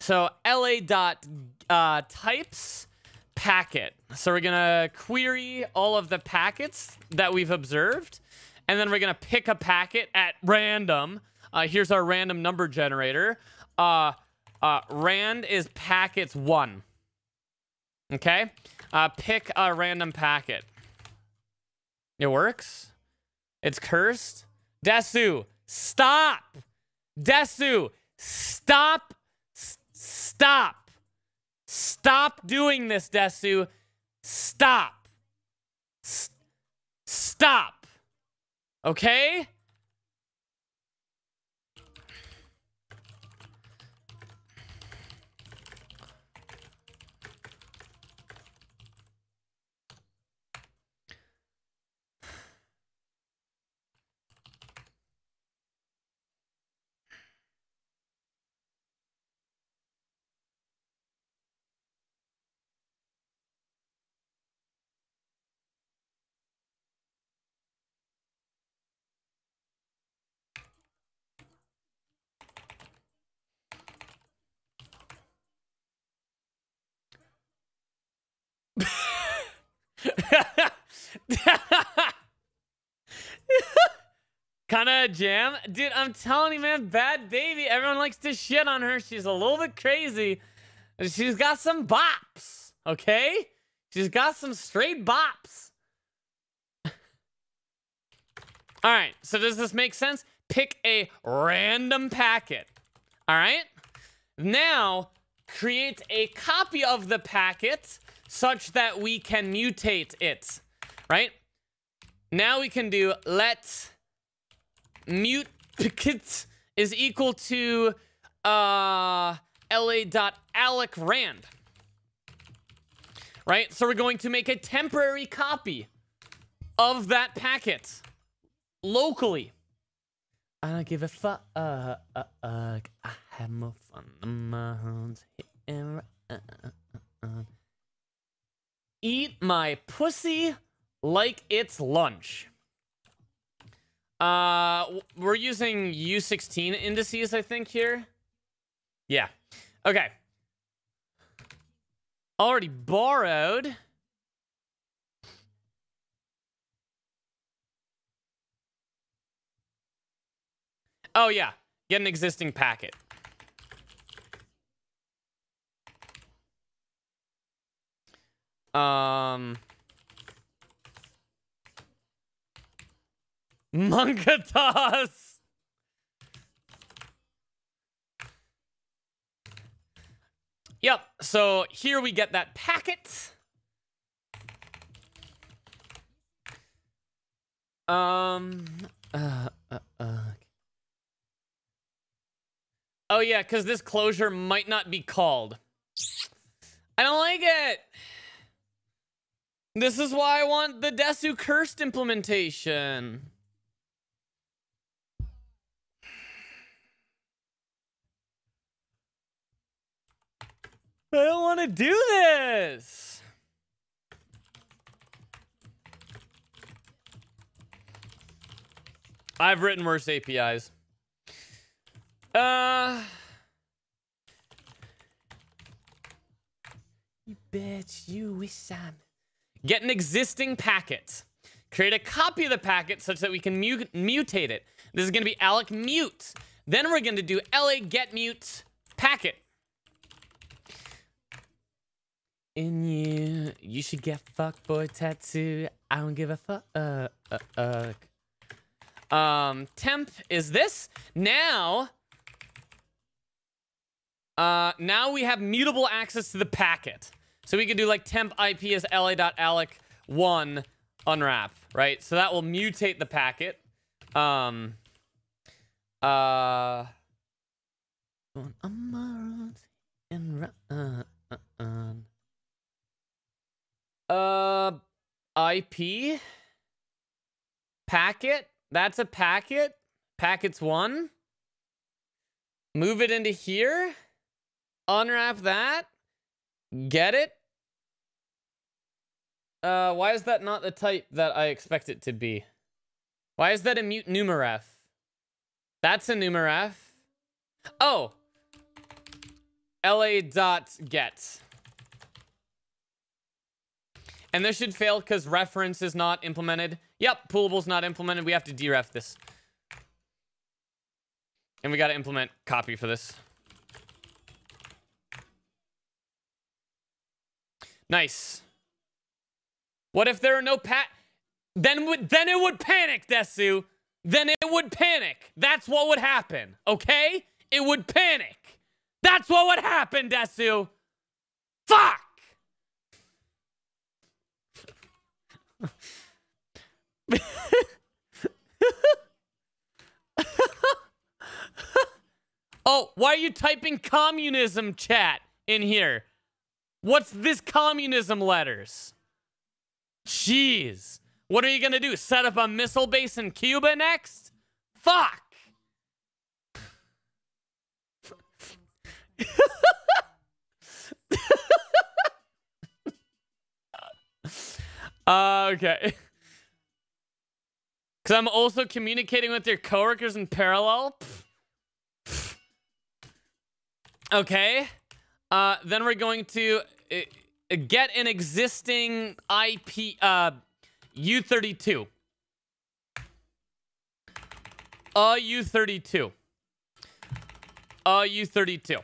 So la dot uh, types packet. So we're gonna query all of the packets that we've observed, and then we're gonna pick a packet at random. Uh, here's our random number generator. Uh, uh, rand is packets one. Okay, uh, pick a random packet. It works. It's cursed. Desu, stop. Desu, stop. S stop. Stop doing this, Desu. Stop. S stop. Okay? kind of jam. Dude, I'm telling you, man, Bhad Bhabie. Everyone likes to shit on her. She's a little bit crazy. She's got some bops, okay? She's got some straight bops. All right, so does this make sense? Pick a random packet. All right? Now, create a copy of the packet such that we can mutate it, right? Now we can do let mute is equal to uh, la.alloc rand. Right? So we're going to make a temporary copy of that packet locally. I don't give a fuck. Uh, uh, uh, I have more fun than my hitting. Uh, uh, uh, Eat my pussy like it's lunch. Uh, we're using U16 indices, I think, here. Yeah. Okay. Already borrowed. Oh, yeah. Get an existing packet. Um... Mangatas! Yep, so here we get that packet. Um, uh, uh, uh. Oh yeah, because this closure might not be called. I don't like it. This is why I want the Desu Cursed implementation. I don't want to do this. I've written worse APIs. Uh... You bitch, you wish I'm... Get an existing packet. Create a copy of the packet such that we can mu mutate it. This is going to be alloc mute. Then we're going to do la get mute packet. In you, you should get fuckboy tattoo. I don't give a fuck. Uh, uh, uh. Um, temp is this. Now, uh, now we have mutable access to the packet. So we can do like temp IP is la.alloc1 unwrap, right? So that will mutate the packet. Um, uh, uh, IP packet. That's a packet. Packets one. Move it into here. Unwrap that. Get it? Uh, why is that not the type that I expect it to be? Why is that a mute numaref? That's a numaref. Oh. la.get. And this should fail because reference is not implemented. Yep, poolable's not implemented. We have to deref this. And we got to implement copy for this. Nice. What if there are no pat? Then would then it would panic, Desu. Then it would panic. That's what would happen. Okay? It would panic. That's what would happen, Desu. Fuck. oh, why are you typing communism chat in here? What's this communism letters? Jeez. What are you gonna do? Set up a missile base in Cuba next? Fuck. uh, okay. Because I'm also communicating with your coworkers in parallel. Okay. Uh, then we're going to uh, get an existing IP, uh, U32. A U32. A U32.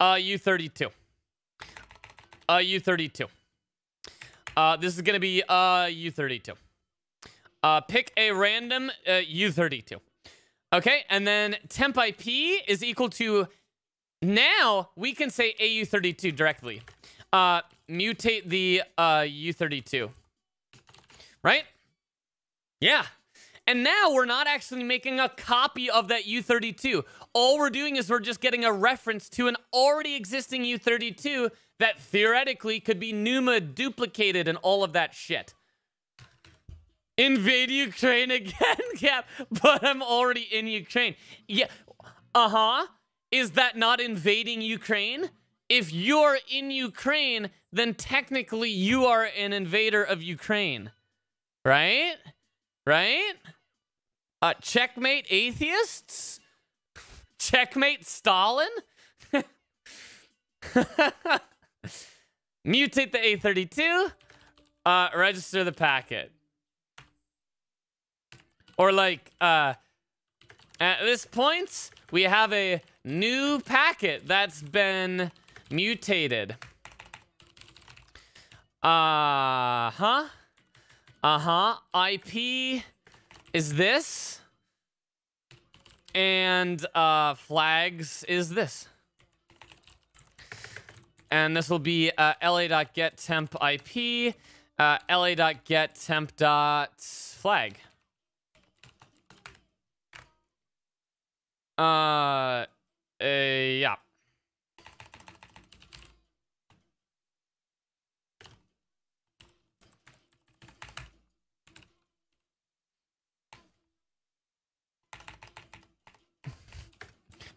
A U32. A U32. Uh, this is going to be a U32. Uh, pick a random uh, U32. Okay, and then temp IP is equal to now we can say AU32 directly. Uh, mutate the uh, U32. Right? Yeah. And now we're not actually making a copy of that U32. All we're doing is we're just getting a reference to an already existing U32 that theoretically could be NUMA duplicated and all of that shit. Invade Ukraine again, Cap, but I'm already in Ukraine. Yeah, uh-huh. Is that not invading Ukraine? If you're in Ukraine, then technically you are an invader of Ukraine. Right? Right? Uh, checkmate atheists? Checkmate Stalin? Mutate the A32. Uh, register the packet. Or like, uh, at this point, we have a new packet that's been mutated. Uh-huh. Uh-huh. IP is this. And uh, flags is this. And this will be uh, la.get temp IP, uh, la.get temp dot flag. Uh, uh, yeah.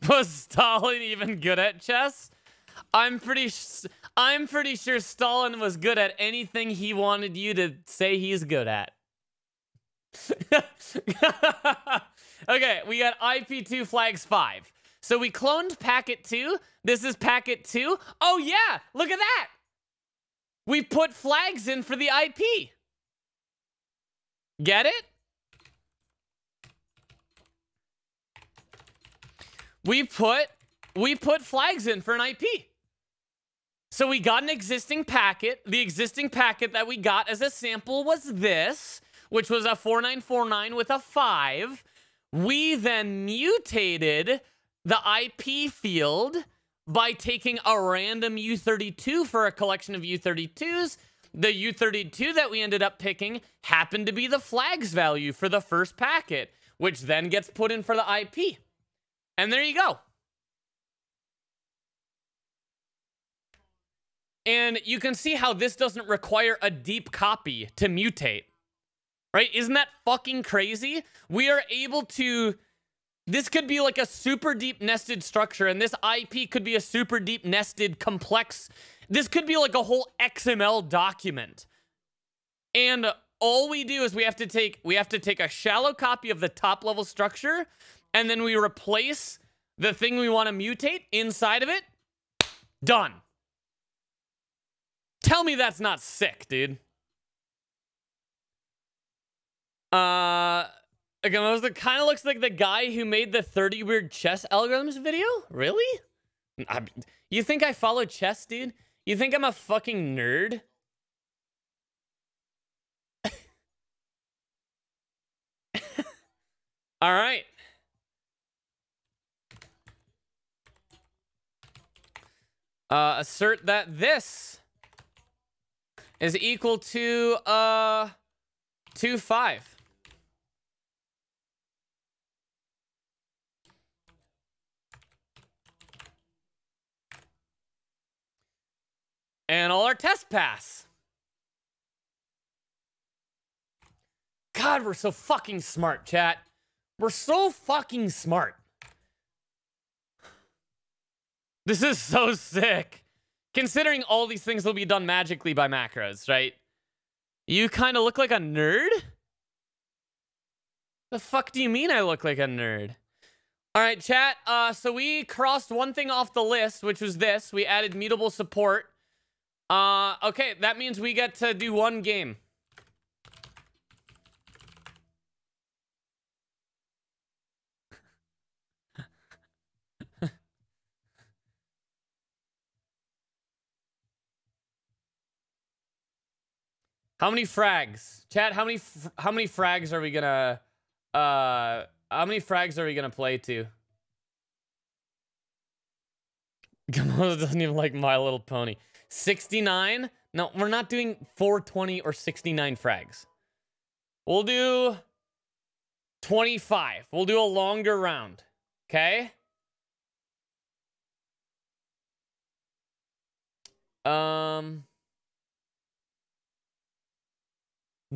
Was Stalin even good at chess? I'm pretty I'm pretty sure Stalin was good at anything he wanted you to say he's good at. okay, we got IP2 flags 5. So we cloned packet 2. This is packet 2. Oh yeah, look at that. We put flags in for the IP. Get it? We put we put flags in for an IP. So we got an existing packet. The existing packet that we got as a sample was this, which was a 4949 with a 5. We then mutated the IP field by taking a random U32 for a collection of U32s. The U32 that we ended up picking happened to be the flags value for the first packet, which then gets put in for the IP. And there you go. And you can see how this doesn't require a deep copy to mutate. Right? Isn't that fucking crazy? We are able to this could be like a super deep nested structure, and this IP could be a super deep nested complex. This could be like a whole XML document. And all we do is we have to take we have to take a shallow copy of the top level structure, and then we replace the thing we want to mutate inside of it, Done. Tell me that's not sick, dude. Uh, it kind of looks like the guy who made the 30 weird chess algorithms video. Really? I, you think I follow chess, dude? You think I'm a fucking nerd? All right. Uh, assert that this is equal to uh, 2, 5. And all our tests pass. God, we're so fucking smart, chat. We're so fucking smart. This is so sick. Considering all these things will be done magically by macros, right? You kind of look like a nerd? The fuck do you mean I look like a nerd? All right, chat. Uh, so we crossed one thing off the list, which was this. We added mutable support. Uh, okay, that means we get to do one game. How many frags? Chat, how many how many frags are we gonna uh how many frags are we gonna play to? Gamozo doesn't even like My Little Pony. 69? No, we're not doing 420 or 69 frags. We'll do 25. We'll do a longer round. Okay? Um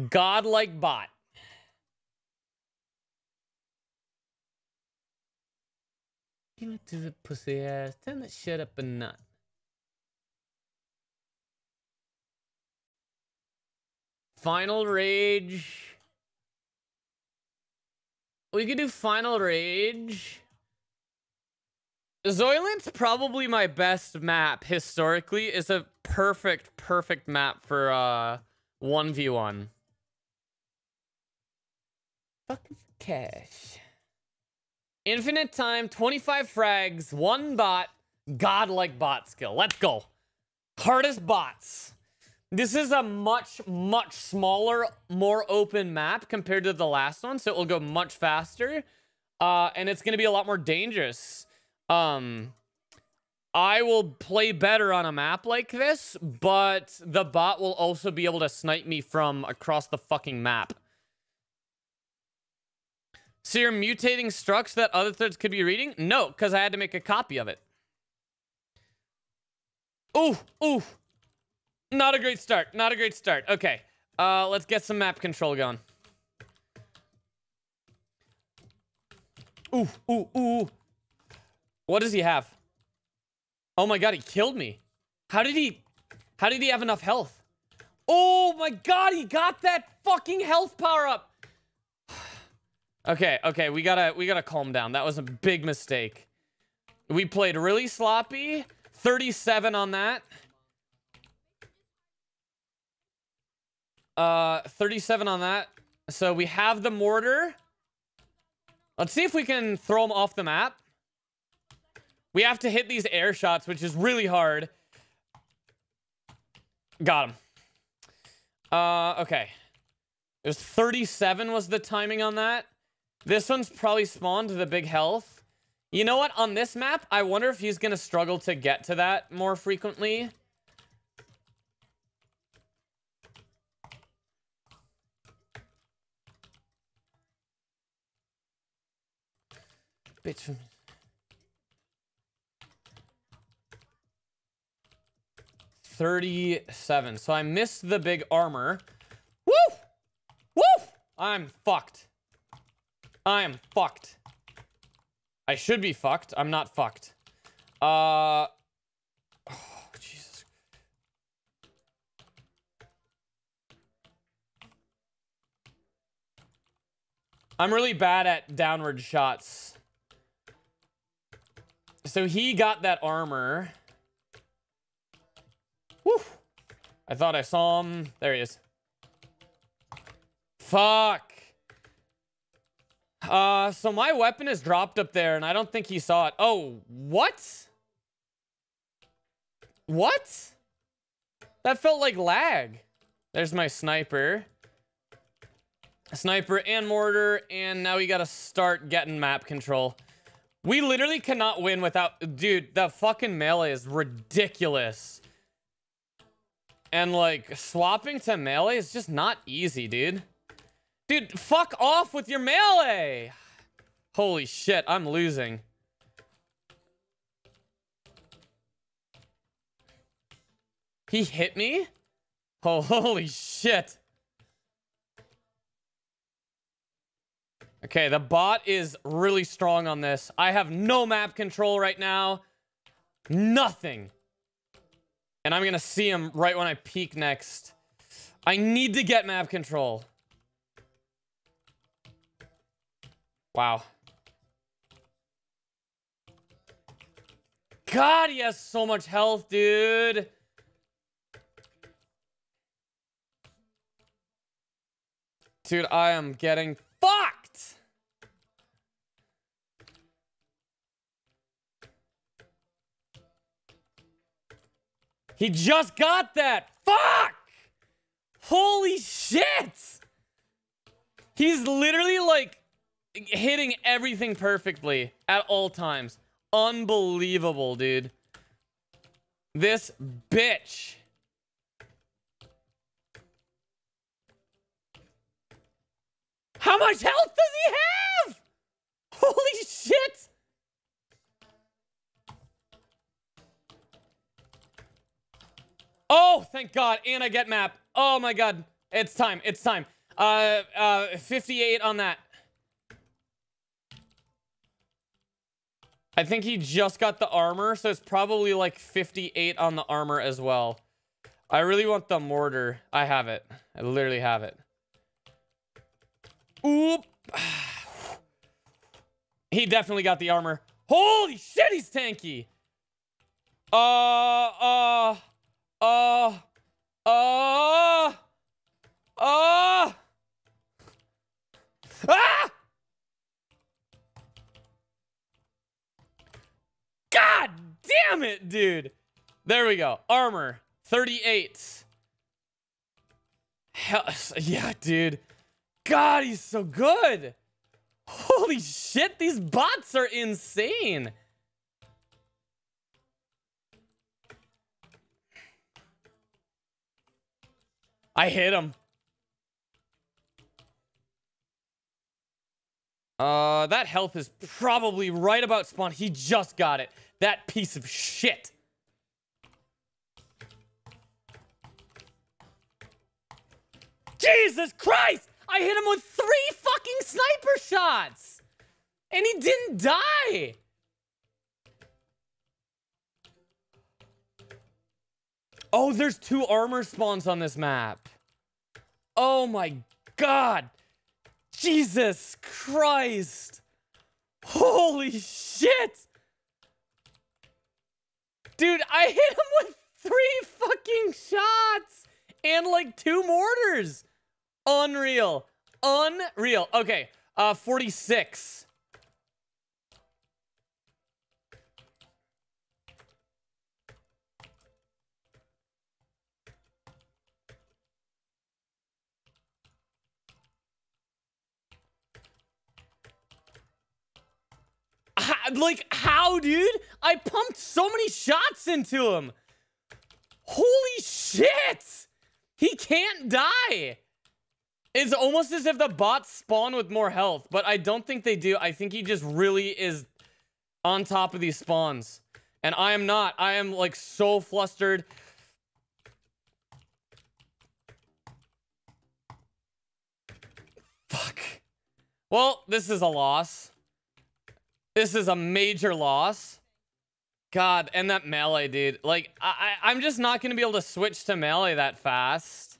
Godlike bot. Give it to the pussy ass. Turn that shit up a nut. Final Rage. We could do Final Rage. Xoylent's probably my best map historically. It's a perfect, perfect map for uh 1v1. Fucking cash. Infinite time, 25 frags, one bot, godlike bot skill. Let's go. Hardest bots. This is a much, much smaller, more open map compared to the last one, so it will go much faster. Uh, and it's going to be a lot more dangerous. Um, I will play better on a map like this, but the bot will also be able to snipe me from across the fucking map. So you're mutating structs that other threads could be reading? No, because I had to make a copy of it. Ooh, ooh. Not a great start. Not a great start. Okay. Uh, let's get some map control going. Ooh, ooh, ooh. What does he have? Oh my god, he killed me. How did he... How did he have enough health? Oh my god, he got that fucking health power up. Okay, okay, we gotta we gotta calm down. That was a big mistake. We played really sloppy. 37 on that. Uh, 37 on that. So we have the mortar. Let's see if we can throw them off the map. We have to hit these air shots, which is really hard. Got him. Uh, okay. It was 37 was the timing on that. This one's probably spawned the big health. You know what? On this map, I wonder if he's going to struggle to get to that more frequently. Bitch. Thirty-seven. So I missed the big armor. Woo! Woo! I'm fucked. I am fucked. I should be fucked. I'm not fucked. Uh... Oh, Jesus. I'm really bad at downward shots. So he got that armor. Whew. I thought I saw him. There he is. Fuck. Uh, so my weapon is dropped up there, and I don't think he saw it. Oh, what? What? That felt like lag. There's my sniper. Sniper and mortar, and now we gotta start getting map control. We literally cannot win without... Dude, that fucking melee is ridiculous. And, like, swapping to melee is just not easy, dude. Dude, fuck off with your melee! Holy shit, I'm losing. He hit me? Oh, holy shit. Okay, the bot is really strong on this. I have no map control right now. Nothing. And I'm gonna see him right when I peek next. I need to get map control. Wow. God, he has so much health, dude. Dude, I am getting fucked. He just got that. Fuck! Holy shit! He's literally like hitting everything perfectly at all times. Unbelievable, dude. This bitch. How much health does he have? Holy shit! Oh, thank God. And I get map. Oh my God. It's time. It's time. Uh, uh, 58 on that. I think he just got the armor, so it's probably like 58 on the armor as well. I really want the mortar. I have it. I literally have it. Oop. He definitely got the armor. Holy shit, he's tanky. Uh, uh, uh, uh, uh. Ah! God damn it, dude. There we go. Armor, 38. Hell, yeah, dude. God, he's so good. Holy shit, these bots are insane. I hit him. Uh, that health is probably right about spawn. He just got it. That piece of shit. Jesus Christ! I hit him with three fucking sniper shots! And he didn't die! Oh, there's two armor spawns on this map. Oh my god! Jesus Christ! Holy shit! Dude, I hit him with three fucking shots! And like two mortars! Unreal. Unreal. Okay, uh, 46. Like, how, dude? I pumped so many shots into him. Holy shit! He can't die. It's almost as if the bots spawn with more health, but I don't think they do. I think he just really is on top of these spawns. And I am not. I am, like, so flustered. Fuck. Well, this is a loss. This is a major loss. God, and that melee, dude. Like, I, I, I'm just not going to be able to switch to melee that fast.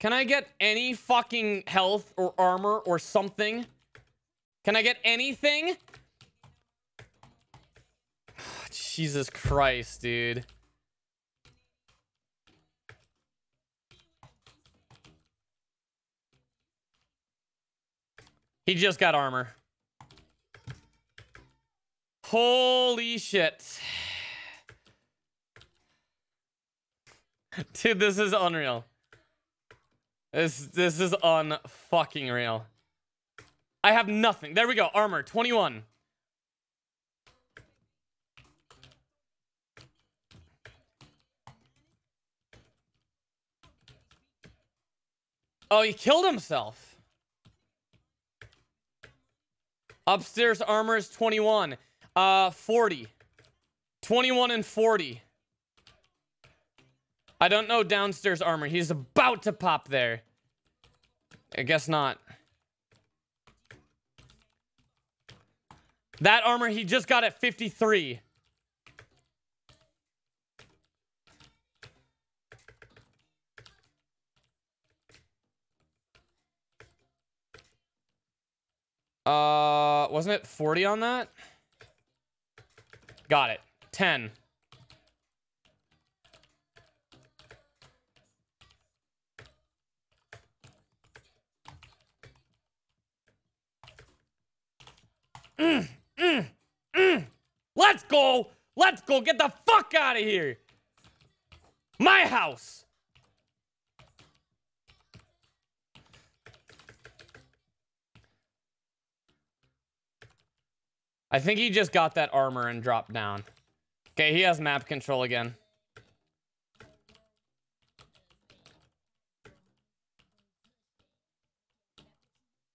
Can I get any fucking health or armor or something? Can I get anything? Jesus Christ, dude. He just got armor. Holy shit. Dude, this is unreal. This this is unfucking real. I have nothing. There we go. Armor 21. Oh, he killed himself. Upstairs armor is 21. Uh, 40. 21 and 40. I don't know downstairs armor. He's about to pop there. I guess not. That armor he just got at 53. Uh, wasn't it 40 on that? Got it. 10. Mm, mm, mm. Let's go. Let's go. Get the fuck out of here. My house. I think he just got that armor and dropped down. Okay, he has map control again.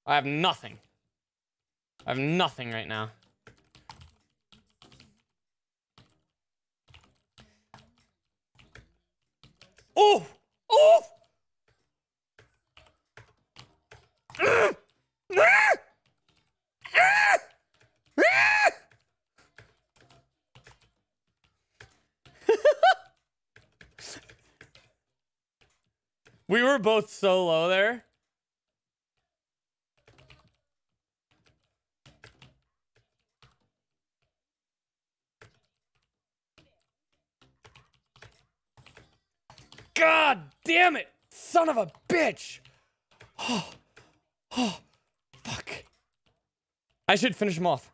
I have nothing. I have nothing right now. Oh! Oh! Ah! Ah! Ah! We were both so low there. God damn it! Son of a bitch! Oh, oh, fuck. I should finish him off.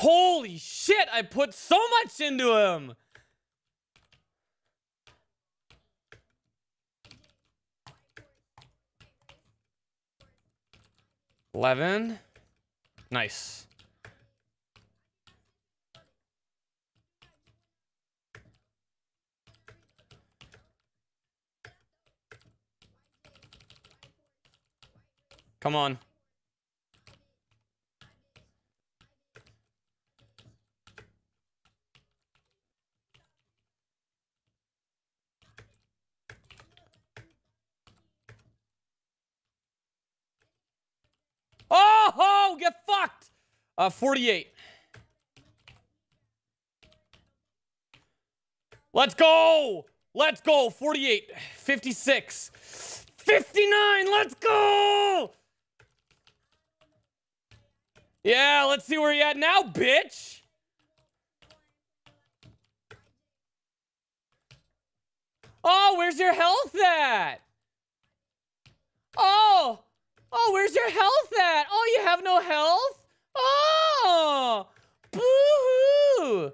Holy shit, I put so much into him. Eleven. Nice. Come on. Oh get fucked. Uh, 48. Let's go. Let's go. 48. 56. 59. Let's go. Yeah, let's see where you at now, bitch. Oh, where's your health at? Oh, Oh, where's your health at? Oh, you have no health? Oh, boo-hoo.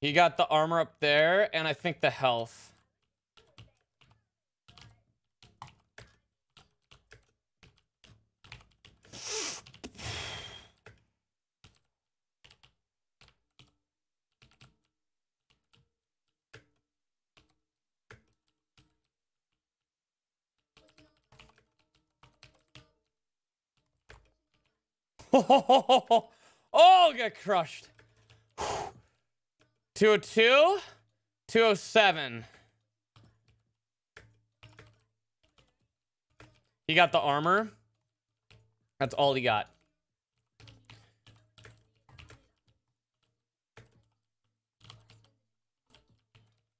He got the armor up there, and I think the health. Oh, oh, get crushed. 202, 207. He got the armor. That's all he got.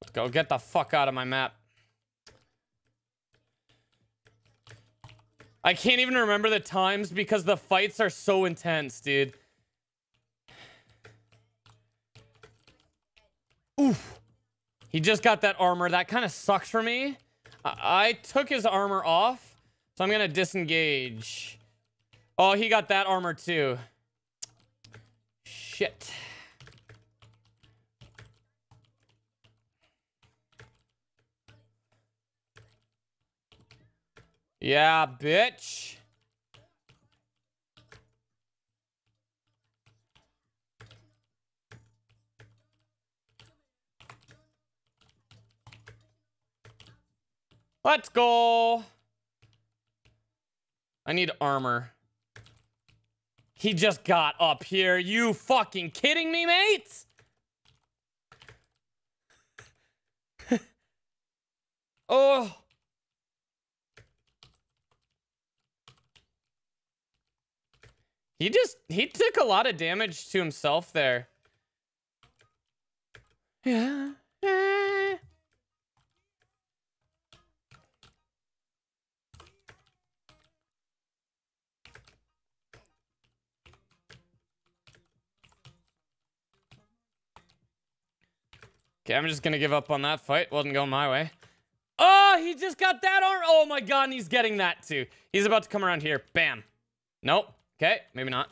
Let's go get the fuck out of my map. I can't even remember the times because the fights are so intense, dude. Oof. He just got that armor. That kind of sucks for me. I, I took his armor off, so I'm going to disengage. Oh, he got that armor too. Shit. Yeah, bitch. Let's go. I need armor. He just got up here. You fucking kidding me, mate? oh. He just, he took a lot of damage to himself there. Yeah. Okay, I'm just gonna give up on that fight. Wasn't going my way. Oh, he just got that arm. Oh my god, and he's getting that too. He's about to come around here. Bam. Nope. Okay, maybe not.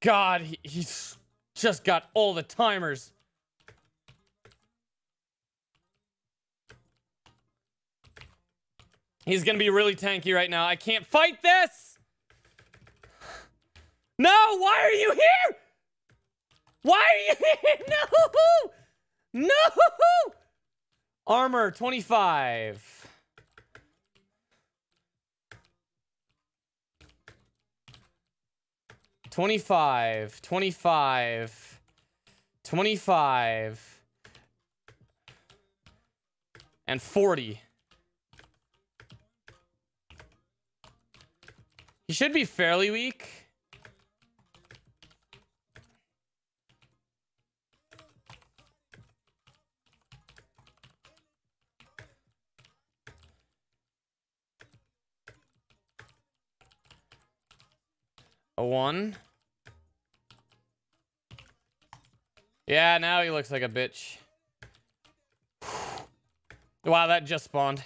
God, he, he's just got all the timers. He's gonna be really tanky right now. I can't fight this! No, why are you here? Why are you here? No! No! Armor, 25. 25, 25, 25, and 40. He should be fairly weak. A one. Yeah, now he looks like a bitch. wow, that just spawned.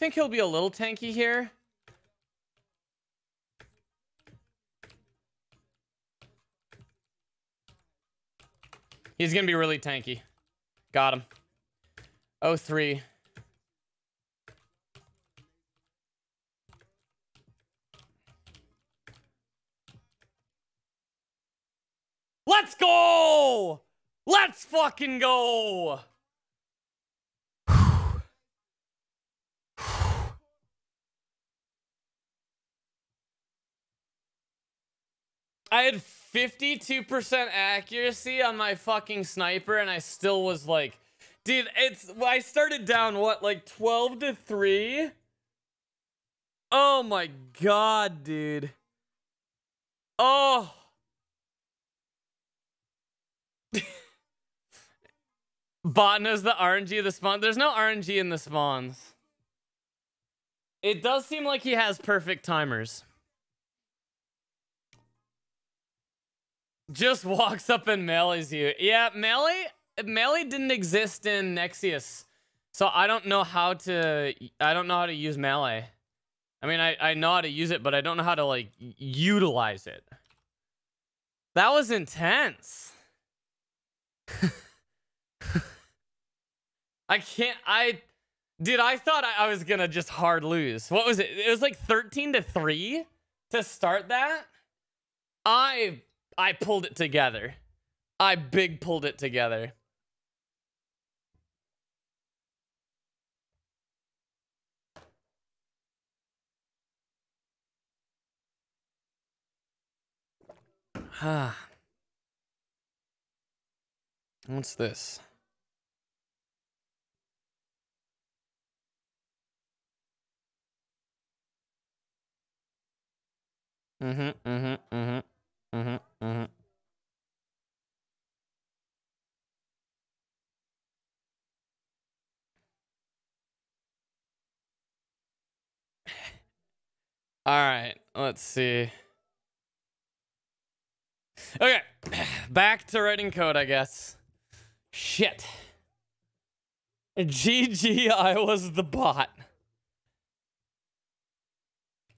Think he'll be a little tanky here. He's going to be really tanky. Got him. Oh three. Let's go! Let's fucking go! I had 52% accuracy on my fucking sniper and I still was like, dude, it's, I started down what, like 12 to 3? Oh my god, dude. Oh. Bot knows the RNG of the spawn. There's no RNG in the spawns. It does seem like he has perfect timers. Just walks up and melees you. Yeah, melee melee didn't exist in Nexuiz. So I don't know how to I don't know how to use melee. I mean I, I know how to use it, but I don't know how to like utilize it. That was intense. I can't I dude, I thought I, I was gonna just hard lose. What was it? It was like 13 to 3 to start that. I I pulled it together. I big pulled it together. Ah. What's this? Mm-hmm, mm-hmm, mm-hmm, mm-hmm, mm-hmm. All right, let's see. Okay, back to writing code, I guess. Shit. GG, I was the bot.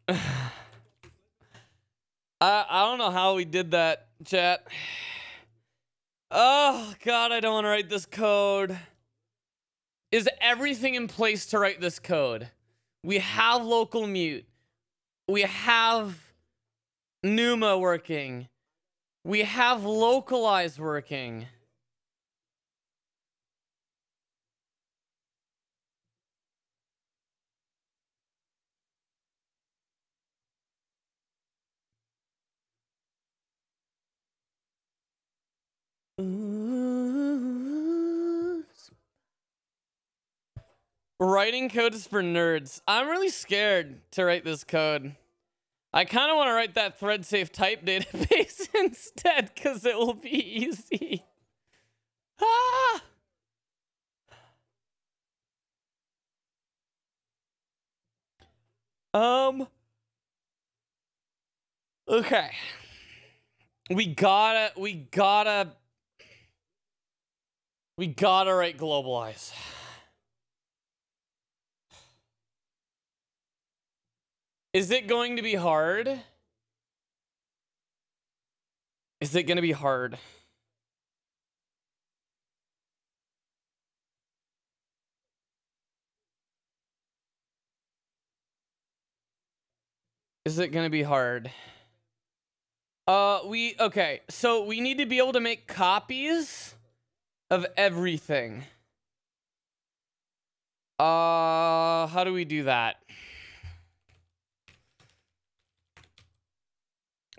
I, I don't know how we did that, chat. Oh, God, I don't want to write this code. Is everything in place to write this code? We have local mute. We have Numa working. We have localize working. Writing code is for nerds. I'm really scared to write this code. I kind of want to write that thread safe type database instead because it will be easy. Ah! Um. Okay. We gotta, we gotta, we gotta write globalize. Is it going to be hard? Is it going to be hard? Is it going to be hard? Uh, we, okay, so we need to be able to make copies of everything. Uh, how do we do that?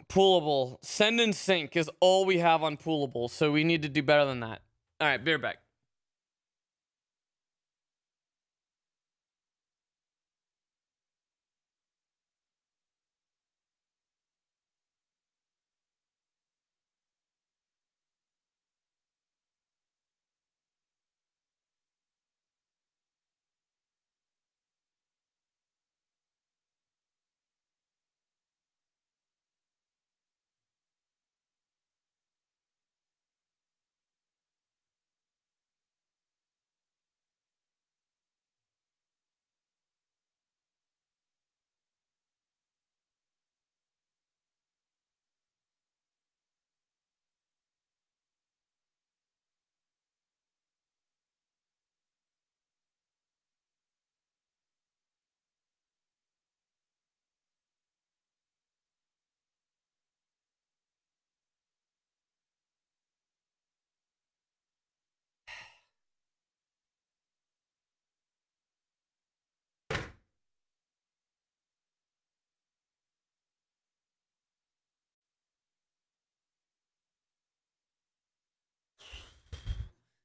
Poolable. Send and sync is all we have on poolable, so we need to do better than that. All right, beer back.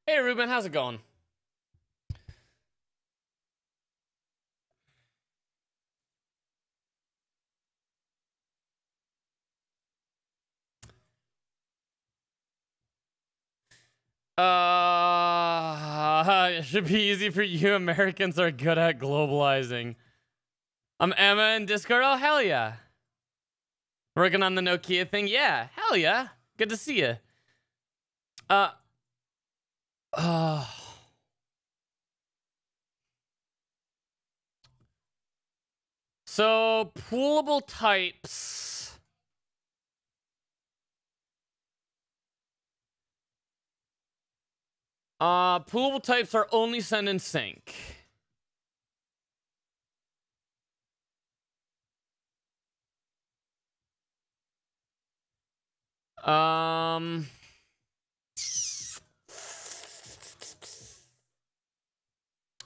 Hey, Ruben, how's it going? Uh, it should be easy for you. Americans are good at globalizing. I'm Emma in Discord. Oh, hell yeah. Working on the Nokia thing. Yeah, hell yeah. Good to see you. Uh. Uh. So, poolable types. Uh, poolable types are only send and sync. Um.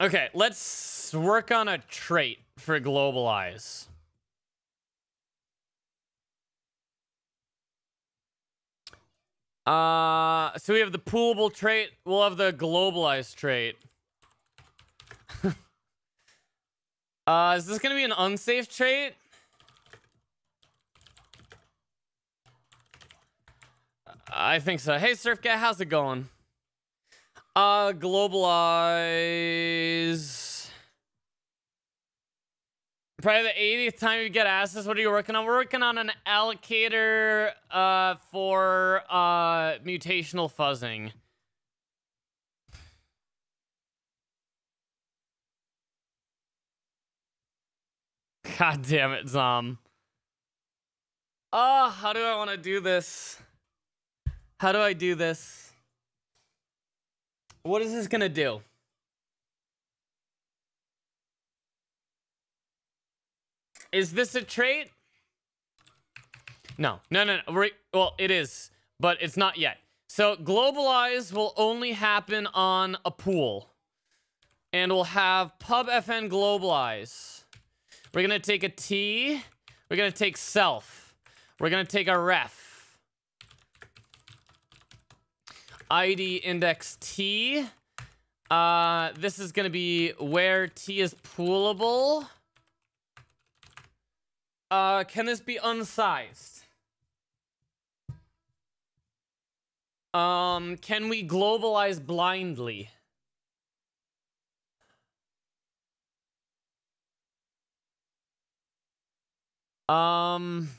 Okay, let's work on a trait for globalize. Uh, so we have the poolable trait. We'll have the globalized trait. uh, is this going to be an unsafe trait? I think so. Hey, Surfcat, how's it going? Uh, globalize. Probably the 80th time you get asked this. What are you working on? We're working on an allocator uh, for uh, mutational fuzzing. God damn it, Zom. Oh, how do I want to do this? How do I do this? What is this gonna do? Is this a trait? No, no, no, no. Well, it is, but it's not yet. So globalize will only happen on a pool. And we'll have pub fn globalize. We're gonna take a T. We're gonna take self. We're gonna take a ref. ID index T. Uh, this is going to be where T is poolable. Uh, can this be unsized? Um, can we globalize blindly? Um...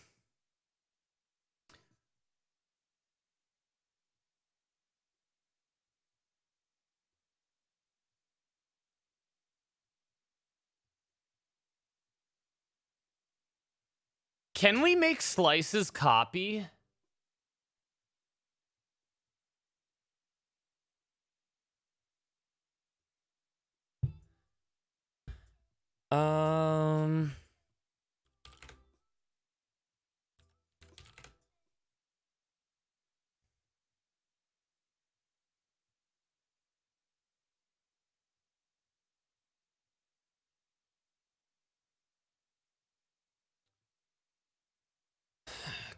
Can we make slices copy? Um...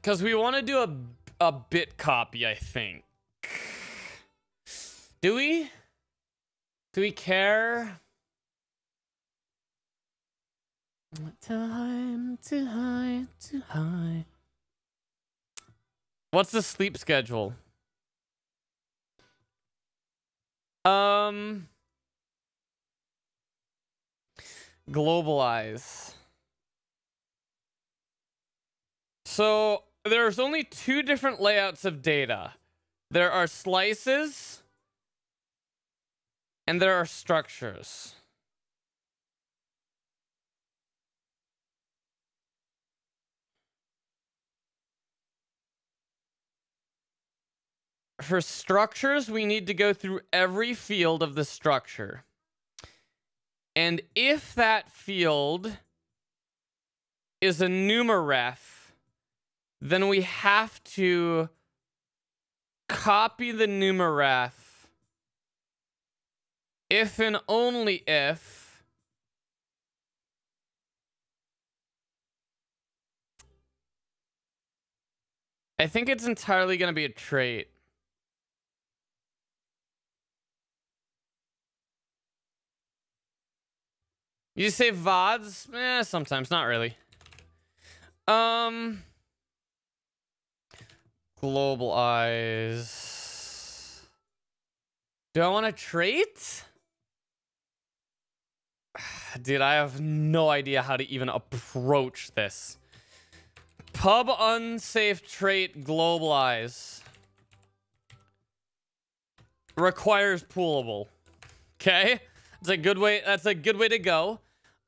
Because we want to do a, a bit copy, I think. Do we? Do we care? Time too high, too high. What's the sleep schedule? Um... Globalize. So there's only two different layouts of data. There are slices and there are structures. For structures, we need to go through every field of the structure. And if that field is a numaref, then we have to copy the numaref if and only if I think it's entirely going to be a trait. You say VODs? Eh, sometimes, not really. Um... Globalize. Do I want to trait? Dude, I have no idea how to even approach this. Pub unsafe trait globalize. requires poolable. Okay? That's a good way that's a good way to go.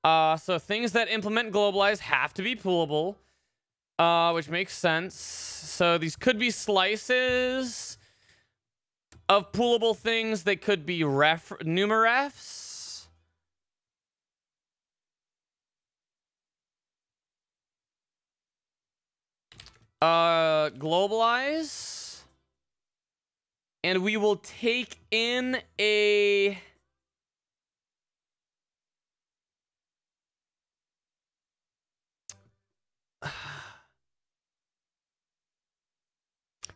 Uh, so things that implement globalize have to be poolable. Uh, which makes sense. So these could be slices of poolable things. They could be ref numarefs. Uh, globalize. And we will take in a...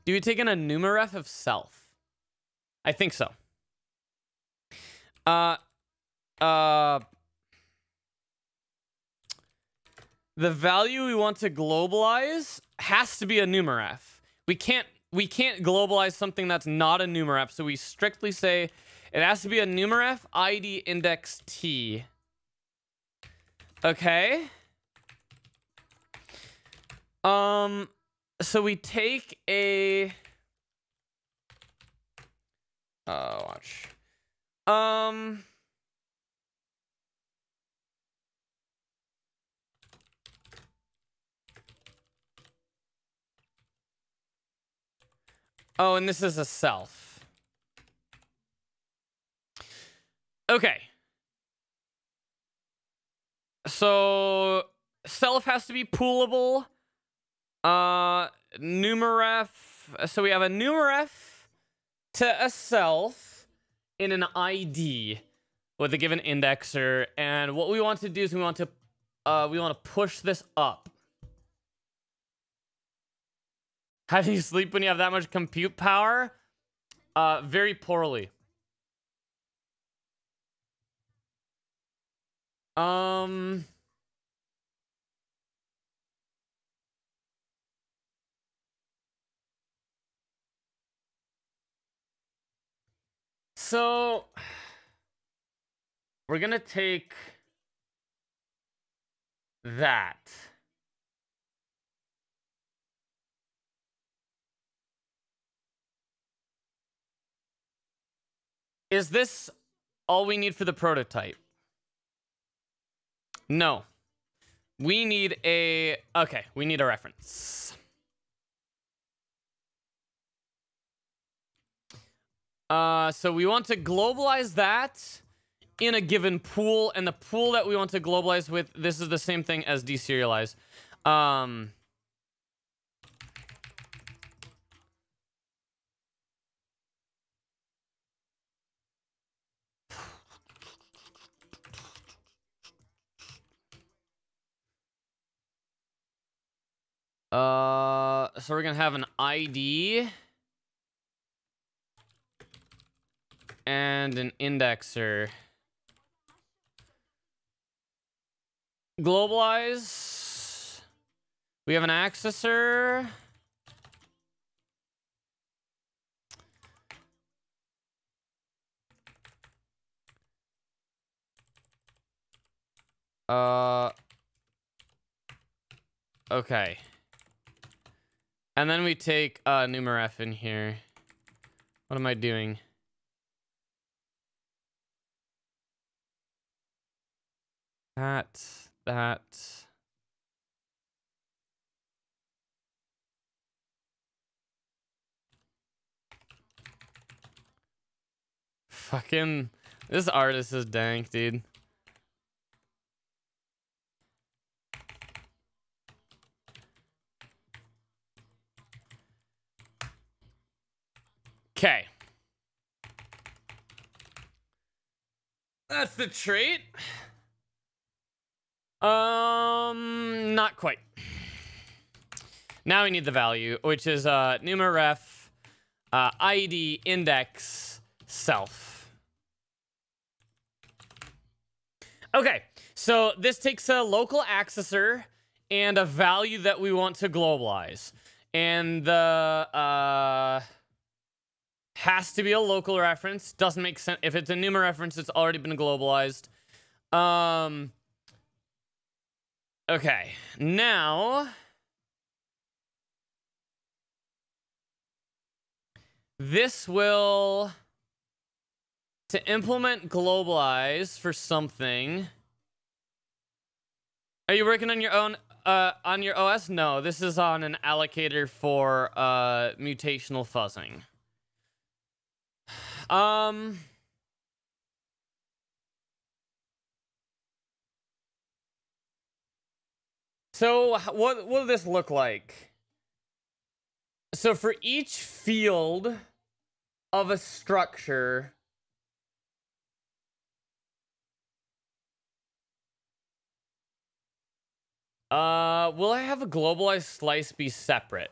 Do we take in a numaref of self? I think so. Uh, uh, the value we want to globalize has to be a numaref. We can't we can't globalize something that's not a numaref. So we strictly say it has to be a numaref ID index T. Okay. Um, so we take a uh watch. Um oh and this is a self. Okay. So self has to be poolable uh, numaref. So we have a numaref to a self in an ID with a given indexer. And what we want to do is we want to, uh, we want to push this up. How do you sleep when you have that much compute power? Uh, very poorly. Um... So we're gonna take that. Is this all we need for the prototype? No. We need a... Okay, we need a reference. Uh, so we want to globalize that in a given pool, and the pool that we want to globalize with, this is the same thing as deserialize. Um, Uh, so we're gonna have an ID. And an indexer. Globalize. We have an accessor. Uh, okay. And then we take uh, numaref in here. What am I doing? That, that. Fucking, this artist is dank, dude. Okay. That's the trait. Um, not quite. Now we need the value, which is uh, numaref uh, ID index self. Okay, so this takes a local accessor and a value that we want to globalize. And the uh, has to be a local reference. Doesn't make sense. If it's a numer reference, it's already been globalized. Um, Okay, now... This will... to implement globalize for something. Are you working on your own uh on your OS? No, this is on an allocator for uh mutational fuzzing. Um So what will this look like? So for each field of a structure Uh, will I have a globalized slice be separate?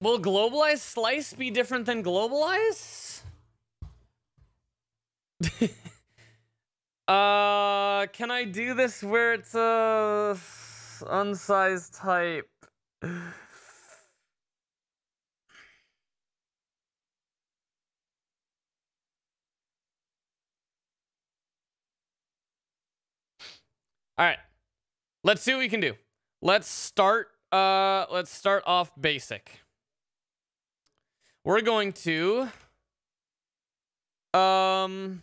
Will globalized slice be different than globalize? uh, can I do this where it's a unsized type? All right. Let's see what we can do. Let's start uh let's start off basic. We're going to um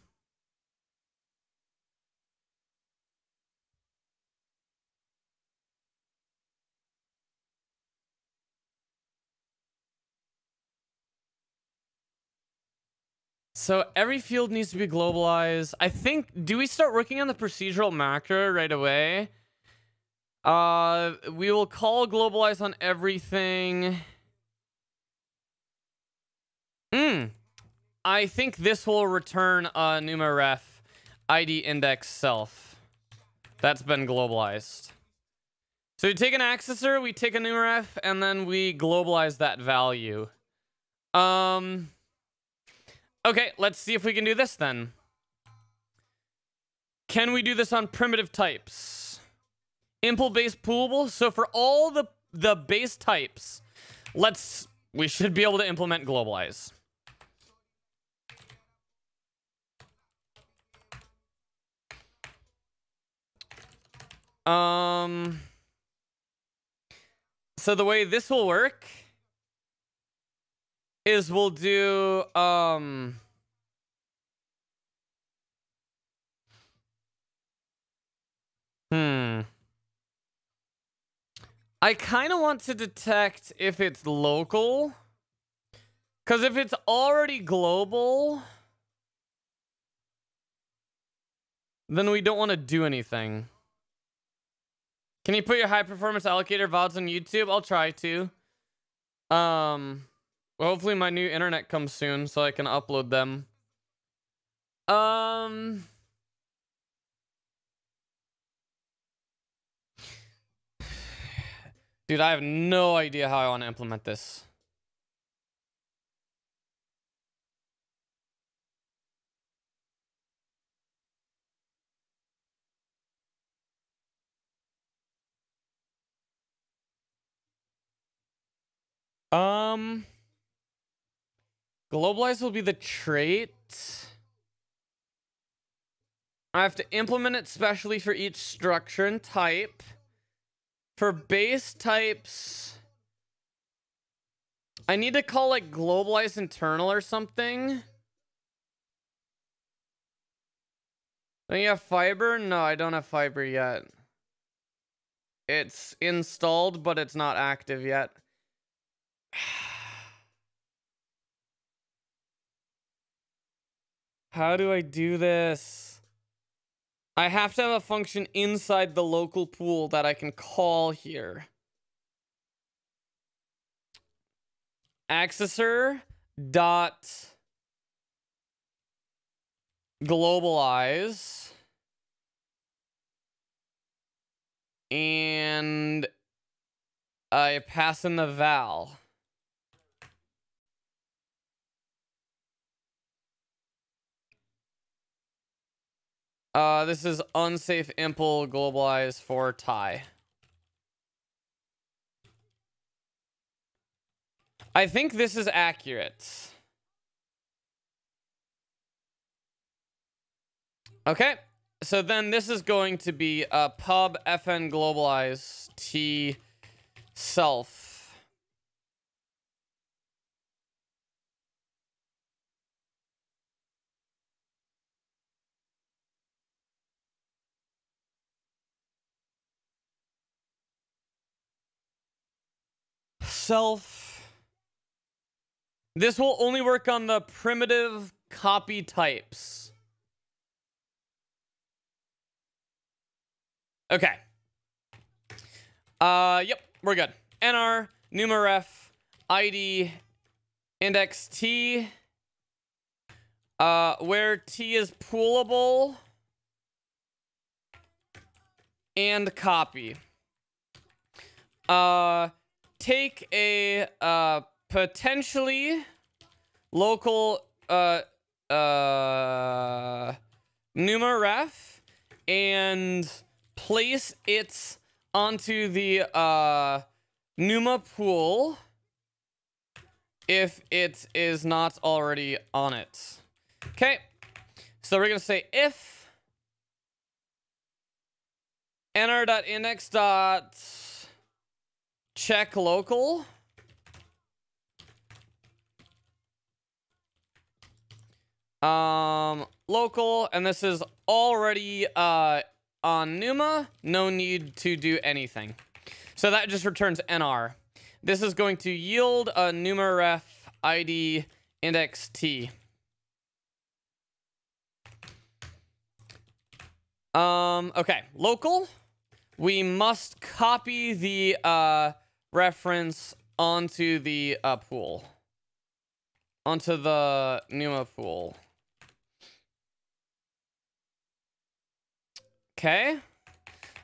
So every field needs to be globalized. I think, do we start working on the procedural macro right away? Uh, we will call globalize on everything. Hmm. I think this will return a numaref ID index self. That's been globalized. So we take an accessor, we take a numaref, and then we globalize that value. Um... Okay, let's see if we can do this then. Can we do this on primitive types? Impl base poolable. So for all the the base types, let's we should be able to implement globalize. Um so the way this will work is we'll do um Hmm. I kind of want to detect if it's local. Because if it's already global, then we don't want to do anything. Can you put your high performance allocator VODs on YouTube? I'll try to. Um, well, hopefully my new internet comes soon so I can upload them. Um... Dude, I have no idea how I want to implement this. Um... Globalize will be the trait. I have to implement it specially for each structure and type. For base types, I need to call like globalize internal or something. Don't you have fiber? No, I don't have fiber yet. It's installed, but it's not active yet. How do I do this? I have to have a function inside the local pool that I can call here. Accessor dot globalize and I pass in the val. Uh, this is unsafe impl globalize for tie. I think this is accurate. Okay, so then this is going to be a pub fn globalize t self. Self. This will only work on the primitive copy types. Okay. Uh, yep, we're good. NR, numaref, ID, index T, uh, where T is poolable, and copy. Uh, take a, uh, potentially local, uh, uh, numaref and place its onto the uh, Numa pool if it is not already on it. Okay, so we're gonna say if nr.index dot check local um local and this is already uh on Numa, no need to do anything. So that just returns NR. This is going to yield a numaref ID index T. Um, okay, local. We must copy the uh, reference onto the uh, pool. Onto the Numa pool. Okay.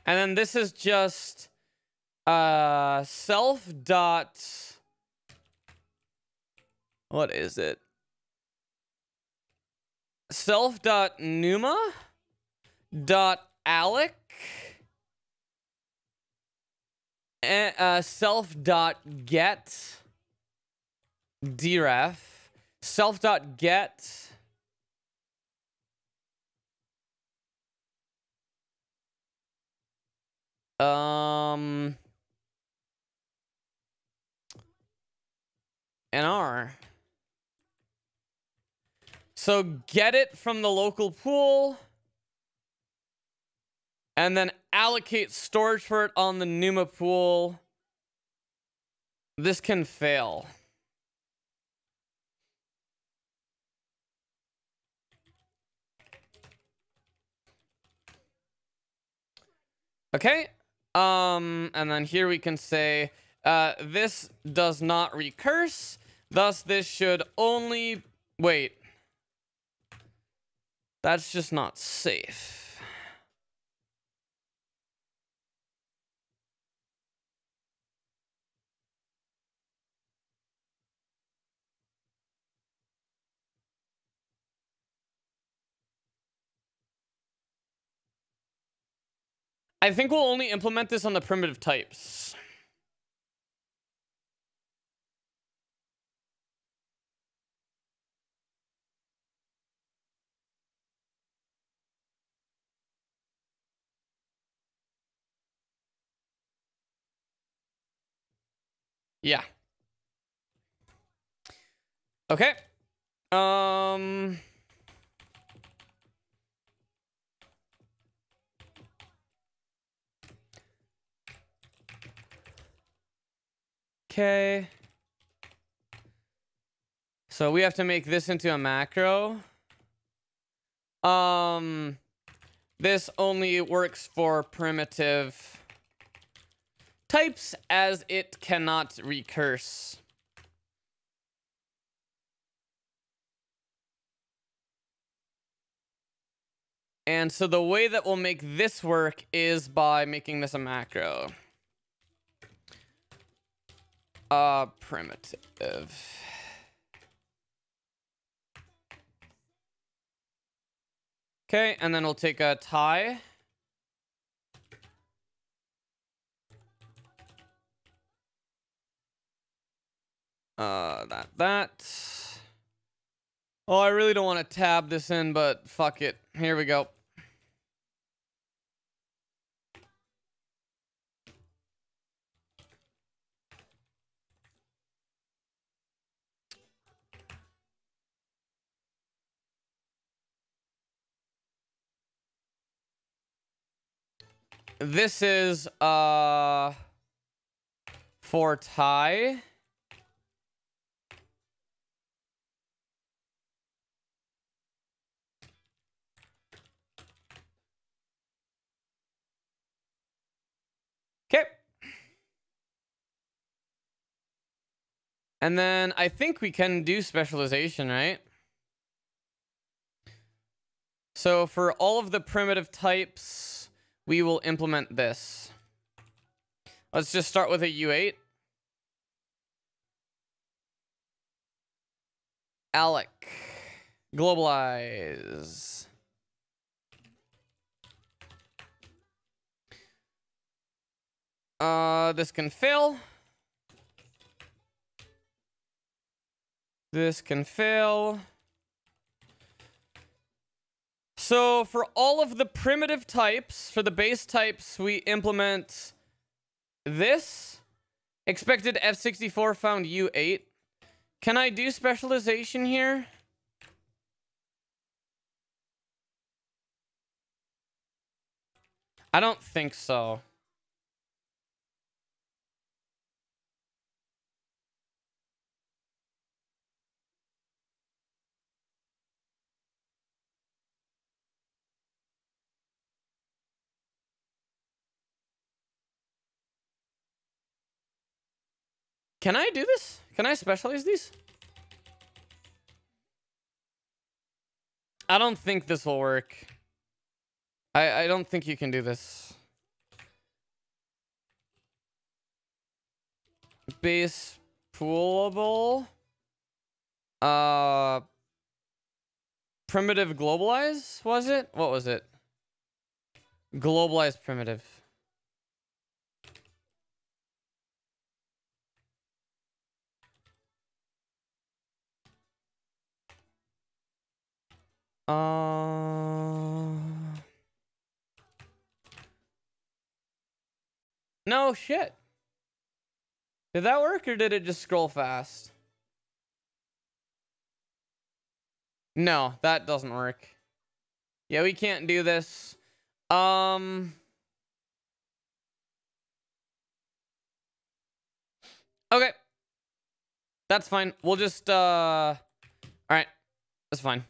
And then this is just uh self dot what is it? Self dot numa dot alloc uh, self dot get deref self dot get Um. NR. So get it from the local pool. And then allocate storage for it on the Numa pool. This can fail. Okay, um, and then here we can say, uh, this does not recurse, thus this should only, wait. That's just not safe. I think we'll only implement this on the primitive types. Yeah. Okay. Um... Okay. So we have to make this into a macro. Um, this only works for primitive types as it cannot recurse. And so the way that we'll make this work is by making this a macro. Uh, primitive. Okay, and then we'll take a tie. Uh, that, that. Oh, I really don't want to tab this in, but fuck it. Here we go. This is uh for Thai. Okay. And then I think we can do specialization, right? So for all of the primitive types, we will implement this. Let's just start with a U8. Alec. Globalize. Uh, this can fail. This can fail. So for all of the primitive types, for the base types, we implement this. Expected F64 found U8. Can I do specialization here? I don't think so. Can I do this? Can I specialize these? I don't think this will work. I, I don't think you can do this. Base poolable. Uh, primitive globalize, was it? What was it? Globalize primitive. Uh... No shit. Did that work or did it just scroll fast? No, that doesn't work. Yeah, we can't do this. Um... Okay. That's fine. We'll just, uh... Alright. That's fine.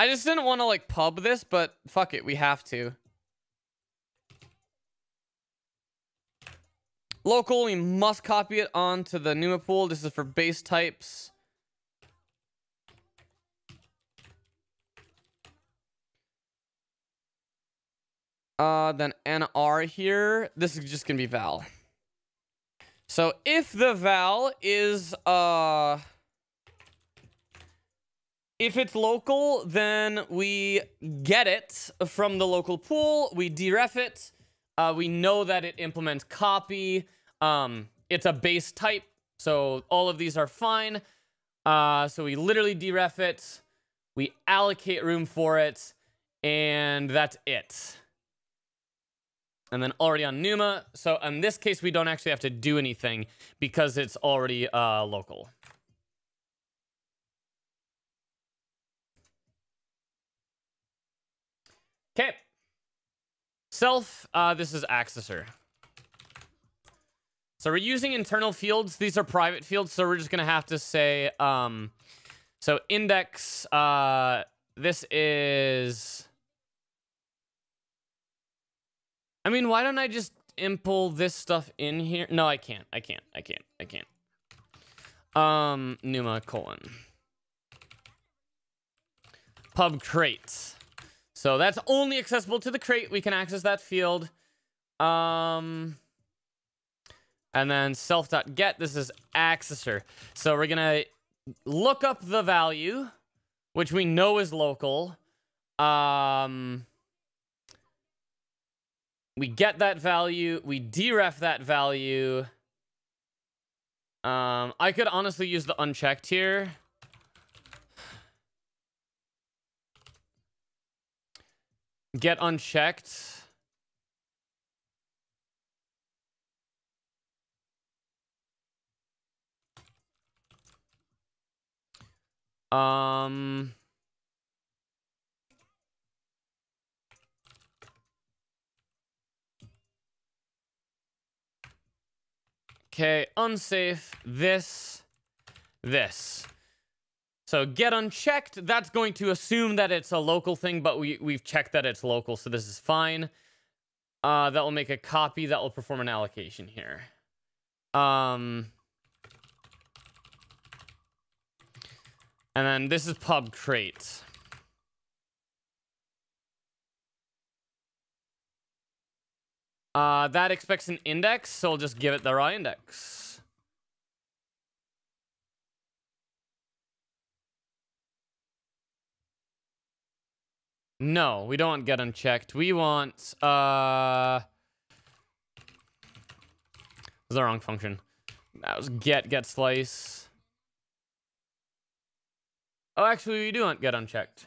I just didn't want to like pub this, but fuck it, we have to. Local, we must copy it onto the NUMA pool. This is for base types. Uh, then NR here. This is just gonna be val. So if the val is uh if it's local, then we get it from the local pool. We deref it. Uh, we know that it implements copy. Um, it's a base type, so all of these are fine. Uh, so we literally deref it. We allocate room for it, and that's it. And then already on Numa. So in this case, we don't actually have to do anything because it's already uh, local. Okay. Self, uh, this is accessor. So we're using internal fields. These are private fields, so we're just going to have to say, um, so index, uh, this is... I mean, why don't I just impl this stuff in here? No, I can't. I can't. I can't. I can't. Um, Numa colon. Pub crate. So that's only accessible to the crate. We can access that field. Um, and then self.get, this is accessor. So we're going to look up the value, which we know is local. Um, we get that value. We deref that value. Um, I could honestly use the unchecked here. Get unchecked. Um... Okay, unsafe, this, this. So get unchecked, that's going to assume that it's a local thing, but we, we've checked that it's local, so this is fine. Uh, that will make a copy that will perform an allocation here. Um, and then this is pub crate. Uh, that expects an index, so I'll just give it the raw index. No, we don't get unchecked. We want, uh... Was the wrong function. That was get, get slice. Oh, actually, we do want get unchecked.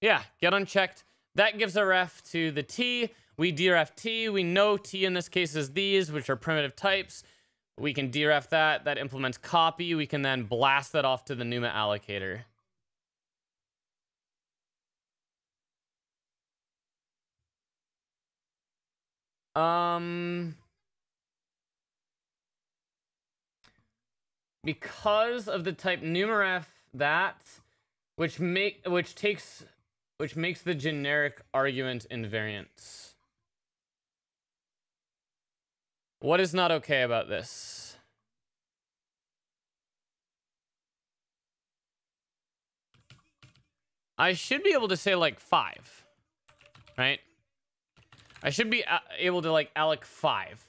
Yeah, get unchecked. That gives a ref to the T. We deref T. We know T in this case is these, which are primitive types. We can deref that. That implements copy. We can then blast that off to the NUMA allocator. Um... Because of the type numaref that, which make which takes which makes the generic argument invariant. What is not okay about this? I should be able to say like five, right? I should be uh, able to like alloc five.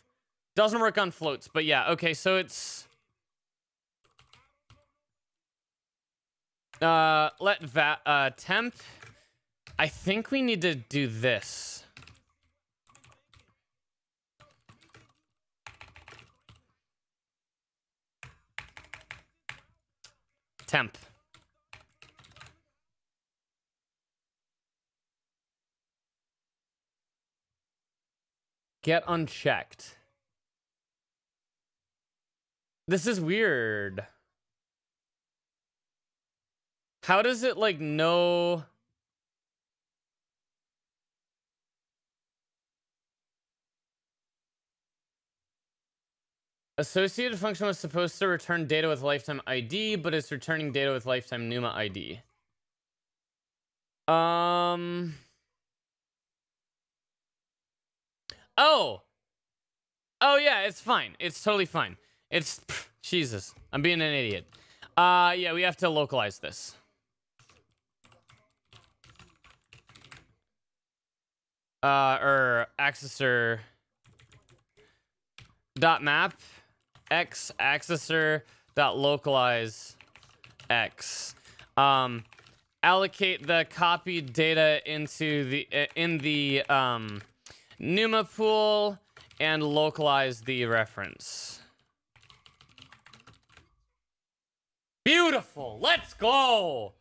Doesn't work on floats, but yeah, okay, so it's... Uh, let va uh, temp I think we need to do this. Temp. Get unchecked. This is weird. How does it, like, know... Associated function was supposed to return data with lifetime ID, but it's returning data with lifetime NUMA ID. Um. Oh. Oh yeah, it's fine. It's totally fine. It's pff, Jesus. I'm being an idiot. Uh, yeah, we have to localize this. Uh, or accessor dot map x accessor dot localize x. Um, allocate the copied data into the in the um, NUMA pool and localize the reference. Beautiful. Let's go.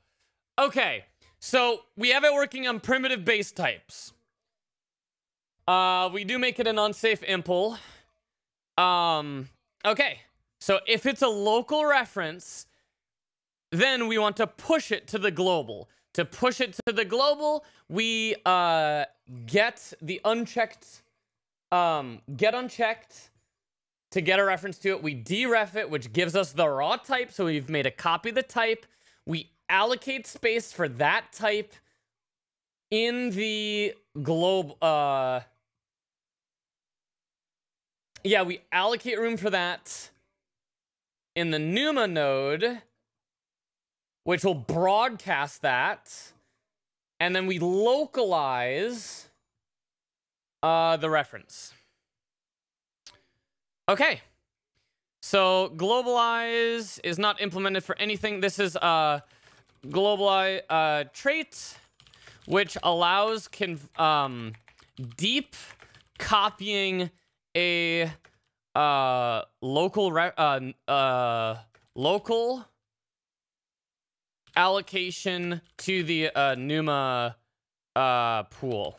Okay, so we have it working on primitive base types. Uh, we do make it an unsafe impl. Um, Okay, so if it's a local reference, then we want to push it to the global. To push it to the global, we uh, get the unchecked, um, get unchecked to get a reference to it. We deref it, which gives us the raw type. So we've made a copy of the type. We allocate space for that type in the globe, uh, yeah, we allocate room for that in the NUMA node, which will broadcast that. And then we localize uh, the reference. Okay. So globalize is not implemented for anything. This is a globalize uh, trait, which allows um, deep copying a uh local uh uh local allocation to the uh Numa uh pool.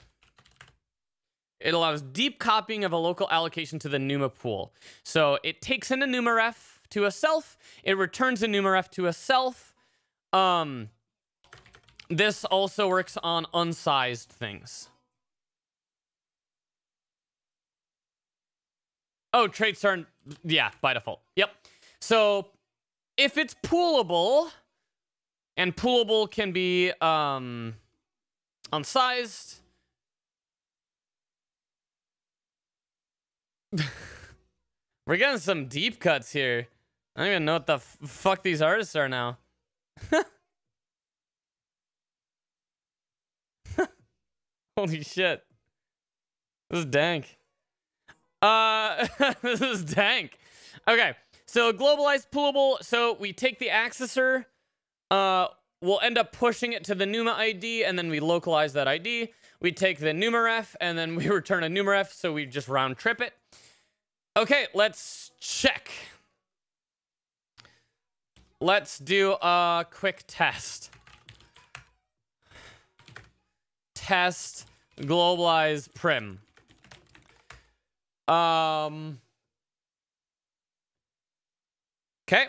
It allows deep copying of a local allocation to the Numa pool. So it takes in a NumaRef to a self, it returns a NumaRef to a self. Um this also works on unsized things. Oh, traits turn. Yeah, by default. Yep. So if it's poolable, and poolable can be um, unsized. We're getting some deep cuts here. I don't even know what the fuck these artists are now. Holy shit. This is dank. Uh, this is dank. Okay, so globalized poolable. So we take the accessor, uh, we'll end up pushing it to the NUMA ID, and then we localize that ID. We take the NUMAREF, and then we return a NUMAREF, so we just round trip it. Okay, let's check. Let's do a quick test. Test globalize prim. Um. Okay.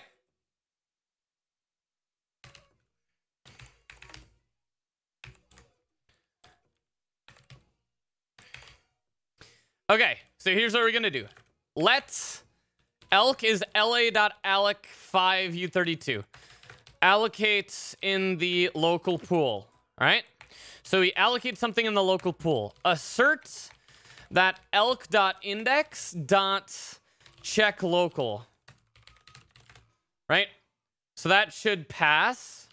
Okay, so here's what we're gonna do. Let's elk is la.alloc5u32. Allocates in the local pool. All right. So we allocate something in the local pool. Assert that elk.index dot check local. Right? So that should pass.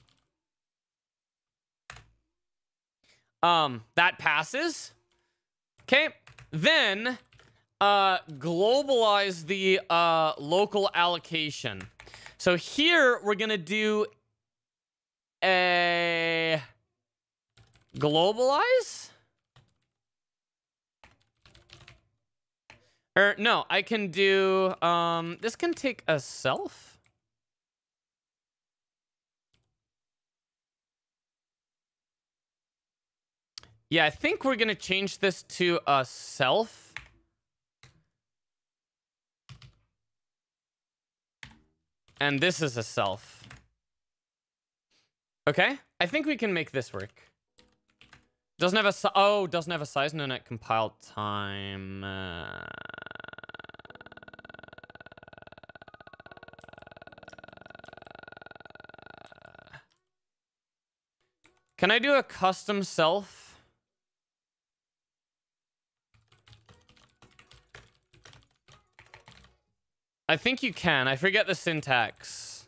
Um, that passes. Okay. Then uh, globalize the uh, local allocation. So here we're going to do a globalize? No, I can do, um, this can take a self. Yeah, I think we're going to change this to a self. And this is a self. Okay, I think we can make this work. Doesn't have a oh, doesn't have a size no net compile time. Uh... Can I do a custom self? I think you can. I forget the syntax.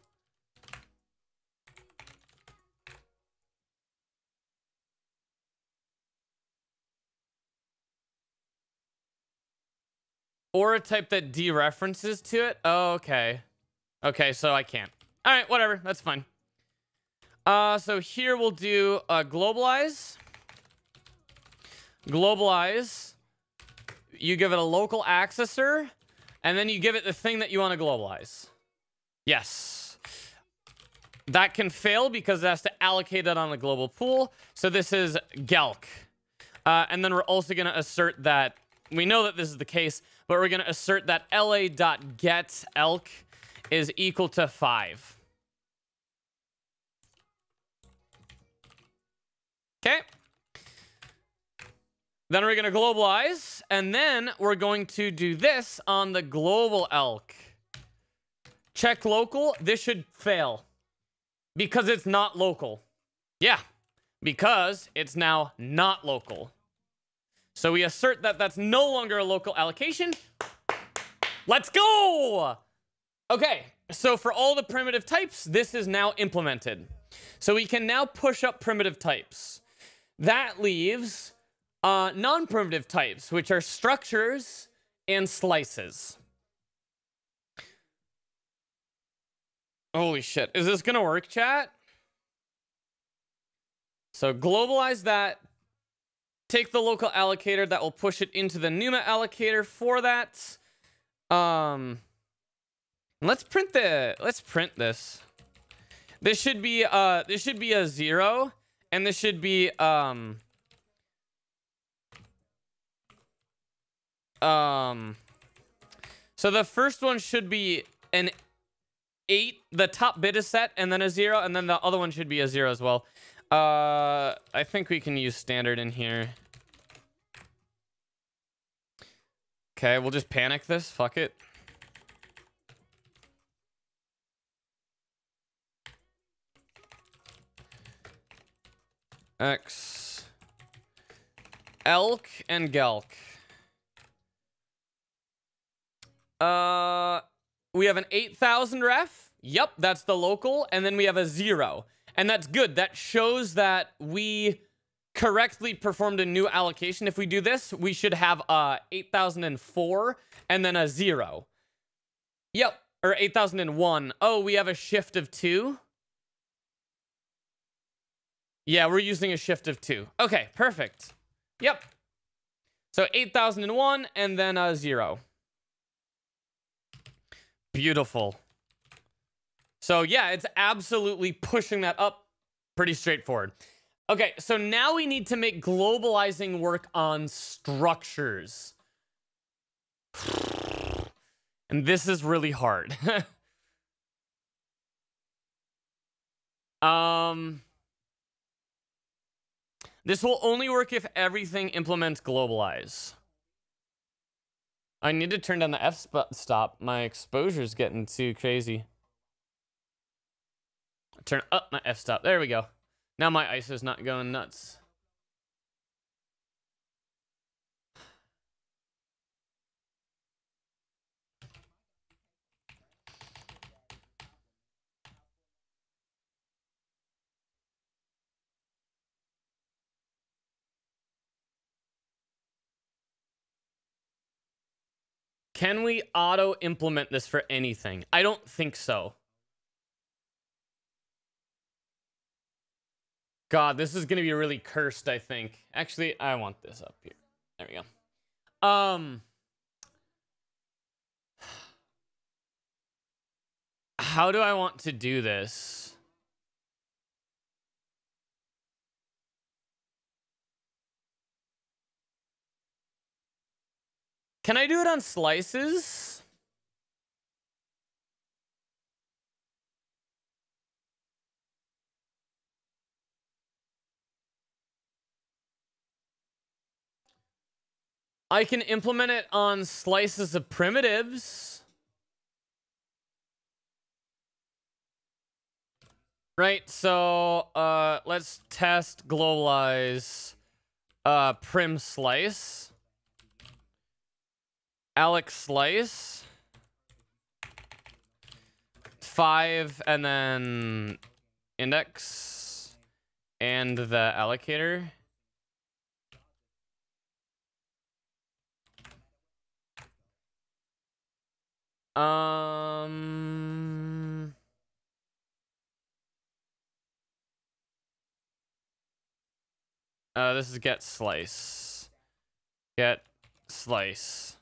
Or a type that dereferences to it? Oh, okay. Okay, so I can't. All right, whatever. That's fine. Uh, so here we'll do uh, globalize. Globalize. You give it a local accessor, and then you give it the thing that you want to globalize. Yes. That can fail because it has to allocate it on the global pool. So this is Gelk. Uh, and then we're also going to assert that we know that this is the case, but we're going to assert that la.get elk is equal to 5. Okay. Then we're going to globalize, and then we're going to do this on the global elk. Check local. This should fail because it's not local. Yeah, because it's now not local. So we assert that that's no longer a local allocation. Let's go! Okay, so for all the primitive types, this is now implemented. So we can now push up primitive types. That leaves uh, non-primitive types, which are structures and slices. Holy shit. Is this gonna work, chat? So globalize that take the local allocator that will push it into the NUMA allocator for that. Um, let's print the, let's print this. This should be, uh, this should be a zero and this should be, um, um, so the first one should be an eight, the top bit is set and then a zero and then the other one should be a zero as well. Uh, I think we can use standard in here. Okay, we'll just panic this. Fuck it. X. Elk and Gelk. Uh, we have an 8,000 ref. Yep, that's the local. And then we have a zero. And that's good. That shows that we correctly performed a new allocation. If we do this, we should have uh 8,004 and then a zero. Yep, or 8,001. Oh, we have a shift of two. Yeah, we're using a shift of two. Okay, perfect. Yep. So 8,001 and then a zero. Beautiful. So yeah, it's absolutely pushing that up pretty straightforward. Okay, so now we need to make globalizing work on structures. And this is really hard. um, this will only work if everything implements globalize. I need to turn down the f-stop. My exposure's getting too crazy. Turn up my f-stop. There we go. Now my ISO's not going nuts. Can we auto implement this for anything? I don't think so. God, this is to be really cursed, I think. Actually, I want this up here. There we go. Um... How do I want to do this? Can I do it on slices? I can implement it on slices of primitives. Right, so uh, let's test globalize uh, prim slice. Alloc slice. Five, and then index and the allocator. Um. Uh, this is get slice. Get slice.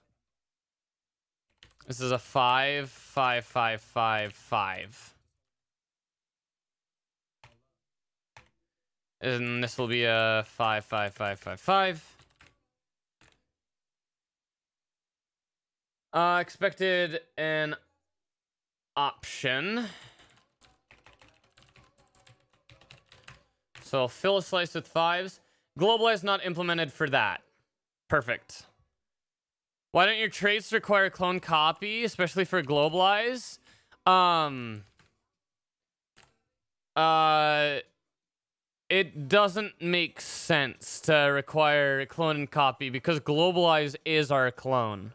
This is a five, five, five, five, five. And this will be a five, five, five, five, five. Uh, expected an option. So fill a slice with fives. Globalize not implemented for that. Perfect. Why don't your traits require clone copy, especially for globalize? Um, uh, it doesn't make sense to require clone and copy because globalize is our clone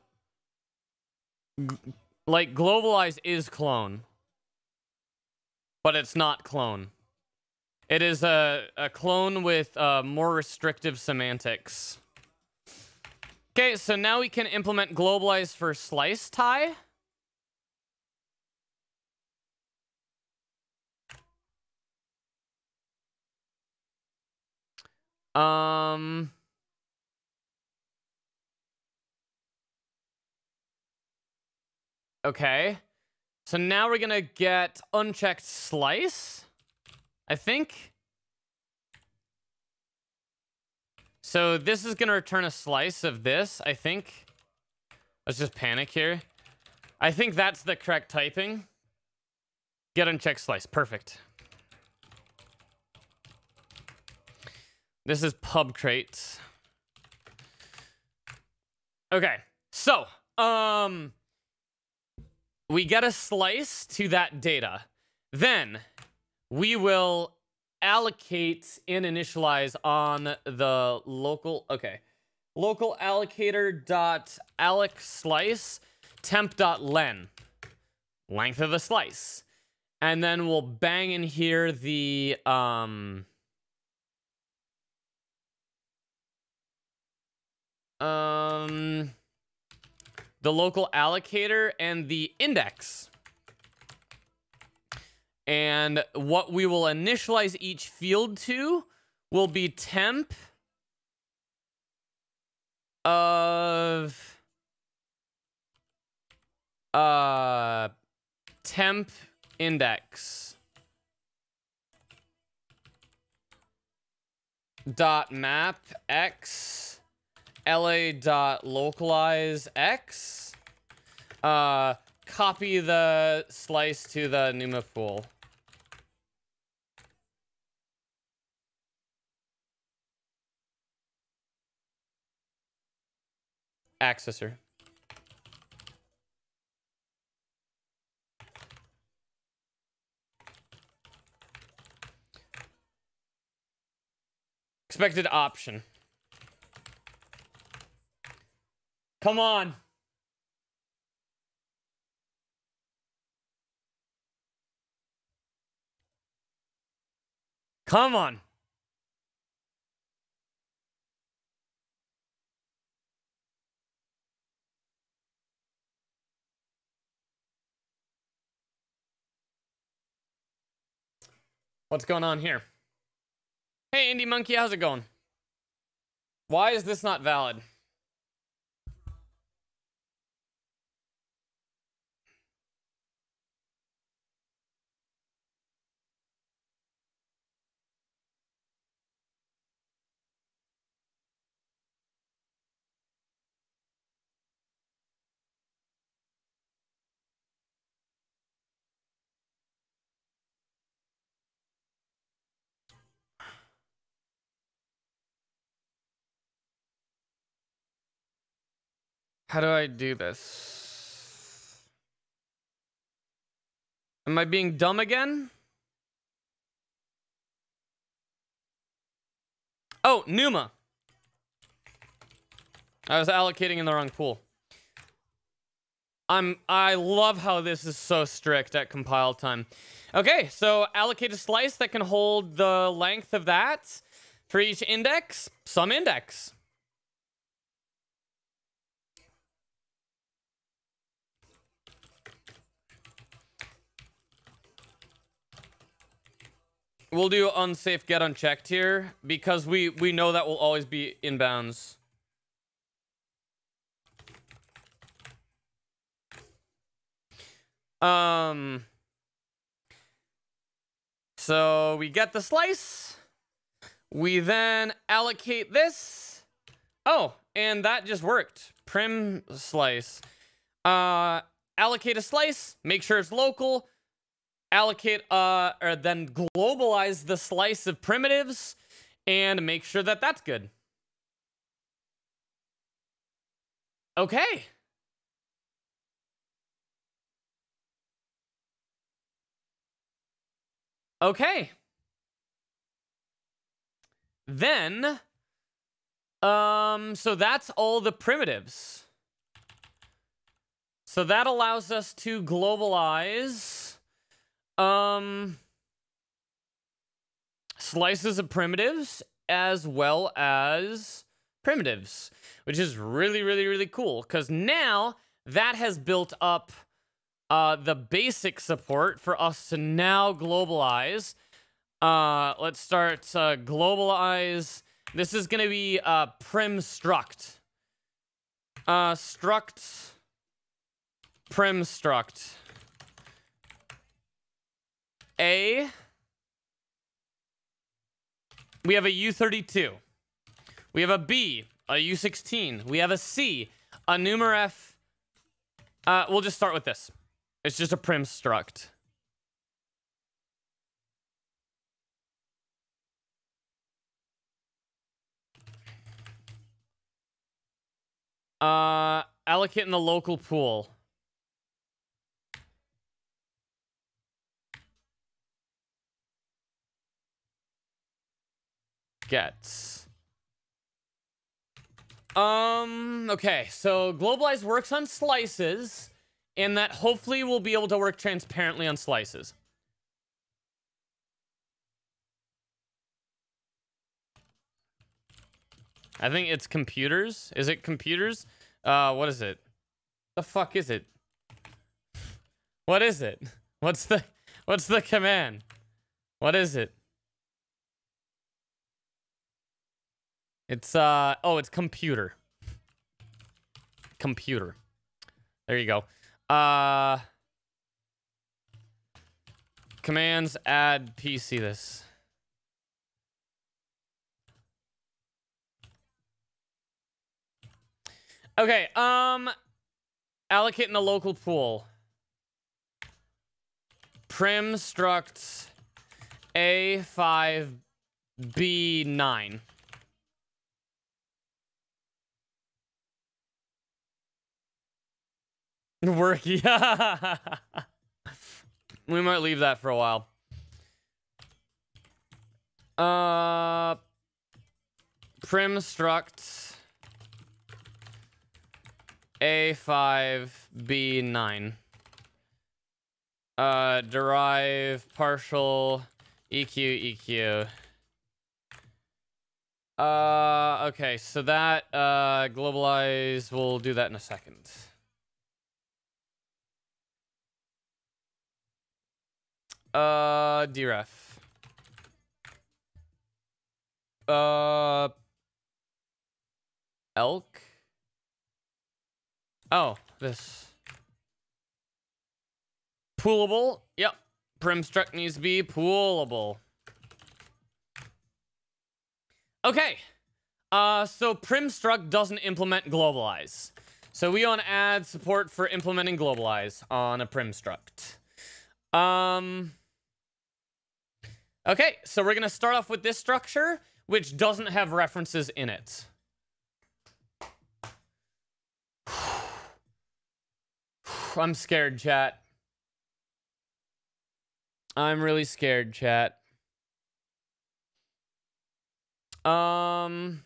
like globalize is clone but it's not clone. It is a, a clone with uh, more restrictive semantics. Okay so now we can implement globalize for slice tie. Um Okay. So now we're gonna get unchecked slice, I think. So this is gonna return a slice of this, I think. Let's just panic here. I think that's the correct typing. Get unchecked slice, perfect. This is pub crate. Okay, So, um, we get a slice to that data. Then we will allocate and initialize on the local, okay, local allocator dot alloc slice temp dot len, length of the slice. And then we'll bang in here the, um, um, the local allocator and the index. And what we will initialize each field to will be temp of uh temp index dot map x la dot localize x. Uh copy the slice to the numa pool. Accessor. Expected option. Come on. Come on. What's going on here? Hey, Indie Monkey, how's it going? Why is this not valid? How do I do this? Am I being dumb again? Oh, Numa. I was allocating in the wrong pool. I'm I love how this is so strict at compile time. Okay, so allocate a slice that can hold the length of that for each index, some index. We'll do unsafe get unchecked here because we we know that will always be inbounds. Um. So we get the slice. We then allocate this. Oh, and that just worked. Prim slice. Uh, allocate a slice. Make sure it's local allocate uh or then globalize the slice of primitives and make sure that that's good. Okay. Okay. Then um so that's all the primitives. So that allows us to globalize um, slices of primitives as well as primitives, which is really, really, really cool because now that has built up uh, the basic support for us to now globalize. Uh, let's start uh, globalize. This is going to be uh, prim struct. Uh, struct prim struct. A. We have a U32. We have a B, a U16. We have a C, a numaref. Uh, we'll just start with this. It's just a prim struct. Uh, allocate in the local pool. Gets. Um, okay, so Globalize works on slices, and that hopefully we'll be able to work transparently on slices. I think it's computers. Is it computers? Uh, what is it? The fuck is it? What is it? What's the what's the command? What is it? It's uh oh, it's computer. Computer. There you go. Uh commands add PC this. Okay, um allocate in a local pool. Prim struct A5 Work, yeah. we might leave that for a while. Uh, prim struct A5 B9. Uh, derive partial EQ EQ. Uh, okay, so that uh globalize. We'll do that in a second. Uh, deref. Uh, elk. Oh, this. Poolable. Yep. Primstruct needs to be poolable. Okay. Uh, so Primstruct doesn't implement globalize. So we want to add support for implementing globalize on a Primstruct. Um. Okay, so we're going to start off with this structure, which doesn't have references in it. I'm scared, chat. I'm really scared, chat. Um...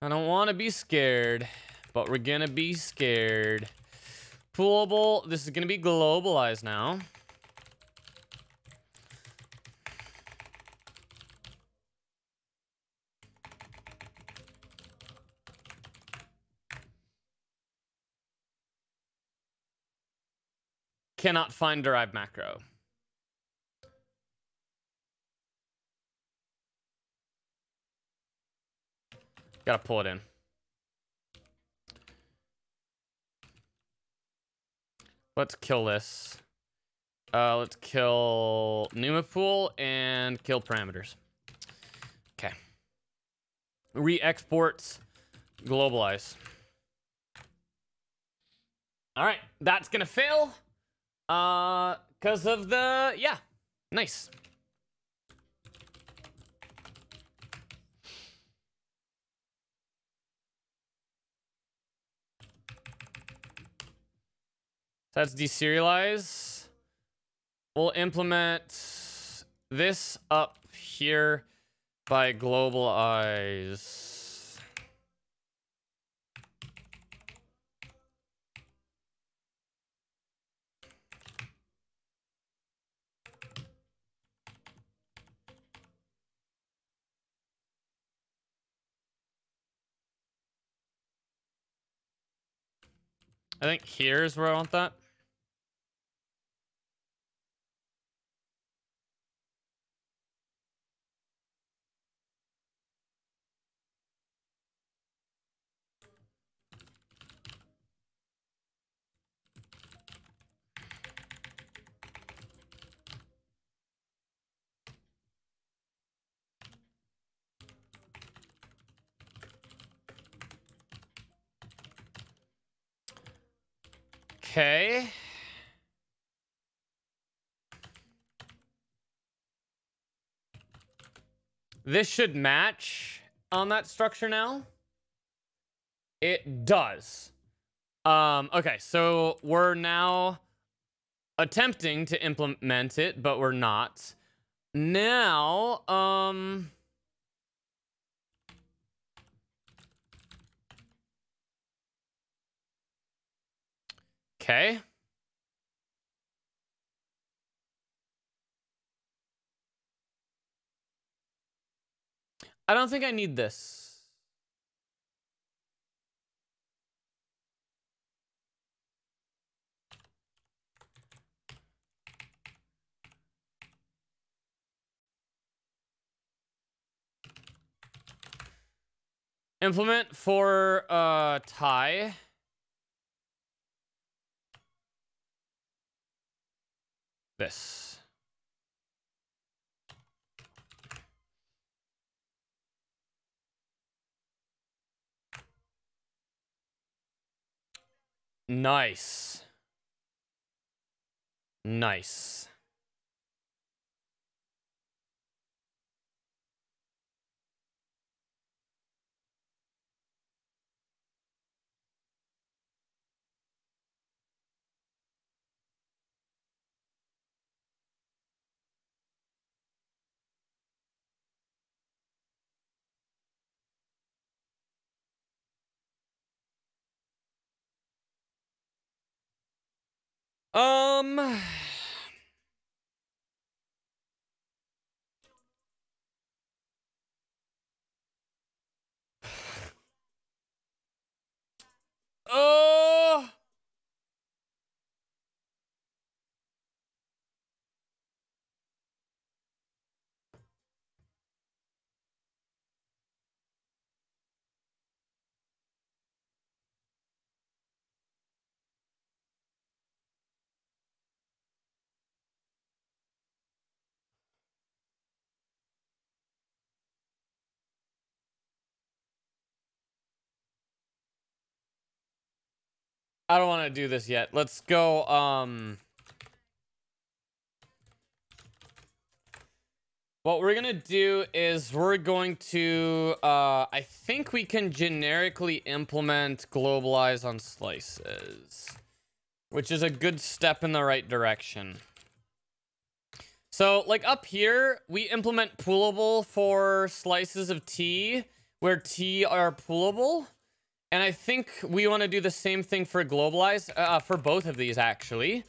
I don't want to be scared, but we're going to be scared. Poolable. This is going to be globalized now. Cannot find derived macro. Gotta pull it in. Let's kill this. Uh, let's kill NUMA pool and kill parameters. Okay. Re-exports, globalize. All right, that's gonna fail. Uh, because of the, yeah, nice. That's deserialize. We'll implement this up here by globalize. I think here's where I want that. Okay. This should match on that structure now. It does. Um, okay, so we're now attempting to implement it, but we're not. Now, um... Okay. I don't think I need this. Implement for uh tie. This. Nice. Nice. Um Oh I don't want to do this yet. Let's go, um... What we're gonna do is we're going to, uh, I think we can generically implement globalize on slices, which is a good step in the right direction. So, like up here, we implement poolable for slices of T, where T are poolable. And I think we want to do the same thing for globalize, uh, for both of these, actually.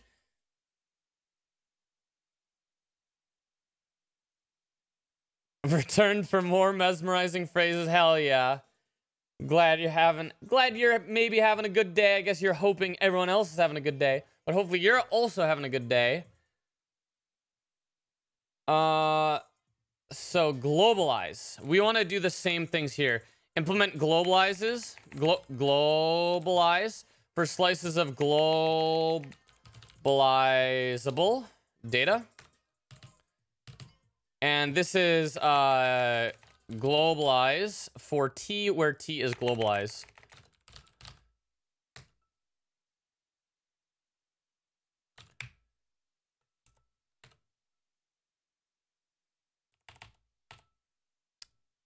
Returned for more mesmerizing phrases. Hell yeah. Glad you're having, glad you're maybe having a good day. I guess you're hoping everyone else is having a good day. But hopefully you're also having a good day. Uh, so globalize. We want to do the same things here. Implement globalizes, glo globalize for slices of globalizable data. And this is uh, globalize for T where T is globalize.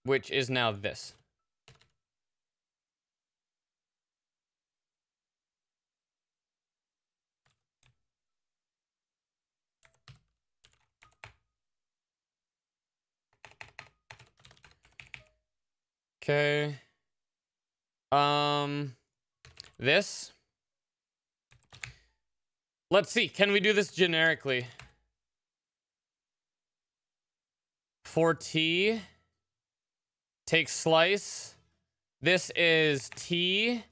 Which is now this. Okay. Um, this. Let's see. Can we do this generically? For T, take slice. This is T.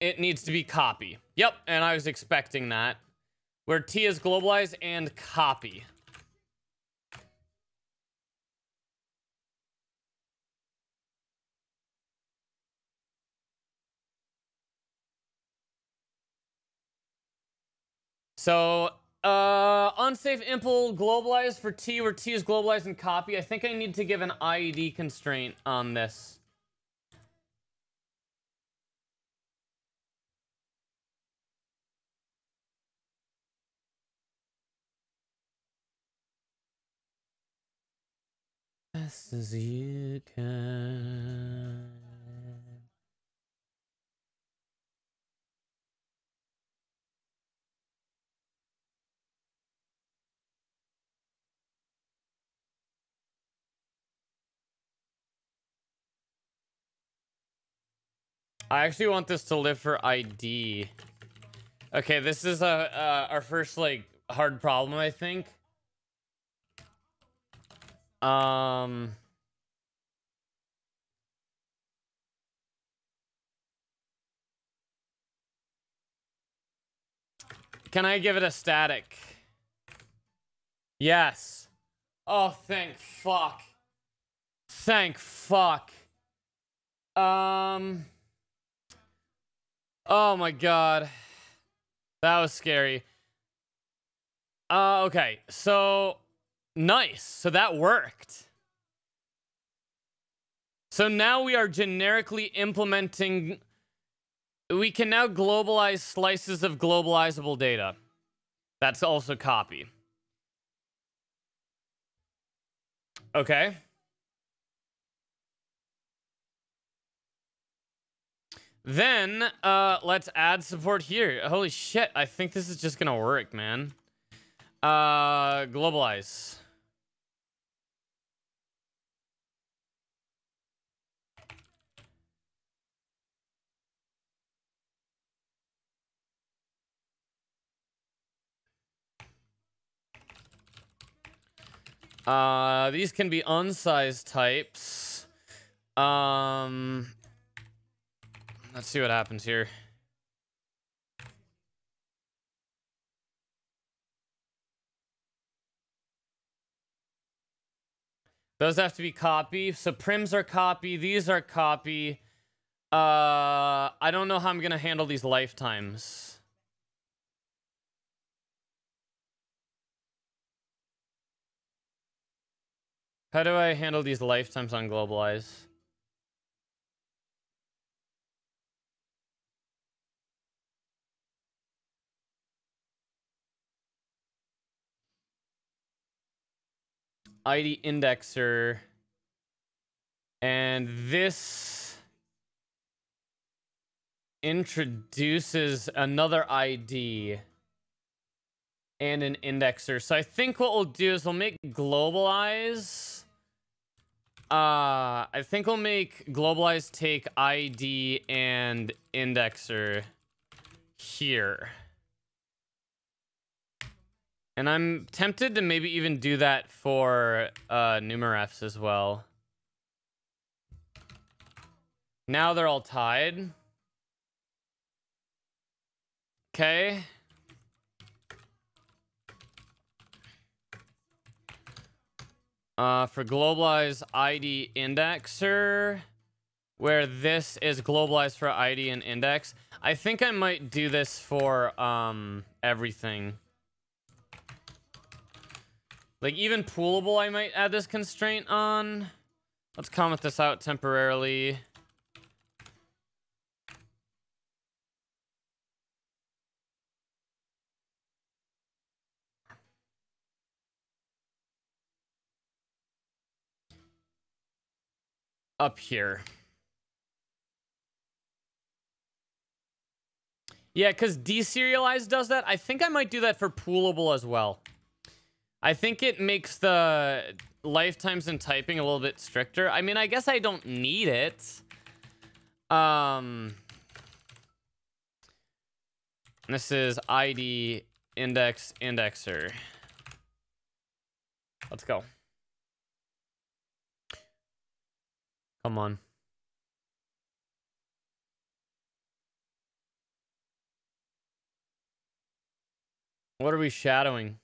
It needs to be copy. Yep, and I was expecting that. Where T is globalize and copy. So Uh, unsafe impl globalized for T where T is globalized and copy. I think I need to give an IED constraint on this. Best as you can. I actually want this to live for ID. Okay, this is a uh, our first like hard problem, I think. Um. Can I give it a static? Yes. Oh, thank fuck. Thank fuck. Um. Oh my god. That was scary. Uh, okay. So, nice. So that worked. So now we are generically implementing... We can now globalize slices of globalizable data. That's also copy. Okay. Then, uh, let's add support here. Holy shit, I think this is just gonna work, man. Uh, globalize. Uh, these can be unsized types. Um, Let's see what happens here. Those have to be copy. So prims are copy. These are copy. Uh, I don't know how I'm going to handle these lifetimes. How do I handle these lifetimes on Globalize? ID indexer. And this introduces another ID and an indexer. So I think what we'll do is we'll make globalize. Uh, I think we'll make globalize take ID and indexer here. And I'm tempted to maybe even do that for uh, numarefs as well. Now they're all tied. Okay. Uh, for globalize ID indexer, where this is globalized for ID and index, I think I might do this for um, everything. Like, even poolable, I might add this constraint on. Let's comment this out temporarily. Up here. Yeah, because deserialize does that. I think I might do that for poolable as well. I think it makes the lifetimes and typing a little bit stricter. I mean, I guess I don't need it. Um, this is ID index indexer. Let's go. Come on. What are we shadowing?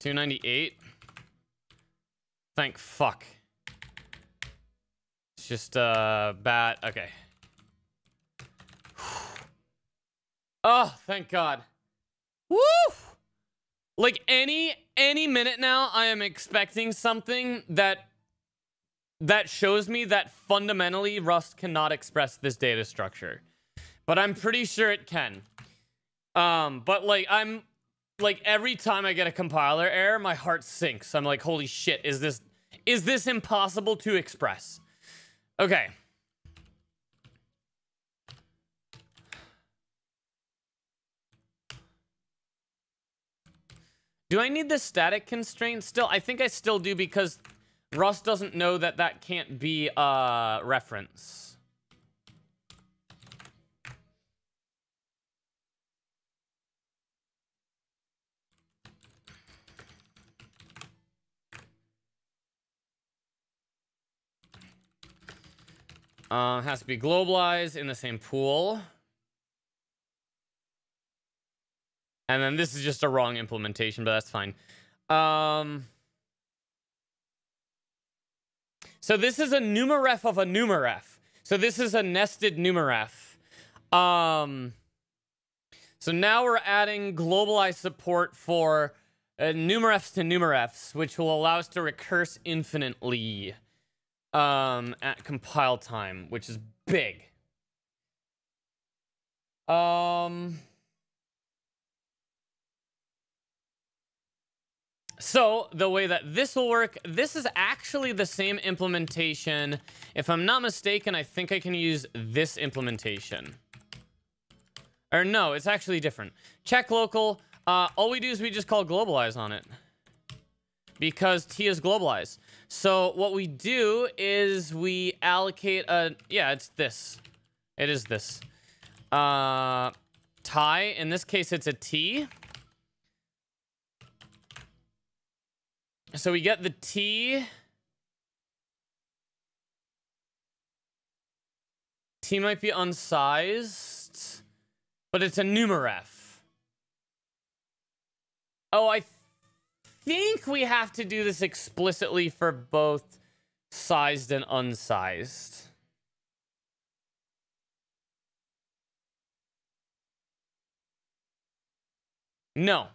298. Thank fuck. It's just, uh, bat. Okay. Oh, thank God. Woo! Like any any minute now, I am expecting something that that shows me that fundamentally Rust cannot express this data structure. But I'm pretty sure it can. Um, but like I'm like every time I get a compiler error, my heart sinks. I'm like, holy shit, is this is this impossible to express? Okay. Do I need the static constraint still? I think I still do because Rust doesn't know that that can't be a reference. Uh, has to be globalized in the same pool. And then this is just a wrong implementation, but that's fine. Um, so this is a numaref of a numaref. So this is a nested numaref. Um, so now we're adding globalized support for uh, numarefs to numarefs, which will allow us to recurse infinitely um, at compile time, which is big. Um... So the way that this will work, this is actually the same implementation. If I'm not mistaken, I think I can use this implementation. Or no, it's actually different. Check local. Uh, all we do is we just call globalize on it. Because T is globalized. So what we do is we allocate a... Yeah, it's this. It is this. Uh, tie. In this case, it's a T. So we get the T. T might be unsized, but it's a numaref. Oh, I think we have to do this explicitly for both sized and unsized. No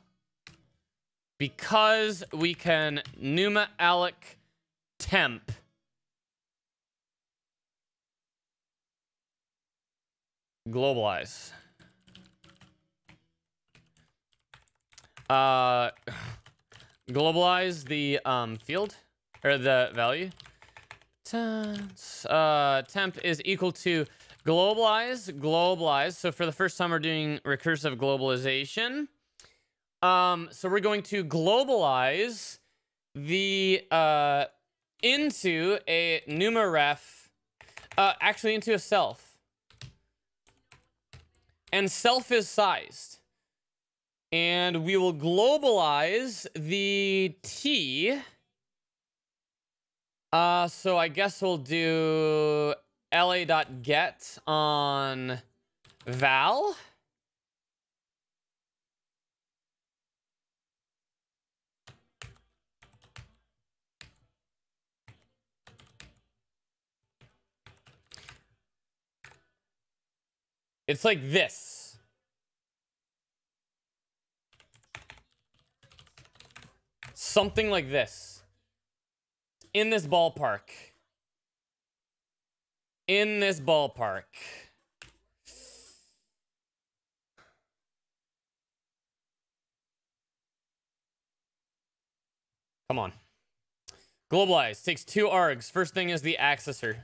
because we can Numa alloc temp globalize. Uh, globalize the um, field or the value. Uh, temp is equal to globalize, globalize. So for the first time, we're doing recursive globalization. Um, so we're going to globalize the uh, into a numaref, uh, actually into a self. And self is sized. And we will globalize the t. Uh, so I guess we'll do la.get on val. It's like this. Something like this. In this ballpark. In this ballpark. Come on. Globalize takes two args. First thing is the accessor.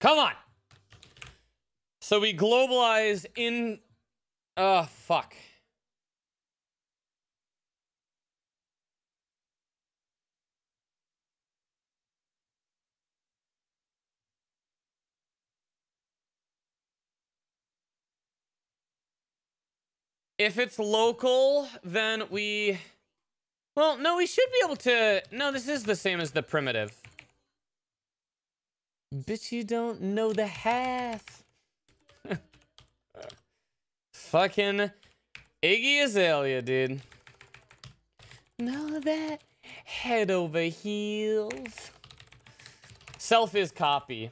Come on. So we globalize in... Oh, fuck. If it's local, then we... Well, no, we should be able to... No, this is the same as the primitive. Bitch, you don't know the half. Fucking Iggy Azalea, dude. Know that head over heels. Self is copy.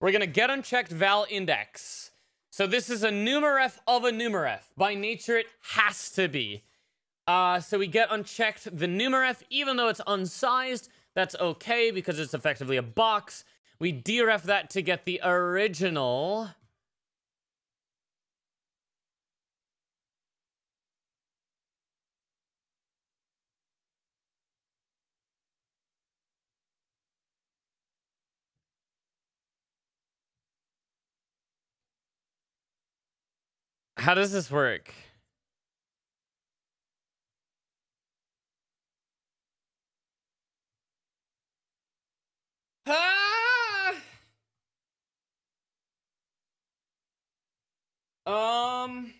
We're going to get unchecked val index. So this is a numaref of a numaref. By nature, it has to be. Uh, so we get unchecked the numaref, even though it's unsized. That's okay because it's effectively a box. We deref that to get the original. How does this work? Ah! Um.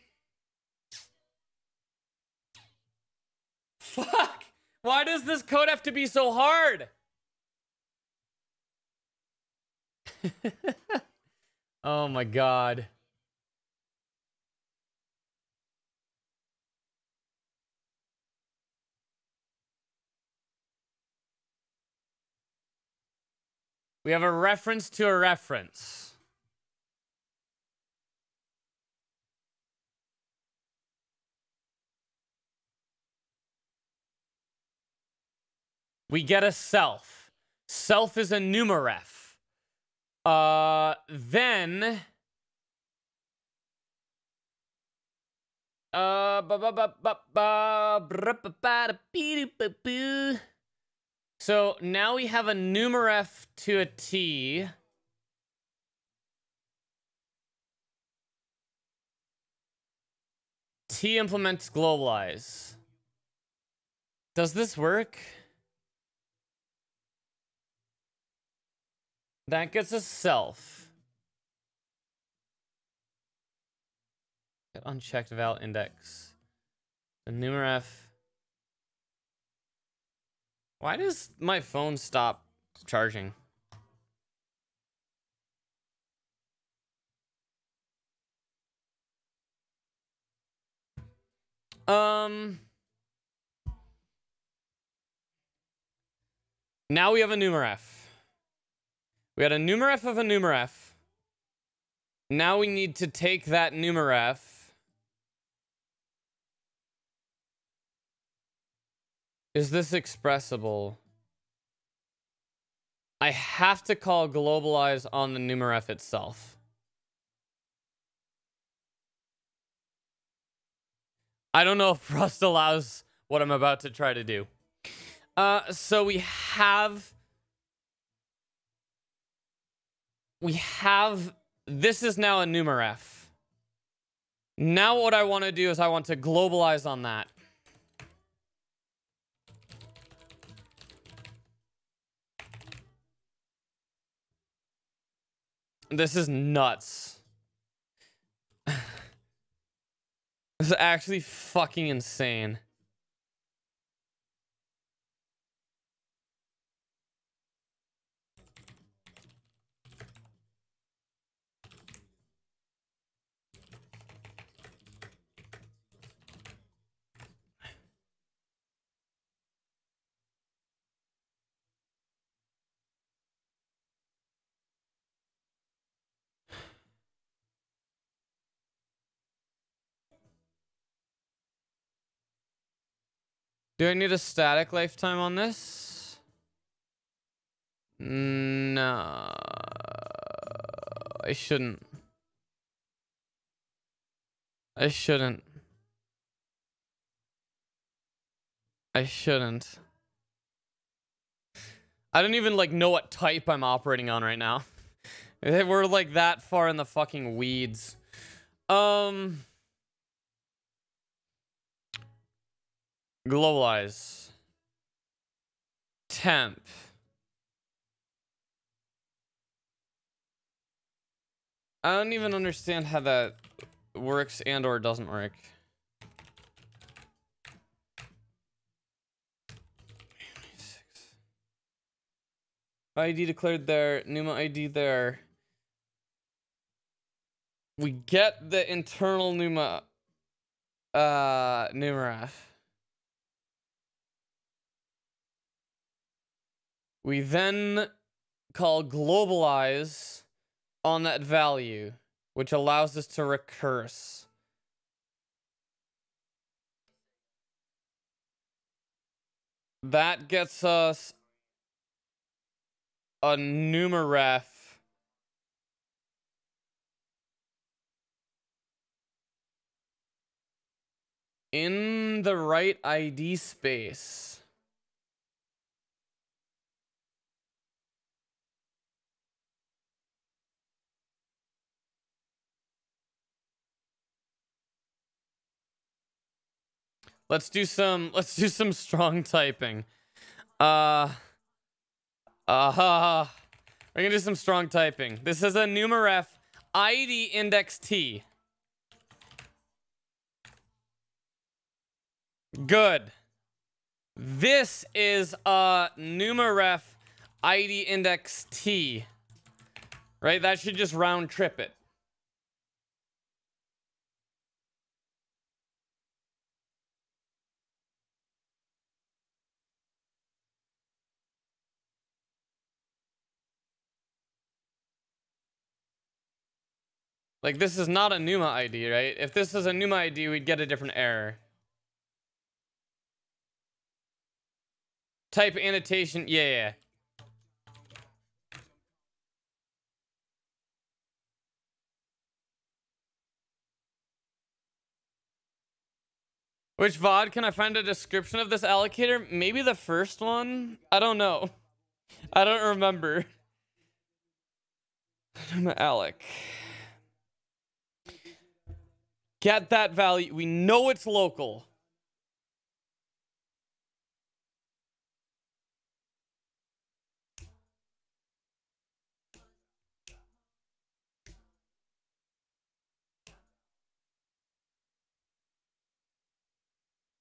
Fuck! Why does this code have to be so hard? oh my god. We have a reference to a reference. We get a self. Self is a numaref. Uh, then... Uh, ba ba ba ba ba ba ba ba ba ba so now we have a numaref to a T. T implements globalize. Does this work? That gets us self. Get unchecked val index. The numaref. Why does my phone stop charging? Um. Now we have a numaref. We had a numaref of a numaref. Now we need to take that numaref Is this expressible? I have to call globalize on the numaref itself. I don't know if Rust allows what I'm about to try to do. Uh, so we have... We have... This is now a numaref. Now what I want to do is I want to globalize on that. This is nuts. this is actually fucking insane. Do I need a static lifetime on this? No. I shouldn't. I shouldn't. I shouldn't. I don't even like know what type I'm operating on right now. We're like that far in the fucking weeds. Um Globalize. Temp. I don't even understand how that works and or doesn't work. ID declared there, Numa ID there. We get the internal Numa uh numaref. We then call globalize on that value, which allows us to recurse. That gets us a numaref in the right ID space. Let's do some let's do some strong typing. Uh uh we're gonna do some strong typing. This is a numaref ID index T. Good. This is a numaref ID index T. Right? That should just round trip it. Like, this is not a NUMA ID, right? If this is a NUMA ID, we'd get a different error. Type annotation. Yeah, yeah. Which VOD can I find a description of this allocator? Maybe the first one? I don't know. I don't remember. Alec. Get that value. We know it's local.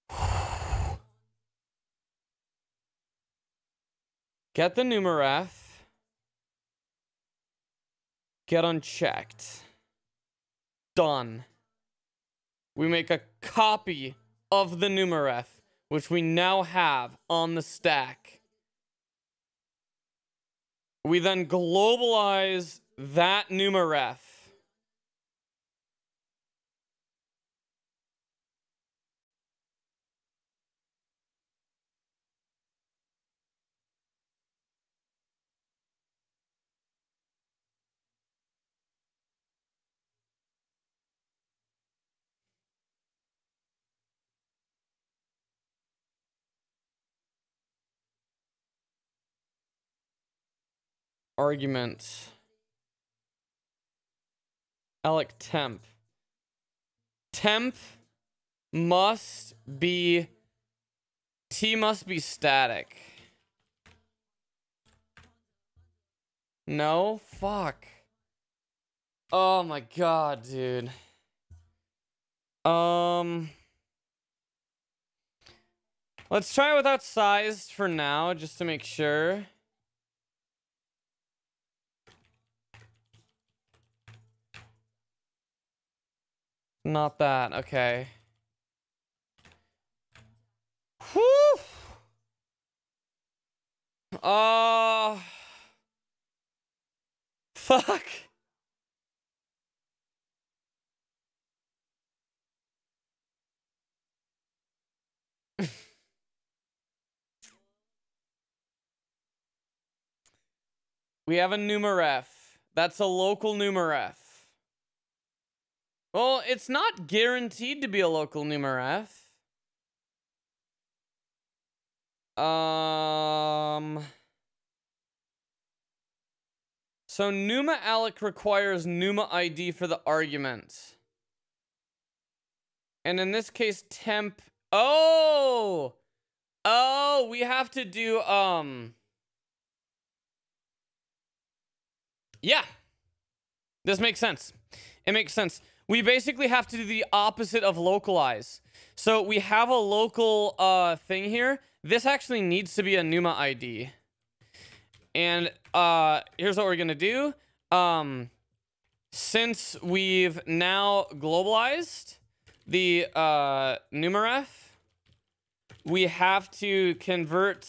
Get the numaref. Get unchecked. Done. We make a copy of the numaref, which we now have on the stack. We then globalize that numaref argument. alloc temp. Temp must be T must be static. No? Fuck. Oh my god, dude. Um Let's try without size for now, just to make sure. Not that, okay. Whew! Uh... Fuck! we have a numaref. That's a local numaref. Well, it's not guaranteed to be a local numaref. Um... So Numa alloc requires Numa ID for the argument. And in this case, temp... Oh! Oh, we have to do, um... Yeah. This makes sense. It makes sense we basically have to do the opposite of localize. So we have a local uh, thing here. This actually needs to be a NUMA ID. And uh, here's what we're going to do. Um, since we've now globalized the uh, numaref, we have to convert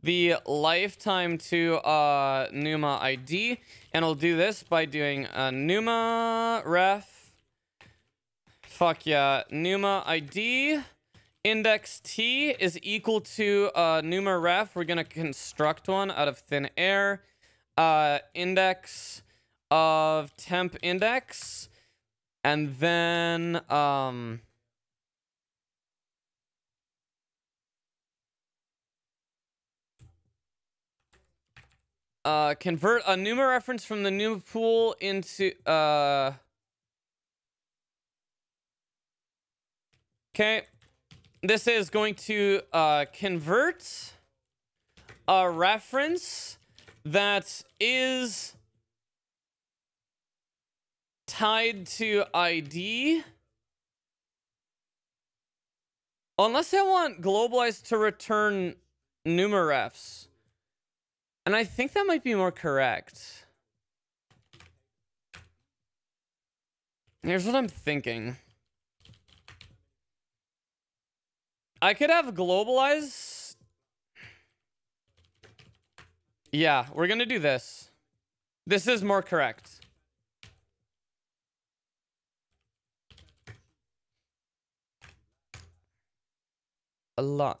the lifetime to uh, Numa ID. And I'll do this by doing a Numa ref. Fuck yeah. Numa ID index T is equal to uh, Numa ref. We're going to construct one out of thin air. Uh, index of temp index. And then... Um, Uh, convert a Numa reference from the Numa pool into, uh... Okay. This is going to, uh, convert a reference that is tied to ID. Unless I want globalized to return Numa refs. And I think that might be more correct. Here's what I'm thinking. I could have globalize. Yeah, we're going to do this. This is more correct. A lot.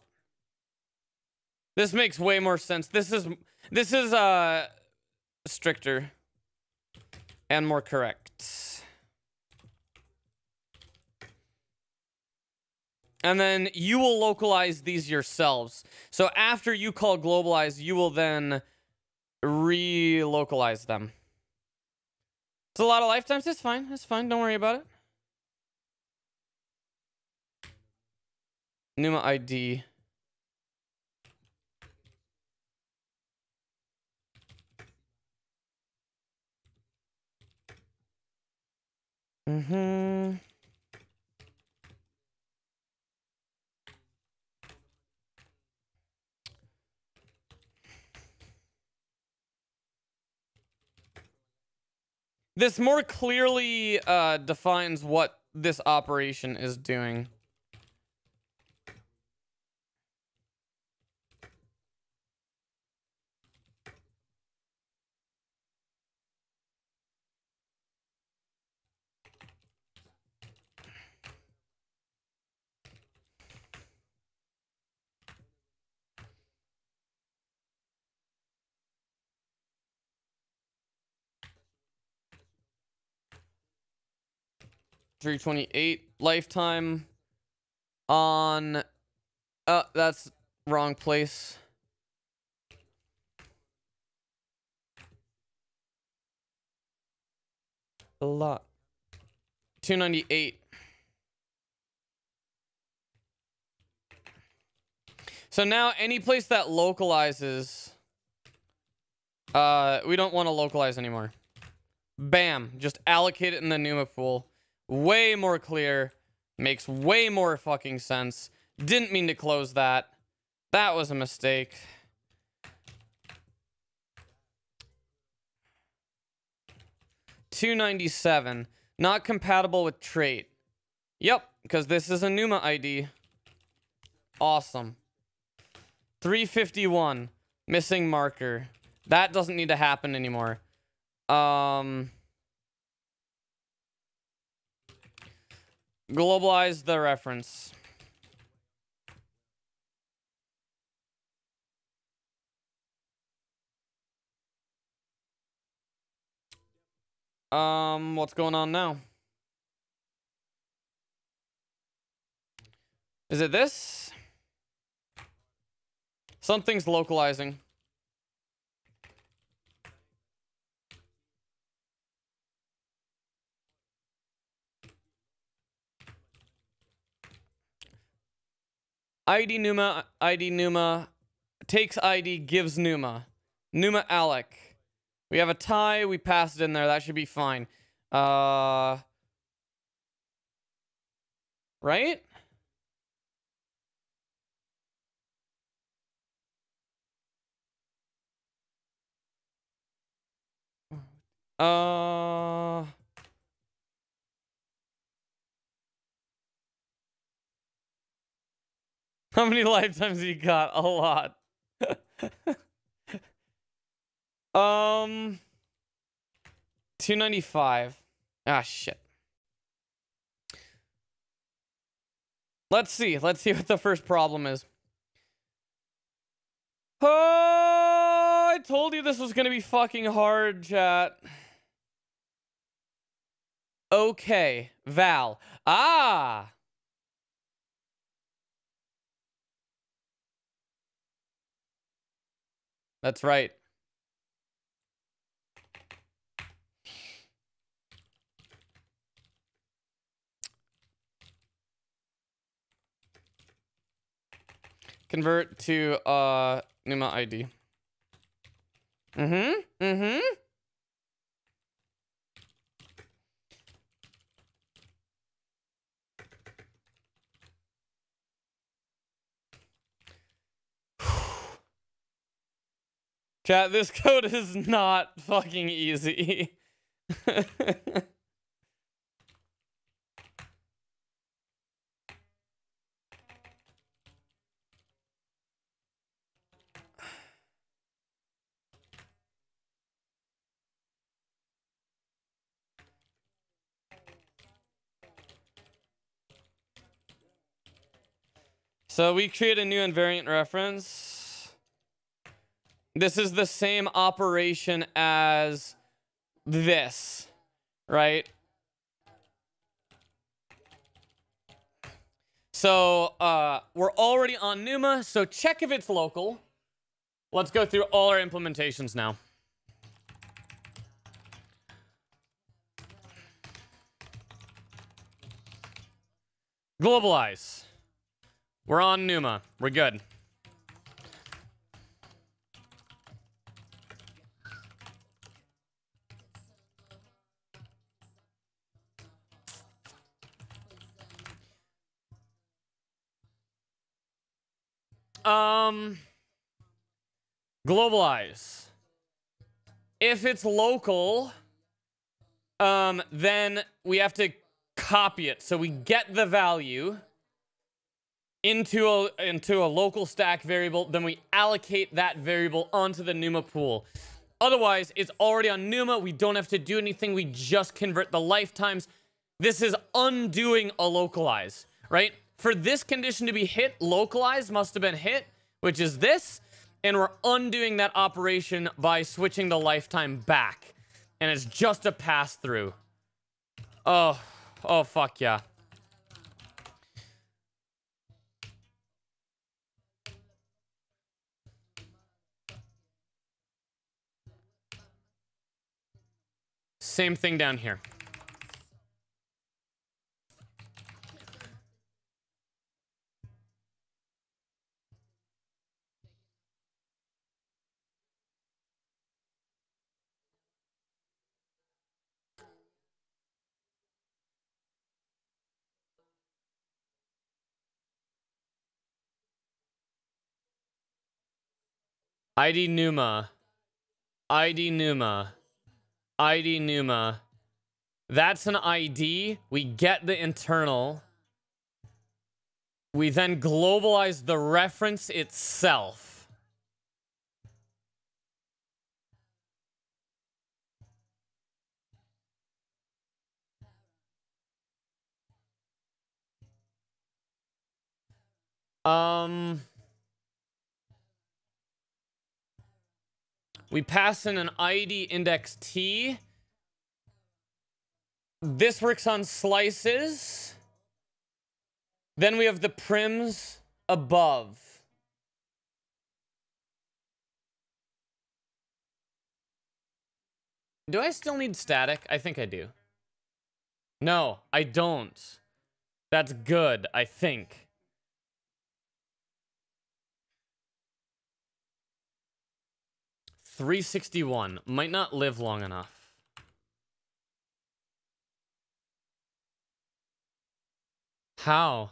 This makes way more sense. This is this is uh stricter and more correct. And then you will localize these yourselves. So after you call globalize, you will then re-localize them. It's a lot of lifetimes. It's fine. It's fine. Don't worry about it. Numa ID. Mm-hmm. This more clearly uh, defines what this operation is doing. 328 lifetime on uh that's wrong place. A lot. 298 so now any place that localizes uh we don't want to localize anymore. Bam just allocate it in the numa pool Way more clear. Makes way more fucking sense. Didn't mean to close that. That was a mistake. Two ninety seven, not compatible with trait. Yep, because this is a Numa ID. Awesome. 351, missing marker. That doesn't need to happen anymore. Um, Globalize the reference. Um, what's going on now? Is it this? Something's localizing. ID Numa, ID Numa, takes ID, gives Numa. Numa alloc. We have a tie, we pass it in there, that should be fine. Uh... Right? Uh... How many lifetimes you got? A lot. um 295. Ah shit. Let's see. Let's see what the first problem is. Oh, I told you this was going to be fucking hard, chat. Okay, Val. Ah! That's right. Convert to uh Numa ID. Mm-hmm. Mm-hmm. Chat, this code is not fucking easy. so we create a new invariant reference. This is the same operation as this, right? So uh, we're already on Numa, so check if it's local. Let's go through all our implementations now. Globalize. We're on Numa. We're good. Um, globalize. If it's local, um, then we have to copy it. So we get the value into a, into a local stack variable, then we allocate that variable onto the NUMA pool. Otherwise, it's already on NUMA. We don't have to do anything. We just convert the lifetimes. This is undoing a localize, right? For this condition to be hit, localized must have been hit, which is this. And we're undoing that operation by switching the lifetime back. And it's just a pass through. Oh, oh, fuck yeah. Same thing down here. ID Numa. ID Numa. ID Numa. That's an ID. We get the internal. We then globalize the reference itself. Um... We pass in an ID index T. This works on slices. Then we have the prims above. Do I still need static? I think I do. No, I don't. That's good, I think. 361. Might not live long enough. How?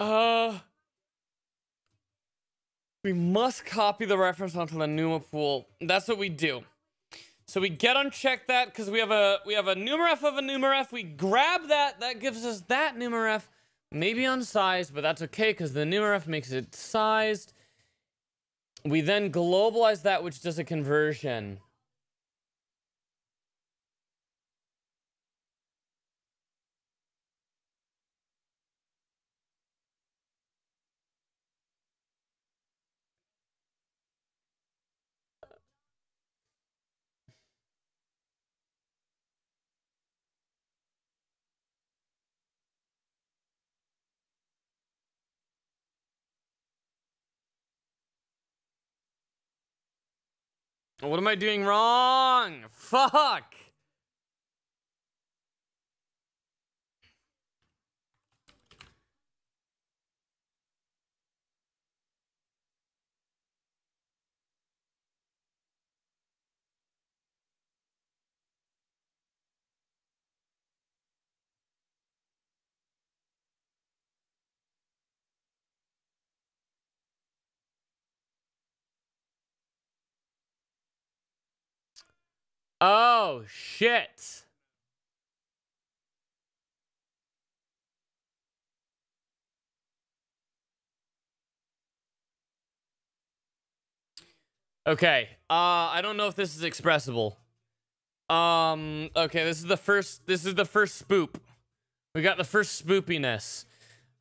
Uh, we must copy the reference onto the NUMA pool. That's what we do. So we get uncheck that because we have a we have a numaref of a numaref. We grab that. That gives us that numaref. Maybe unsized, but that's okay because the numaref makes it sized. We then globalize that, which does a conversion. What am I doing wrong? Fuck! Oh, shit. Okay. Uh, I don't know if this is expressible. Um, okay, this is the first, this is the first spoop. We got the first spoopiness.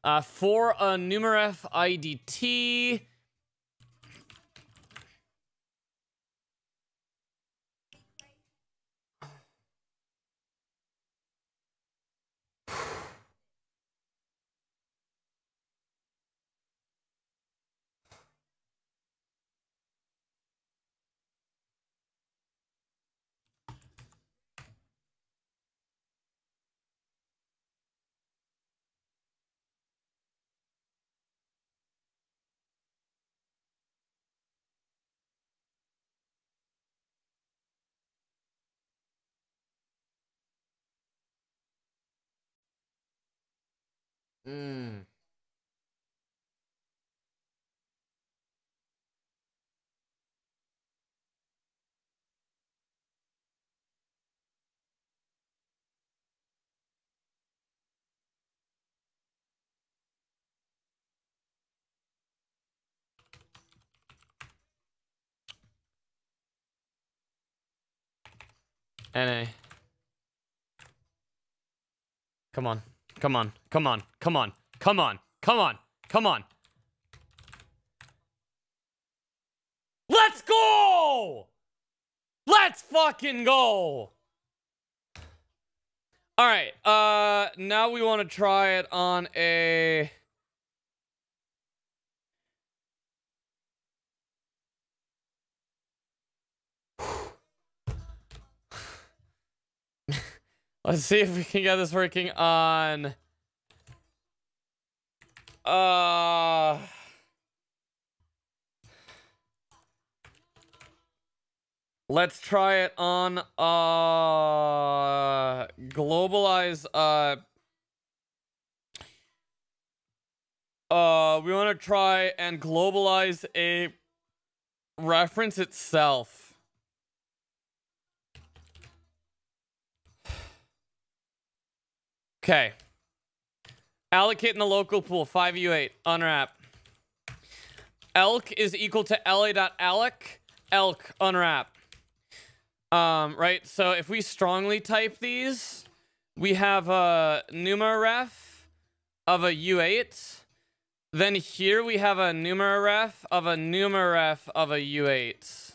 Uh, for a numaref IDT, Mm. NA. Come on. Come on. Come on. Come on. Come on. Come on. Come on. Let's go! Let's fucking go! All right. Uh, now we want to try it on a. Let's see if we can get this working on. Uh. Let's try it on uh globalize uh uh we want to try and globalize a reference itself. Okay. Allocate in the local pool, 5u8, unwrap. Elk is equal to la.alloc, elk, unwrap. Um, right, so if we strongly type these, we have a numaref of a u8. Then here we have a numaref of a numaref of a u8.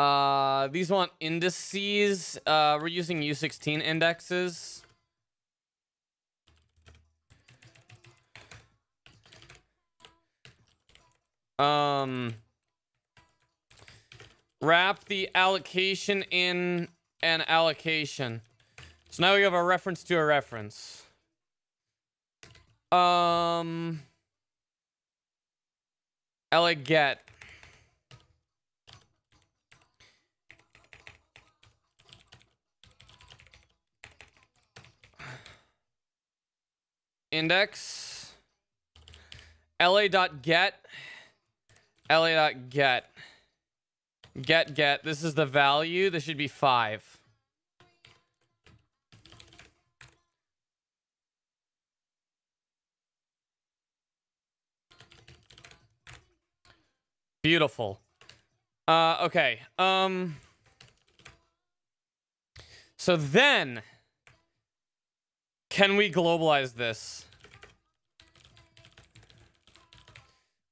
Uh, these want indices. Uh, we're using U16 indexes. Um, wrap the allocation in an allocation. So now we have a reference to a reference. Um... Get. Index. LA dot get. LA dot get. Get get. This is the value. This should be five. Beautiful. Uh, okay. Um. So then, can we globalize this?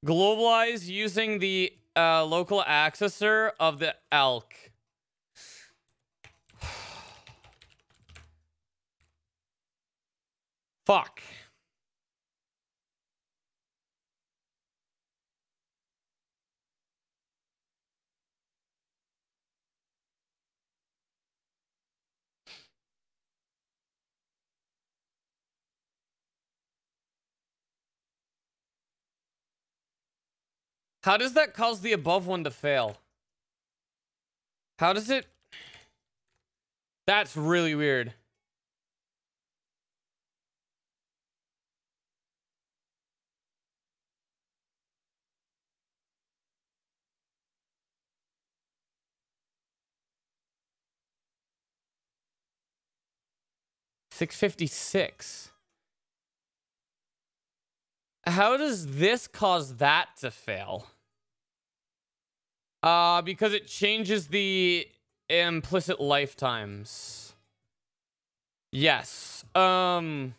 Globalize using the uh, local accessor of the elk. Fuck. How does that cause the above one to fail? How does it... That's really weird. Six fifty six. How does this cause that to fail? Uh, because it changes the implicit lifetimes. Yes. Um...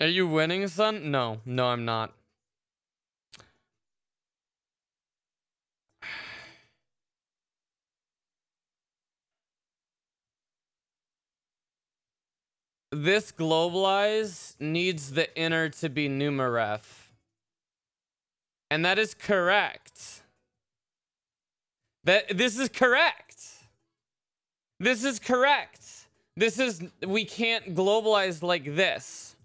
Are you winning, son? No. No, I'm not. This globalize needs the inner to be numaref. And that is correct. That this is correct. This is correct. This is we can't globalize like this.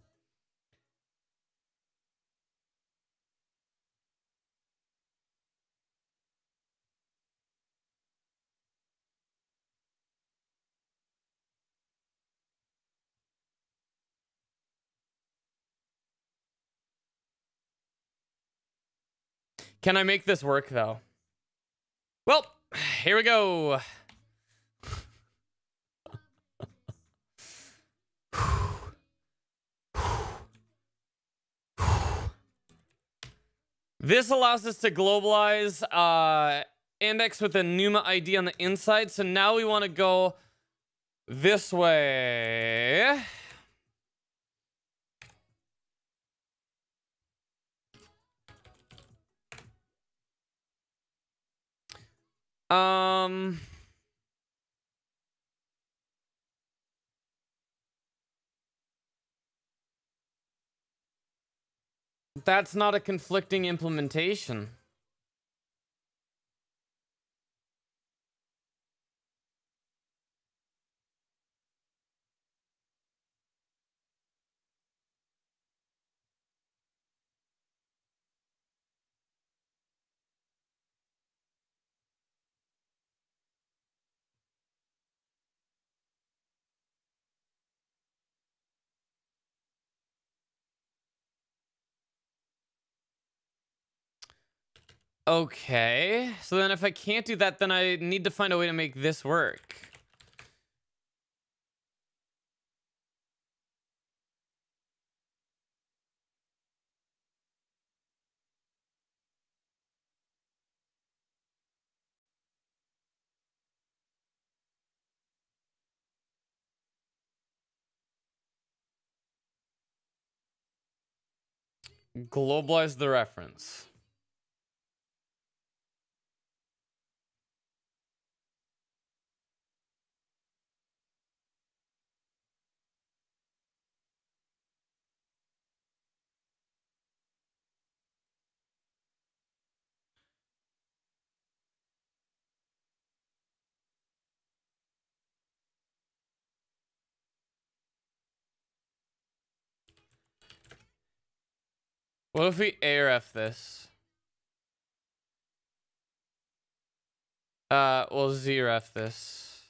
Can I make this work, though? Well, here we go. This allows us to globalize uh, index with a NUMA ID on the inside. So now we want to go this way. Um. That's not a conflicting implementation. Okay. So then if I can't do that, then I need to find a way to make this work. Globalize the reference. What if we ARF this? Uh, we'll ZRF this.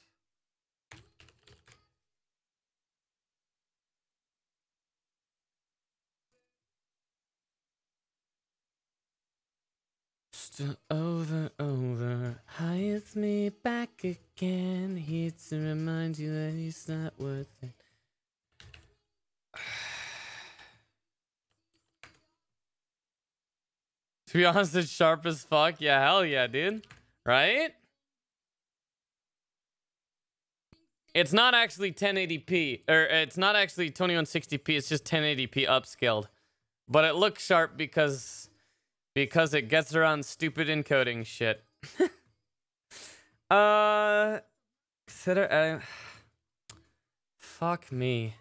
Still over, over. Hi, it's me back again. Here to remind you that it's not worth it. to be honest, it's sharp as fuck. Yeah, hell yeah, dude. Right? It's not actually 1080p, or it's not actually 2160p. It's just 1080p upscaled, but it looks sharp because because it gets around stupid encoding shit. uh, consider. Uh, fuck me.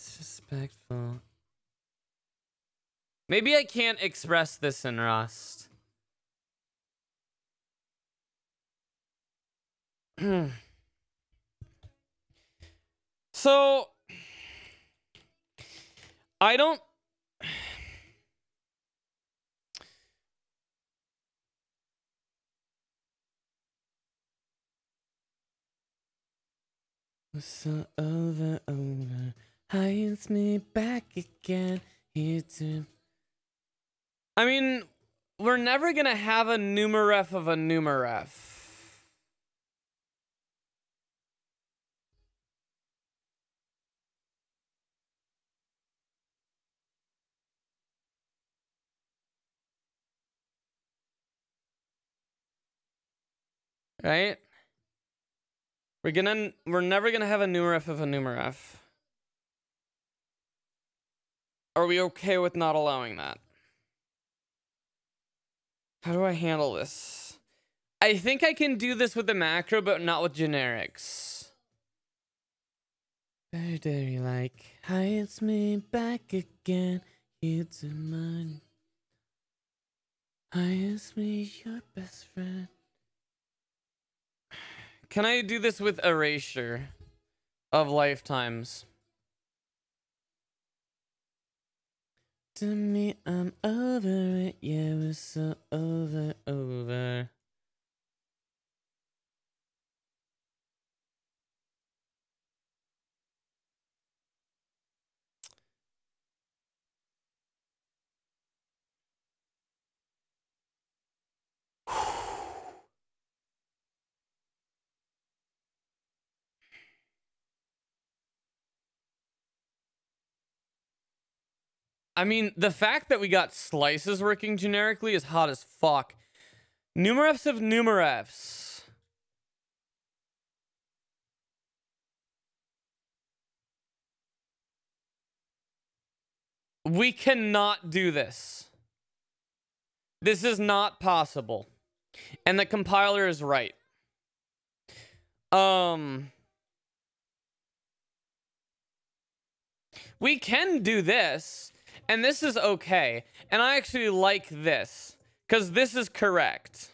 Disrespectful. Maybe I can't express this in Rust. so I don't over, over, hides me back again. Here to. I mean, we're never gonna have a numaref of a numaref. Right? We're gonna we're never gonna have a numaref of a numaref. Are we okay with not allowing that? How do I handle this? I think I can do this with the macro, but not with generics. Very, very like, hi, it's me back again. Here to mine. Hi, it's me, your best friend. Can I do this with erasure of lifetimes? To me, I'm over it. Yeah, we're so over, over. I mean, the fact that we got slices working generically is hot as fuck. Numarefs of numarefs. We cannot do this. This is not possible. And the compiler is right. Um... We can do this and this is okay. And I actually like this. Because this is correct.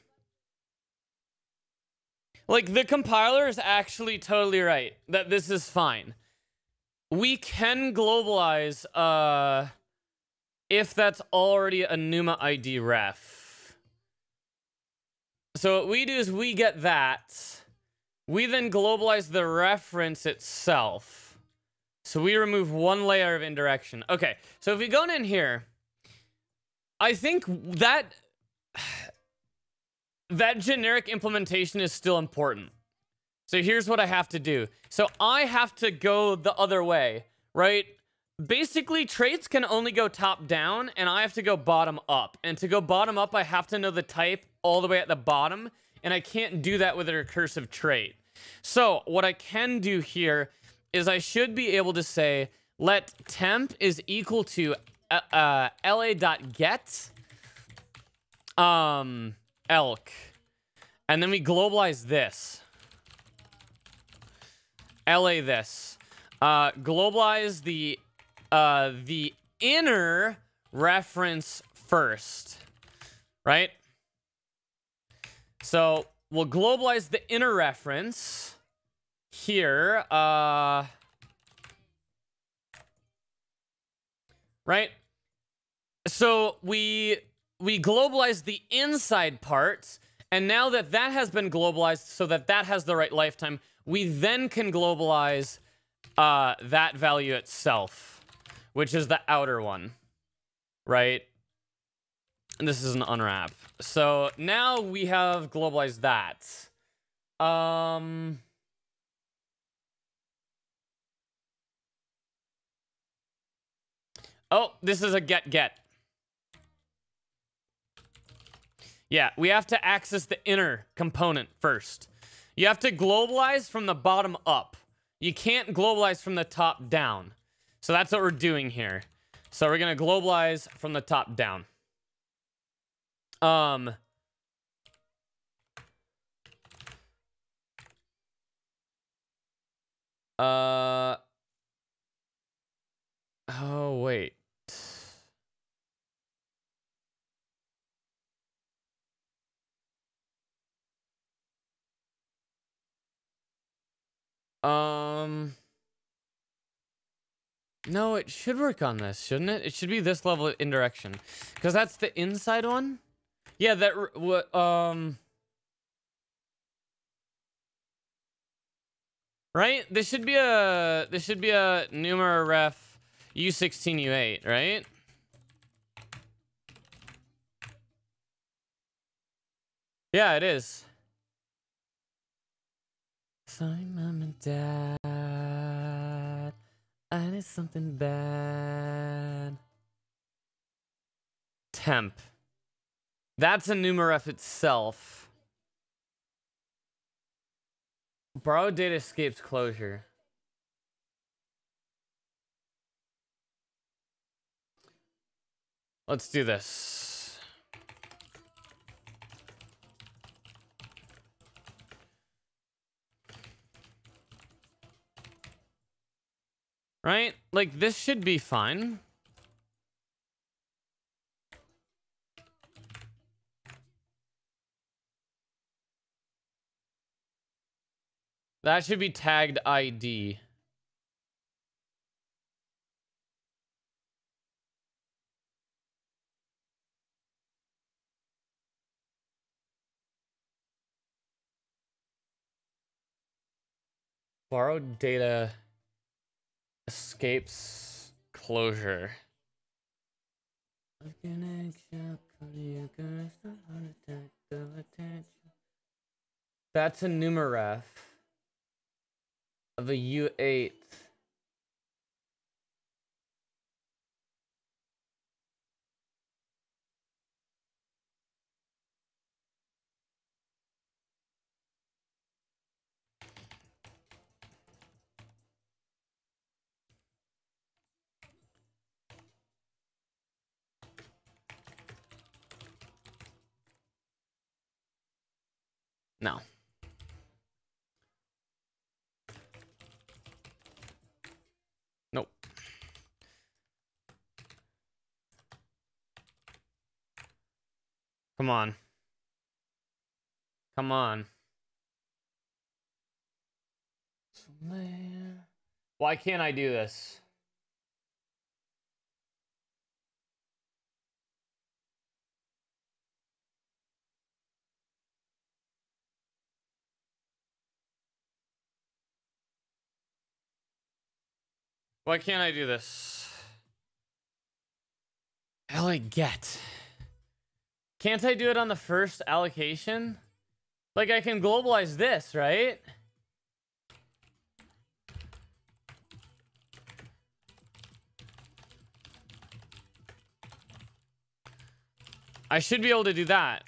Like, the compiler is actually totally right. That this is fine. We can globalize, uh... If that's already a NUMA ID ref. So what we do is we get that. We then globalize the reference itself. So we remove one layer of indirection. Okay, so if we go in here, I think that that generic implementation is still important. So here's what I have to do. So I have to go the other way, right? Basically, traits can only go top down, and I have to go bottom up. And to go bottom up, I have to know the type all the way at the bottom, and I can't do that with a recursive trait. So what I can do here is I should be able to say let temp is equal to uh, uh, la.get um, elk. And then we globalize this. LA this. Uh, globalize the uh, the inner reference first, right? So we'll globalize the inner reference here. Uh, right? So we we globalize the inside parts, and now that that has been globalized so that that has the right lifetime, we then can globalize uh, that value itself, which is the outer one, right? And this is an unwrap. So now we have globalized that. Um... Oh, this is a get get. Yeah, we have to access the inner component first. You have to globalize from the bottom up. You can't globalize from the top down. So that's what we're doing here. So we're going to globalize from the top down. Um... Uh... Oh, wait. Um... No, it should work on this, shouldn't it? It should be this level of indirection. Because that's the inside one? Yeah, that... What, um... Right? This should be a... This should be a numaref U16, U8, right? Yeah, it is. Sorry, mom and dad. I did something bad. Temp. That's a numaref itself. Borrow data escapes closure. Let's do this. Right? Like, this should be fine. That should be tagged ID. Borrowed data escapes closure. That's a numaref of a U8. No. Nope. Come on. Come on. Why can't I do this? Why can't I do this? I get. Can't I do it on the first allocation? Like I can globalize this, right? I should be able to do that.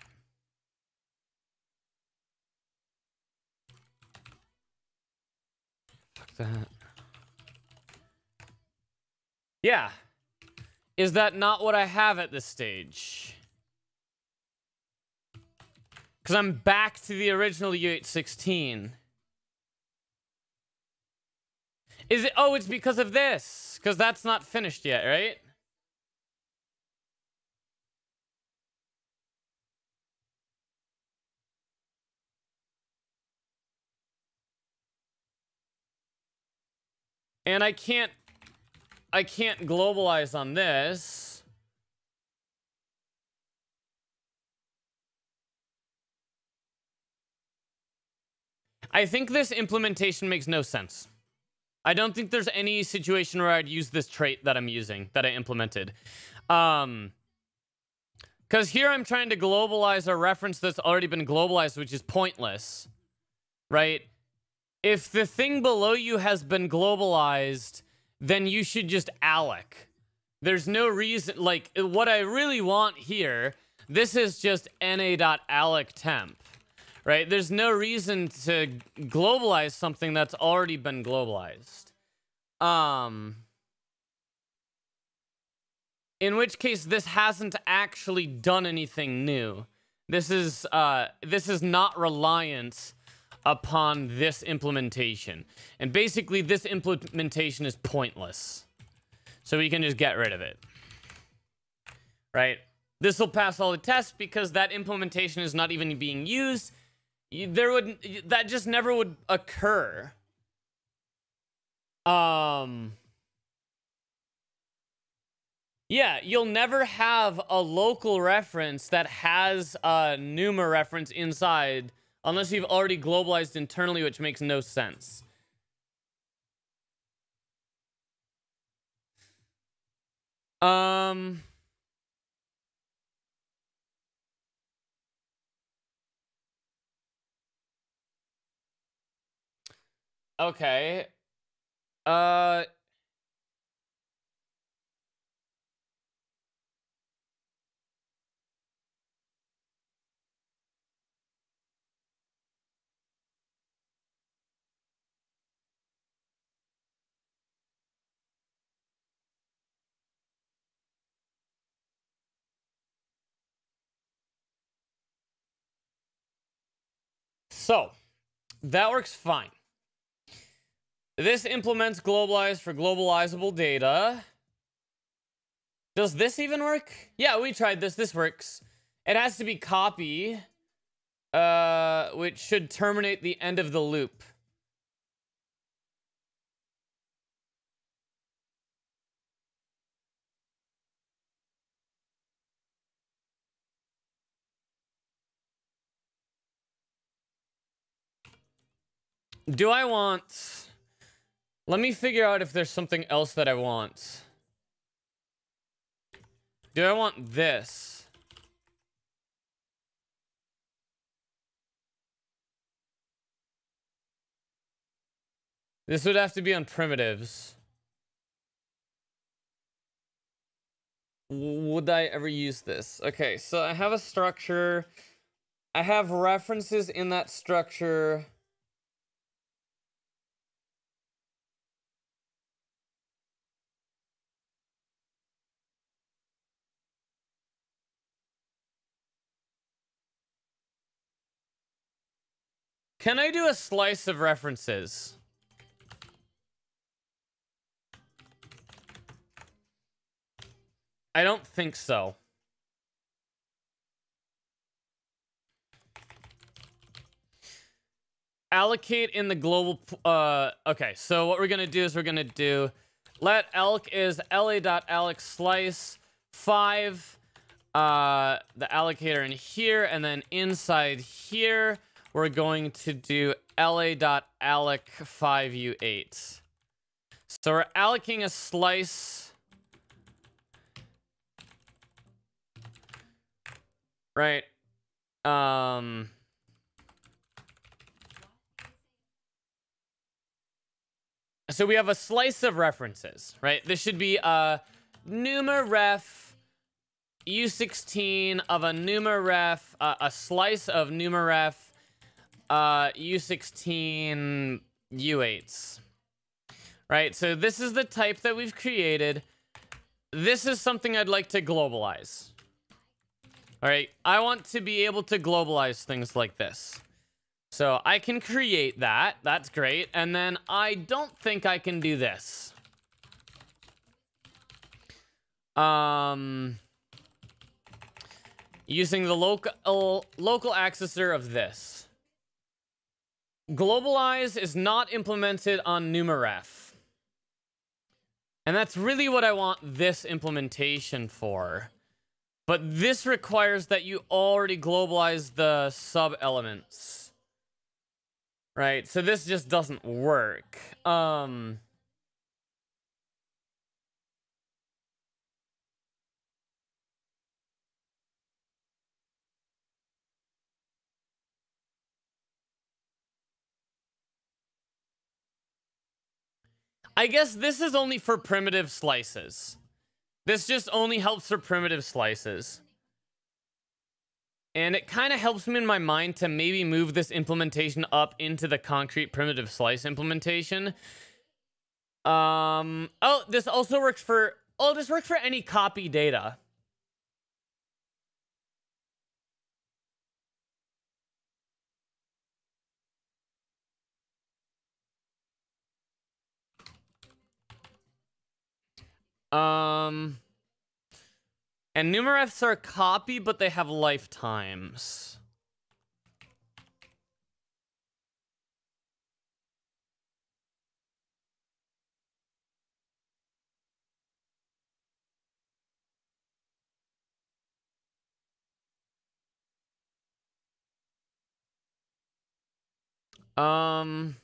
Fuck that. Yeah. Is that not what I have at this stage? Because I'm back to the original U816. Is it? Oh, it's because of this. Because that's not finished yet, right? And I can't I can't globalize on this. I think this implementation makes no sense. I don't think there's any situation where I'd use this trait that I'm using, that I implemented. Um, because here I'm trying to globalize a reference that's already been globalized, which is pointless, right? If the thing below you has been globalized, then you should just alloc. There's no reason, like, what I really want here, this is just na.alloc temp, right? There's no reason to globalize something that's already been globalized. Um, in which case, this hasn't actually done anything new. This is, uh, this is not reliant upon this implementation. And basically, this implementation is pointless. So we can just get rid of it. Right? This will pass all the tests because that implementation is not even being used. There would that just never would occur. Um yeah, you'll never have a local reference that has a NUMA reference inside unless you've already globalized internally, which makes no sense. Um... Okay. Uh... So, that works fine. This implements globalize for globalizable data. Does this even work? Yeah, we tried this. This works. It has to be copy, uh, which should terminate the end of the loop. Do I want... Let me figure out if there's something else that I want. Do I want this? This would have to be on primitives. Would I ever use this? Okay, so I have a structure. I have references in that structure. Can I do a slice of references? I don't think so. Allocate in the global... Uh, okay, so what we're going to do is we're going to do... Let elk is la.alloc slice 5 uh, the allocator in here, and then inside here, we're going to do la.alloc5u8. So we're allocating a slice. Right. Um... So we have a slice of references, right? This should be a NUMA ref U16 of a NUMA ref, uh, a slice of NUMA ref uh, U16 U8s. Right, so this is the type that we've created. This is something I'd like to globalize. All right, I want to be able to globalize things like this. So I can create that. That's great. And then I don't think I can do this. Um, using the local local accessor of this. Globalize is not implemented on NumaRef. And that's really what I want this implementation for. But this requires that you already globalize the sub-elements. Right, so this just doesn't work. Um... I guess this is only for primitive slices. This just only helps for primitive slices. And it kind of helps me in my mind to maybe move this implementation up into the concrete primitive slice implementation. Um, oh, this also works for, oh, this works for any copy data. Um, and numarefs are copy, but they have lifetimes. Um...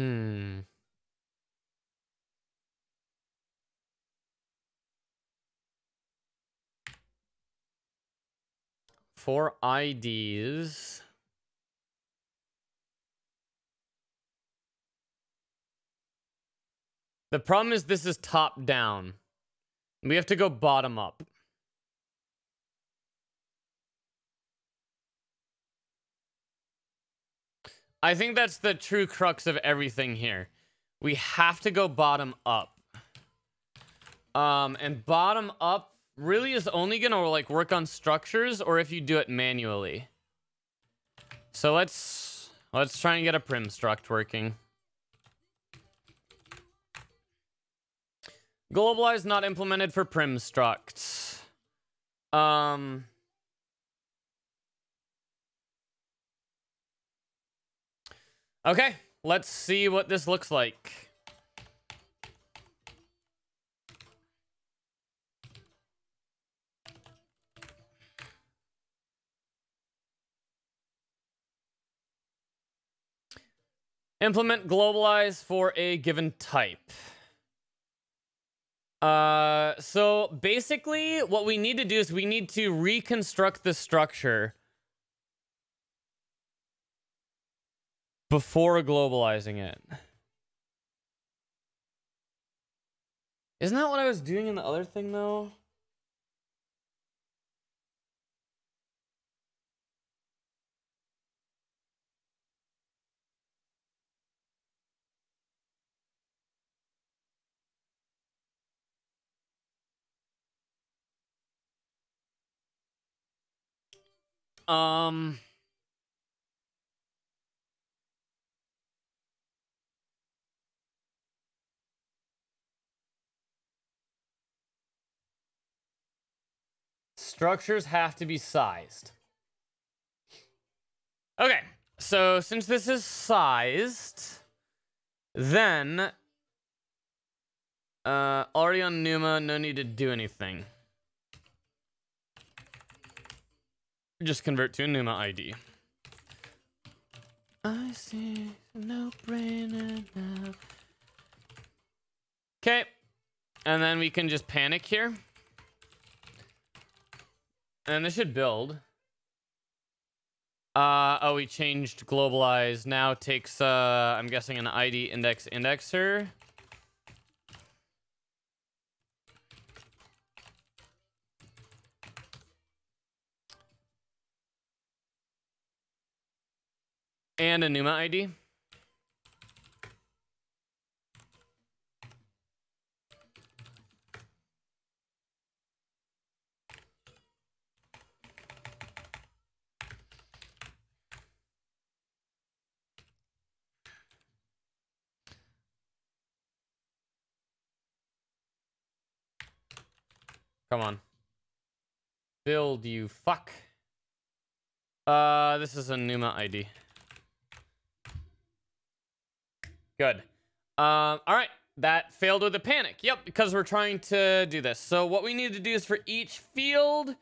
Hmm. For IDs. The problem is this is top down. We have to go bottom up. I think that's the true crux of everything here. We have to go bottom up. Um, and bottom up really is only gonna like work on structures or if you do it manually. So let's let's try and get a prim struct working. Globalize not implemented for prim structs. Um, Okay, let's see what this looks like. Implement globalize for a given type. Uh, so basically what we need to do is we need to reconstruct the structure before globalizing it. Isn't that what I was doing in the other thing, though? Um... Structures have to be sized. Okay, so since this is sized, then uh, already on Numa, no need to do anything. Just convert to a Numa ID. I see no brainer now. Okay, and then we can just panic here. And this should build. Uh, oh, we changed globalize. Now takes, uh, I'm guessing an ID index indexer. And a NUMA ID. Come on. Build, you fuck. Uh, this is a Numa ID. Good. Um, all right. That failed with a panic. Yep, because we're trying to do this. So what we need to do is for each field,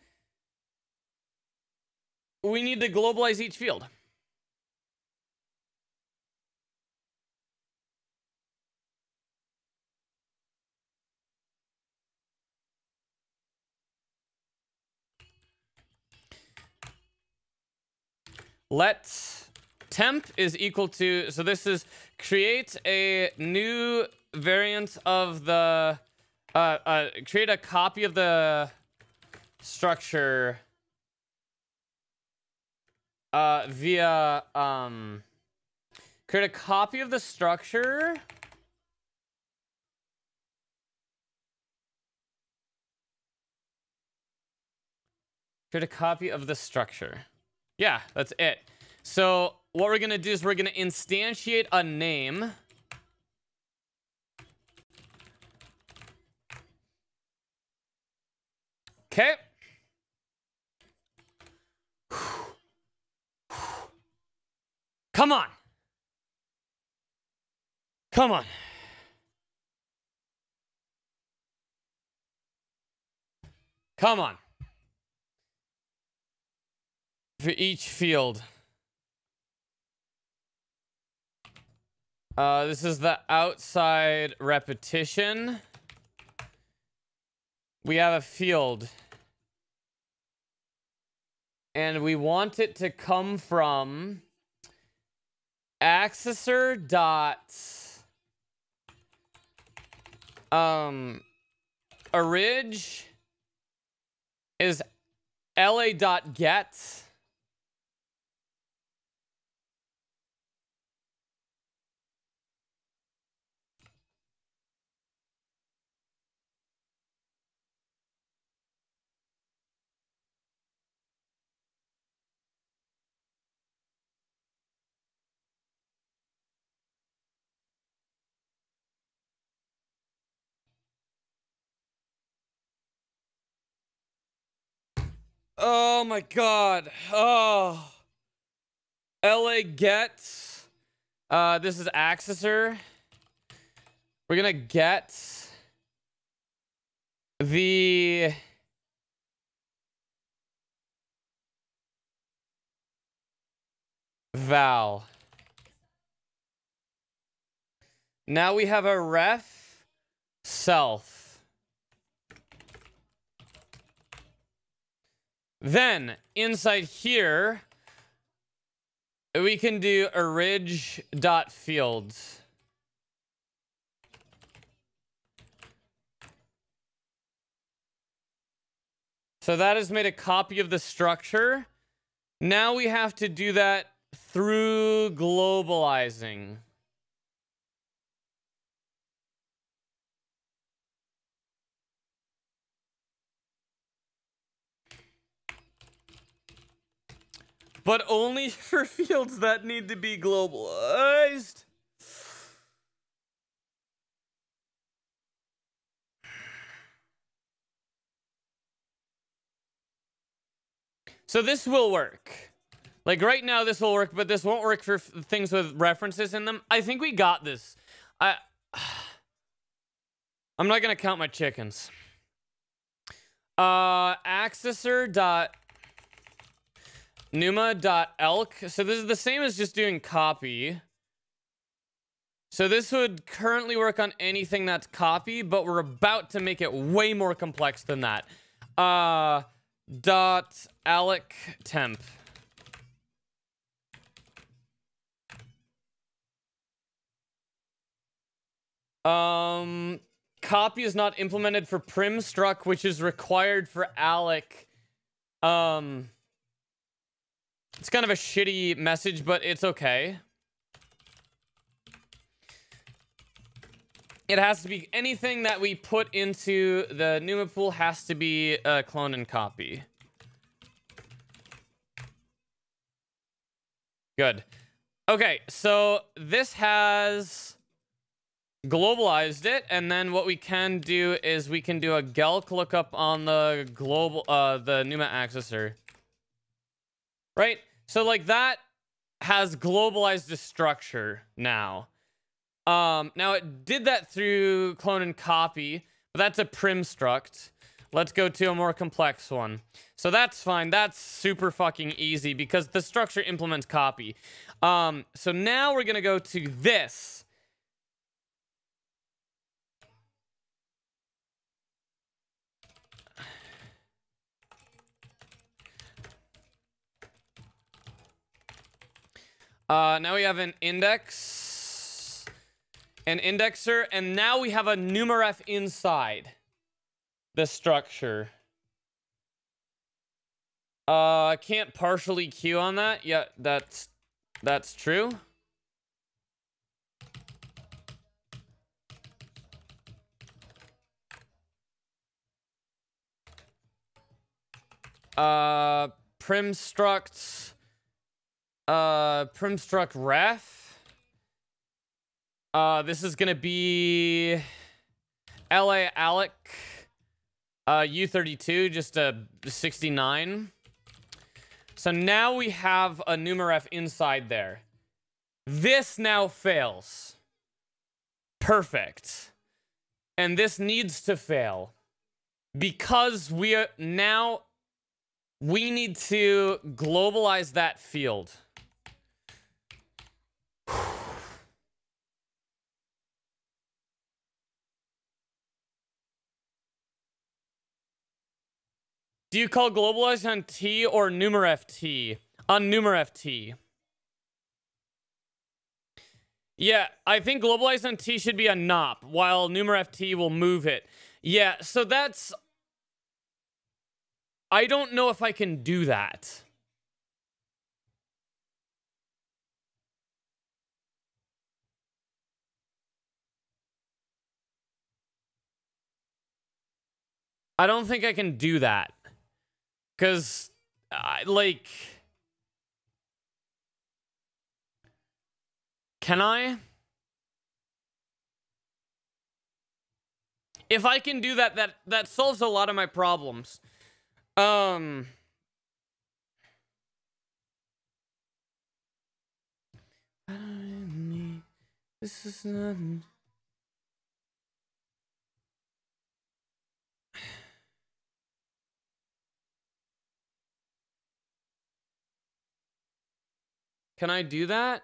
we need to globalize each field. Let temp is equal to, so this is create a new variant of the, uh, uh, create a copy of the structure uh, via, um, create a copy of the structure create a copy of the structure. Yeah, that's it. So what we're going to do is we're going to instantiate a name. Okay. Come on. Come on. Come on for each field. Uh, this is the outside repetition. We have a field. And we want it to come from accessor dot um orig is la dot get Oh my god. Oh. LA gets. Uh, this is Accessor. We're gonna get the val. Now we have a ref self. Then inside here, we can do orig dot fields. So that has made a copy of the structure. Now we have to do that through globalizing. But only for fields that need to be globalized. So this will work. Like right now, this will work, but this won't work for things with references in them. I think we got this. I, I'm not gonna count my chickens. Uh, accessor dot Numa.elk. So this is the same as just doing copy. So this would currently work on anything that's copy, but we're about to make it way more complex than that. Uh, dot alloc temp. Um, copy is not implemented for prim struct, which is required for alloc. Um, it's kind of a shitty message, but it's okay. It has to be anything that we put into the Numa pool has to be a clone and copy. Good. Okay, so this has globalized it, and then what we can do is we can do a Gelk lookup on the global, uh, the Numa accessor. right? So like that has globalized the structure now. Um, now it did that through clone and copy, but that's a prim struct. Let's go to a more complex one. So that's fine. That's super fucking easy because the structure implements copy. Um, so now we're going to go to this. Uh, now we have an index, an indexer, and now we have a numaref inside the structure. Uh, can't partially queue on that. Yeah, that's that's true. Uh, prim struct uh, Primstruct Ref. Uh, this is gonna be LA alloc. Uh, U32, just a 69. So now we have a numaref inside there. This now fails. Perfect. And this needs to fail. Because we are now, we need to globalize that field. Do you call globalize on T or numaref T? On numaref T. Yeah, I think globalize on T should be a NOP, while numaref T will move it. Yeah, so that's... I don't know if I can do that. I don't think I can do that. Because, I, like... Can I? If I can do that, that, that solves a lot of my problems. Um... This is not... Can I do that?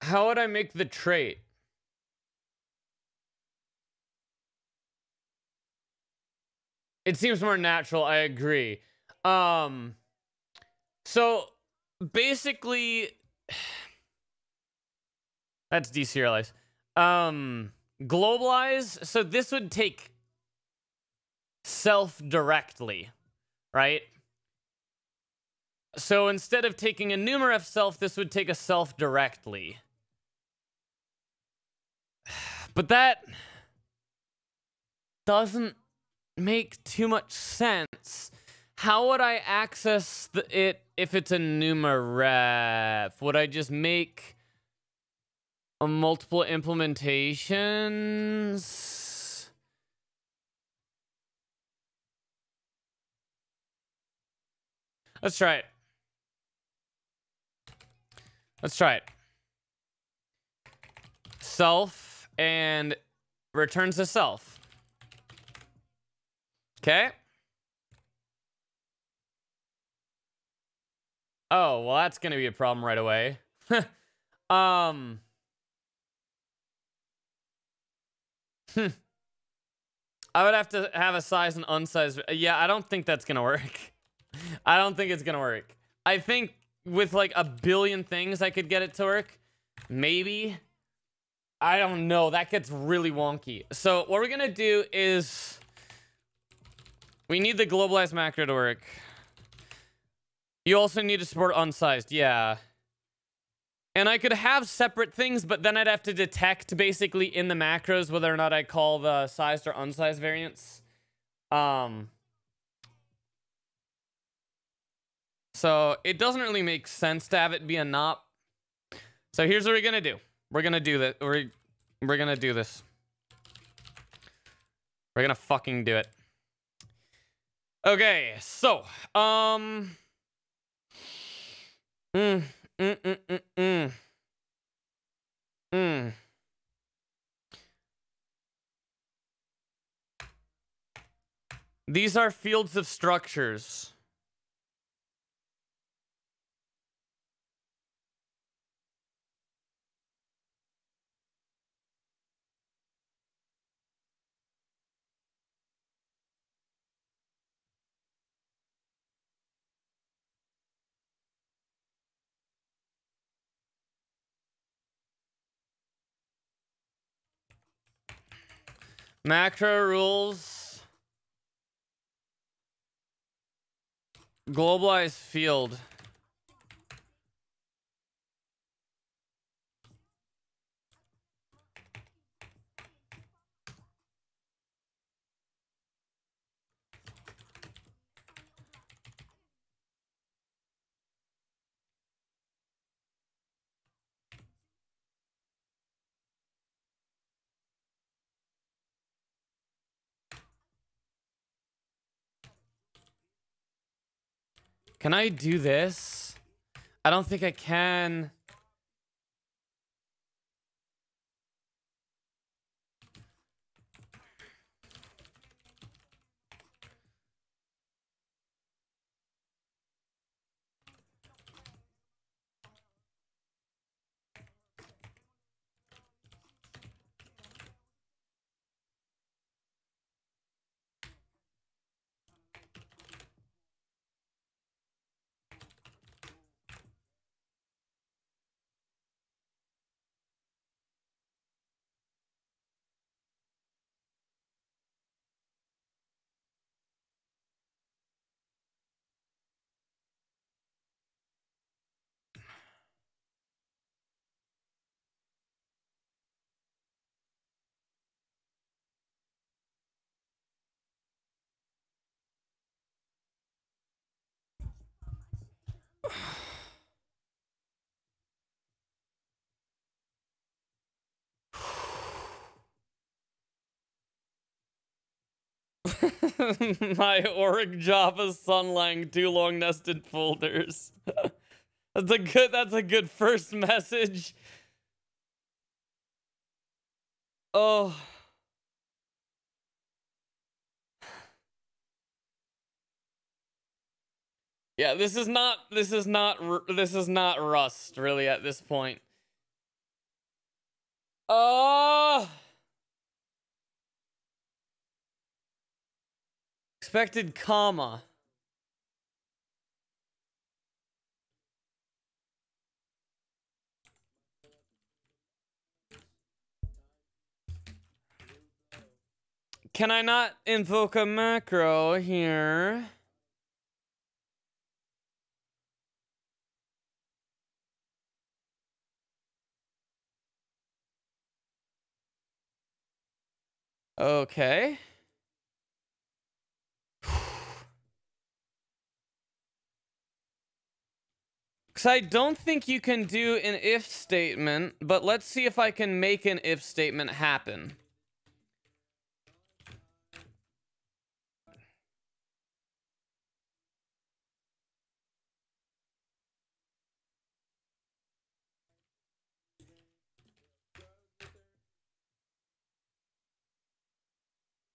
How would I make the trait? It seems more natural, I agree. Um so basically that's deserialized. Um globalize. So this would take self directly, right? So instead of taking a numaref self, this would take a self directly. But that doesn't make too much sense. How would I access the, it if it's a numaref? Would I just make multiple implementations. Let's try it. Let's try it. Self and returns to self. Okay. Oh, well, that's going to be a problem right away. um... Hmm. I would have to have a size and unsized. Yeah, I don't think that's gonna work. I don't think it's gonna work. I think with like a billion things, I could get it to work. Maybe. I don't know. That gets really wonky. So what we're gonna do is we need the globalized macro to work. You also need to support unsized. Yeah. And I could have separate things, but then I'd have to detect basically in the macros whether or not I call the sized or unsized variants. Um, so it doesn't really make sense to have it be a NOP. So here's what we're gonna do. We're gonna do that. We're We're gonna do this. We're gonna fucking do it. Okay, so, um... Mm, mm, mm, mm, mm. Mm. These are fields of structures. Macro rules. Globalized field. Can I do this? I don't think I can. My org Java Sunlang two long nested folders. that's a good that's a good first message. Oh. Yeah, this is not this is not this is not Rust really at this point. Oh. Expected comma. Can I not invoke a macro here? Okay. Because I don't think you can do an if statement, but let's see if I can make an if statement happen.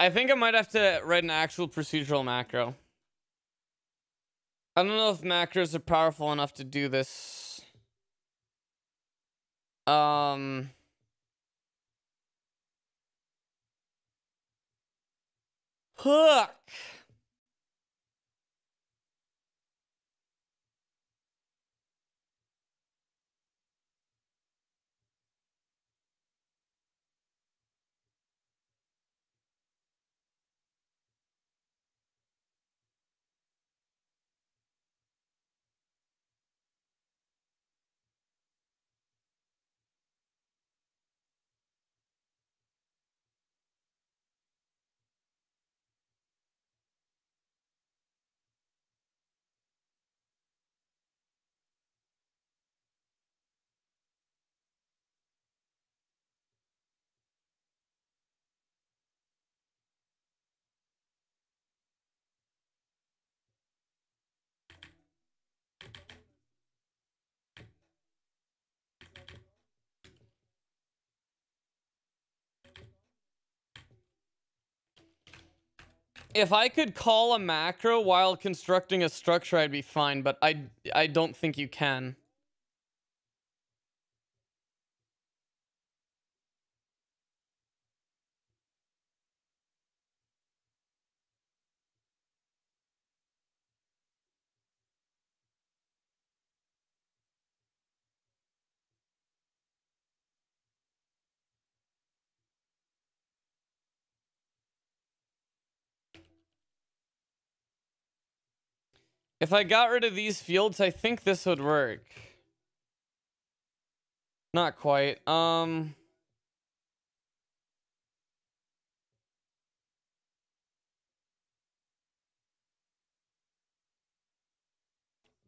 I think I might have to write an actual procedural macro. I don't know if macros are powerful enough to do this. Um... Hook! If I could call a macro while constructing a structure, I'd be fine, but I, I don't think you can. If I got rid of these fields, I think this would work. Not quite. Um...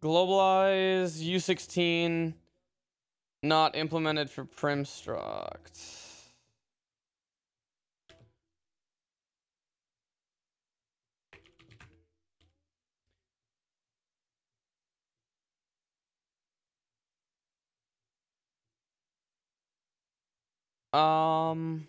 Globalize, U16, not implemented for primstruct. Um.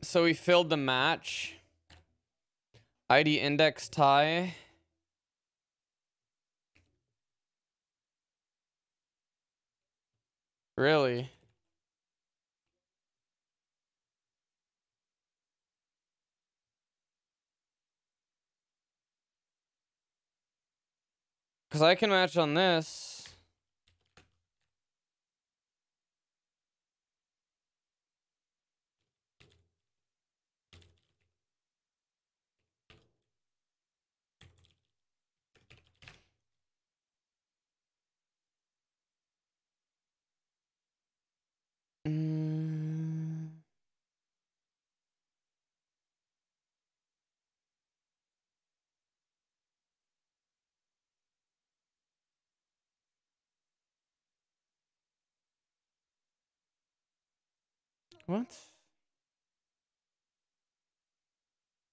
So we filled the match. ID index tie. Really? Because I can match on this. Mm. What?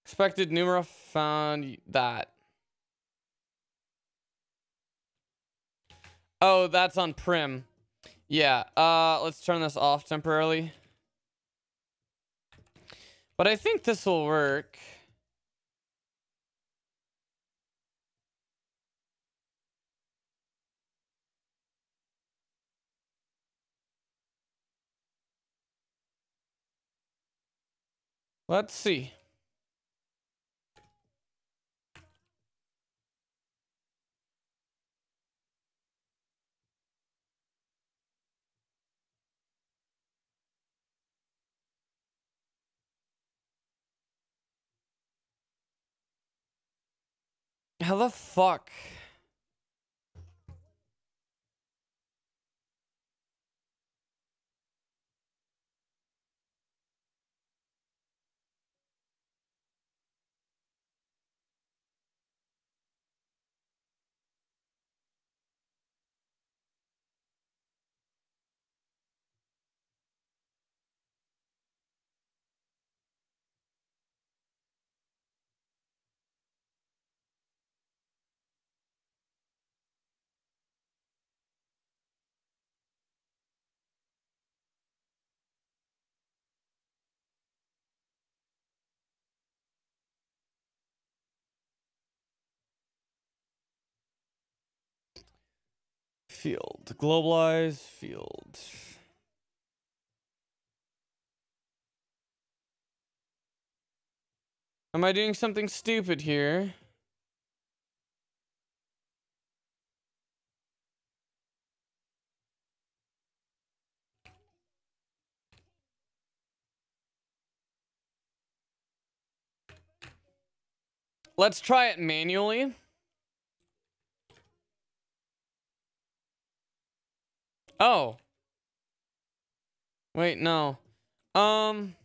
Expected numera found that. Oh, that's on prim. Yeah, uh, let's turn this off temporarily. But I think this will work. Let's see. How the fuck? Field. Globalize field. Am I doing something stupid here? Let's try it manually. Oh. Wait, no. Um.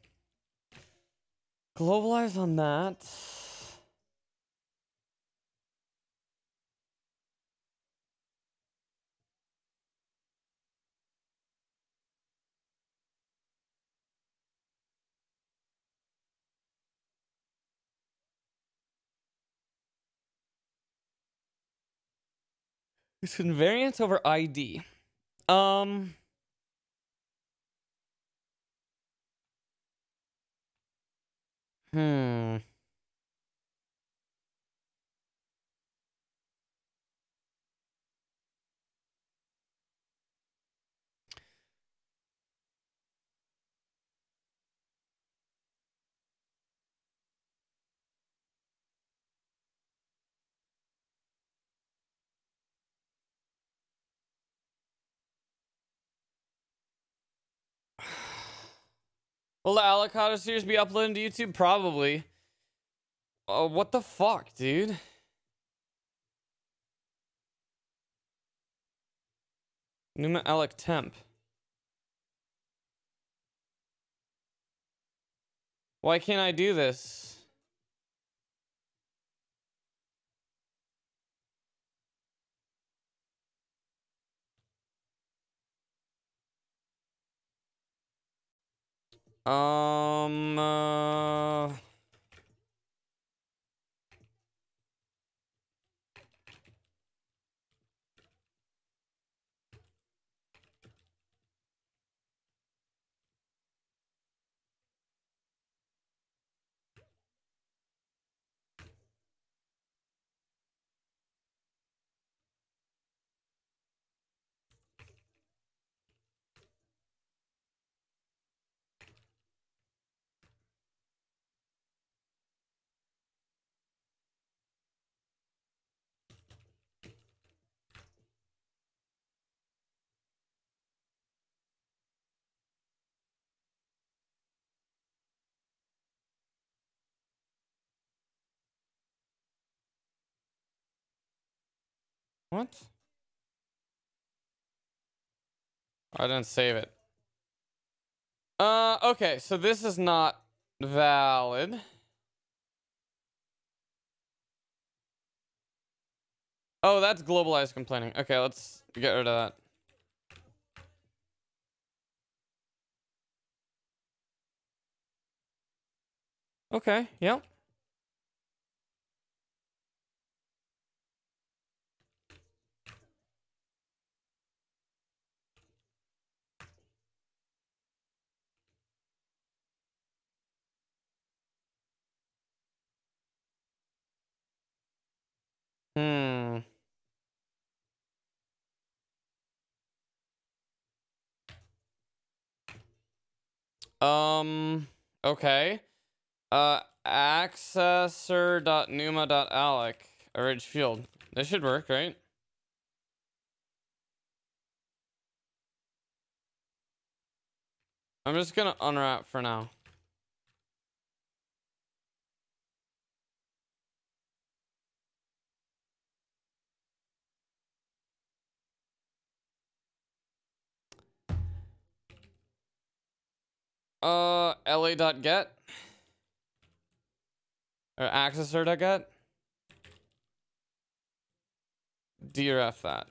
Globalize on that. It's invariance over ID. Um. Hmm. Will the Allocado series be uploaded to YouTube? Probably. Oh, what the fuck, dude? Numa alloc Temp. Why can't I do this? Um. Uh... What? I didn't save it. Uh, okay, so this is not valid. Oh, that's globalized complaining. Okay, let's get rid of that. Okay, yep. Hmm. Um, okay. Uh, accessor.numa.alloc, ridge field. This should work, right? I'm just gonna unwrap for now. Uh, la.get. Or accessor.get. deref that.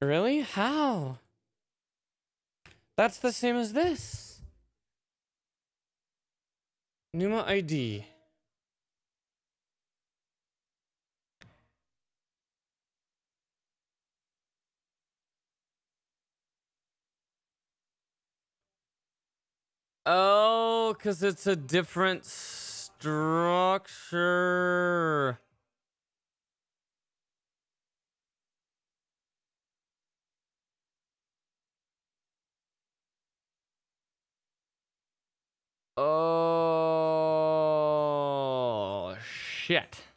Really? How? That's the same as this. Numa ID. Oh, because it's a different structure. Oh, shit.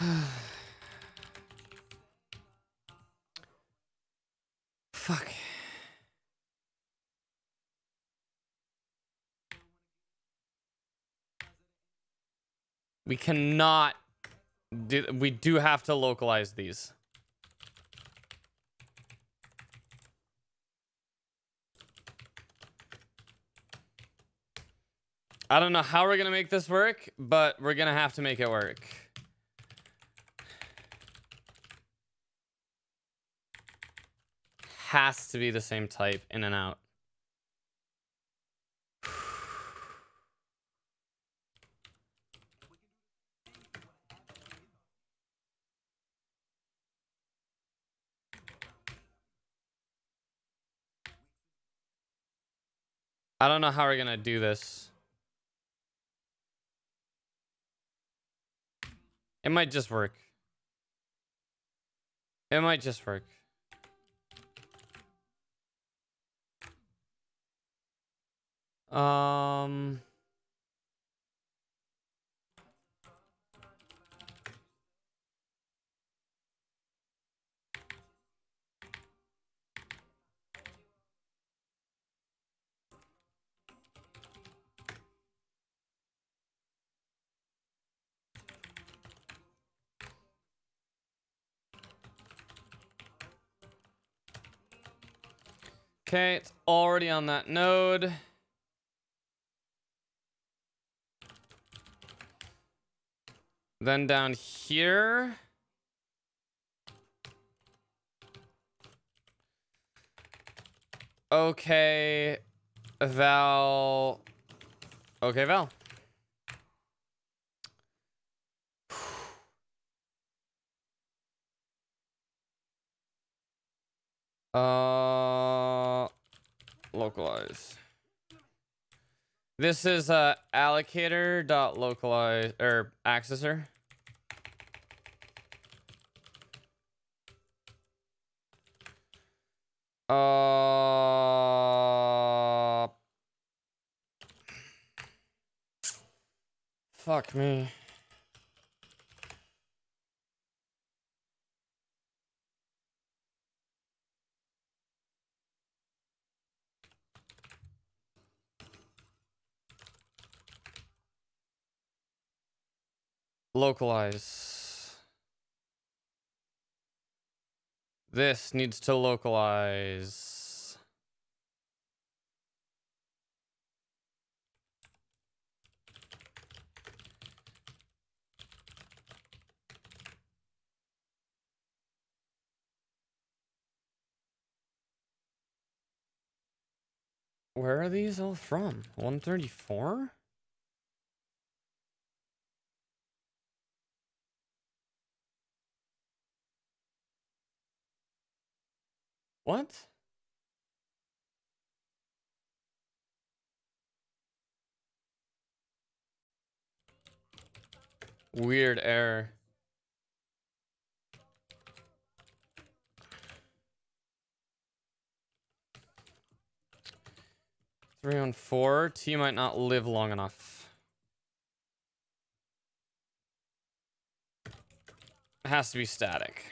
Fuck. We cannot do, we do have to localize these. I don't know how we're gonna make this work, but we're gonna have to make it work. Has to be the same type in and out. I don't know how we're gonna do this. It might just work. It might just work. Um... Okay, it's already on that node. Then down here. Okay, Val. Okay, Val. Uh, localize. This is uh allocator dot localize or accessor. Uh, fuck me. Localize. This needs to localize. Where are these all from? 134? What? Weird error. Three on four. T might not live long enough. It has to be static.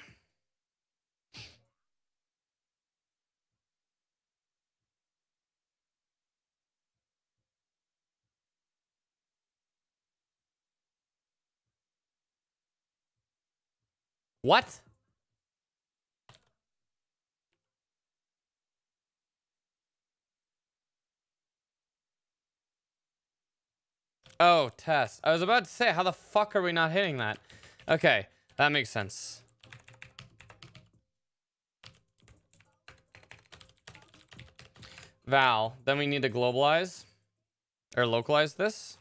What? Oh, test. I was about to say, how the fuck are we not hitting that? Okay, that makes sense. Val, then we need to globalize or localize this.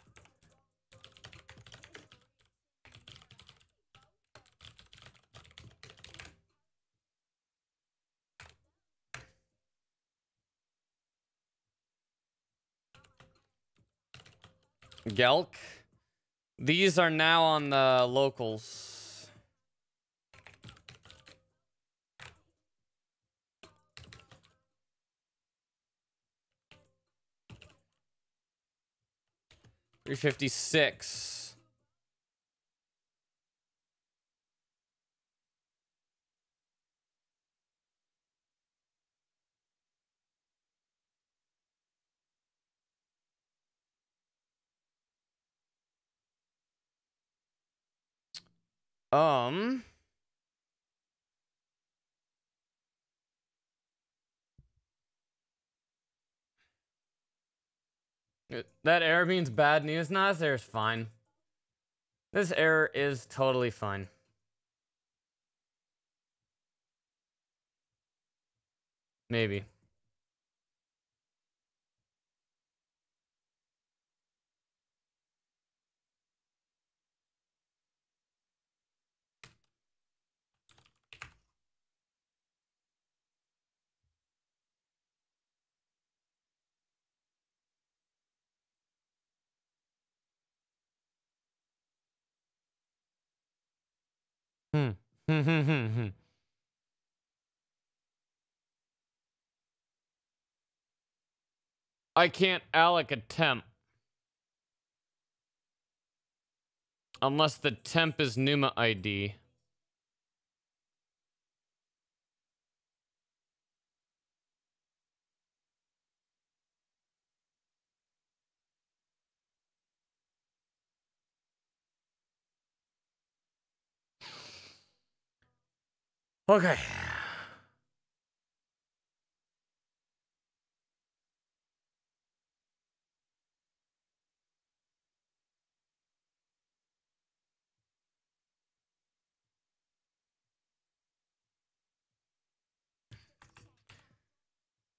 Gelk. These are now on the locals. Three fifty six. Um. That error means bad news. Nah, this error's fine. This error is totally fine. Maybe. I can't alloc a temp. Unless the temp is Numa ID. Okay.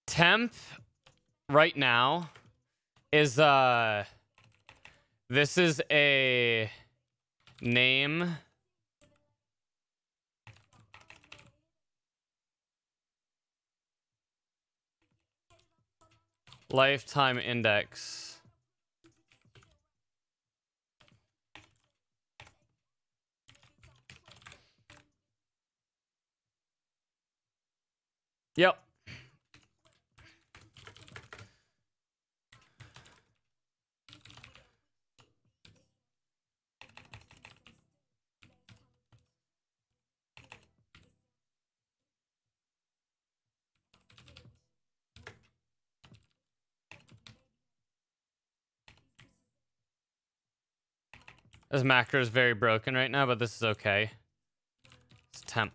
Temp right now is uh this is a name Lifetime index. Yep. This macro is very broken right now, but this is okay. It's temp.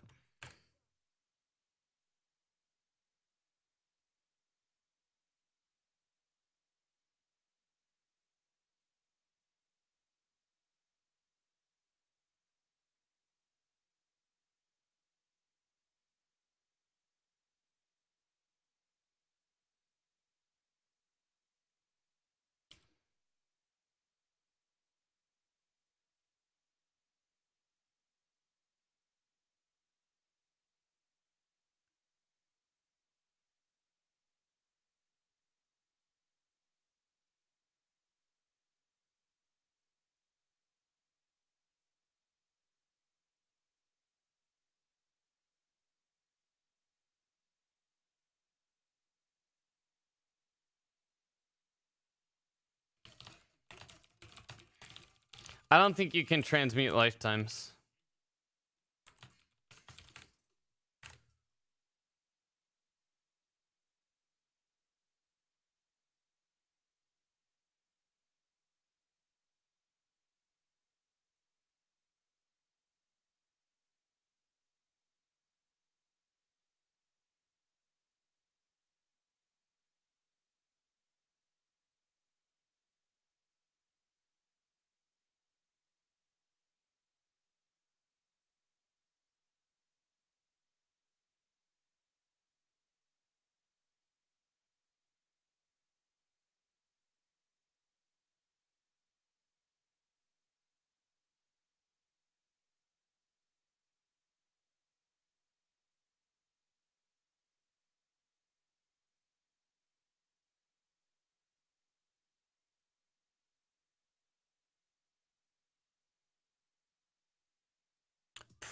I don't think you can transmute lifetimes.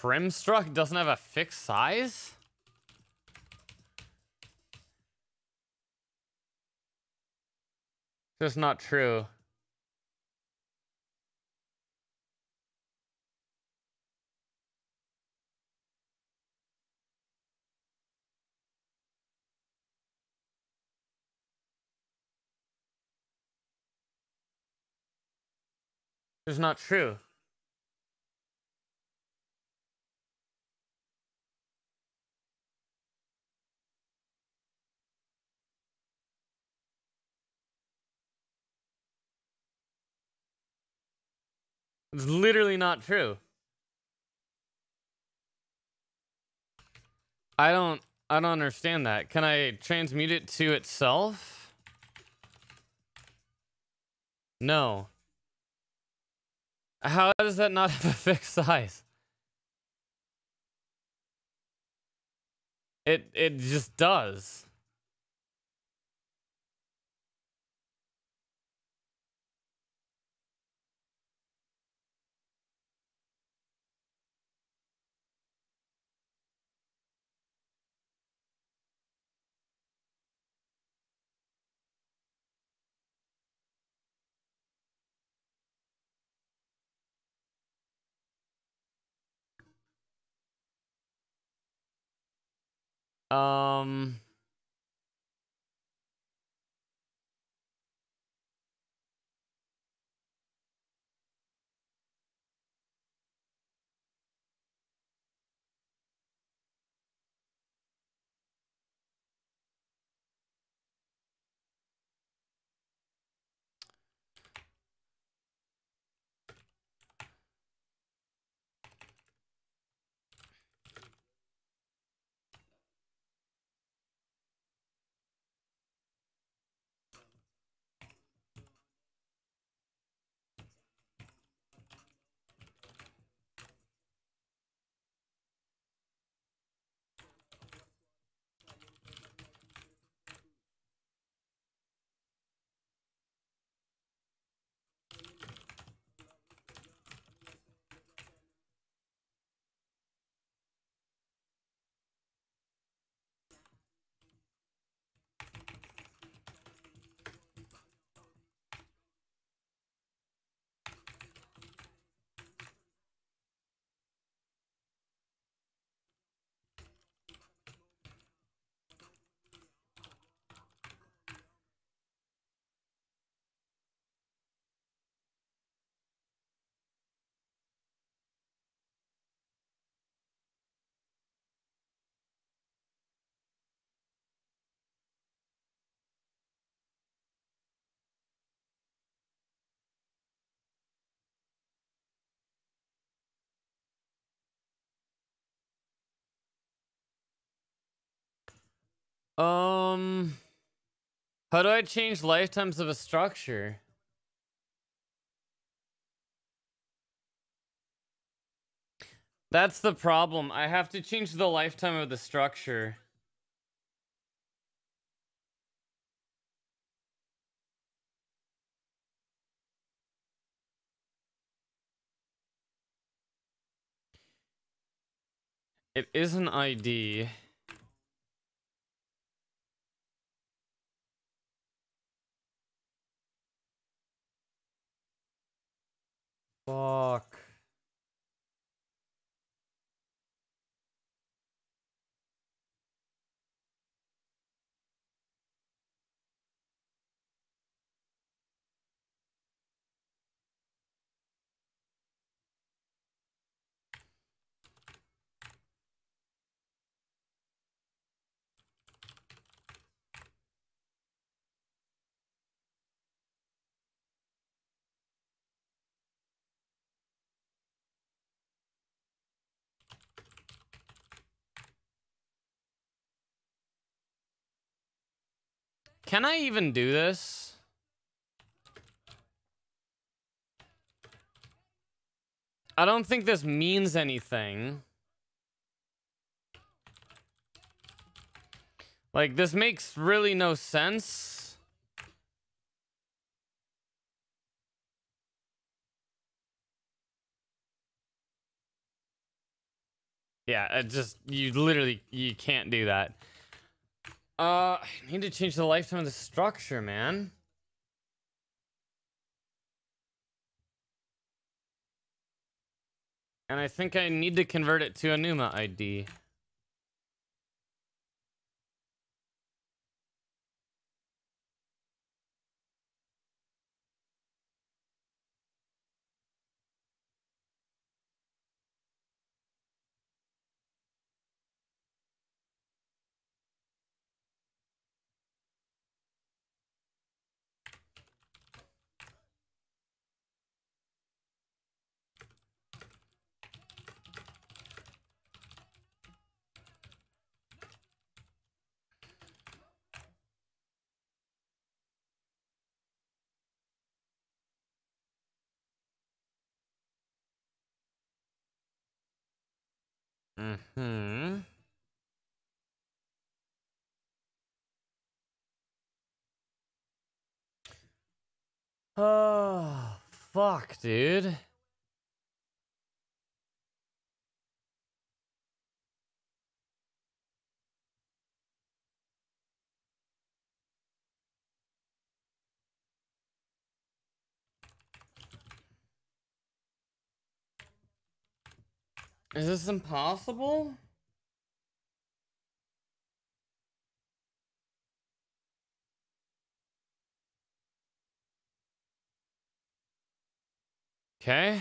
Trim struct doesn't have a fixed size? That's not true. It's not true. It's literally not true. I don't I don't understand that. Can I transmute it to itself? No. How does that not have a fixed size? It it just does. Um. Um, how do I change lifetimes of a structure? That's the problem. I have to change the lifetime of the structure. It is an ID. Fuck. Can I even do this? I don't think this means anything. Like, this makes really no sense. Yeah, it just you literally you can't do that. Uh, I need to change the lifetime of the structure, man. And I think I need to convert it to a Numa ID. Mm-hmm. Oh, fuck, dude. Is this impossible? Okay.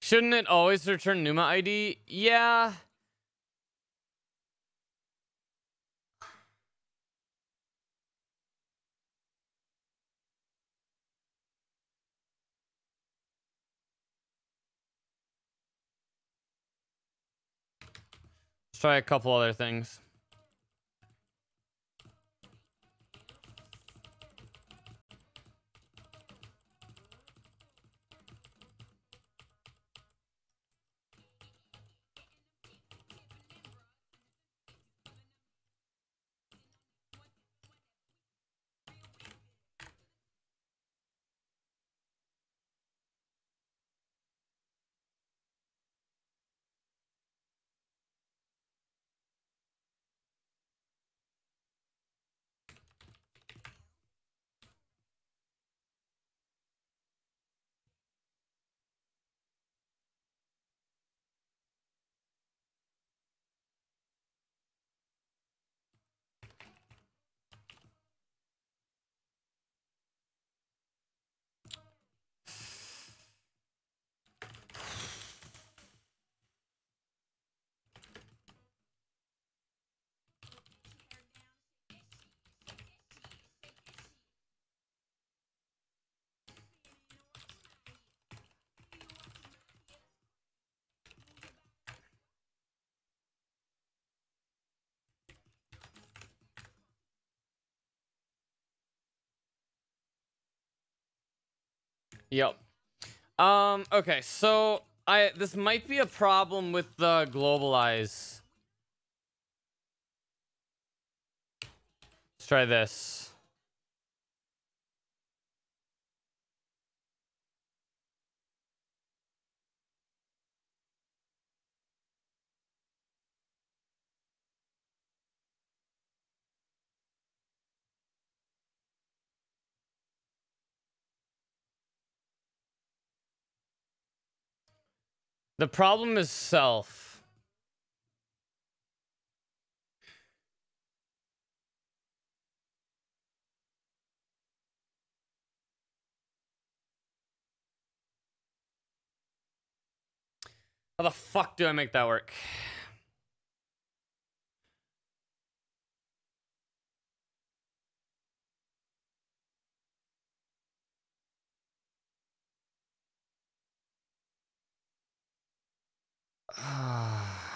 Shouldn't it always return Numa ID? Yeah. Try a couple other things. Yep. Um, okay, so I this might be a problem with the globalize. Let's try this. The problem is self. How the fuck do I make that work? はあ。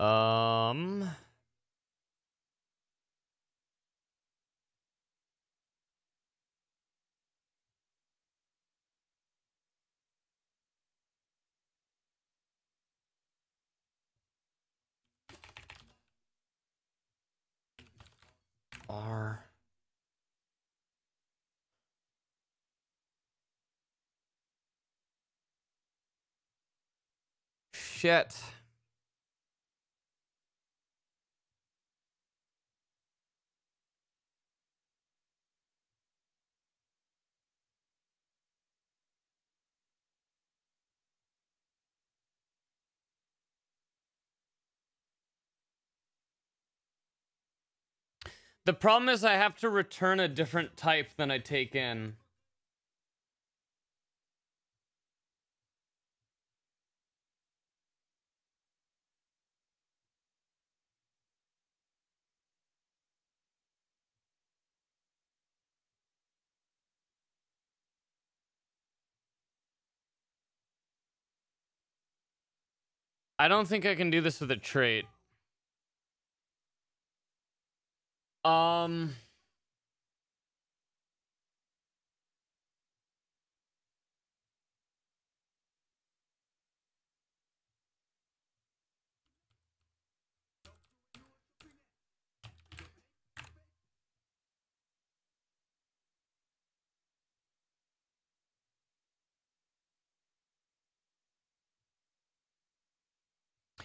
Um. R. Shit. The problem is I have to return a different type than I take in. I don't think I can do this with a trait. Um...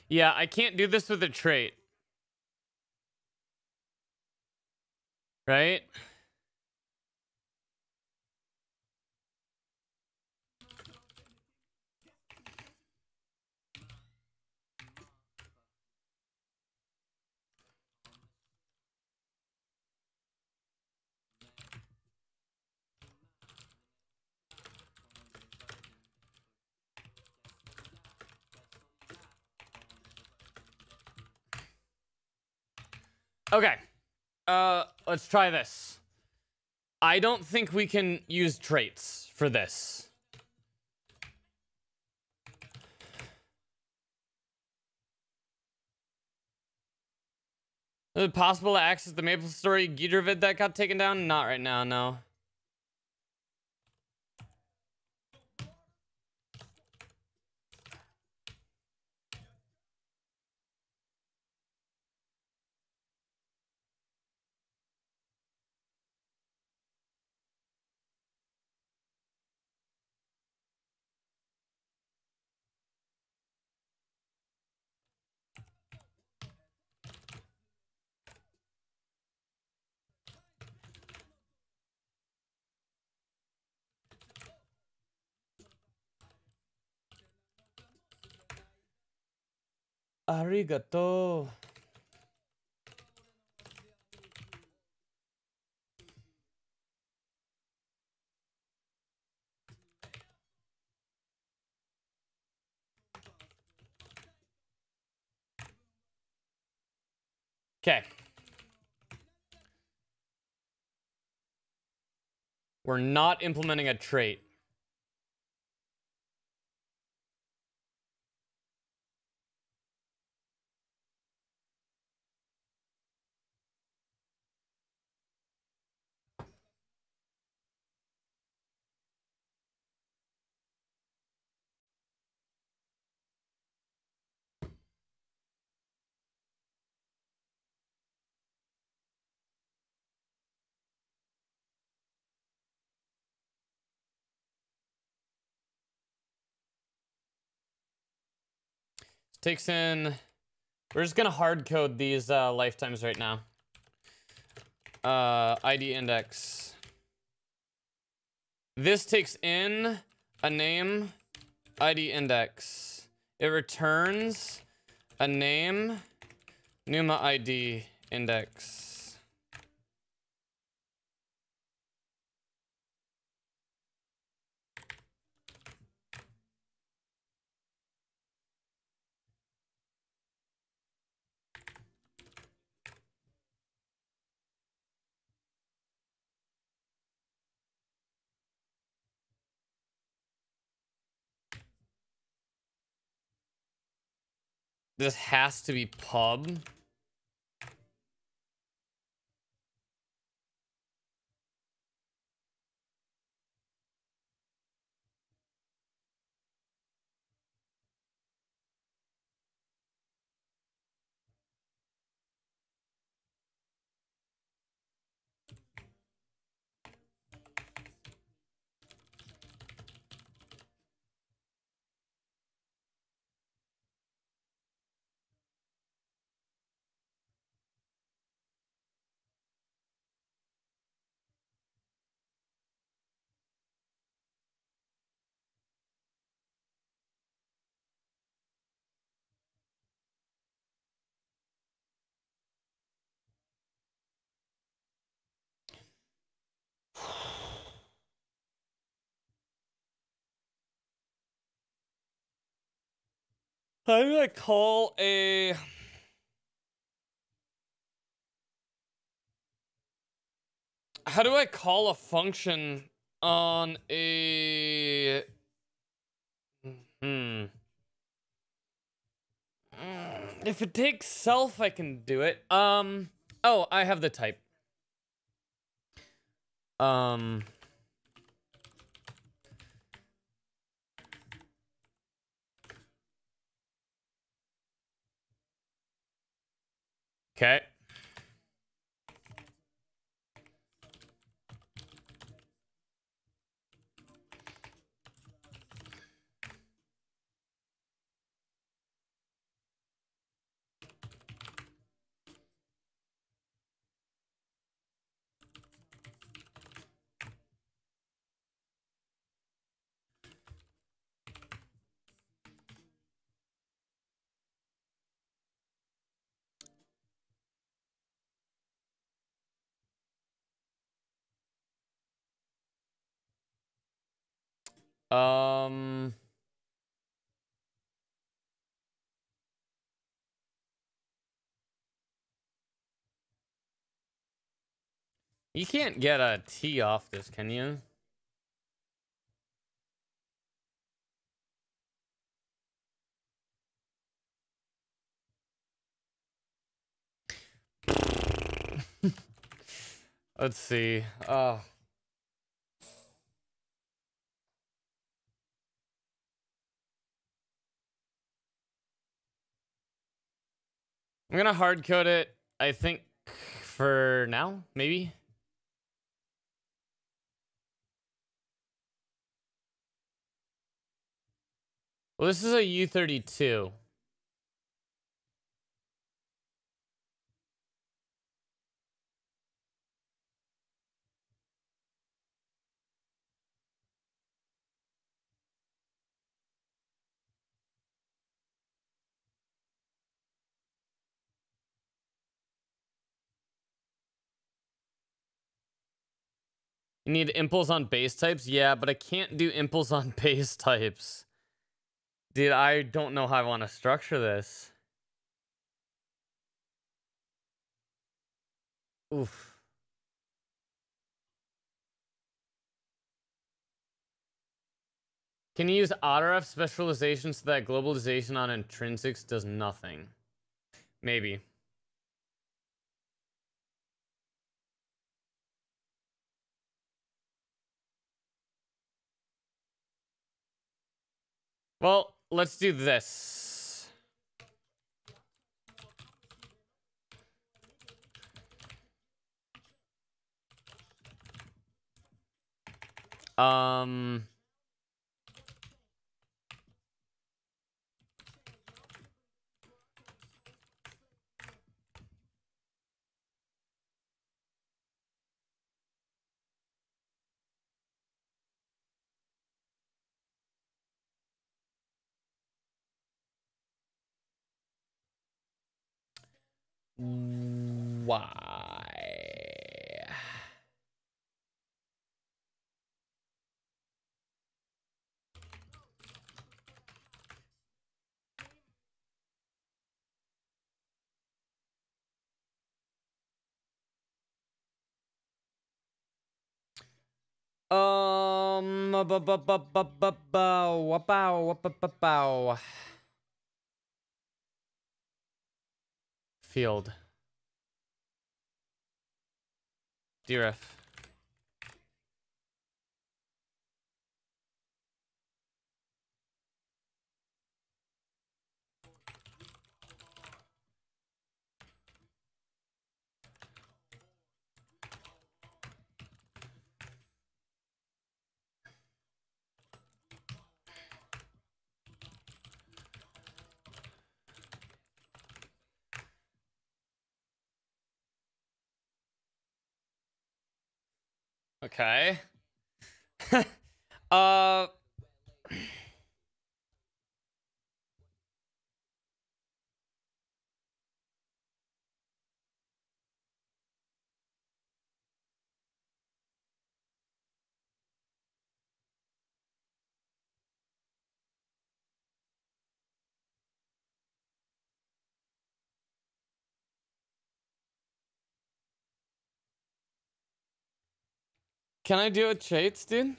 Yeah, I can't do this with a trait. Right? Okay. Uh, let's try this. I don't think we can use traits for this. Is it possible to access the Maple Story Ghidra vid that got taken down? Not right now, no. Arigato. Okay. We're not implementing a trait. Takes in... We're just gonna hard code these uh, lifetimes right now. Uh, ID index. This takes in a name, ID index. It returns a name, NUMA ID index. This has to be pub. How do I call a... How do I call a function on a... Hmm. If it takes self, I can do it. Um, oh, I have the type. Um... Okay. Um. You can't get a T off this, can you? Let's see. Oh. I'm gonna hard code it, I think, for now, maybe. Well, this is a U32. You need impulse on base types? Yeah, but I can't do impulse on base types. Dude, I don't know how I want to structure this. Oof. Can you use AutoRef specialization so that globalization on intrinsics does nothing? Maybe. Well, let's do this. Um... Why? Um, ba ba ba ba ba bow, bow. field. Deref. Okay. uh. Can I do it traits, dude?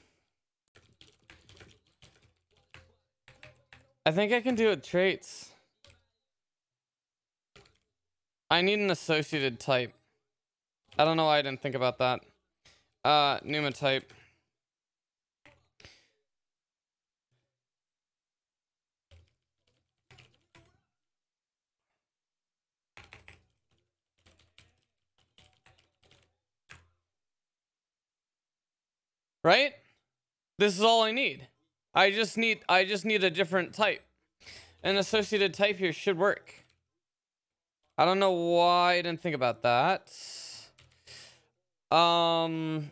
I think I can do it traits. I need an associated type. I don't know why I didn't think about that. Uh, Numa type. Right? This is all I need. I just need I just need a different type. An associated type here should work. I don't know why I didn't think about that. Um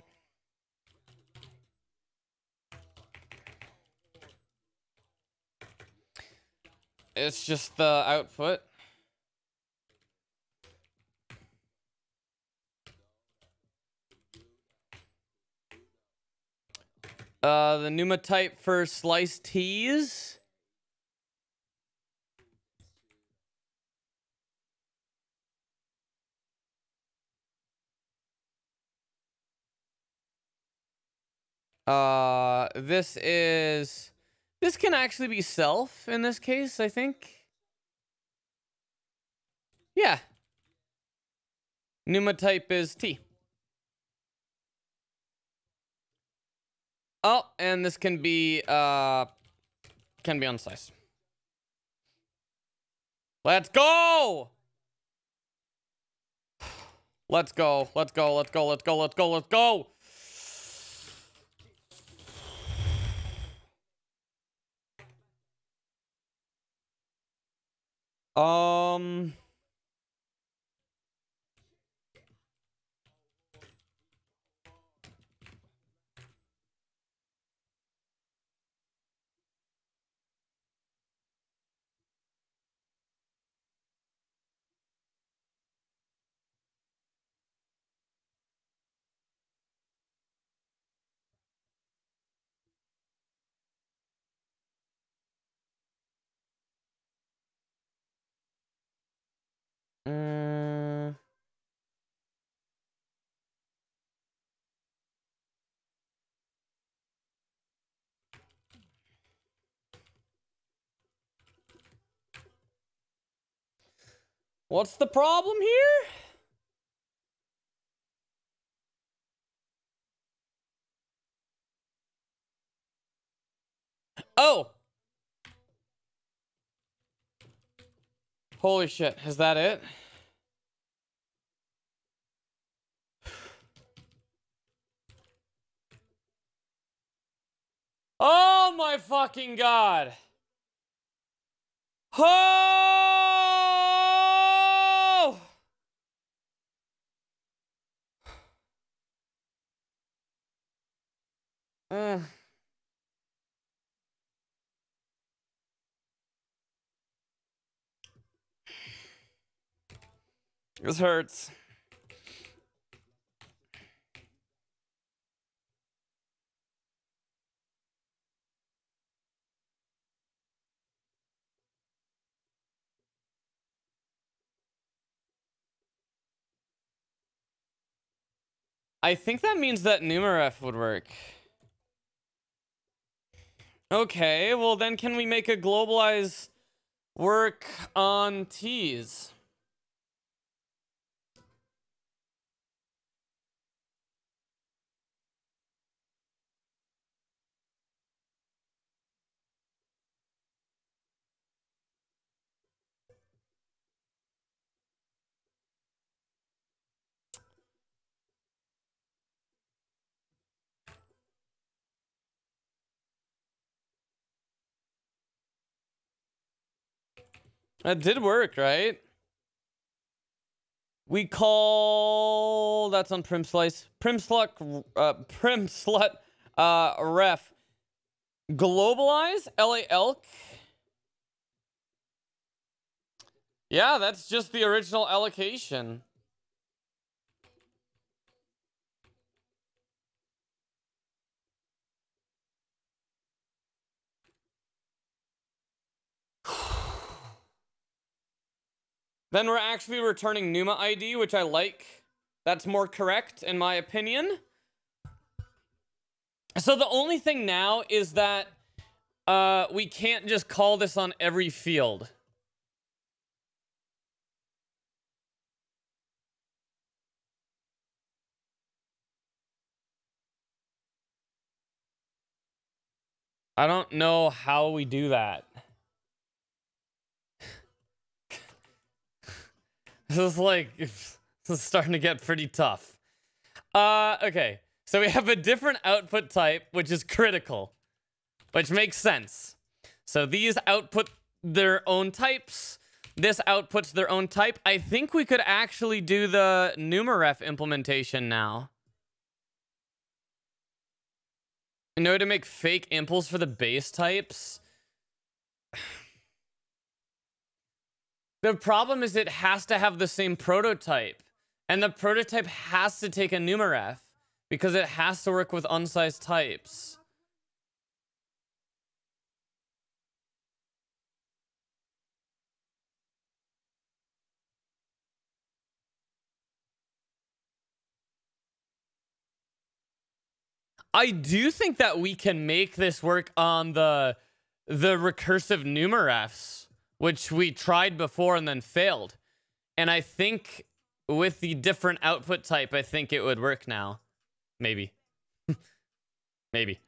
It's just the output. Uh, the Numa type for sliced teas. Uh, this is, this can actually be self in this case, I think. Yeah. Numa type is T. Oh, and this can be, uh, can be on. Let's go! Let's go, let's go, let's go, let's go, let's go, let's go! Um... What's the problem here? Oh! Holy shit, is that it? Oh my fucking god! Oh! Uh. This hurts. I think that means that numaref would work. Okay, well then can we make a globalize work on T's? That did work, right? We call that's on Prim Slice. Prim Slut uh Prim Slut uh ref. Globalize LA Elk. Yeah, that's just the original allocation. Then we're actually returning Numa ID, which I like. That's more correct, in my opinion. So the only thing now is that uh, we can't just call this on every field. I don't know how we do that. This is like, this is starting to get pretty tough. Uh, okay. So we have a different output type, which is critical, which makes sense. So these output their own types. This outputs their own type. I think we could actually do the numaref implementation now. In order to make fake impulse for the base types. The problem is it has to have the same prototype. And the prototype has to take a numaref because it has to work with unsized types. I do think that we can make this work on the the recursive numarefs which we tried before and then failed. And I think with the different output type, I think it would work now. Maybe. Maybe.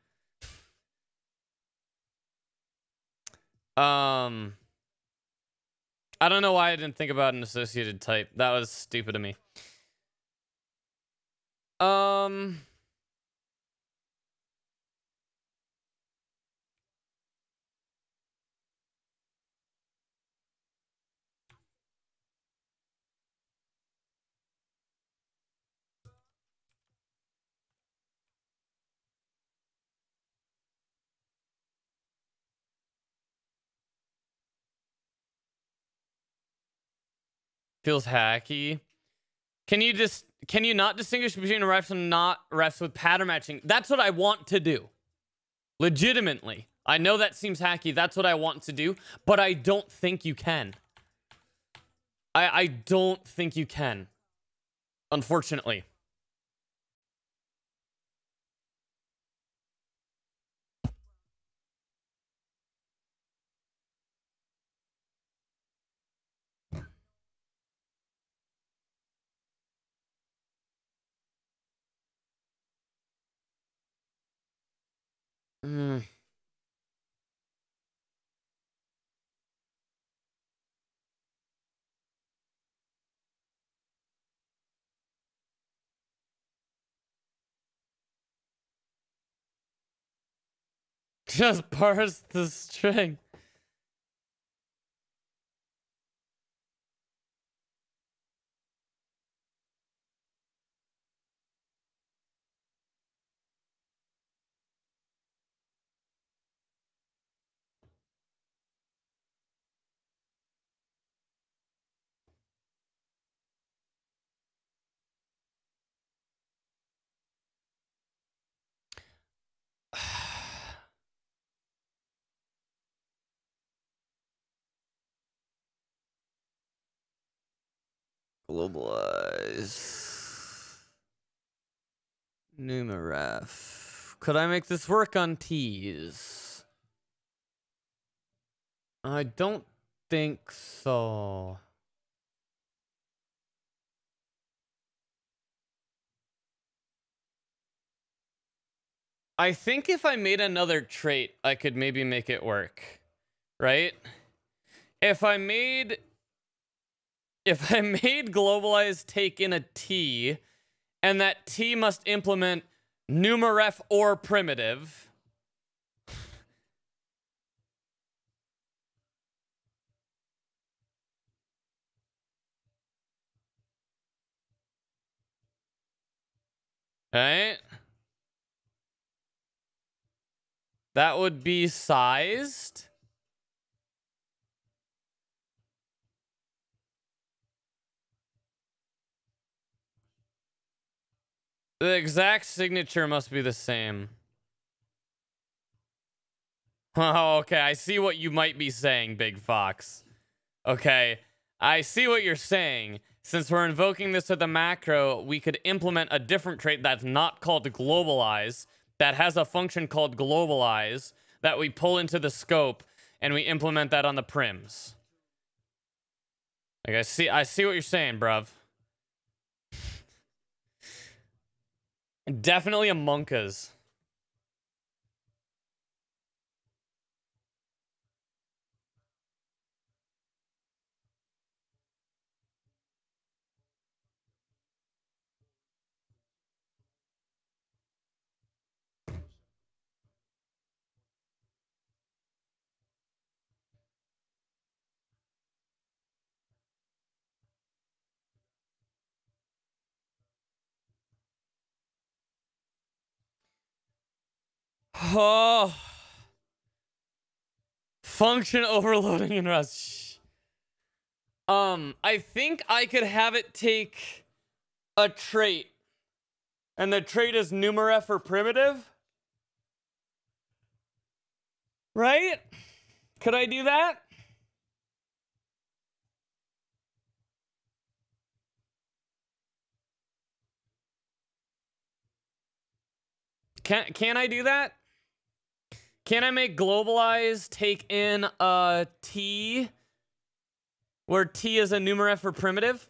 Um, I don't know why I didn't think about an associated type. That was stupid of me. Um... Feels hacky. Can you just can you not distinguish between refs and not refs with pattern matching? That's what I want to do. Legitimately. I know that seems hacky. That's what I want to do, but I don't think you can. I, I don't think you can. Unfortunately. Mm. Just parse the string. Globalize. Numaref. Could I make this work on T's? I don't think so. I think if I made another trait, I could maybe make it work. Right? If I made if I made globalize take in a T, and that T must implement numaref or primitive, right? That would be sized. The exact signature must be the same. Oh, okay. I see what you might be saying, Big Fox. Okay. I see what you're saying. Since we're invoking this with the macro, we could implement a different trait that's not called globalize, that has a function called globalize, that we pull into the scope, and we implement that on the prims. Like, I see, I see what you're saying, bruv. Definitely a monkaS. Oh. Function overloading in Rust. Um, I think I could have it take a trait. And the trait is numaref or primitive. Right? Could I do that? Can can I do that? Can I make globalize take in a T where T is a numaref or primitive?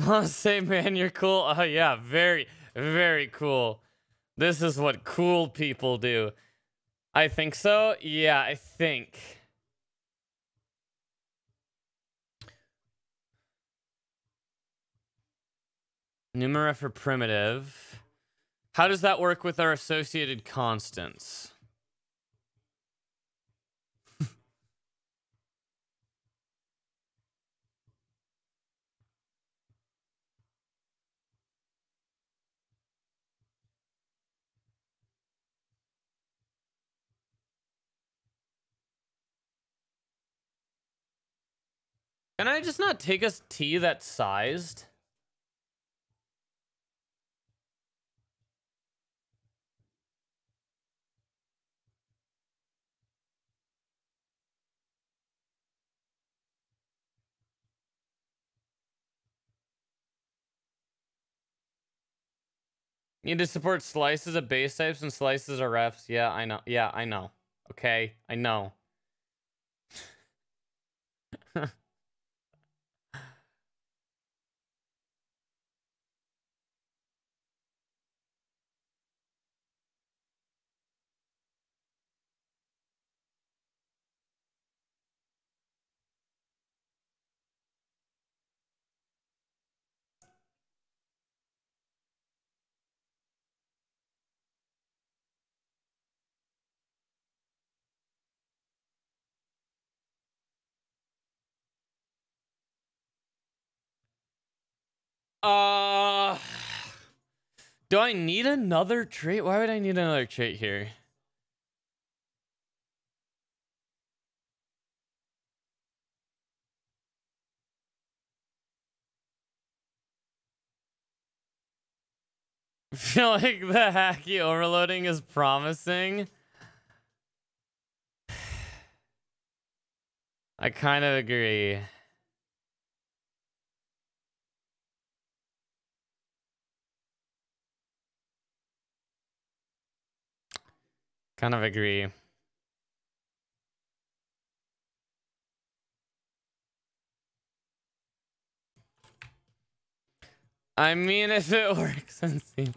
Say man, you're cool. Oh yeah, very, very cool. This is what cool people do. I think so. Yeah, I think. Numaref or primitive. How does that work with our associated constants? Can I just not take a T that's sized? Need to support slices of base types and slices of refs. Yeah, I know. Yeah, I know. Okay, I know. Uh, do I need another trait? Why would I need another trait here? I feel like the hacky overloading is promising. I kind of agree. Kind of agree. I mean, if it works and see.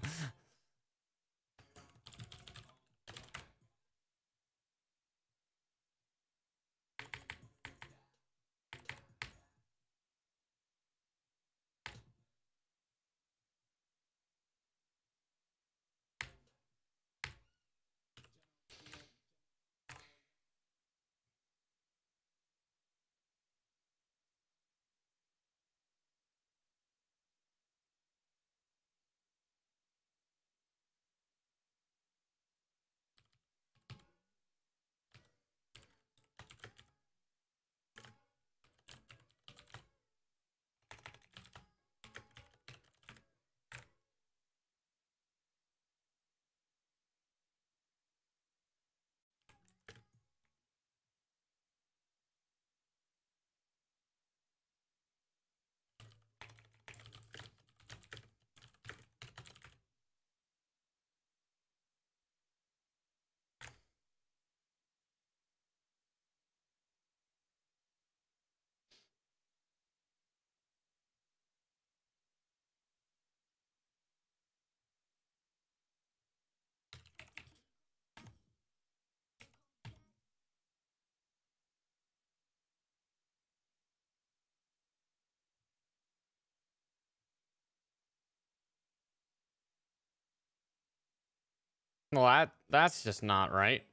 Well, that, that's just not right.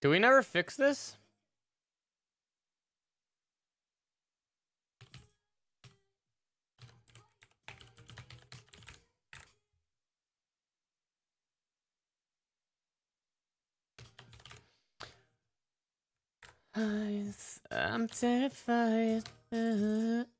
Do we never fix this? I'm terrified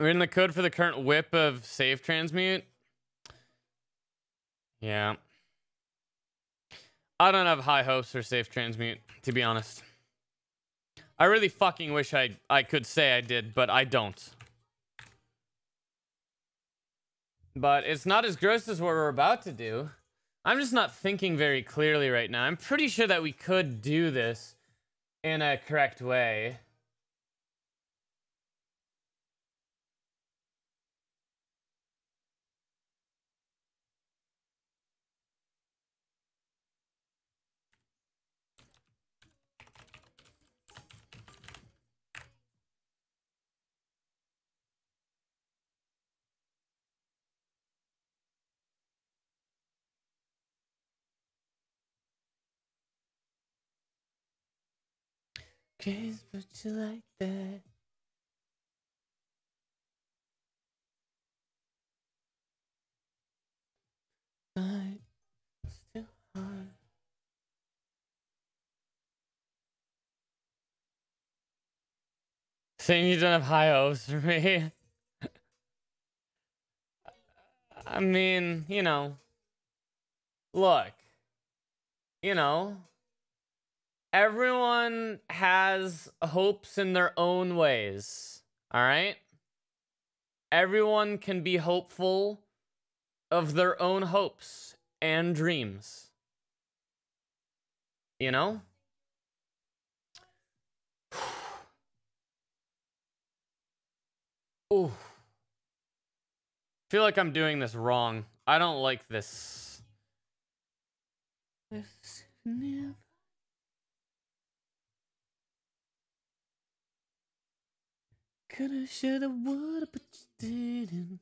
We're in the code for the current whip of safe transmute. Yeah. I don't have high hopes for safe transmute, to be honest. I really fucking wish I, I could say I did, but I don't. But it's not as gross as what we're about to do. I'm just not thinking very clearly right now. I'm pretty sure that we could do this in a correct way. Crazy, but you like that. But still hard. Saying you don't have high hopes for me. I mean, you know, look, you know, Everyone has hopes in their own ways. All right? Everyone can be hopeful of their own hopes and dreams. You know? Ooh. feel like I'm doing this wrong. I don't like this. Coulda, shoulda, woulda, but you didn't.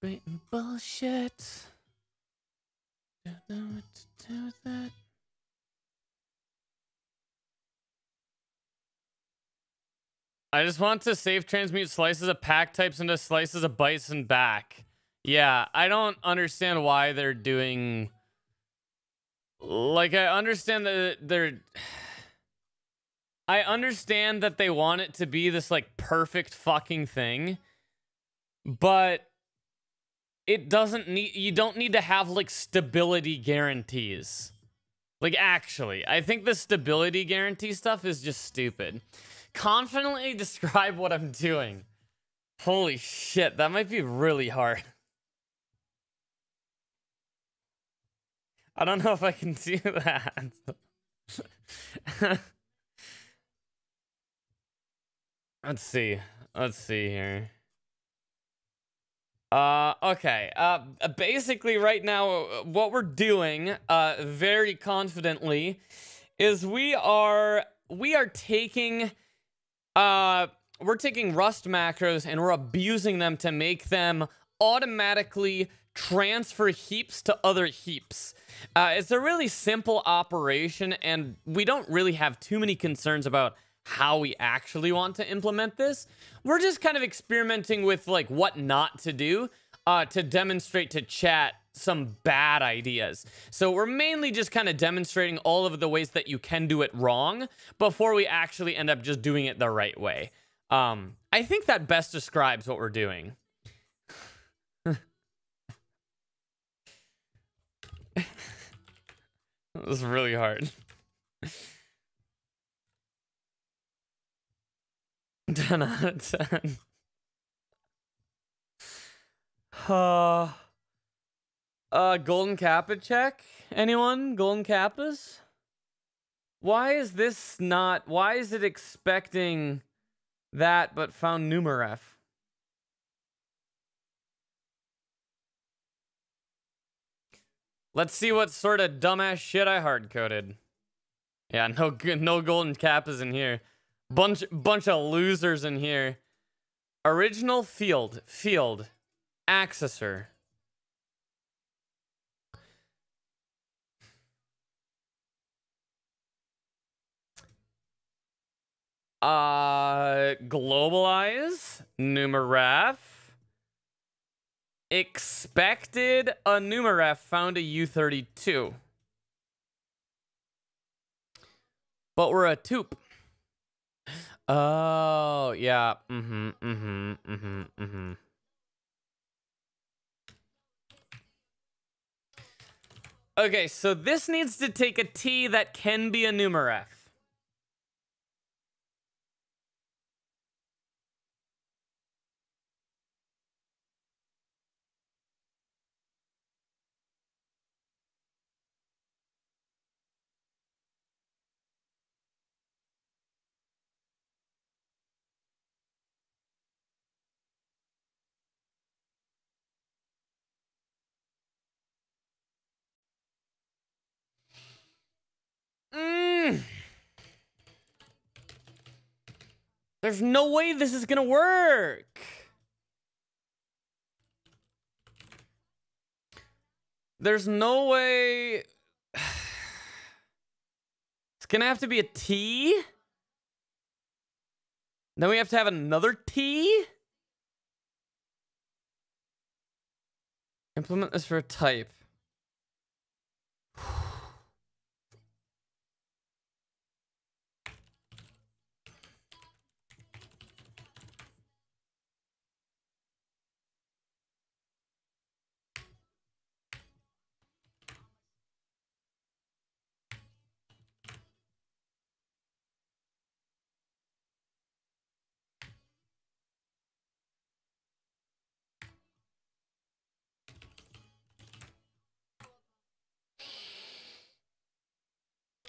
Blatant bullshit. Don't know what to do with that. I just want to safe transmute slices of pack types into slices of and back. Yeah, I don't understand why they're doing... Like, I understand that they're... I understand that they want it to be this, like, perfect fucking thing. But it doesn't need you don't need to have like stability guarantees. Like actually, I think the stability guarantee stuff is just stupid. Confidently describe what I'm doing. Holy shit, that might be really hard. I don't know if I can do that. Let's see. Let's see here. Uh, okay. Uh, basically, right now, what we're doing, uh, very confidently, is we are we are taking, uh, we're taking Rust macros and we're abusing them to make them automatically transfer heaps to other heaps. Uh, it's a really simple operation, and we don't really have too many concerns about how we actually want to implement this. We're just kind of experimenting with like what not to do uh, to demonstrate to chat some bad ideas. So we're mainly just kind of demonstrating all of the ways that you can do it wrong before we actually end up just doing it the right way. Um, I think that best describes what we're doing. this is really hard. 10 out of 10. Uh, uh, Golden Kappa check? Anyone? Golden Kappas? Why is this not... Why is it expecting that but found numaref? Let's see what sort of dumbass shit I hard-coded. Yeah, no no golden kappas in here. Bunch bunch of losers in here. Original field. Field. Accessor. Uh, globalize, numaref. Expected a numaref found a U32. But we're a toop. Oh, yeah. Mm-hmm, mm-hmm, mm-hmm, mm-hmm. Okay, so this needs to take a T that can be a numaref. Mm. There's no way this is gonna work. There's no way. It's gonna have to be a T. Then we have to have another T? Implement this for a type.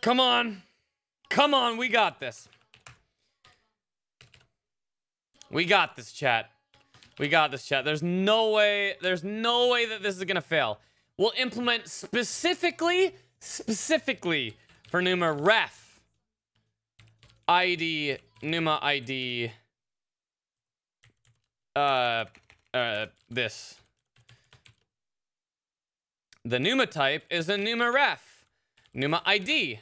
Come on. Come on, we got this. We got this, chat. We got this, chat. There's no way, there's no way that this is gonna fail. We'll implement specifically, specifically for Numa ref ID, Numa ID, uh, uh, this. The Numa type is a Numa ref, Numa ID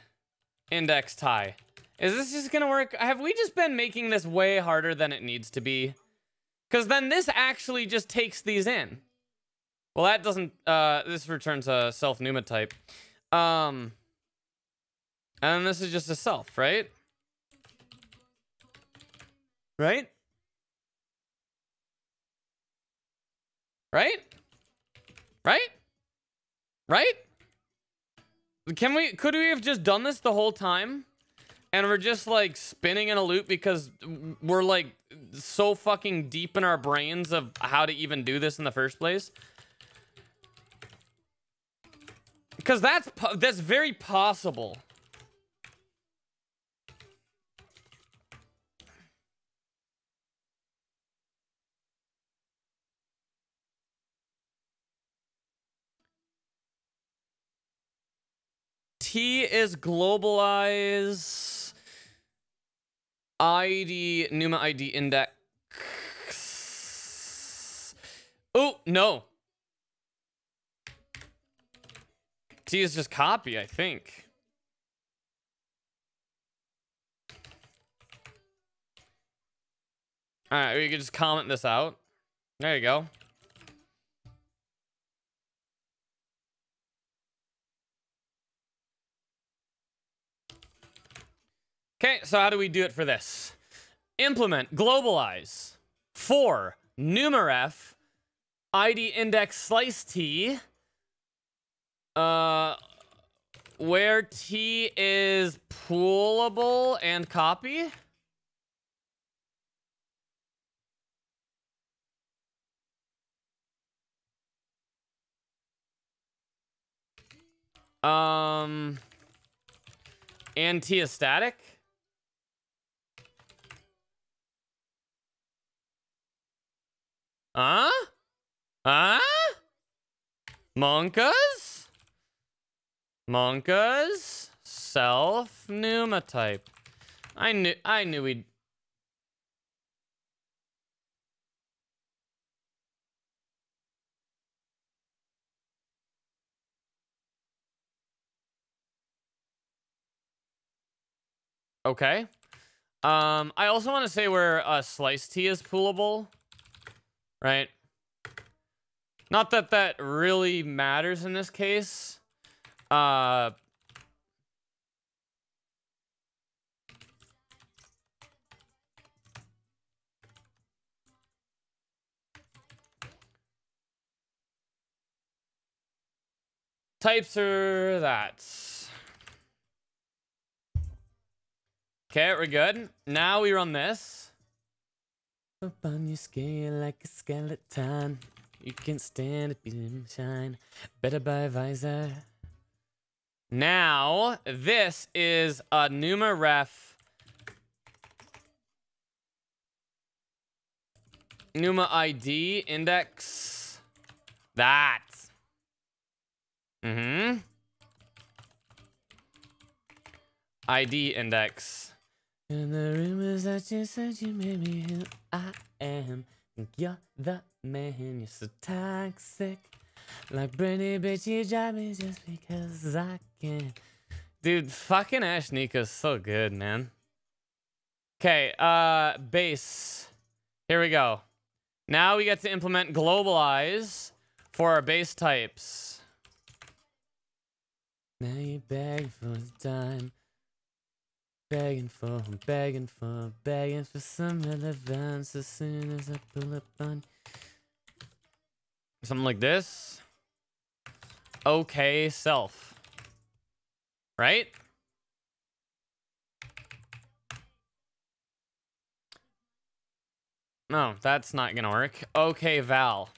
index tie. Is this just gonna work? Have we just been making this way harder than it needs to be? Because then this actually just takes these in. Well, that doesn't, uh, this returns a self Numa type. Um, and this is just a self, right? Right? Right? Right? Right? Can we, could we have just done this the whole time? And we're just like spinning in a loop because we're like so fucking deep in our brains of how to even do this in the first place. Because that's, that's very possible. T is globalize ID Numa ID index. Oh, no. T is just copy, I think. All right, we can just comment this out. There you go. Okay, so how do we do it for this? Implement, globalize, for numaref, ID index slice T, uh, where T is poolable and copy. Um, and T is static. Huh? Huh? monkaS? monkaS? Self Numa type. I knew I knew we'd Okay. Um, I also want to say where uh, slice Tea is poolable right? Not that that really matters in this case. Uh, types are that. Okay, we're good. Now we run this. Up on your scale like a skeleton. You can stand it, beam shine. Better buy a visor. Now, this is a Numa ref. Numa ID index. That. Mm-hmm. ID index. And the rumors that you said you made me who I am. You're the man, you're so toxic. Like Britney, bitch, you drive me just because I can. Dude, fucking Ashnikko's so good, man. Okay, uh, base. Here we go. Now we get to implement globalize for our base types. Now you beg for time. Begging for, begging for, begging for some relevance as soon as I pull up on Something like this. Okay, self. Right? No, that's not gonna work. Okay, Val.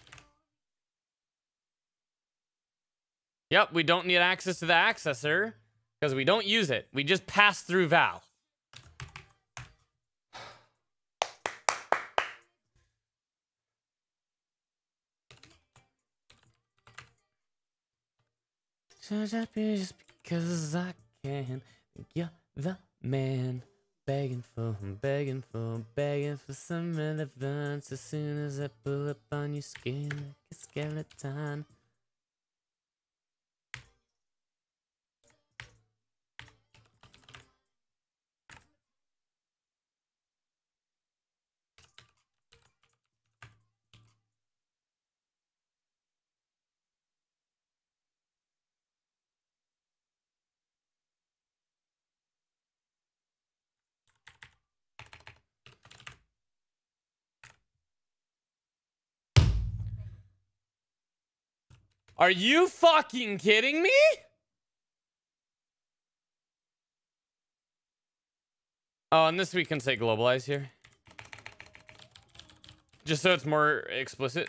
Yep, we don't need access to the accessor because we don't use it. We just pass through Val. Should I be just because I can? You're the man. Begging for, begging for, begging for some relevance as soon as I pull up on your skin like a skeleton. Are you fucking kidding me? Oh, and this we can say globalize here. Just so it's more explicit.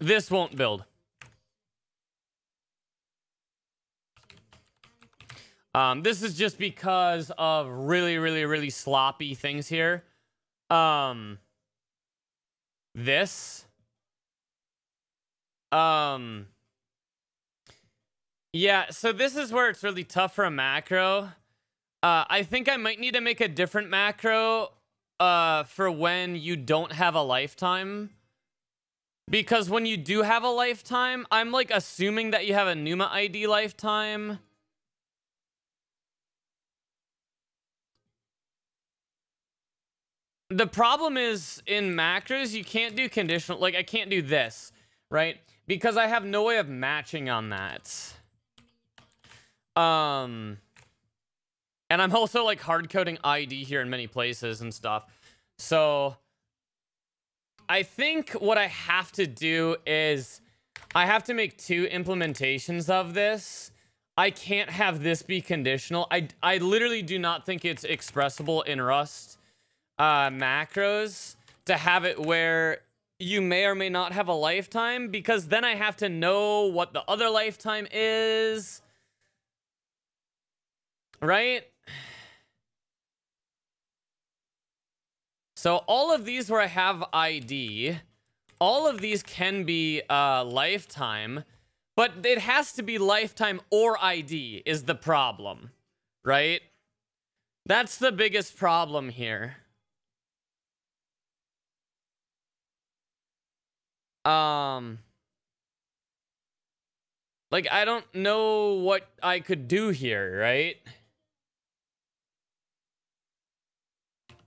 This won't build. Um, this is just because of really, really, really sloppy things here. Um, this. Um, yeah, so this is where it's really tough for a macro. Uh, I think I might need to make a different macro uh, for when you don't have a lifetime. Because when you do have a lifetime, I'm like assuming that you have a Numa ID lifetime. The problem is in macros, you can't do conditional, like I can't do this, right? Because I have no way of matching on that. Um, and I'm also like hard coding ID here in many places and stuff. So I think what I have to do is I have to make two implementations of this. I can't have this be conditional. I, I literally do not think it's expressible in Rust uh, macros to have it where you may or may not have a lifetime because then I have to know what the other lifetime is. Right? So all of these where I have ID, all of these can be uh, lifetime, but it has to be lifetime or ID is the problem, right? That's the biggest problem here. Um, like, I don't know what I could do here, right?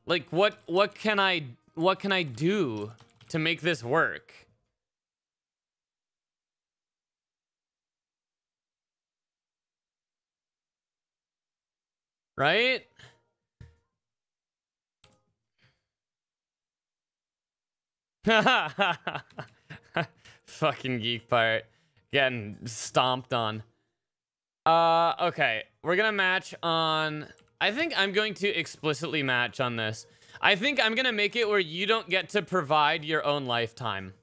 Like what what can I what can I do to make this work? Right? Fucking geek pirate. Getting stomped on. Uh, okay. We're gonna match on I think I'm going to explicitly match on this. I think I'm going to make it where you don't get to provide your own lifetime.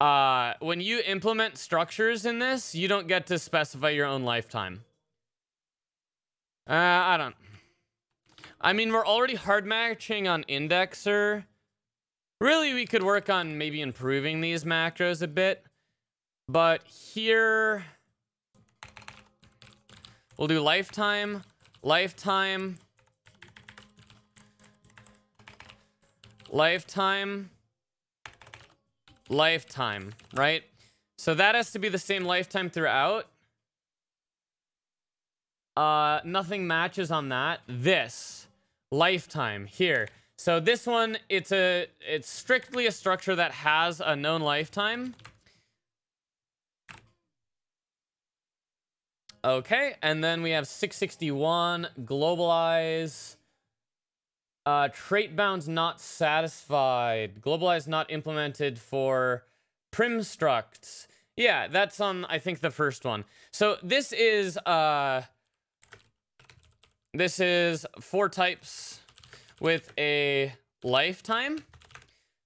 Uh, when you implement structures in this, you don't get to specify your own lifetime. Uh, I don't. I mean, we're already hard matching on indexer. Really, we could work on maybe improving these macros a bit. But here, we'll do lifetime, lifetime, lifetime, lifetime, right? So that has to be the same lifetime throughout. Uh, nothing matches on that. This, lifetime, here. So this one, it's a, it's strictly a structure that has a known lifetime. Okay, and then we have 661, globalize, uh, trait bounds not satisfied, globalize not implemented for prim structs. Yeah, that's on, I think, the first one. So this is, uh, this is four types with a lifetime.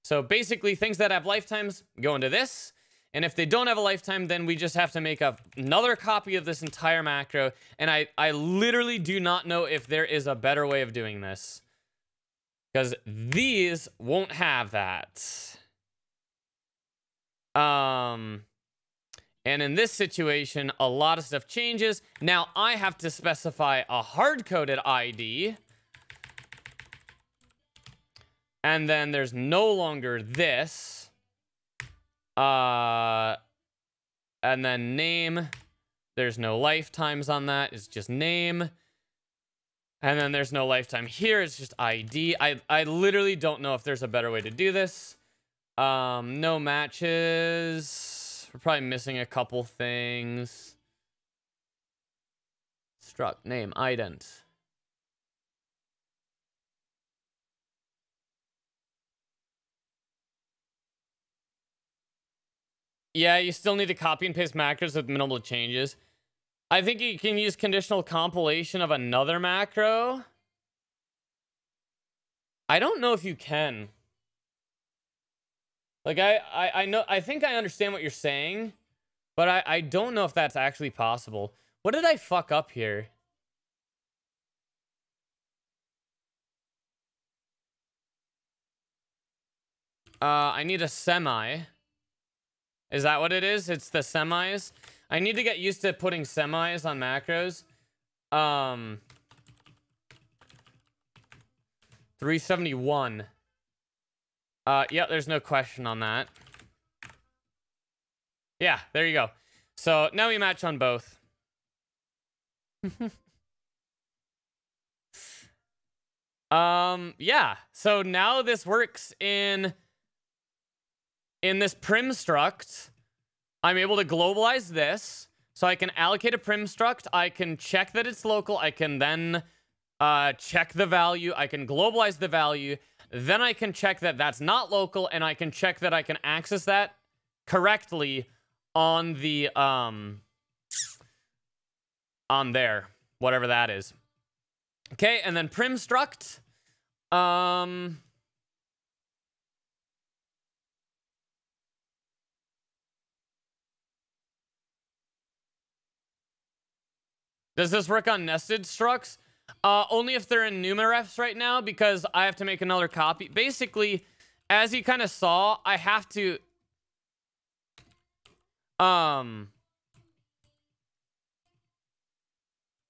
So basically, things that have lifetimes go into this. And if they don't have a lifetime, then we just have to make a, another copy of this entire macro. And I, I literally do not know if there is a better way of doing this. Because these won't have that. Um, and in this situation, a lot of stuff changes. Now I have to specify a hard-coded ID. And then there's no longer this. Uh, and then name. There's no lifetimes on that. It's just name. And then there's no lifetime here. It's just ID. I, I literally don't know if there's a better way to do this. Um, no matches. We're probably missing a couple things. Struct, name, ident. Yeah, you still need to copy and paste macros with minimal changes. I think you can use conditional compilation of another macro. I don't know if you can. Like I, I, I know I think I understand what you're saying, but I, I don't know if that's actually possible. What did I fuck up here? Uh, I need a semi. Is that what it is? It's the semis. I need to get used to putting semis on macros. Um, 371. Uh, yeah, there's no question on that. Yeah, there you go. So now we match on both. um, yeah. So now this works in in this prim struct. I'm able to globalize this. So I can allocate a prim struct. I can check that it's local. I can then uh, check the value. I can globalize the value. Then I can check that that's not local, and I can check that I can access that correctly on the, um, on there, whatever that is. Okay, and then prim struct. Um, Does this work on nested structs? Uh, only if they're in numarefs right now because I have to make another copy. Basically, as you kind of saw, I have to... Um...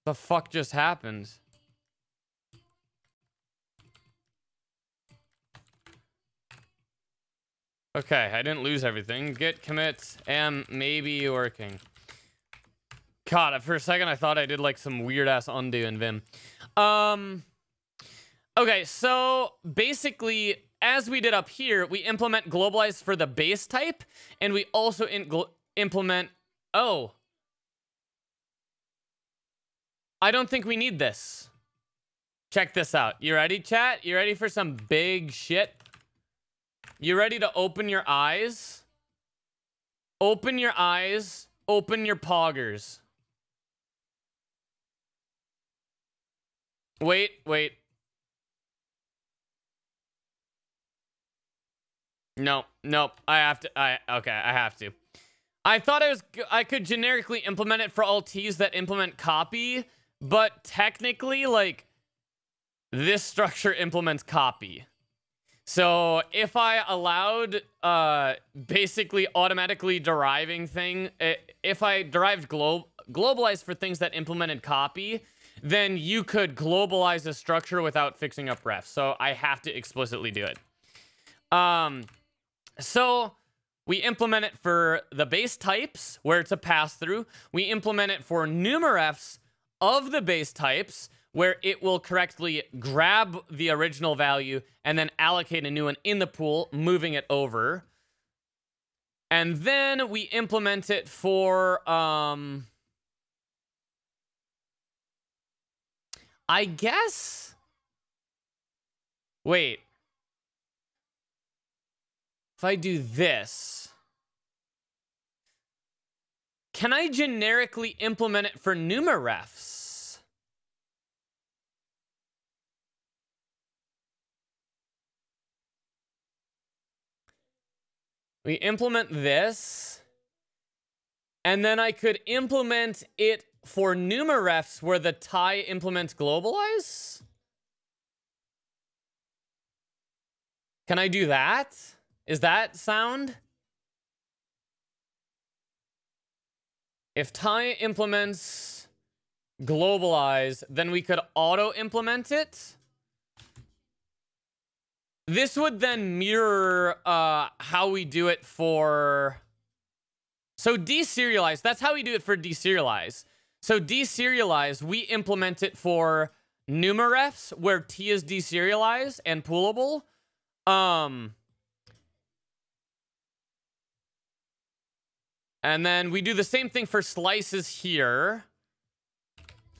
The fuck just happened? Okay, I didn't lose everything. Git commit am maybe working. God, for a second I thought I did like some weird ass undo in Vim. Um, okay, so basically, as we did up here, we implement globalize for the base type, and we also implement, oh. I don't think we need this. Check this out. You ready, chat? You ready for some big shit? You ready to open your eyes? Open your eyes. Open your poggers. Wait, wait. No, nope. I have to. I okay. I have to. I thought I was. I could generically implement it for all T's that implement copy, but technically, like this structure implements copy. So if I allowed uh, basically automatically deriving thing, if I derived glo globalize for things that implemented copy, then you could globalize a structure without fixing up refs. So I have to explicitly do it. Um, so we implement it for the base types where it's a pass through. We implement it for numarefs of the base types where it will correctly grab the original value and then allocate a new one in the pool, moving it over. And then we implement it for, um, I guess, wait, if I do this, can I generically implement it for numarefs? We implement this. And then I could implement it for numarefs where the tie implements globalize. Can I do that? Is that sound? If tie implements globalize, then we could auto implement it. This would then mirror uh, how we do it for... So deserialize, that's how we do it for deserialize. So deserialize, we implement it for numarefs where T is deserialized and poolable. Um, and then we do the same thing for slices here.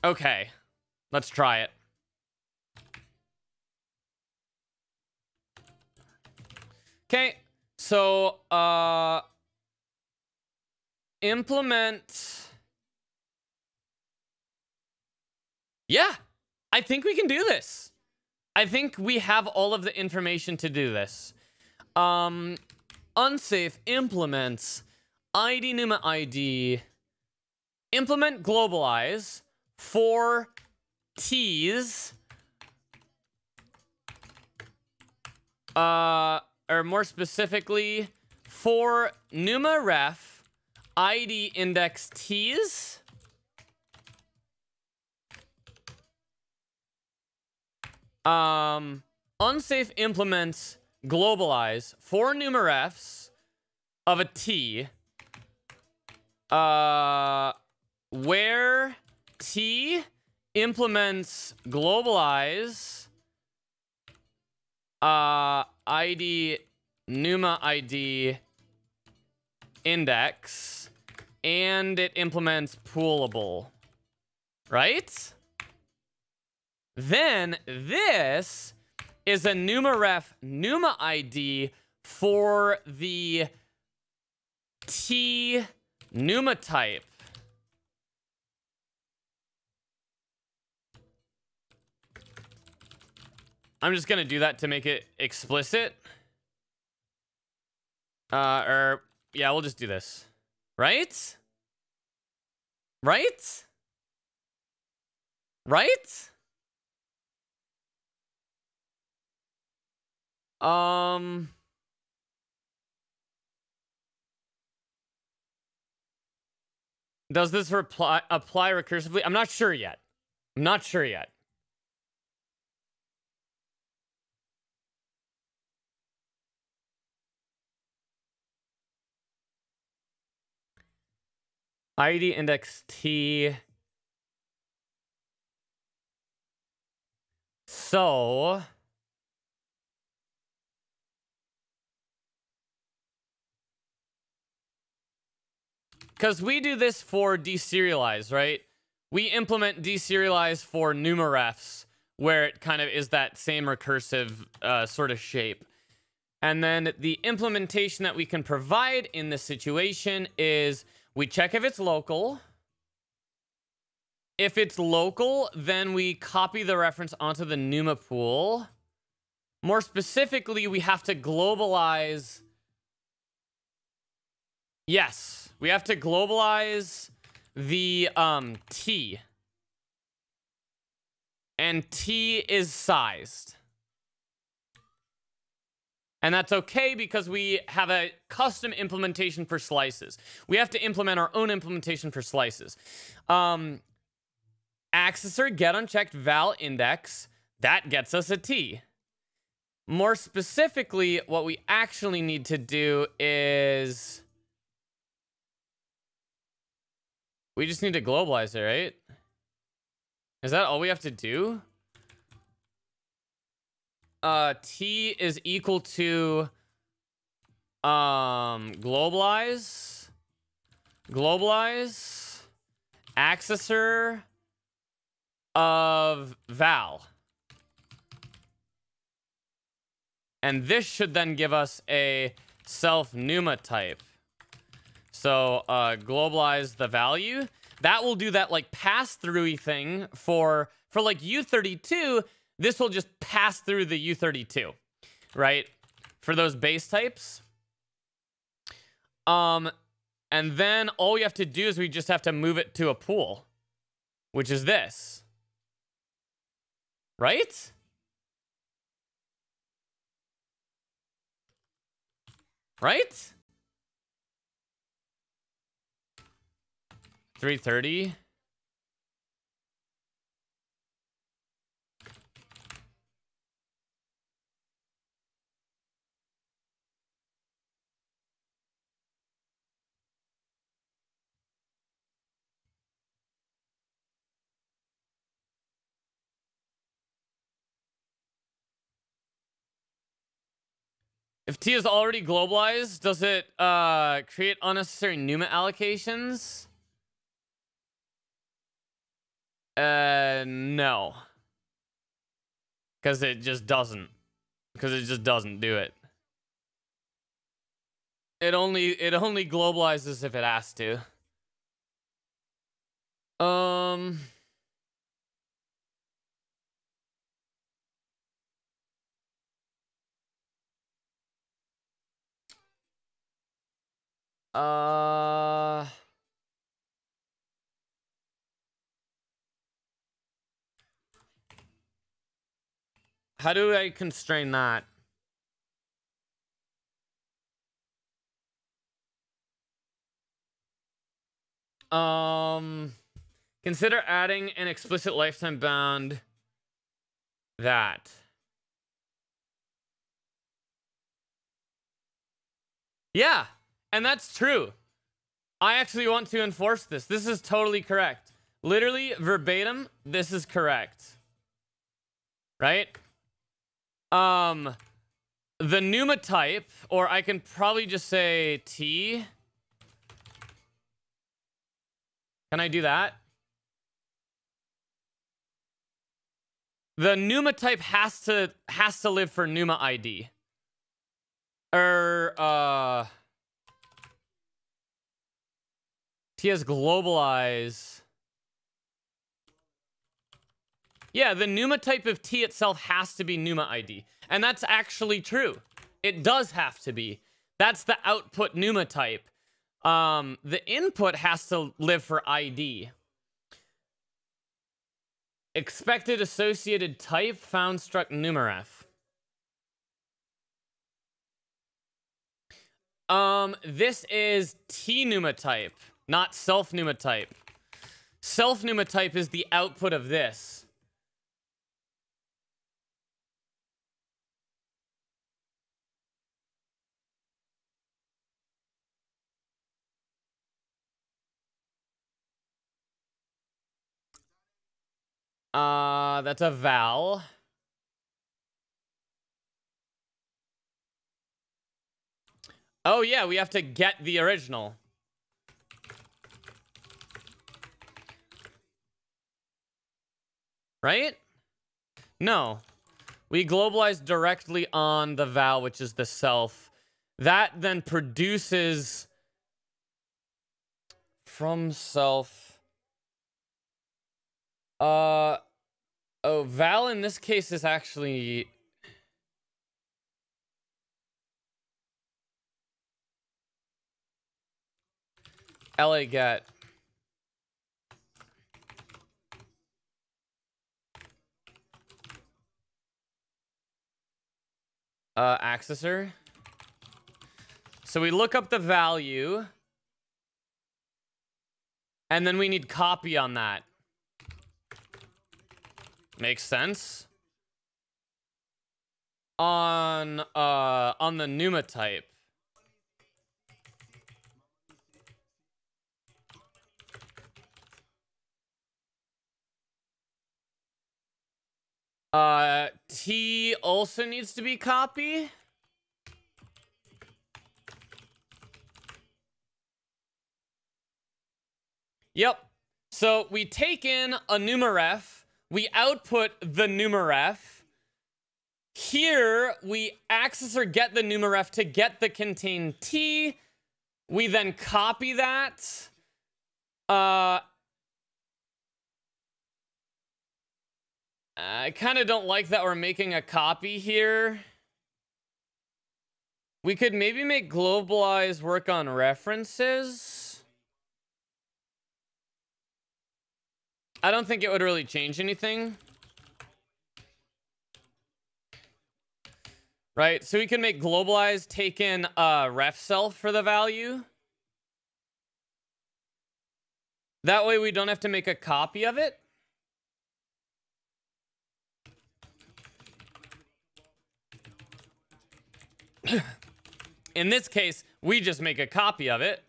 Okay, let's try it. Okay, so uh, implement. Yeah, I think we can do this. I think we have all of the information to do this. Um, unsafe implements ID NUMA ID implement globalize for T's uh or more specifically, for NUMA ref ID index T's, um, unsafe implements globalize for NUMA refs of a T, uh, where T implements globalize, uh, ID NUMA ID index and it implements poolable, right? Then this is a NumaRef NUMA ID for the T NUMA type. I'm just going to do that to make it explicit. Uh, or, yeah, we'll just do this. Right? Right? Right? Um... Does this reply, apply recursively? I'm not sure yet. I'm not sure yet. ID index T. So... Because we do this for deserialize, right? We implement deserialize for numarefs, where it kind of is that same recursive uh, sort of shape. And then the implementation that we can provide in this situation is we check if it's local. If it's local, then we copy the reference onto the NUMA pool. More specifically, we have to globalize Yes, we have to globalize the um, T. And T is sized. And that's okay because we have a custom implementation for slices. We have to implement our own implementation for slices. Um, accessor get unchecked val index, that gets us a T. More specifically, what we actually need to do is... We just need to globalize it, right? Is that all we have to do? Uh, T is equal to um globalize globalize accessor of val and this should then give us a self numa type so uh globalize the value that will do that like pass through thing for for like u32 this will just pass through the U32, right? For those base types. Um, and then all we have to do is we just have to move it to a pool, which is this. Right? Right? 330. If T is already globalized, does it uh, create unnecessary NUMA allocations? Uh, no. Because it just doesn't. Because it just doesn't do it. It only it only globalizes if it has to. Um. Uh... How do I constrain that? Um, consider adding an explicit lifetime bound that. Yeah, and that's true. I actually want to enforce this. This is totally correct. Literally, verbatim, this is correct. Right? Um, the NUMA type, or I can probably just say T. Can I do that? The NUMA type has to has to live for NUMA ID. Er, uh... TS globalize. Yeah, the NUMA type of T itself has to be NUMA ID. And that's actually true. It does have to be. That's the output NUMA type. Um, the input has to live for ID. Expected associated type found struct numaref. Um, this is T NUMA type not self type. Self type is the output of this. Uh, that's a val. Oh yeah, we have to get the original. Right? No. We globalize directly on the val, which is the self. That then produces from self. Uh, oh, val in this case is actually LA get. Uh, accessor. So we look up the value. And then we need copy on that. Makes sense. On, uh, on the NUMA type. Uh, T also needs to be copy. Yep. So we take in a numaref, we output the numaref. Here, we access or get the numaref to get the contain T. We then copy that. Uh, I kind of don't like that we're making a copy here. We could maybe make globalize work on references. I don't think it would really change anything. Right, so we can make globalize take in uh, ref self for the value. That way we don't have to make a copy of it. In this case, we just make a copy of it.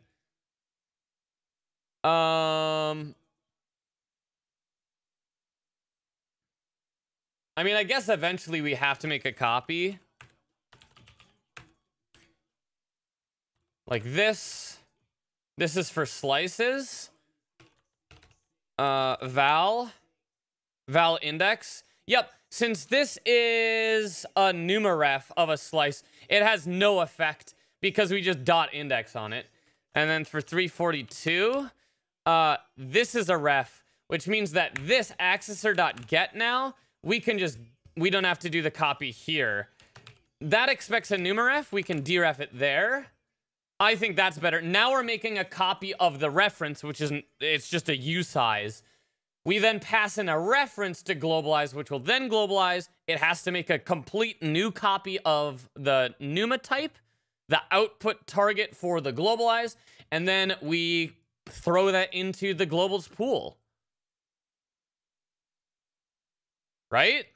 Um, I mean, I guess eventually we have to make a copy. Like this. This is for slices. Uh, val. Val index. Yep. Since this is a numaref of a slice, it has no effect because we just dot index on it. And then for 342, uh, this is a ref, which means that this accessor.get now, we can just, we don't have to do the copy here. That expects a numaref. We can deref it there. I think that's better. Now we're making a copy of the reference, which isn't, it's just a size. We then pass in a reference to globalize, which will then globalize. It has to make a complete new copy of the NUMA type, the output target for the globalize, and then we throw that into the globals pool. Right?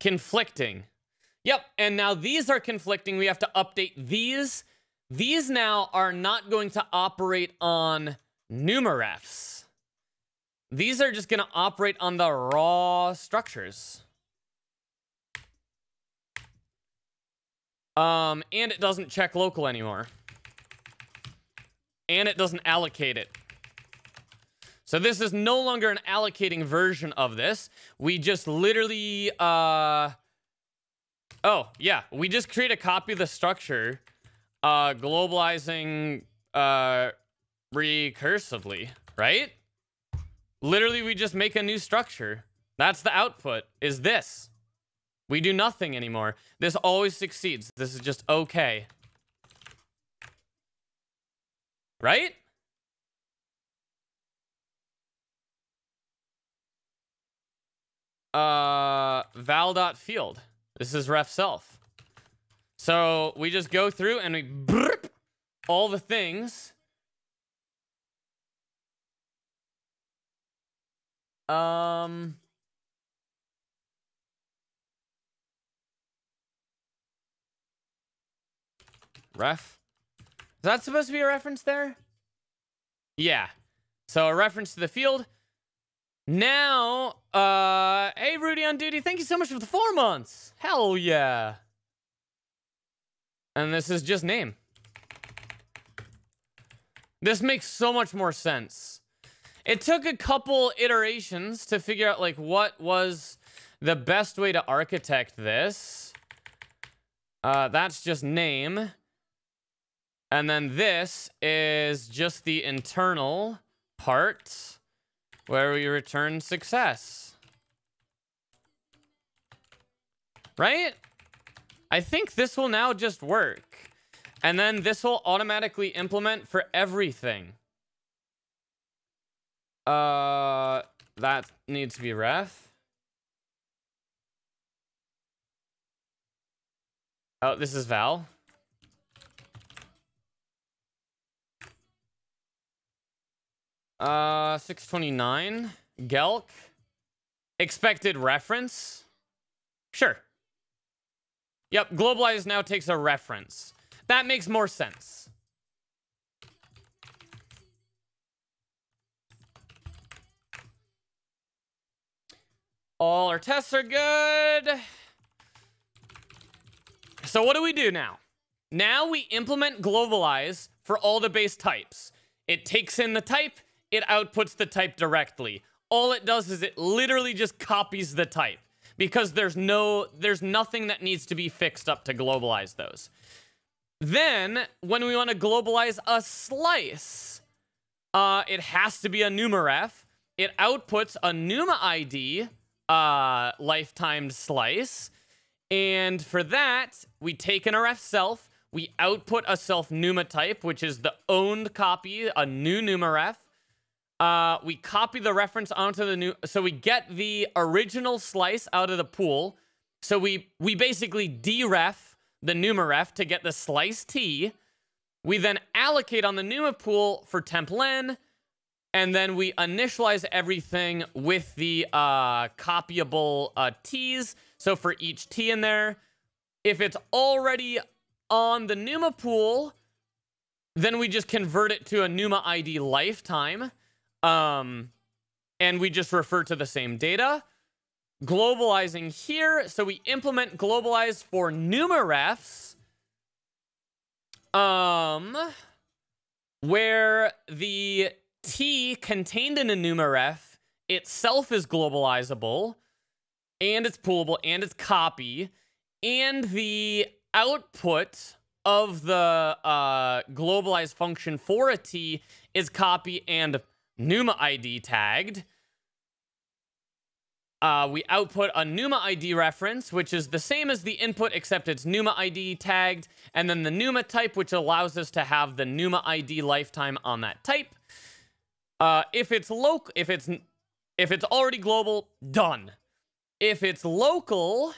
Conflicting. Yep, and now these are conflicting. We have to update these. These now are not going to operate on numarefs. These are just going to operate on the raw structures. Um, and it doesn't check local anymore. And it doesn't allocate it. So this is no longer an allocating version of this. We just literally, uh, Oh, yeah. We just create a copy of the structure, uh, globalizing, uh, recursively, right? Literally, we just make a new structure. That's the output, is this. We do nothing anymore. This always succeeds. This is just okay. Right? Uh, val.field. This is ref self. So we just go through and we all the things. Um... Ref? Is that supposed to be a reference there? Yeah. So a reference to the field. Now, uh, hey, Rudy on duty, thank you so much for the four months. Hell yeah. And this is just name. This makes so much more sense. It took a couple iterations to figure out, like, what was the best way to architect this. Uh, that's just name. And then this is just the internal part where we return success. right? I think this will now just work. And then this will automatically implement for everything. Uh, that needs to be ref. Oh, this is Val. Uh, 629. Gelk. Expected reference. Sure. Yep, globalize now takes a reference. That makes more sense. All our tests are good. So what do we do now? Now we implement globalize for all the base types. It takes in the type, it outputs the type directly. All it does is it literally just copies the type because there's no there's nothing that needs to be fixed up to globalize those. Then when we want to globalize a slice, uh, it has to be a numaref. It outputs a numa ID uh, lifetime slice. And for that, we take an ref self, we output a self numa type, which is the owned copy, a new numaref. Uh, we copy the reference onto the new, so we get the original slice out of the pool. So we we basically deref the numaref to get the slice t. We then allocate on the numa pool for temp len, and then we initialize everything with the uh, copyable uh, t's. So for each t in there, if it's already on the numa pool, then we just convert it to a numa ID lifetime. Um, and we just refer to the same data. Globalizing here, so we implement globalize for numarefs, um, where the t contained in a numaref itself is globalizable, and it's poolable, and it's copy, and the output of the uh, globalized function for a t is copy and Numa ID tagged. Uh, we output a Numa ID reference, which is the same as the input, except it's Numa ID tagged, and then the Numa type, which allows us to have the Numa ID lifetime on that type. Uh, if it's local, if it's if it's already global, done. If it's local,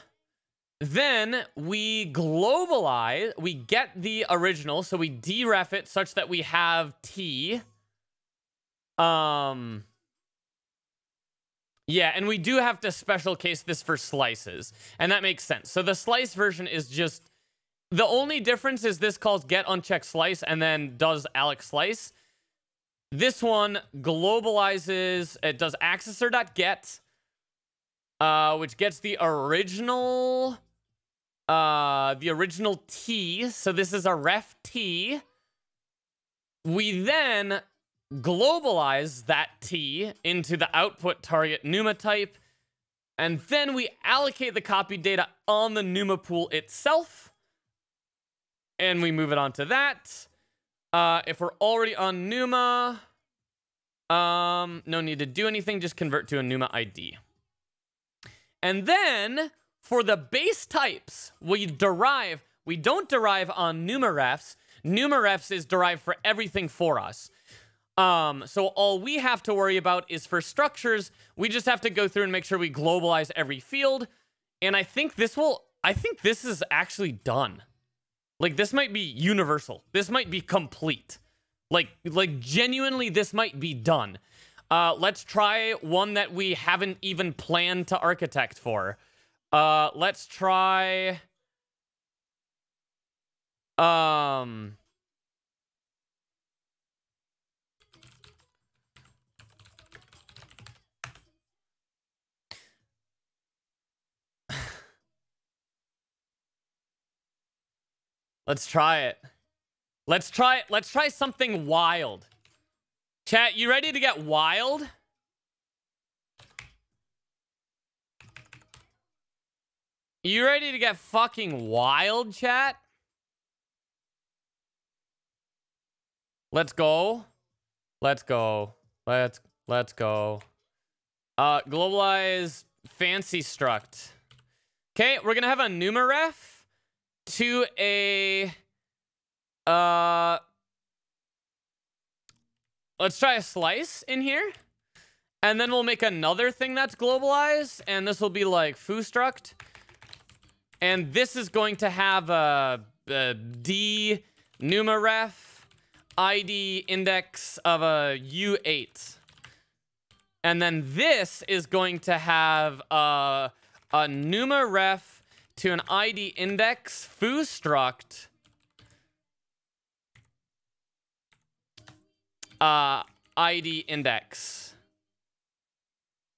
then we globalize, we get the original, so we deref it such that we have T um, yeah, and we do have to special case this for slices, and that makes sense. So the slice version is just, the only difference is this calls get uncheck slice and then does Alloc slice. This one globalizes, it does accessor.get, uh, which gets the original, uh, the original T. So this is a ref T. We then globalize that T into the output target NUMA type, and then we allocate the copy data on the NUMA pool itself, and we move it on to that. Uh, if we're already on NUMA, um, no need to do anything, just convert to a NUMA ID. And then, for the base types, we derive, we don't derive on numarefs. Numarefs is derived for everything for us. Um, so all we have to worry about is for structures, we just have to go through and make sure we globalize every field. And I think this will, I think this is actually done. Like this might be universal. This might be complete. Like, like genuinely, this might be done. Uh, let's try one that we haven't even planned to architect for. Uh, let's try... Um... Let's try it. Let's try it. Let's try something wild. Chat, you ready to get wild? You ready to get fucking wild, chat? Let's go. Let's go. Let's let's go. Uh globalize fancy struct. Okay, we're gonna have a numaref to a uh let's try a slice in here. And then we'll make another thing that's globalized, and this will be like foo struct. And this is going to have a, a D numaref ID index of a U8. And then this is going to have a, a numaref to an ID index foo struct uh, ID index.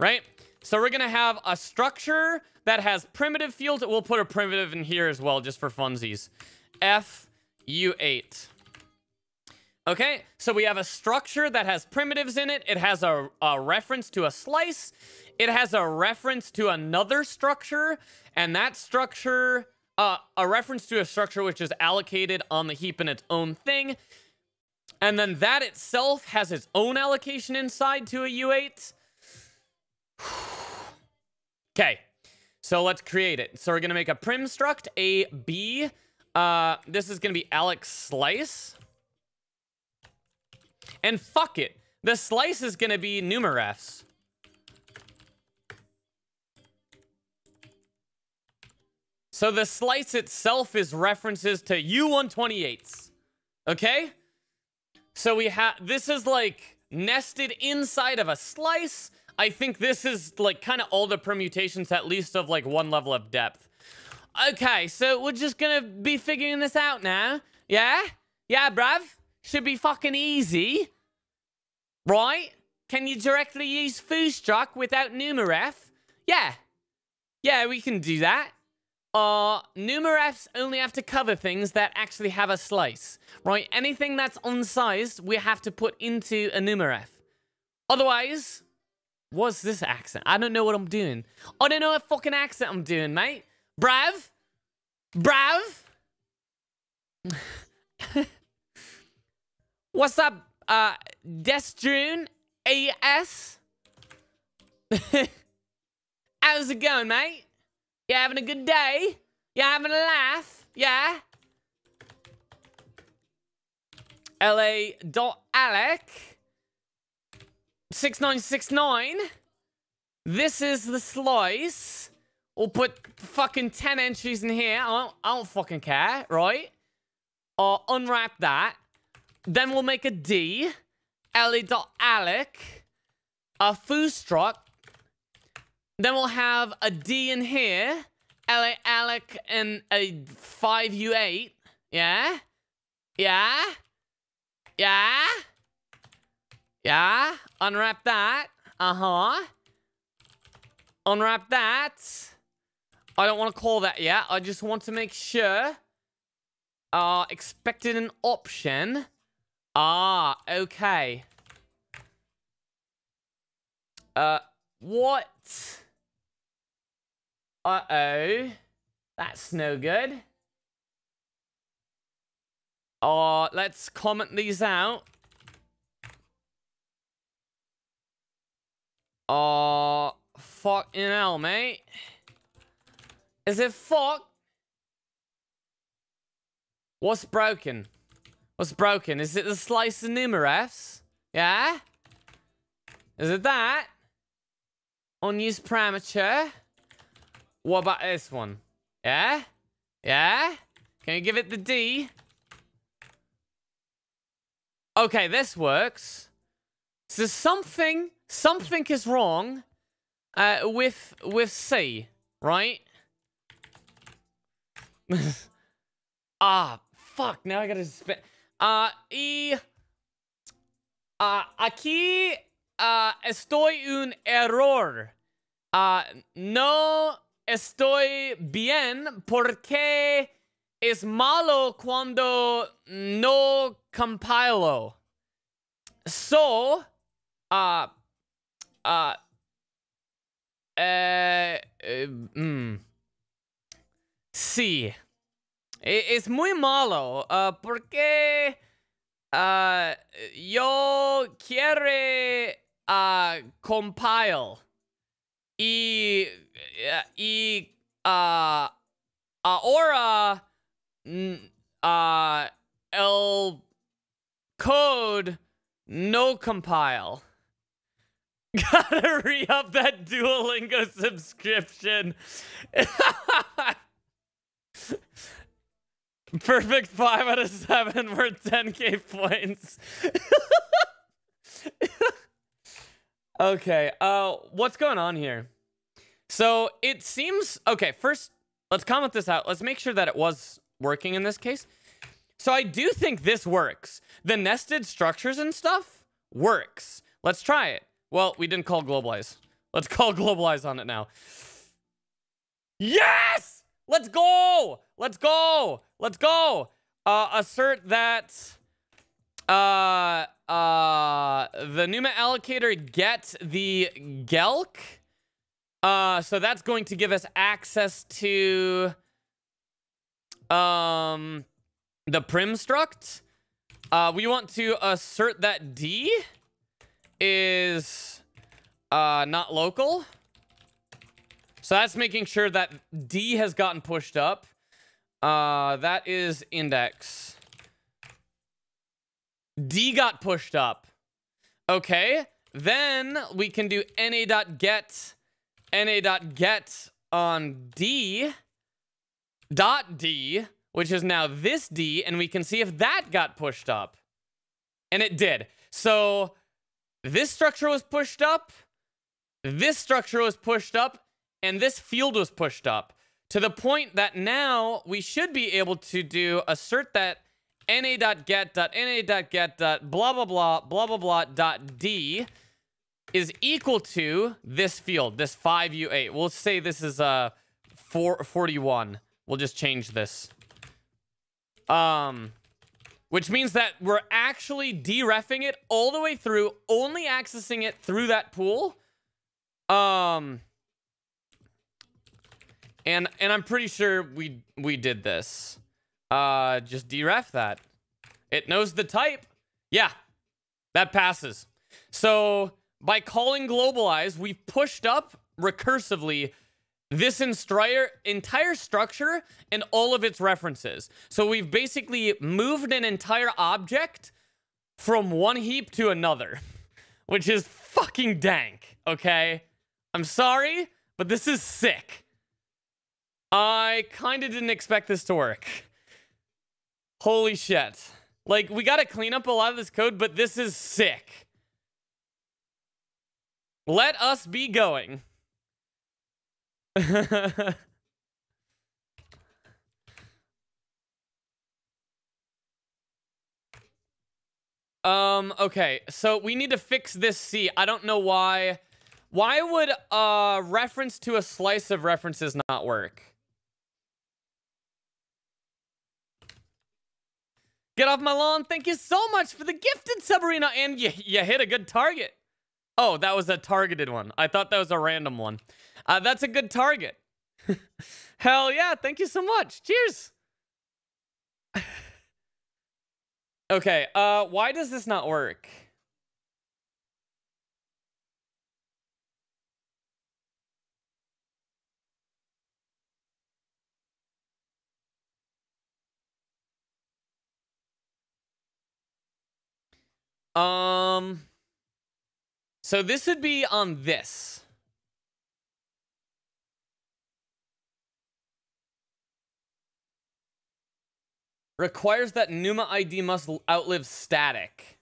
Right? So we're going to have a structure that has primitive fields. We'll put a primitive in here as well, just for funsies. F U8. Okay, so we have a structure that has primitives in it. It has a, a reference to a slice. It has a reference to another structure. And that structure, uh, a reference to a structure which is allocated on the heap in its own thing. And then that itself has its own allocation inside to a U8. okay, so let's create it. So we're going to make a prim struct, a B. Uh, this is going to be Alloc Slice. And fuck it. The slice is going to be numarefs. So the slice itself is references to U128s. Okay? So we have, this is like nested inside of a slice. I think this is like kind of all the permutations at least of like one level of depth. Okay, so we're just gonna be figuring this out now. Yeah? Yeah, bruv? Should be fucking easy. Right? Can you directly use foostruct without numaref? Yeah. Yeah, we can do that. Uh, numarefs only have to cover things that actually have a slice, right? Anything that's unsized, we have to put into a numaref. Otherwise, what's this accent? I don't know what I'm doing. I don't know what fucking accent I'm doing, mate. Brav? Brav? What's up, uh, Destroon AS? How's it going, mate? You having a good day? You having a laugh? Yeah? LA alloc 6969. This is the slice. We'll put fucking 10 entries in here. I don't, I don't fucking care, right? Or unwrap that. Then we'll make a D. LA dot alloc. A foostruct. Then we'll have a D in here. LA alloc and a 5U8. Yeah? Yeah? Yeah? Yeah? Unwrap that. Uh-huh. Unwrap that. I don't want to call that yet. I just want to make sure. Uh, expected an option. Ah, okay. Uh, what? Uh-oh. That's no good. Oh, let's comment these out. Oh, fucking hell, mate. Is it fuck? What's broken? What's broken? Is it the slice of? Yeah? Is it that? Unused parameter? What about this one? Yeah? Yeah? Can you give it the D? Okay, this works. So something, something is wrong uh, with with C, right? ah, fuck. Now I gotta spit. Uh, y uh, aquí uh, estoy un error. No estoy bien porque es malo cuando no compilo. So, uh, uh, eh, eh, mm, sí, es muy malo uh, porque uh, yo quiero uh, compile y, y uh, uh Aura, uh, L code, no compile. Gotta re up that Duolingo subscription. Perfect 5 out of 7 worth 10k points. okay, uh, what's going on here? So it seems, okay, first, let's comment this out. Let's make sure that it was working in this case. So I do think this works. The nested structures and stuff works. Let's try it. Well, we didn't call globalize. Let's call globalize on it now. Yes! Let's go! Let's go! Let's go! Uh, assert that uh, uh, the NUMA allocator get the Gelk. Uh, so that's going to give us access to um, the prim struct. Uh, we want to assert that D is uh, not local. So that's making sure that D has gotten pushed up. Uh, that is index. D got pushed up. Okay. Then we can do na.get na.get on D dot D, which is now this D, and we can see if that got pushed up. And it did. So this structure was pushed up, this structure was pushed up, and this field was pushed up to the point that now we should be able to do assert that na.get.na.get. blah blah blah blah blah blah dot d is equal to this field, this 5u8. We'll say this is uh 4, 41. We'll just change this. Um, which means that we're actually derefing it all the way through, only accessing it through that pool. Um, and and I'm pretty sure we we did this. Uh, just deref that. It knows the type. Yeah, that passes. So by calling globalize, we've pushed up recursively this entire, entire structure and all of its references. So we've basically moved an entire object from one heap to another, which is fucking dank, okay? I'm sorry, but this is sick. I kind of didn't expect this to work. Holy shit. Like, we gotta clean up a lot of this code, but this is sick. Let us be going. um, okay, so we need to fix this C. I don't know why. Why would a reference to a slice of references not work? Get off my lawn. Thank you so much for the gifted Sabrina, and you, you hit a good target. Oh, that was a targeted one. I thought that was a random one. Uh, that's a good target. Hell yeah, thank you so much. Cheers. okay, uh, why does this not work? Um, so this would be on this. Requires that NUMA ID must outlive static.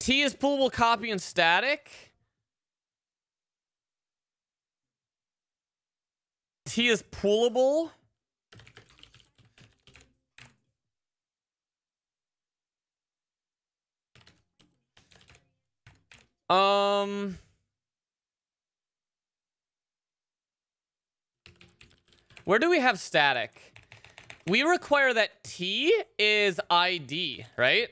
T is pullable copy and static. T is pullable. Um. Where do we have static? We require that T is ID, right?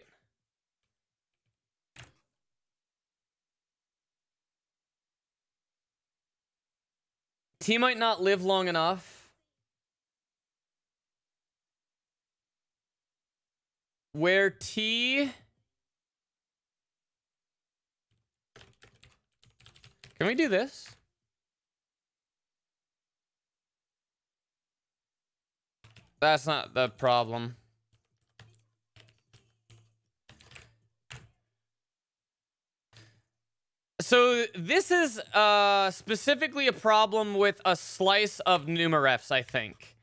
T might not live long enough. Where T Can we do this? That's not the problem. So this is uh, specifically a problem with a slice of numarefs, I think.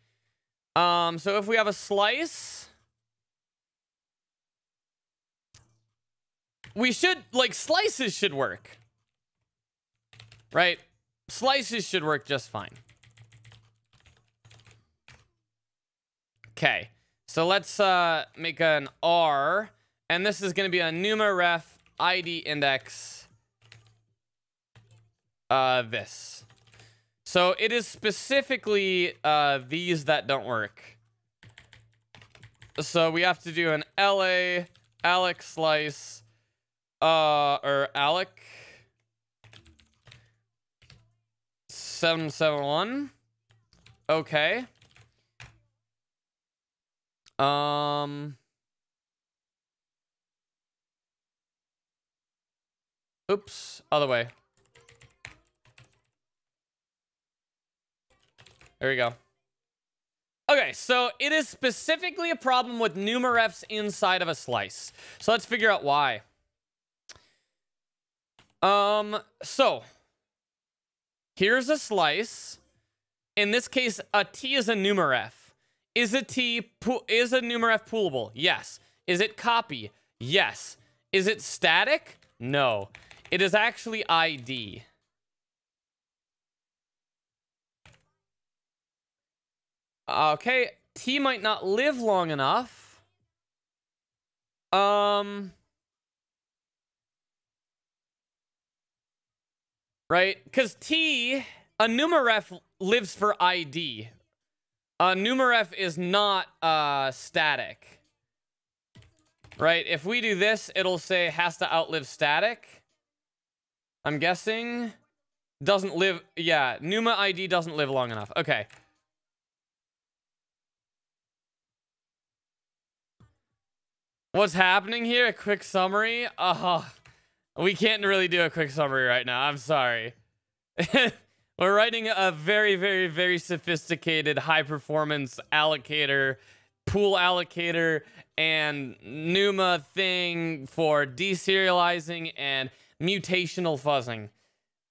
Um, so if we have a slice... We should, like, slices should work. Right? Slices should work just fine. Okay. So let's uh, make an R. And this is going to be a numaref ID index. Uh, this. So it is specifically uh, these that don't work. So we have to do an LA alloc slice uh or alloc 771 okay um oops other way There we go. Okay, so it is specifically a problem with numarefs inside of a slice. So let's figure out why. Um, so here's a slice. In this case, a T is a numaref. Is a T is a numaref poolable? Yes. Is it copy? Yes. Is it static? No. It is actually ID. Okay, T might not live long enough. Um... Right? Because T, a numaref lives for ID. A numaref is not uh, static. Right? If we do this, it'll say has to outlive static. I'm guessing. Doesn't live... Yeah, Numa ID doesn't live long enough. Okay. What's happening here? A quick summary? Oh, we can't really do a quick summary right now. I'm sorry. We're writing a very, very, very sophisticated high performance allocator, pool allocator, and NUMA thing for deserializing and mutational fuzzing.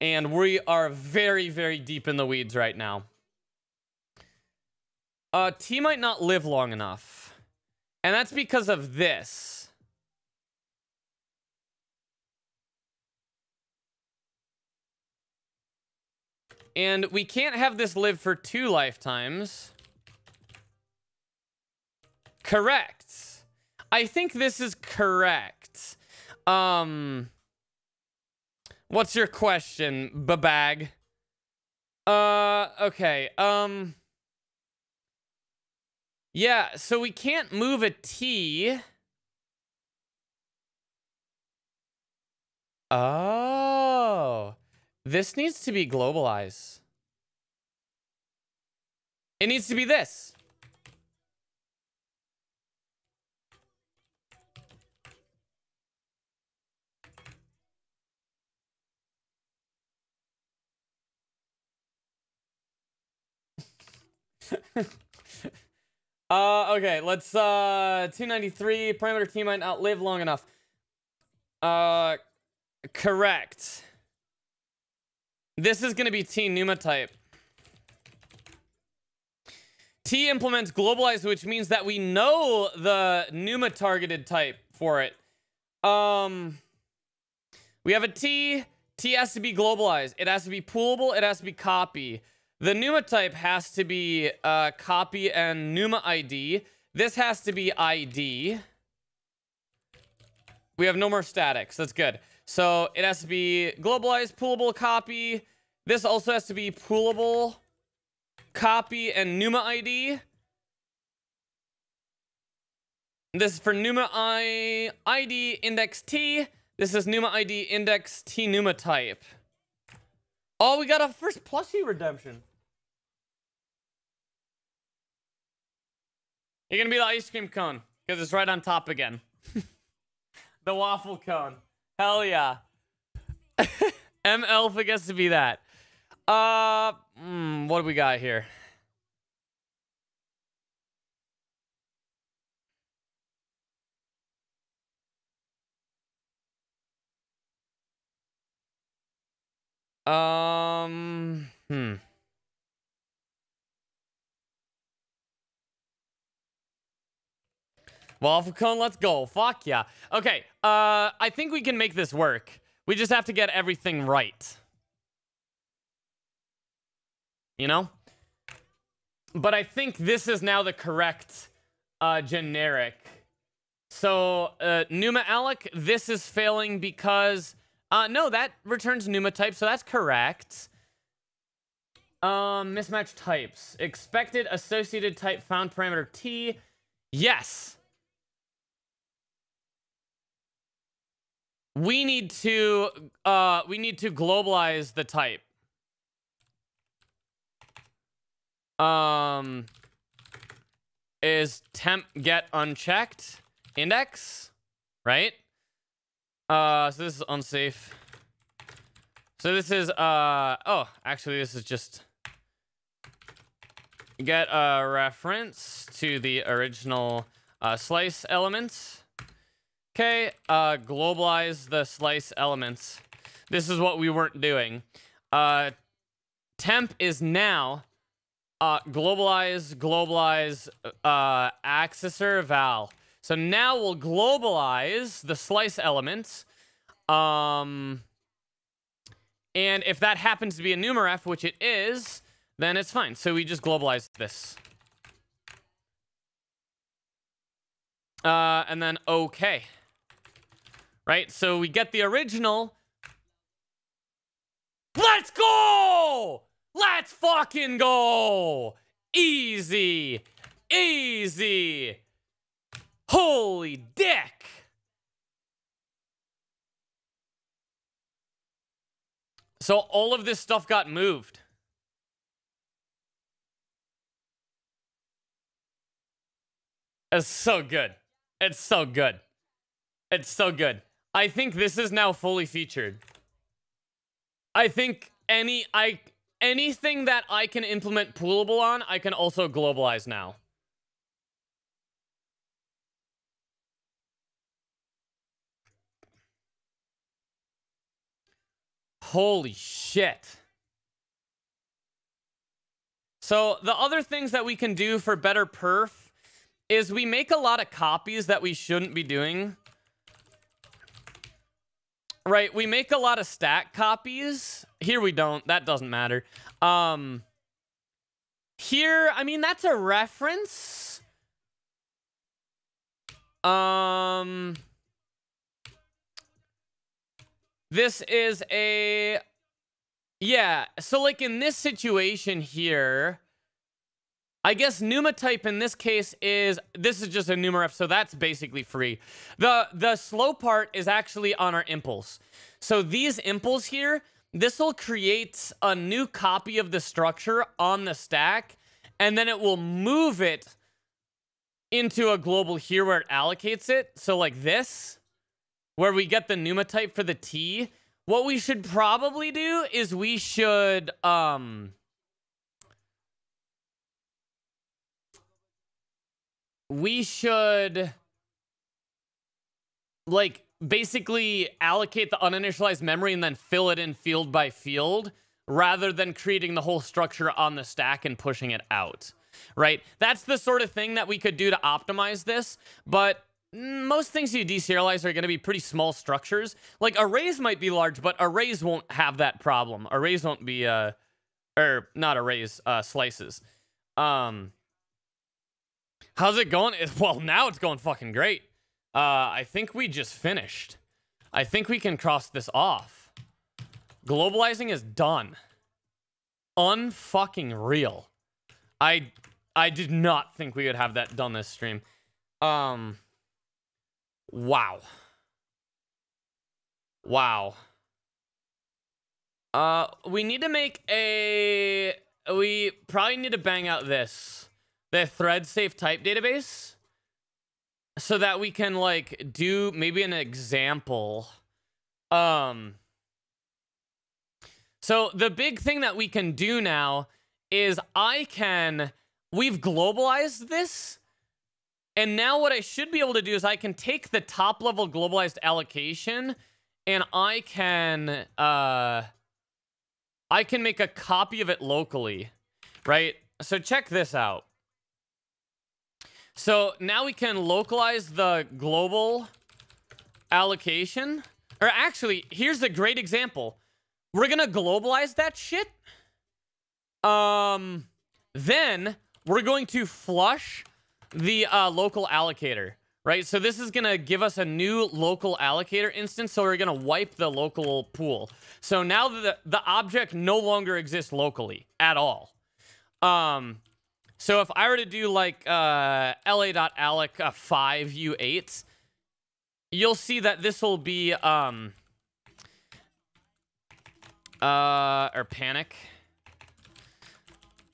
And we are very, very deep in the weeds right now. Uh, T might not live long enough. And that's because of this. And we can't have this live for two lifetimes. Correct. I think this is correct. Um, what's your question, babag? Uh, okay. Um, yeah, so we can't move a T. Oh. This needs to be globalized. It needs to be this. Uh, okay, let's, uh, 293, parameter T might not live long enough. Uh, correct. This is going to be T Numa type. T implements globalize, which means that we know the Numa targeted type for it. Um, we have a T. T has to be globalized. It has to be poolable. It has to be copy. The NUMA type has to be uh, copy and NUMA ID. This has to be ID. We have no more statics. That's good. So it has to be globalized, poolable, copy. This also has to be poolable, copy, and NUMA ID. This is for NUMA I ID index T. This is NUMA ID index T NUMA type. Oh, we got a first plushie redemption. You're gonna be the ice cream cone because it's right on top again. the waffle cone. Hell yeah. M Alpha gets to be that. Uh, mm, what do we got here? Um, hmm. Waffle cone, let's go. Fuck yeah. Okay, uh, I think we can make this work. We just have to get everything right. You know? But I think this is now the correct uh, generic. So, uh, Numa alloc, this is failing because... Uh, no, that returns Numa type, so that's correct. Um, mismatch types. Expected associated type found parameter T. Yes. We need to, uh, we need to globalize the type. Um, is temp get unchecked index, right? Uh, so this is unsafe. So this is, uh, oh, actually this is just get a reference to the original uh, slice elements. Okay, uh, globalize the slice elements. This is what we weren't doing. Uh, temp is now uh, globalize, globalize, uh, accessor val. So now we'll globalize the slice elements. Um, and if that happens to be a numaref, which it is, then it's fine. So we just globalize this. Uh, and then okay. Right? So we get the original. Let's go! Let's fucking go! Easy. Easy. Holy dick! So all of this stuff got moved. It's so good. It's so good. It's so good. I think this is now fully featured. I think any I anything that I can implement poolable on, I can also globalize now. Holy shit. So the other things that we can do for better perf is we make a lot of copies that we shouldn't be doing. Right, we make a lot of stack copies. Here we don't. That doesn't matter. Um, here, I mean, that's a reference. Um... This is a... Yeah, so like in this situation here, I guess Numa type in this case is, this is just a numaref, so that's basically free. The, the slow part is actually on our impls. So these impls here, this will create a new copy of the structure on the stack, and then it will move it into a global here where it allocates it. So like this, where we get the Numa type for the T. What we should probably do is we should, um... We should, like, basically allocate the uninitialized memory and then fill it in field by field rather than creating the whole structure on the stack and pushing it out, right? That's the sort of thing that we could do to optimize this, but most things you deserialize are going to be pretty small structures. Like arrays might be large, but arrays won't have that problem. Arrays won't be, uh, or not arrays, uh, slices. Um, how's it going? Well, now it's going fucking great. Uh, I think we just finished. I think we can cross this off. Globalizing is done. Unfucking real. I I did not think we would have that done this stream. Um Wow. Wow. Uh, we need to make a... We probably need to bang out this. The thread safe type database. So that we can, like, do maybe an example. Um... So the big thing that we can do now is I can... We've globalized this and now what I should be able to do is I can take the top level globalized allocation and I can, uh, I can make a copy of it locally, right? So check this out. So now we can localize the global allocation. Or actually, here's a great example. We're gonna globalize that shit. Um, then we're going to flush the uh, local allocator, right? So this is gonna give us a new local allocator instance. So we're gonna wipe the local pool. So now the the object no longer exists locally at all. Um, so if I were to do like uh, la.alloc uh, 5 u8, you'll see that this will be um uh or panic.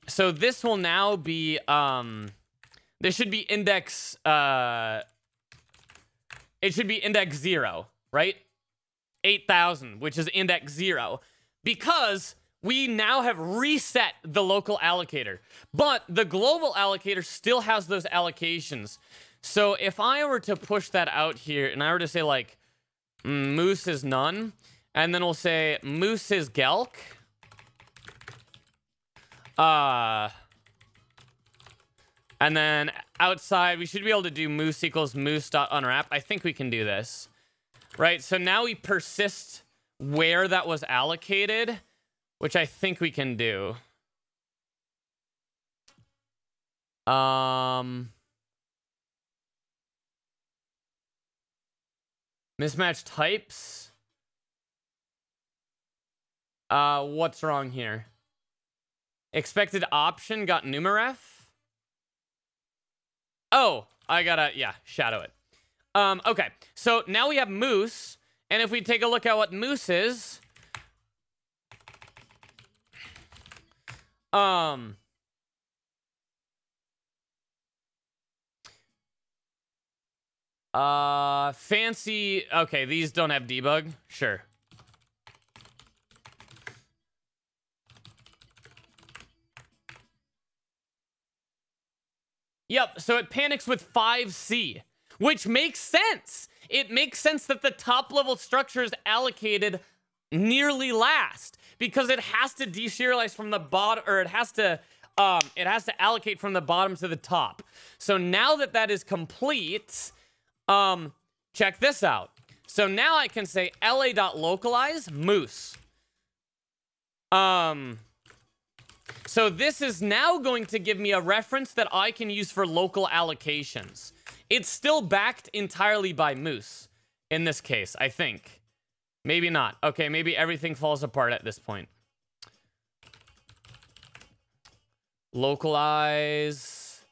So this will now be um this should be index uh it should be index 0, right? 8000, which is index 0 because we now have reset the local allocator, but the global allocator still has those allocations. So if I were to push that out here and I were to say like moose is none, and then we'll say moose is gelk. Uh, and then outside, we should be able to do moose equals moose dot unwrap. I think we can do this, right? So now we persist where that was allocated which I think we can do. Um, mismatch types. Uh, what's wrong here? Expected option got numaref. Oh, I gotta, yeah, shadow it. Um, okay, so now we have moose, and if we take a look at what moose is, Um. Uh, fancy. Okay, these don't have debug. Sure. Yep, so it panics with 5C, which makes sense. It makes sense that the top level structure is allocated nearly last because it has to deserialize from the bottom, or it has to, um, it has to allocate from the bottom to the top. So now that that is complete, um, check this out. So now I can say la.localize moose. Um, so this is now going to give me a reference that I can use for local allocations. It's still backed entirely by moose in this case, I think. Maybe not. Okay, maybe everything falls apart at this point. Localize.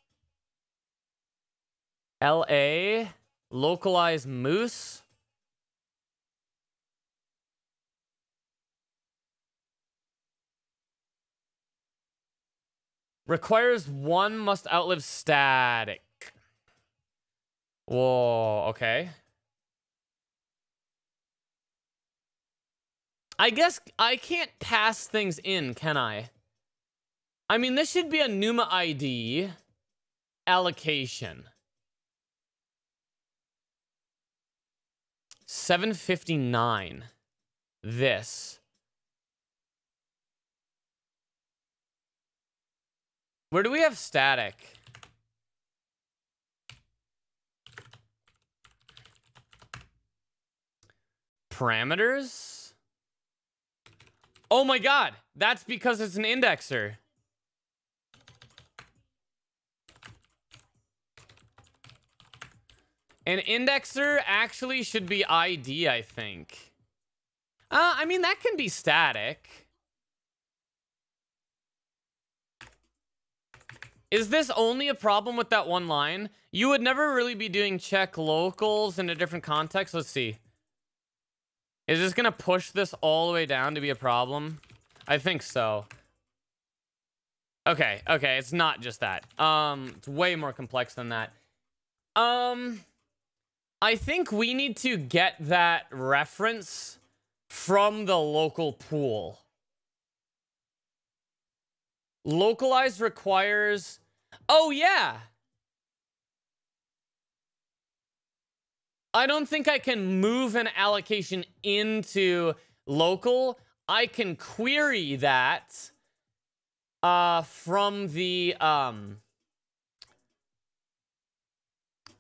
LA. Localize moose. Requires one must outlive static. Whoa, okay. I guess I can't pass things in, can I? I mean, this should be a NUMA ID allocation. 759. This. Where do we have static? Parameters? Oh my god, that's because it's an indexer. An indexer actually should be ID, I think. Uh, I mean, that can be static. Is this only a problem with that one line? You would never really be doing check locals in a different context. Let's see. Is this gonna push this all the way down to be a problem? I think so. Okay, okay, it's not just that. Um, it's way more complex than that. Um, I think we need to get that reference from the local pool. Localized requires... Oh, yeah! I don't think I can move an allocation into local. I can query that uh, from the um,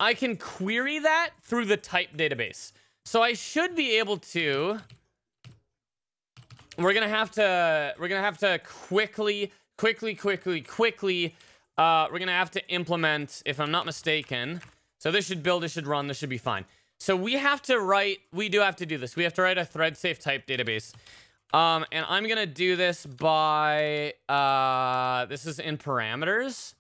I can query that through the type database. So I should be able to. We're gonna have to. We're gonna have to quickly, quickly, quickly, quickly. Uh, we're gonna have to implement, if I'm not mistaken. So this should build. This should run. This should be fine. So we have to write. We do have to do this. We have to write a thread safe type database. Um, and I'm gonna do this by. Uh, this is in parameters.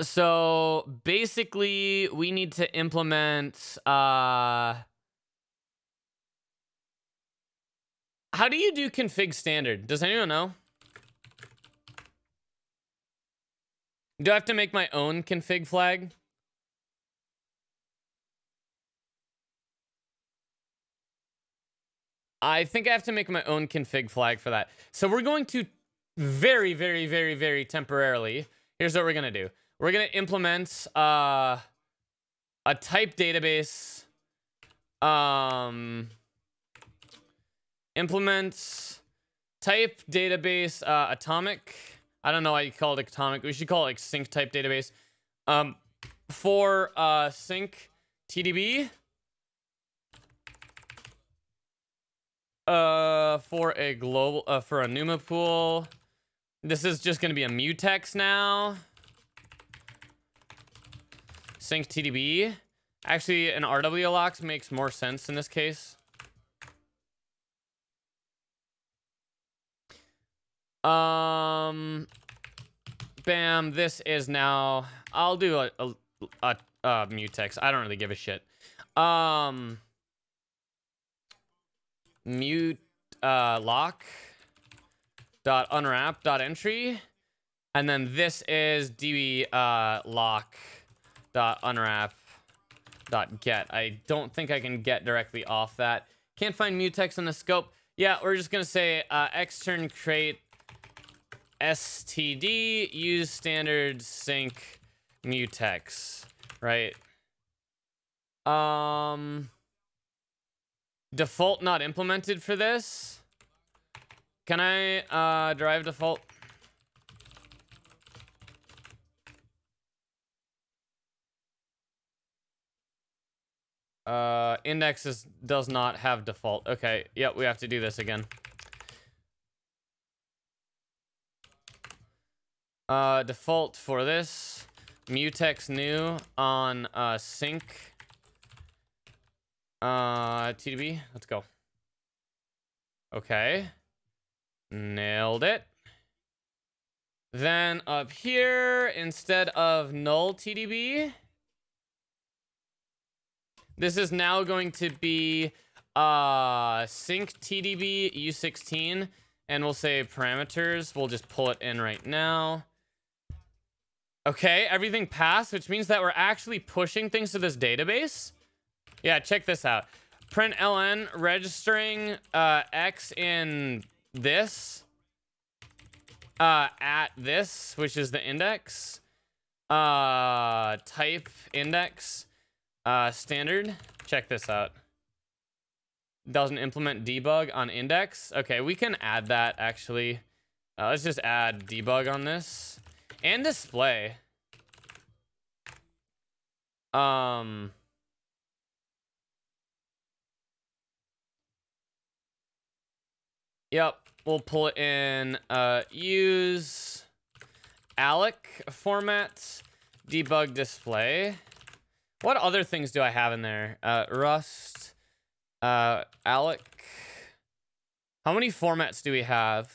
So basically, we need to implement. Uh, how do you do config standard? Does anyone know? Do I have to make my own config flag? I think I have to make my own config flag for that. So we're going to very, very, very, very temporarily. Here's what we're going to do. We're going to implement uh, a type database. Um, implement type database uh, atomic. I don't know why you call it atomic. We should call it like sync type database. Um, for uh, sync TDB. Uh, for a global, uh, for a NUMA pool. This is just going to be a mutex now sync TDB. Actually, an RW locks makes more sense in this case. Um, bam, this is now, I'll do a, a, a, a mutex. I don't really give a shit. Um, mute, uh, lock dot unwrap dot entry. And then this is db, uh, lock dot unwrap dot get. I don't think I can get directly off that. Can't find mutex in the scope. Yeah, we're just gonna say uh, extern crate std use standard sync mutex, right? Um, default not implemented for this. Can I uh, derive default? Uh, indexes does not have default. Okay, yep, we have to do this again. Uh, default for this, mutex new on uh, sync uh, TDB. Let's go. Okay. Nailed it. Then up here, instead of null TDB, this is now going to be uh, sync TDB U16, and we'll say parameters. We'll just pull it in right now. Okay, everything passed, which means that we're actually pushing things to this database. Yeah, check this out. Print ln registering uh, x in this uh, at this, which is the index. Uh, type index. Uh, standard. Check this out. Doesn't implement debug on index. Okay, we can add that actually. Uh, let's just add debug on this and display. Um. Yep, we'll pull it in. Uh, use alloc format debug display. What other things do I have in there? Uh, Rust, uh, alloc. How many formats do we have?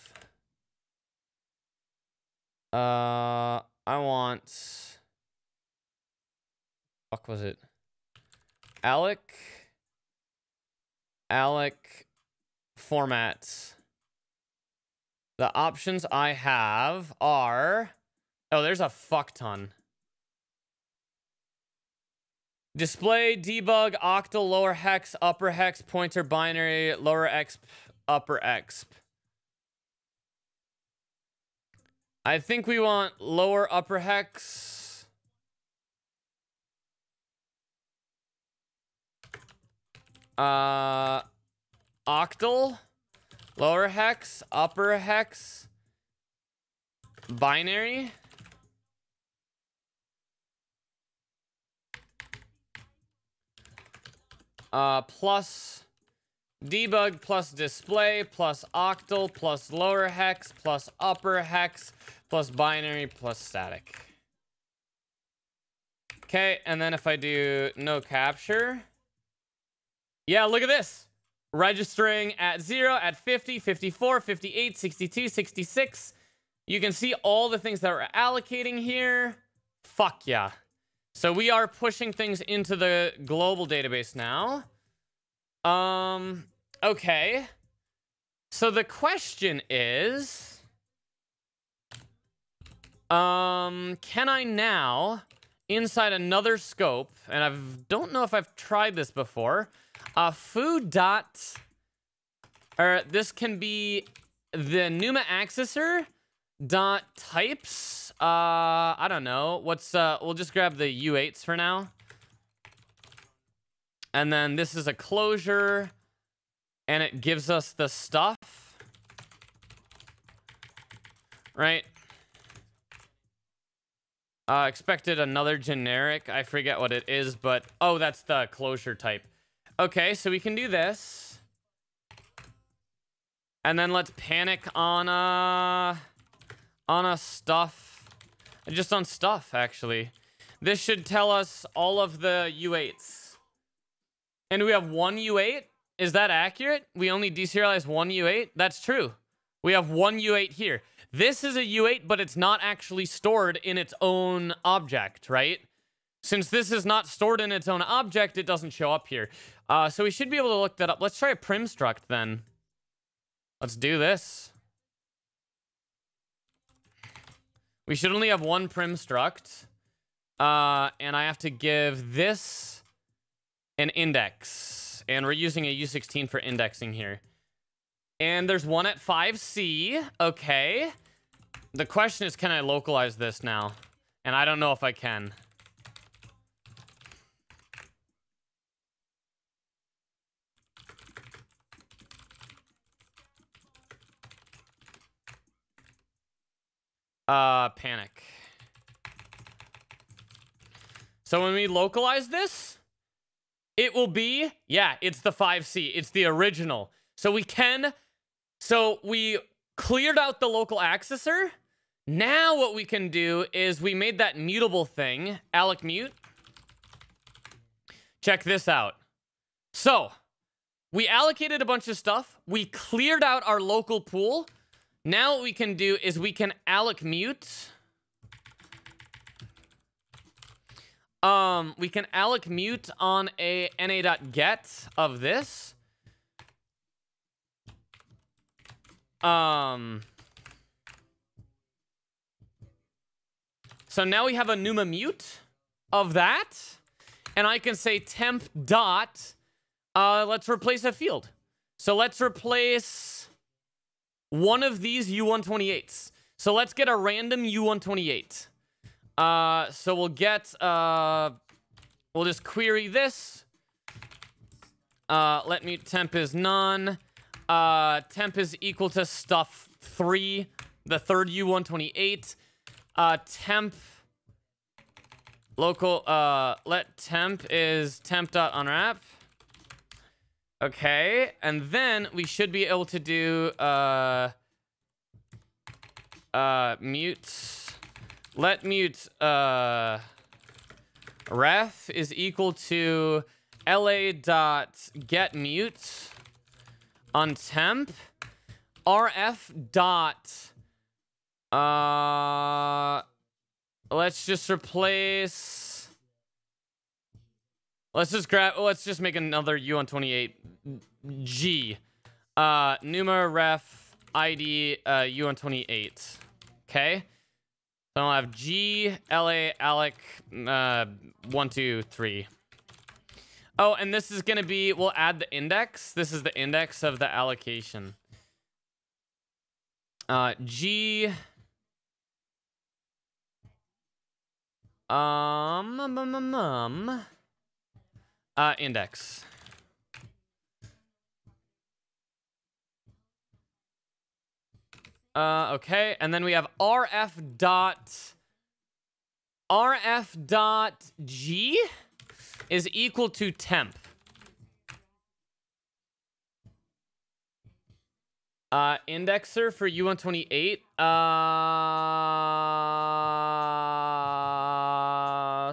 Uh, I want. Fuck was it? alloc. alloc formats. The options I have are. Oh, there's a fuck ton. Display, debug, octal, lower hex, upper hex, pointer, binary, lower exp, upper exp. I think we want lower upper hex. Uh, octal, lower hex, upper hex, binary. Uh, plus debug plus display plus octal plus lower hex plus upper hex plus binary plus static. Okay, and then if I do no capture, yeah, look at this. Registering at 0, at 50, 54, 58, 62, 66. You can see all the things that we're allocating here. Fuck yeah. So we are pushing things into the global database now. Um, okay. So the question is, um, can I now, inside another scope, and I don't know if I've tried this before, uh, foo dot, or this can be the Numa accessor dot types. Uh, I don't know. What's, uh, we'll just grab the U8s for now. And then this is a closure. And it gives us the stuff. Right? Uh, expected another generic. I forget what it is, but... Oh, that's the closure type. Okay, so we can do this. And then let's panic on, uh... On a stuff. Just on stuff, actually. This should tell us all of the U8s. And we have one U8? Is that accurate? We only deserialize one U8? That's true. We have one U8 here. This is a U8, but it's not actually stored in its own object, right? Since this is not stored in its own object, it doesn't show up here. Uh, so we should be able to look that up. Let's try a prim struct then. Let's do this. We should only have one prim struct. Uh, and I have to give this an index. And we're using a U16 for indexing here. And there's one at 5C. Okay. The question is, can I localize this now? And I don't know if I can. Uh, panic. So when we localize this, it will be, yeah, it's the 5C. It's the original. So we can, so we cleared out the local accessor. Now what we can do is we made that mutable thing, alloc mute. Check this out. So we allocated a bunch of stuff. We cleared out our local pool. Now what we can do is we can alloc mute Um, we can alloc mute on a na.get of this. Um, so now we have a Numa mute of that. And I can say temp dot, uh, let's replace a field. So let's replace one of these U128s. So let's get a random U128. Uh, so we'll get, uh, we'll just query this. Uh, let me, temp is none. Uh, temp is equal to stuff three, the third U128. Uh, temp local, uh, let temp is temp dot unwrap. Okay, and then we should be able to do, uh, uh, mute. Let mute uh, ref is equal to la dot get mute on temp. Rf dot uh let's just replace let's just grab let's just make another U128 g uh numa ref id uh U128 okay so I'll have G, LA, Alec, uh, one, two, three. Oh, and this is going to be, we'll add the index. This is the index of the allocation. Uh, G. Um, um, um, um, uh, index. Uh, okay, and then we have rf dot rf dot g is equal to temp. Uh, indexer for U128. Uh,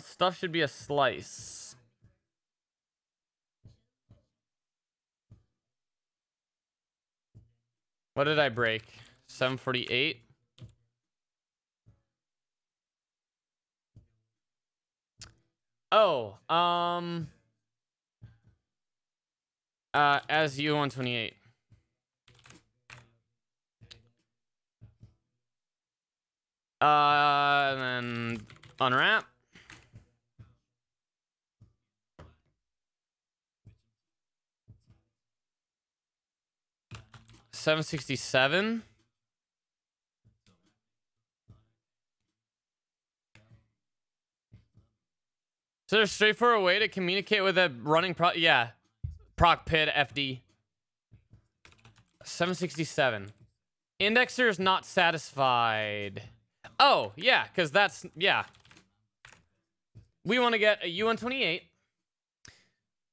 stuff should be a slice. What did I break? 748. Oh, um, uh, as U128. Uh, and then unwrap. Seven sixty seven. So there's straight for a way to communicate with a running pro yeah. Proc PID FD. 767. Indexer is not satisfied. Oh, yeah, because that's, yeah. We want to get a U128.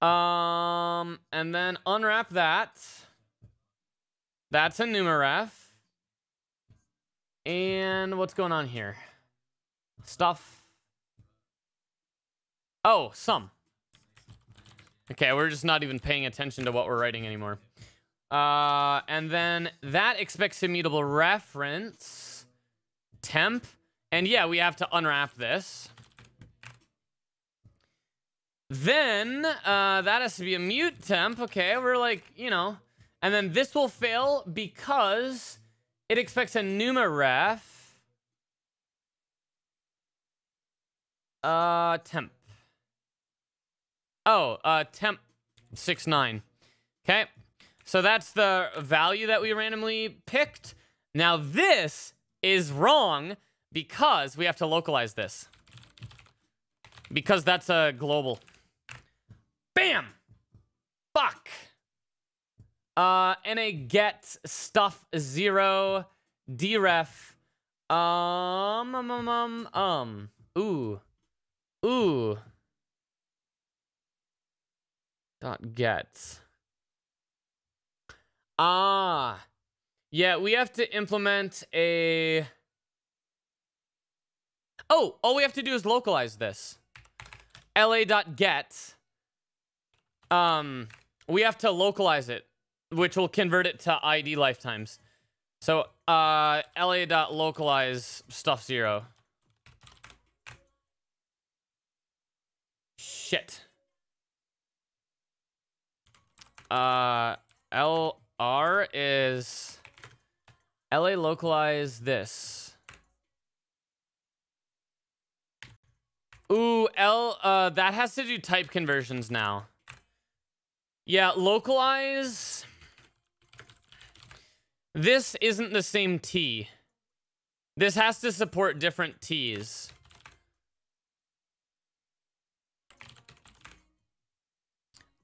Um, and then unwrap that. That's a numaref. And what's going on here? Stuff. Oh, some. Okay, we're just not even paying attention to what we're writing anymore. Uh, and then that expects immutable reference temp. And yeah, we have to unwrap this. Then uh, that has to be a mute temp. Okay, we're like, you know. And then this will fail because it expects a numaref. Uh, temp. Oh, uh, temp 6-9. Okay. So that's the value that we randomly picked. Now this is wrong because we have to localize this. Because that's a global. Bam! Fuck! Uh, NA get stuff zero deref. Um, um, um, um, um. Ooh. Ooh. Dot get. Ah. Yeah, we have to implement a... Oh, all we have to do is localize this. la.get. Um, we have to localize it, which will convert it to ID lifetimes. So, uh, la.localize stuff zero. Shit. Uh, LR is LA localize this. Ooh, L, uh, that has to do type conversions now. Yeah, localize. This isn't the same T. This has to support different T's.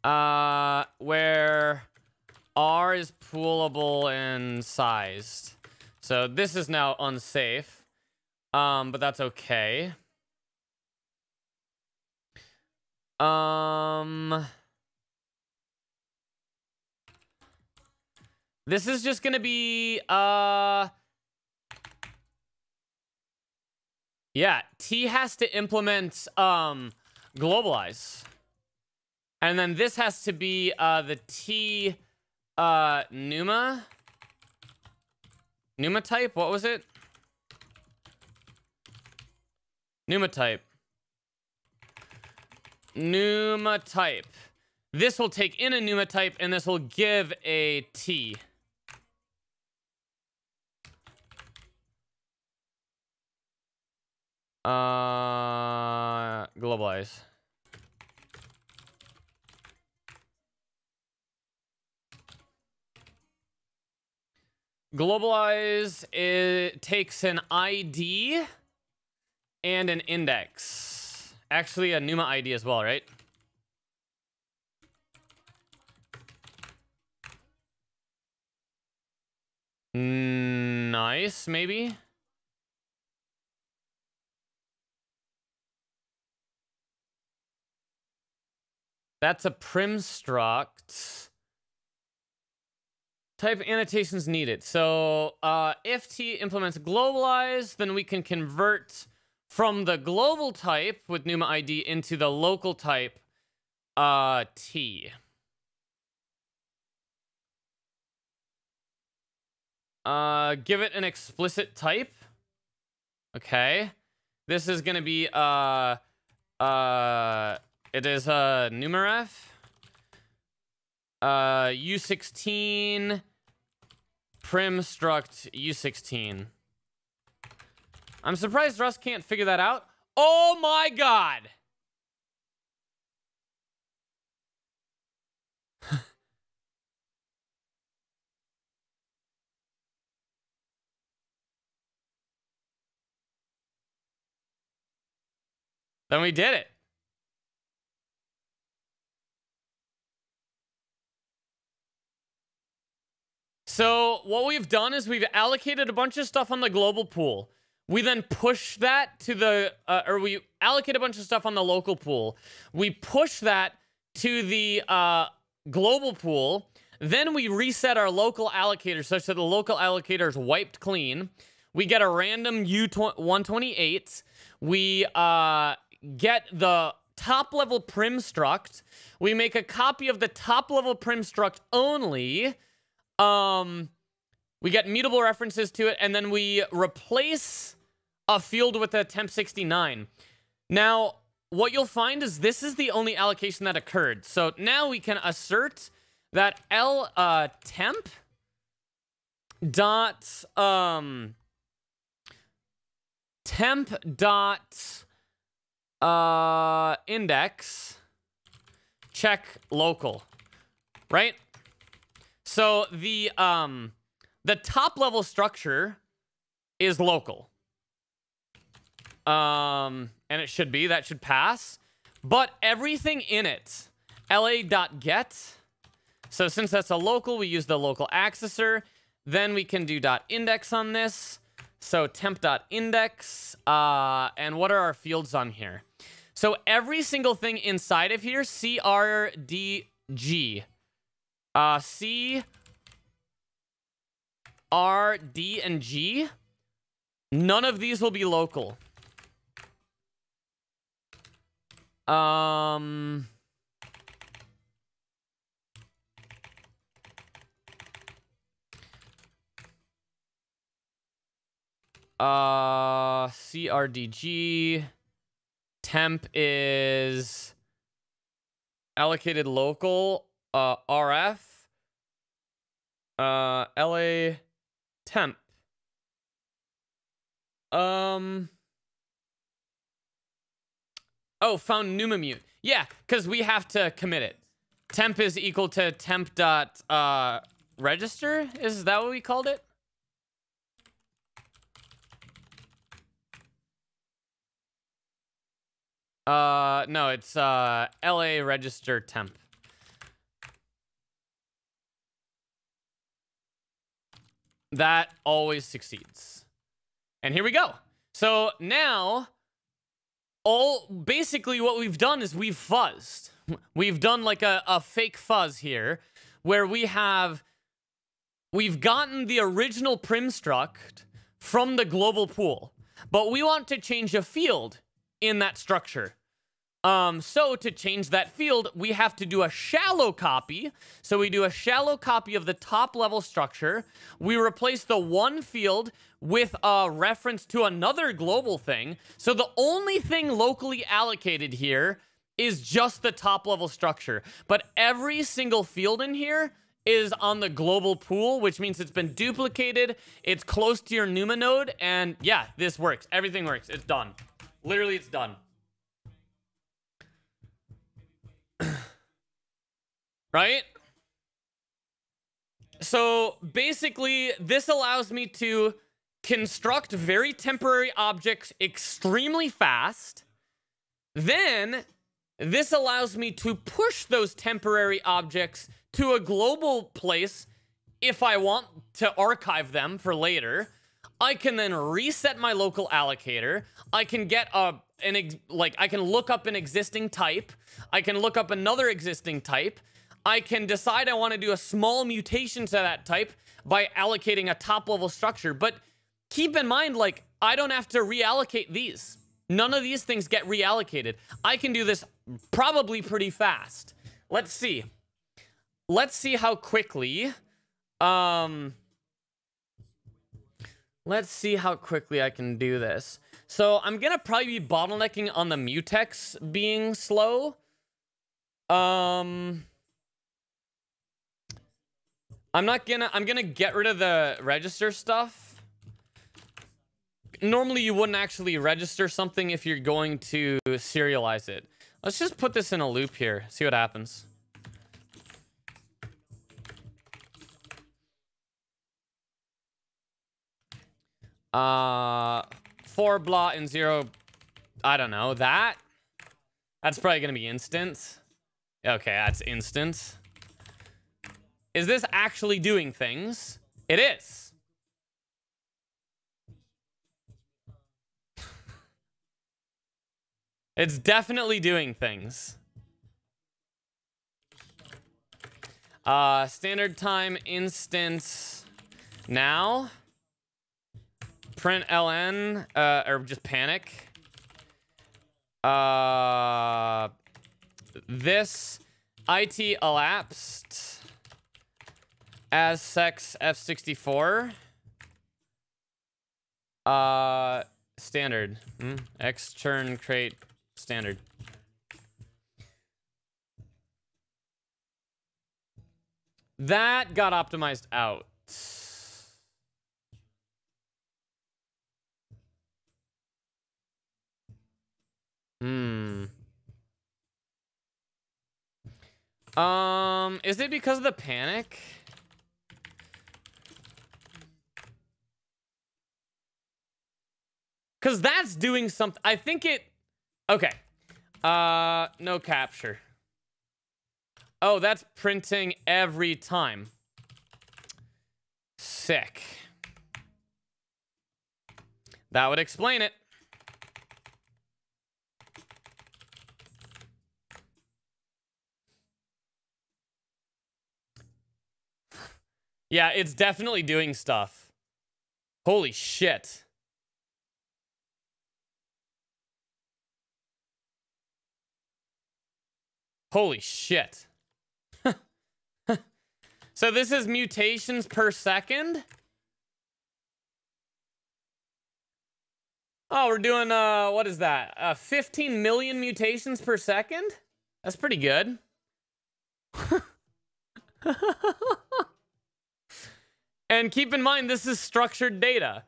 Uh, where R is poolable and sized. So this is now unsafe. Um, but that's okay. Um... This is just gonna be, uh... Yeah, T has to implement, um, globalize. And then this has to be, uh, the T, uh, Numa. Numa type, what was it? Numa type. Numa type. This will take in a Numa type, and this will give a T. Uh, globalize. Globalize it takes an ID and an index. Actually, a NUMA ID as well, right? Nice, maybe. That's a prim struct. Type annotations needed. So uh, if T implements globalize, then we can convert from the global type with NUMA ID into the local type uh, T. Uh, give it an explicit type. Okay. This is going to be, uh, uh, it is a uh, numaref. Uh, U16 prim struct U16. I'm surprised Rust can't figure that out. Oh my god! then we did it. So what we've done is we've allocated a bunch of stuff on the global pool. We then push that to the, uh, or we allocate a bunch of stuff on the local pool. We push that to the uh, global pool. Then we reset our local allocator such that the local allocator is wiped clean. We get a random U128. We uh, get the top level prim struct. We make a copy of the top level prim struct only. Um, we get mutable references to it, and then we replace a field with a temp 69. Now, what you'll find is this is the only allocation that occurred. So now we can assert that L uh, temp dot um temp dot uh index check local right so the um the top level structure is local. Um and it should be that should pass. But everything in it la.get so since that's a local, we use the local accessor. Then we can do index on this. So temp.index. Uh, and what are our fields on here? So every single thing inside of here, CRDG. Uh, C, R, D, and G. None of these will be local. Um... Uh, CRDG. Temp is allocated local uh, RF, uh, LA temp. Um. Oh, found NumaMute. Yeah, because we have to commit it. Temp is equal to temp dot uh, register. Is that what we called it? Uh, no, it's uh, LA register temp. That always succeeds. And here we go. So now, all basically what we've done is we've fuzzed. We've done like a, a fake fuzz here where we have, we've gotten the original prim struct from the global pool, but we want to change a field in that structure. Um, so to change that field, we have to do a shallow copy. So we do a shallow copy of the top level structure. We replace the one field with a reference to another global thing. So the only thing locally allocated here is just the top level structure. But every single field in here is on the global pool, which means it's been duplicated. It's close to your NUMA node. And yeah, this works. Everything works. It's done. Literally, it's done. Right? So basically, this allows me to construct very temporary objects extremely fast. Then, this allows me to push those temporary objects to a global place if I want to archive them for later. I can then reset my local allocator. I can get a an like I can look up an existing type. I can look up another existing type. I can decide I want to do a small mutation to that type by allocating a top level structure. But keep in mind, like, I don't have to reallocate these. None of these things get reallocated. I can do this probably pretty fast. Let's see. Let's see how quickly. Um, let's see how quickly I can do this. So I'm gonna probably be bottlenecking on the mutex being slow. Um, I'm not gonna. I'm gonna get rid of the register stuff. Normally, you wouldn't actually register something if you're going to serialize it. Let's just put this in a loop here. See what happens. Uh, four blah and zero. I don't know that. That's probably gonna be instant. Okay, that's instant. Is this actually doing things? It is. it's definitely doing things. Uh, standard time instance now. Print ln, uh, or just panic. Uh, this IT elapsed as secs F64. Uh, standard. Hmm? extern crate standard. That got optimized out. Hmm. Um, is it because of the panic? Because that's doing something. I think it... Okay. Uh, no capture. Oh, that's printing every time. Sick. That would explain it. Yeah, it's definitely doing stuff. Holy shit. Holy shit. so this is mutations per second? Oh, we're doing, uh, what is that? Uh, 15 million mutations per second? That's pretty good. And keep in mind, this is structured data.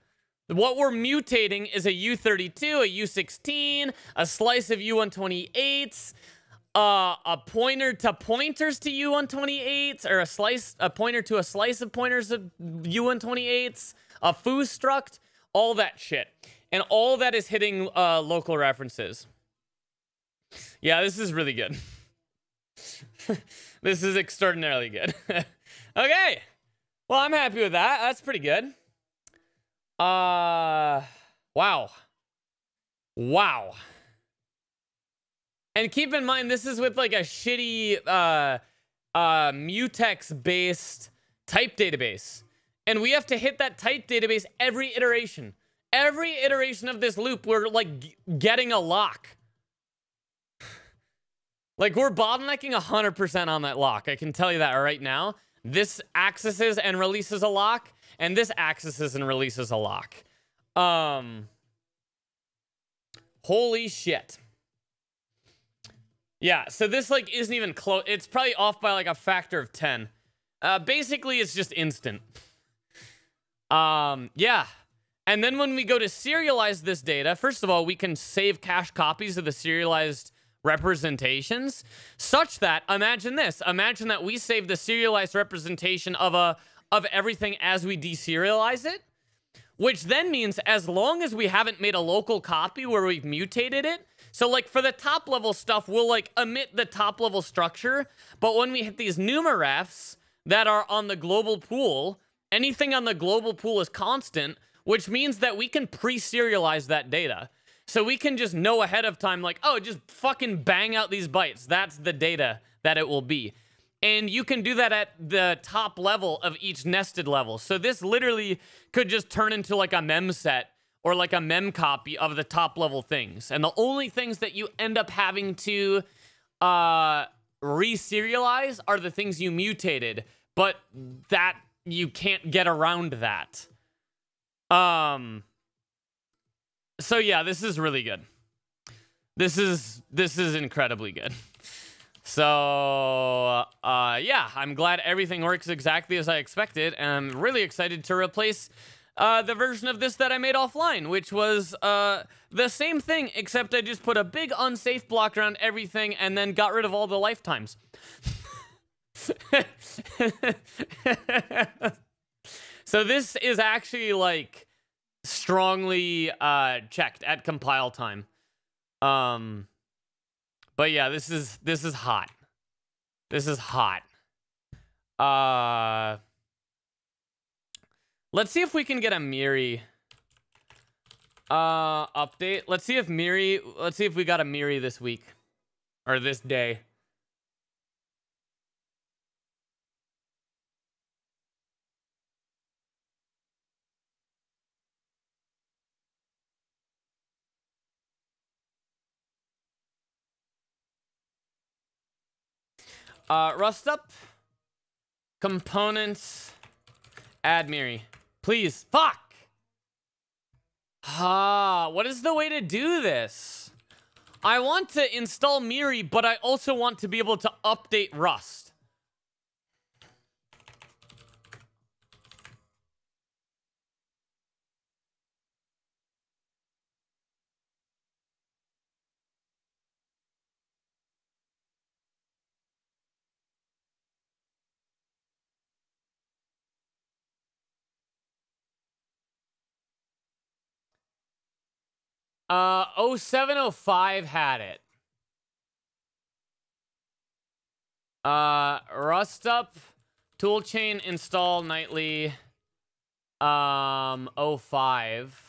What we're mutating is a U32, a U16, a slice of U128s, uh, a pointer to pointers to U128s, or a slice, a pointer to a slice of pointers of U128s, a foo struct, all that shit. And all that is hitting uh, local references. Yeah, this is really good. this is extraordinarily good. okay. Well, I'm happy with that. That's pretty good. Uh, wow. Wow. And keep in mind, this is with like a shitty uh, uh, mutex-based type database. And we have to hit that type database every iteration. Every iteration of this loop, we're like getting a lock. like we're bottlenecking 100% on that lock. I can tell you that right now. This accesses and releases a lock, and this accesses and releases a lock. Um, holy shit. Yeah, so this like isn't even close. It's probably off by like a factor of 10. Uh, basically, it's just instant. Um, yeah. And then when we go to serialize this data, first of all, we can save cache copies of the serialized representations such that imagine this imagine that we save the serialized representation of a of everything as we deserialize it which then means as long as we haven't made a local copy where we've mutated it so like for the top level stuff we'll like omit the top level structure but when we hit these numarefs that are on the global pool anything on the global pool is constant which means that we can pre-serialize that data. So we can just know ahead of time, like, oh, just fucking bang out these bytes. That's the data that it will be. And you can do that at the top level of each nested level. So this literally could just turn into like a mem set or like a mem copy of the top level things. And the only things that you end up having to uh, re-serialize are the things you mutated, but that you can't get around that. Um. So yeah, this is really good. This is this is incredibly good. So uh, yeah, I'm glad everything works exactly as I expected, and I'm really excited to replace uh, the version of this that I made offline, which was uh, the same thing, except I just put a big unsafe block around everything and then got rid of all the lifetimes. so this is actually like strongly uh, checked at compile time. Um, but yeah, this is this is hot. This is hot. Uh, let's see if we can get a Miri uh update. Let's see if Miri. Let's see if we got a Miri this week or this day. Uh, rustup. Components. Add Miri. Please. Fuck! Ah, what is the way to do this? I want to install Miri, but I also want to be able to update Rust. Uh, 0705 had it. Uh, rustup, toolchain install nightly, um, 05.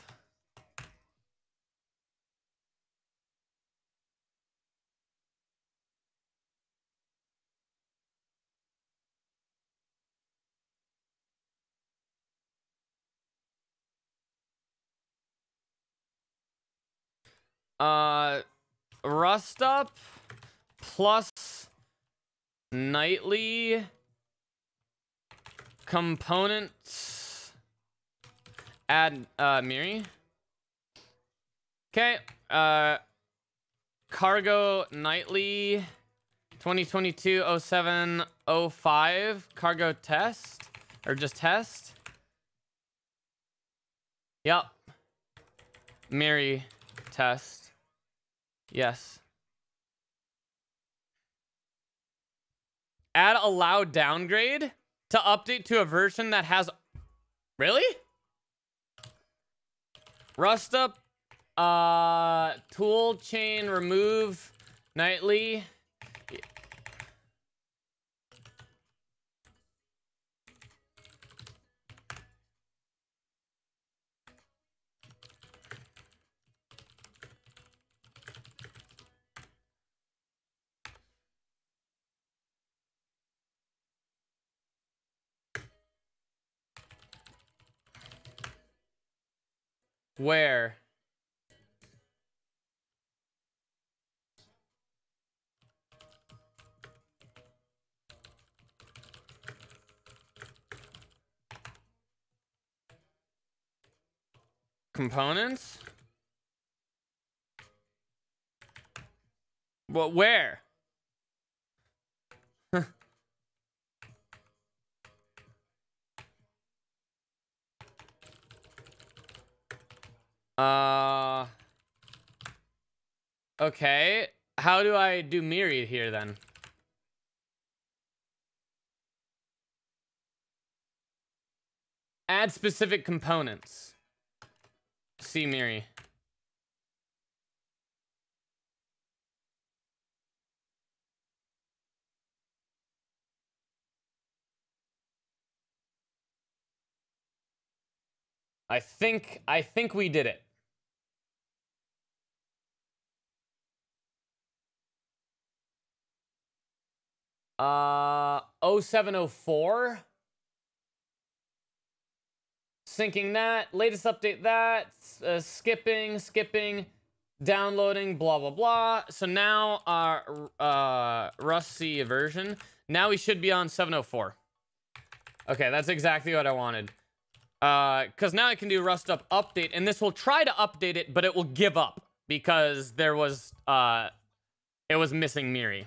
Uh, Rustup plus Nightly components add uh, Miri. Okay. Uh, Cargo Nightly 2022 07 05 cargo test or just test. Yep. Miri test. Yes. Add allow downgrade to update to a version that has... Really? Rustup, uh, tool chain remove nightly. Where? Components? Well, where? Uh. Okay. How do I do Myriad here then? Add specific components. See Miri. I think I think we did it. Uh 0704 syncing that latest update that uh, skipping skipping downloading blah blah blah. So now our uh rustc version. Now we should be on 704 okay that's exactly what i wanted. Uh because now i can do rustup update and this will try to update it but it will give up because there was uh it was missing miri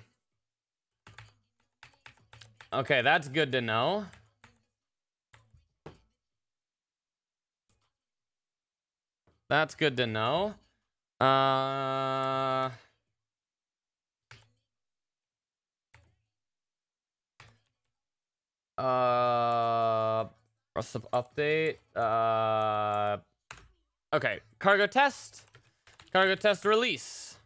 okay that's good to know That's good to know. Uh... Uh... Rust update. Uh... Okay. Cargo test. Cargo test release.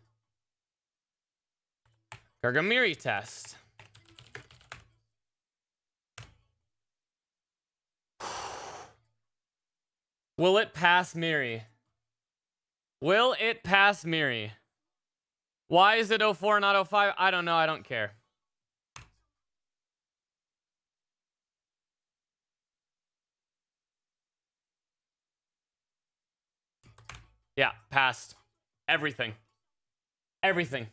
Cargo Miri test. Will it pass Miri? Will it pass Miri? Why is it 04 not 05? I don't know. I don't care. Yeah, passed. Everything. Everything.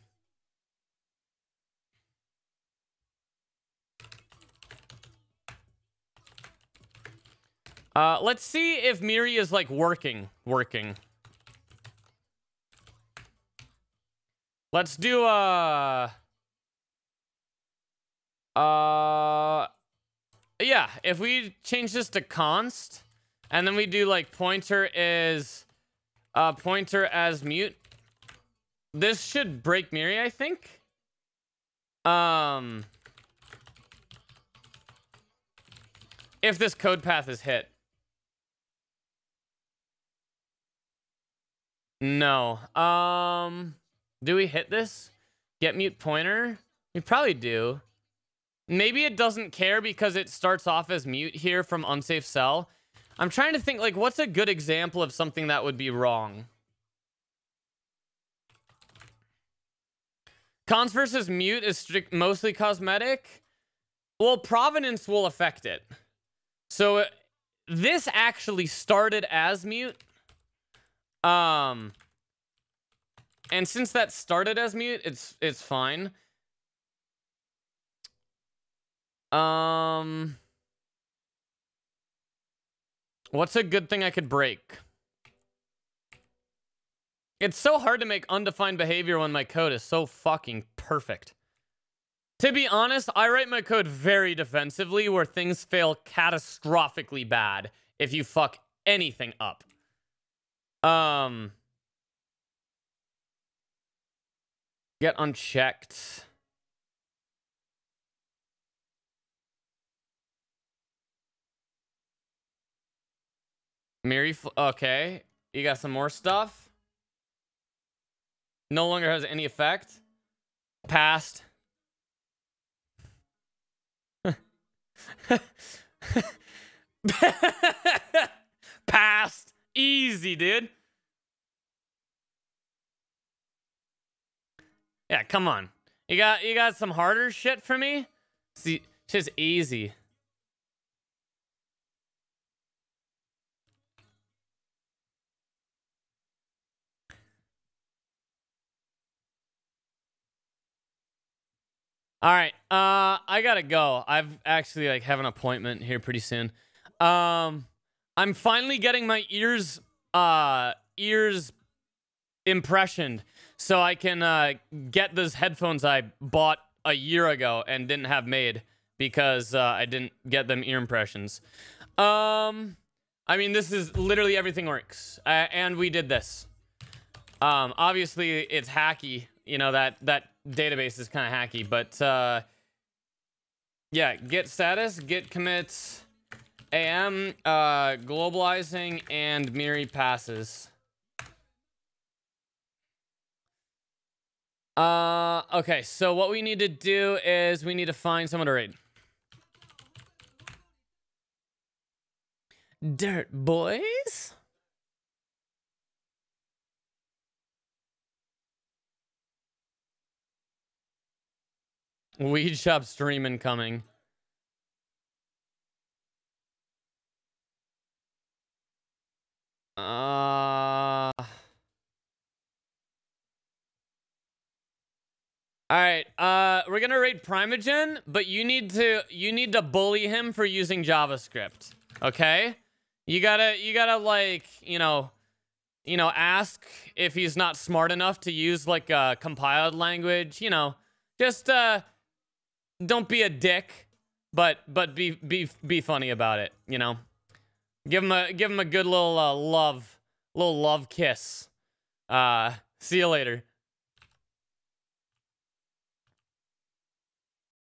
Uh, let's see if Miri is like working. Working. Let's do. Uh, uh... Yeah, if we change this to const, and then we do like pointer is... Uh, pointer as mute. This should break Miri, I think. Um... If this code path is hit. No. Um... Do we hit this? Get mute pointer? We probably do. Maybe it doesn't care because it starts off as mute here from unsafe cell. I'm trying to think, like, what's a good example of something that would be wrong? Cons versus mute is strict, mostly cosmetic. Well, provenance will affect it. So this actually started as mute. Um, and since that started as mute, it's it's fine. Um What's a good thing I could break? It's so hard to make undefined behavior when my code is so fucking perfect. To be honest, I write my code very defensively where things fail catastrophically bad if you fuck anything up. Um Get unchecked. Miri, okay. You got some more stuff? No longer has any effect. Passed. Passed. Easy, dude. Yeah, come on. You got you got some harder shit for me? See, just easy. All right. Uh I got to go. I've actually like have an appointment here pretty soon. Um I'm finally getting my ears uh ears impressioned so I can uh, get those headphones I bought a year ago and didn't have made because uh, I didn't get them ear impressions. Um, I mean, this is literally everything works, uh, and we did this. Um, obviously, it's hacky. You know that that database is kind of hacky, but uh, yeah, get status, get commits, AM, uh, globalizing, and Miri passes. Uh, okay, so what we need to do is we need to find someone to raid. Dirt boys? Weed shop streaming coming. Uh. All right, uh, we're gonna rate Primeagen, but you need to you need to bully him for using JavaScript. Okay, you gotta you gotta like you know, you know, ask if he's not smart enough to use like a compiled language. You know, just uh, don't be a dick, but but be be be funny about it. You know, give him a give him a good little uh, love little love kiss. Uh, see you later.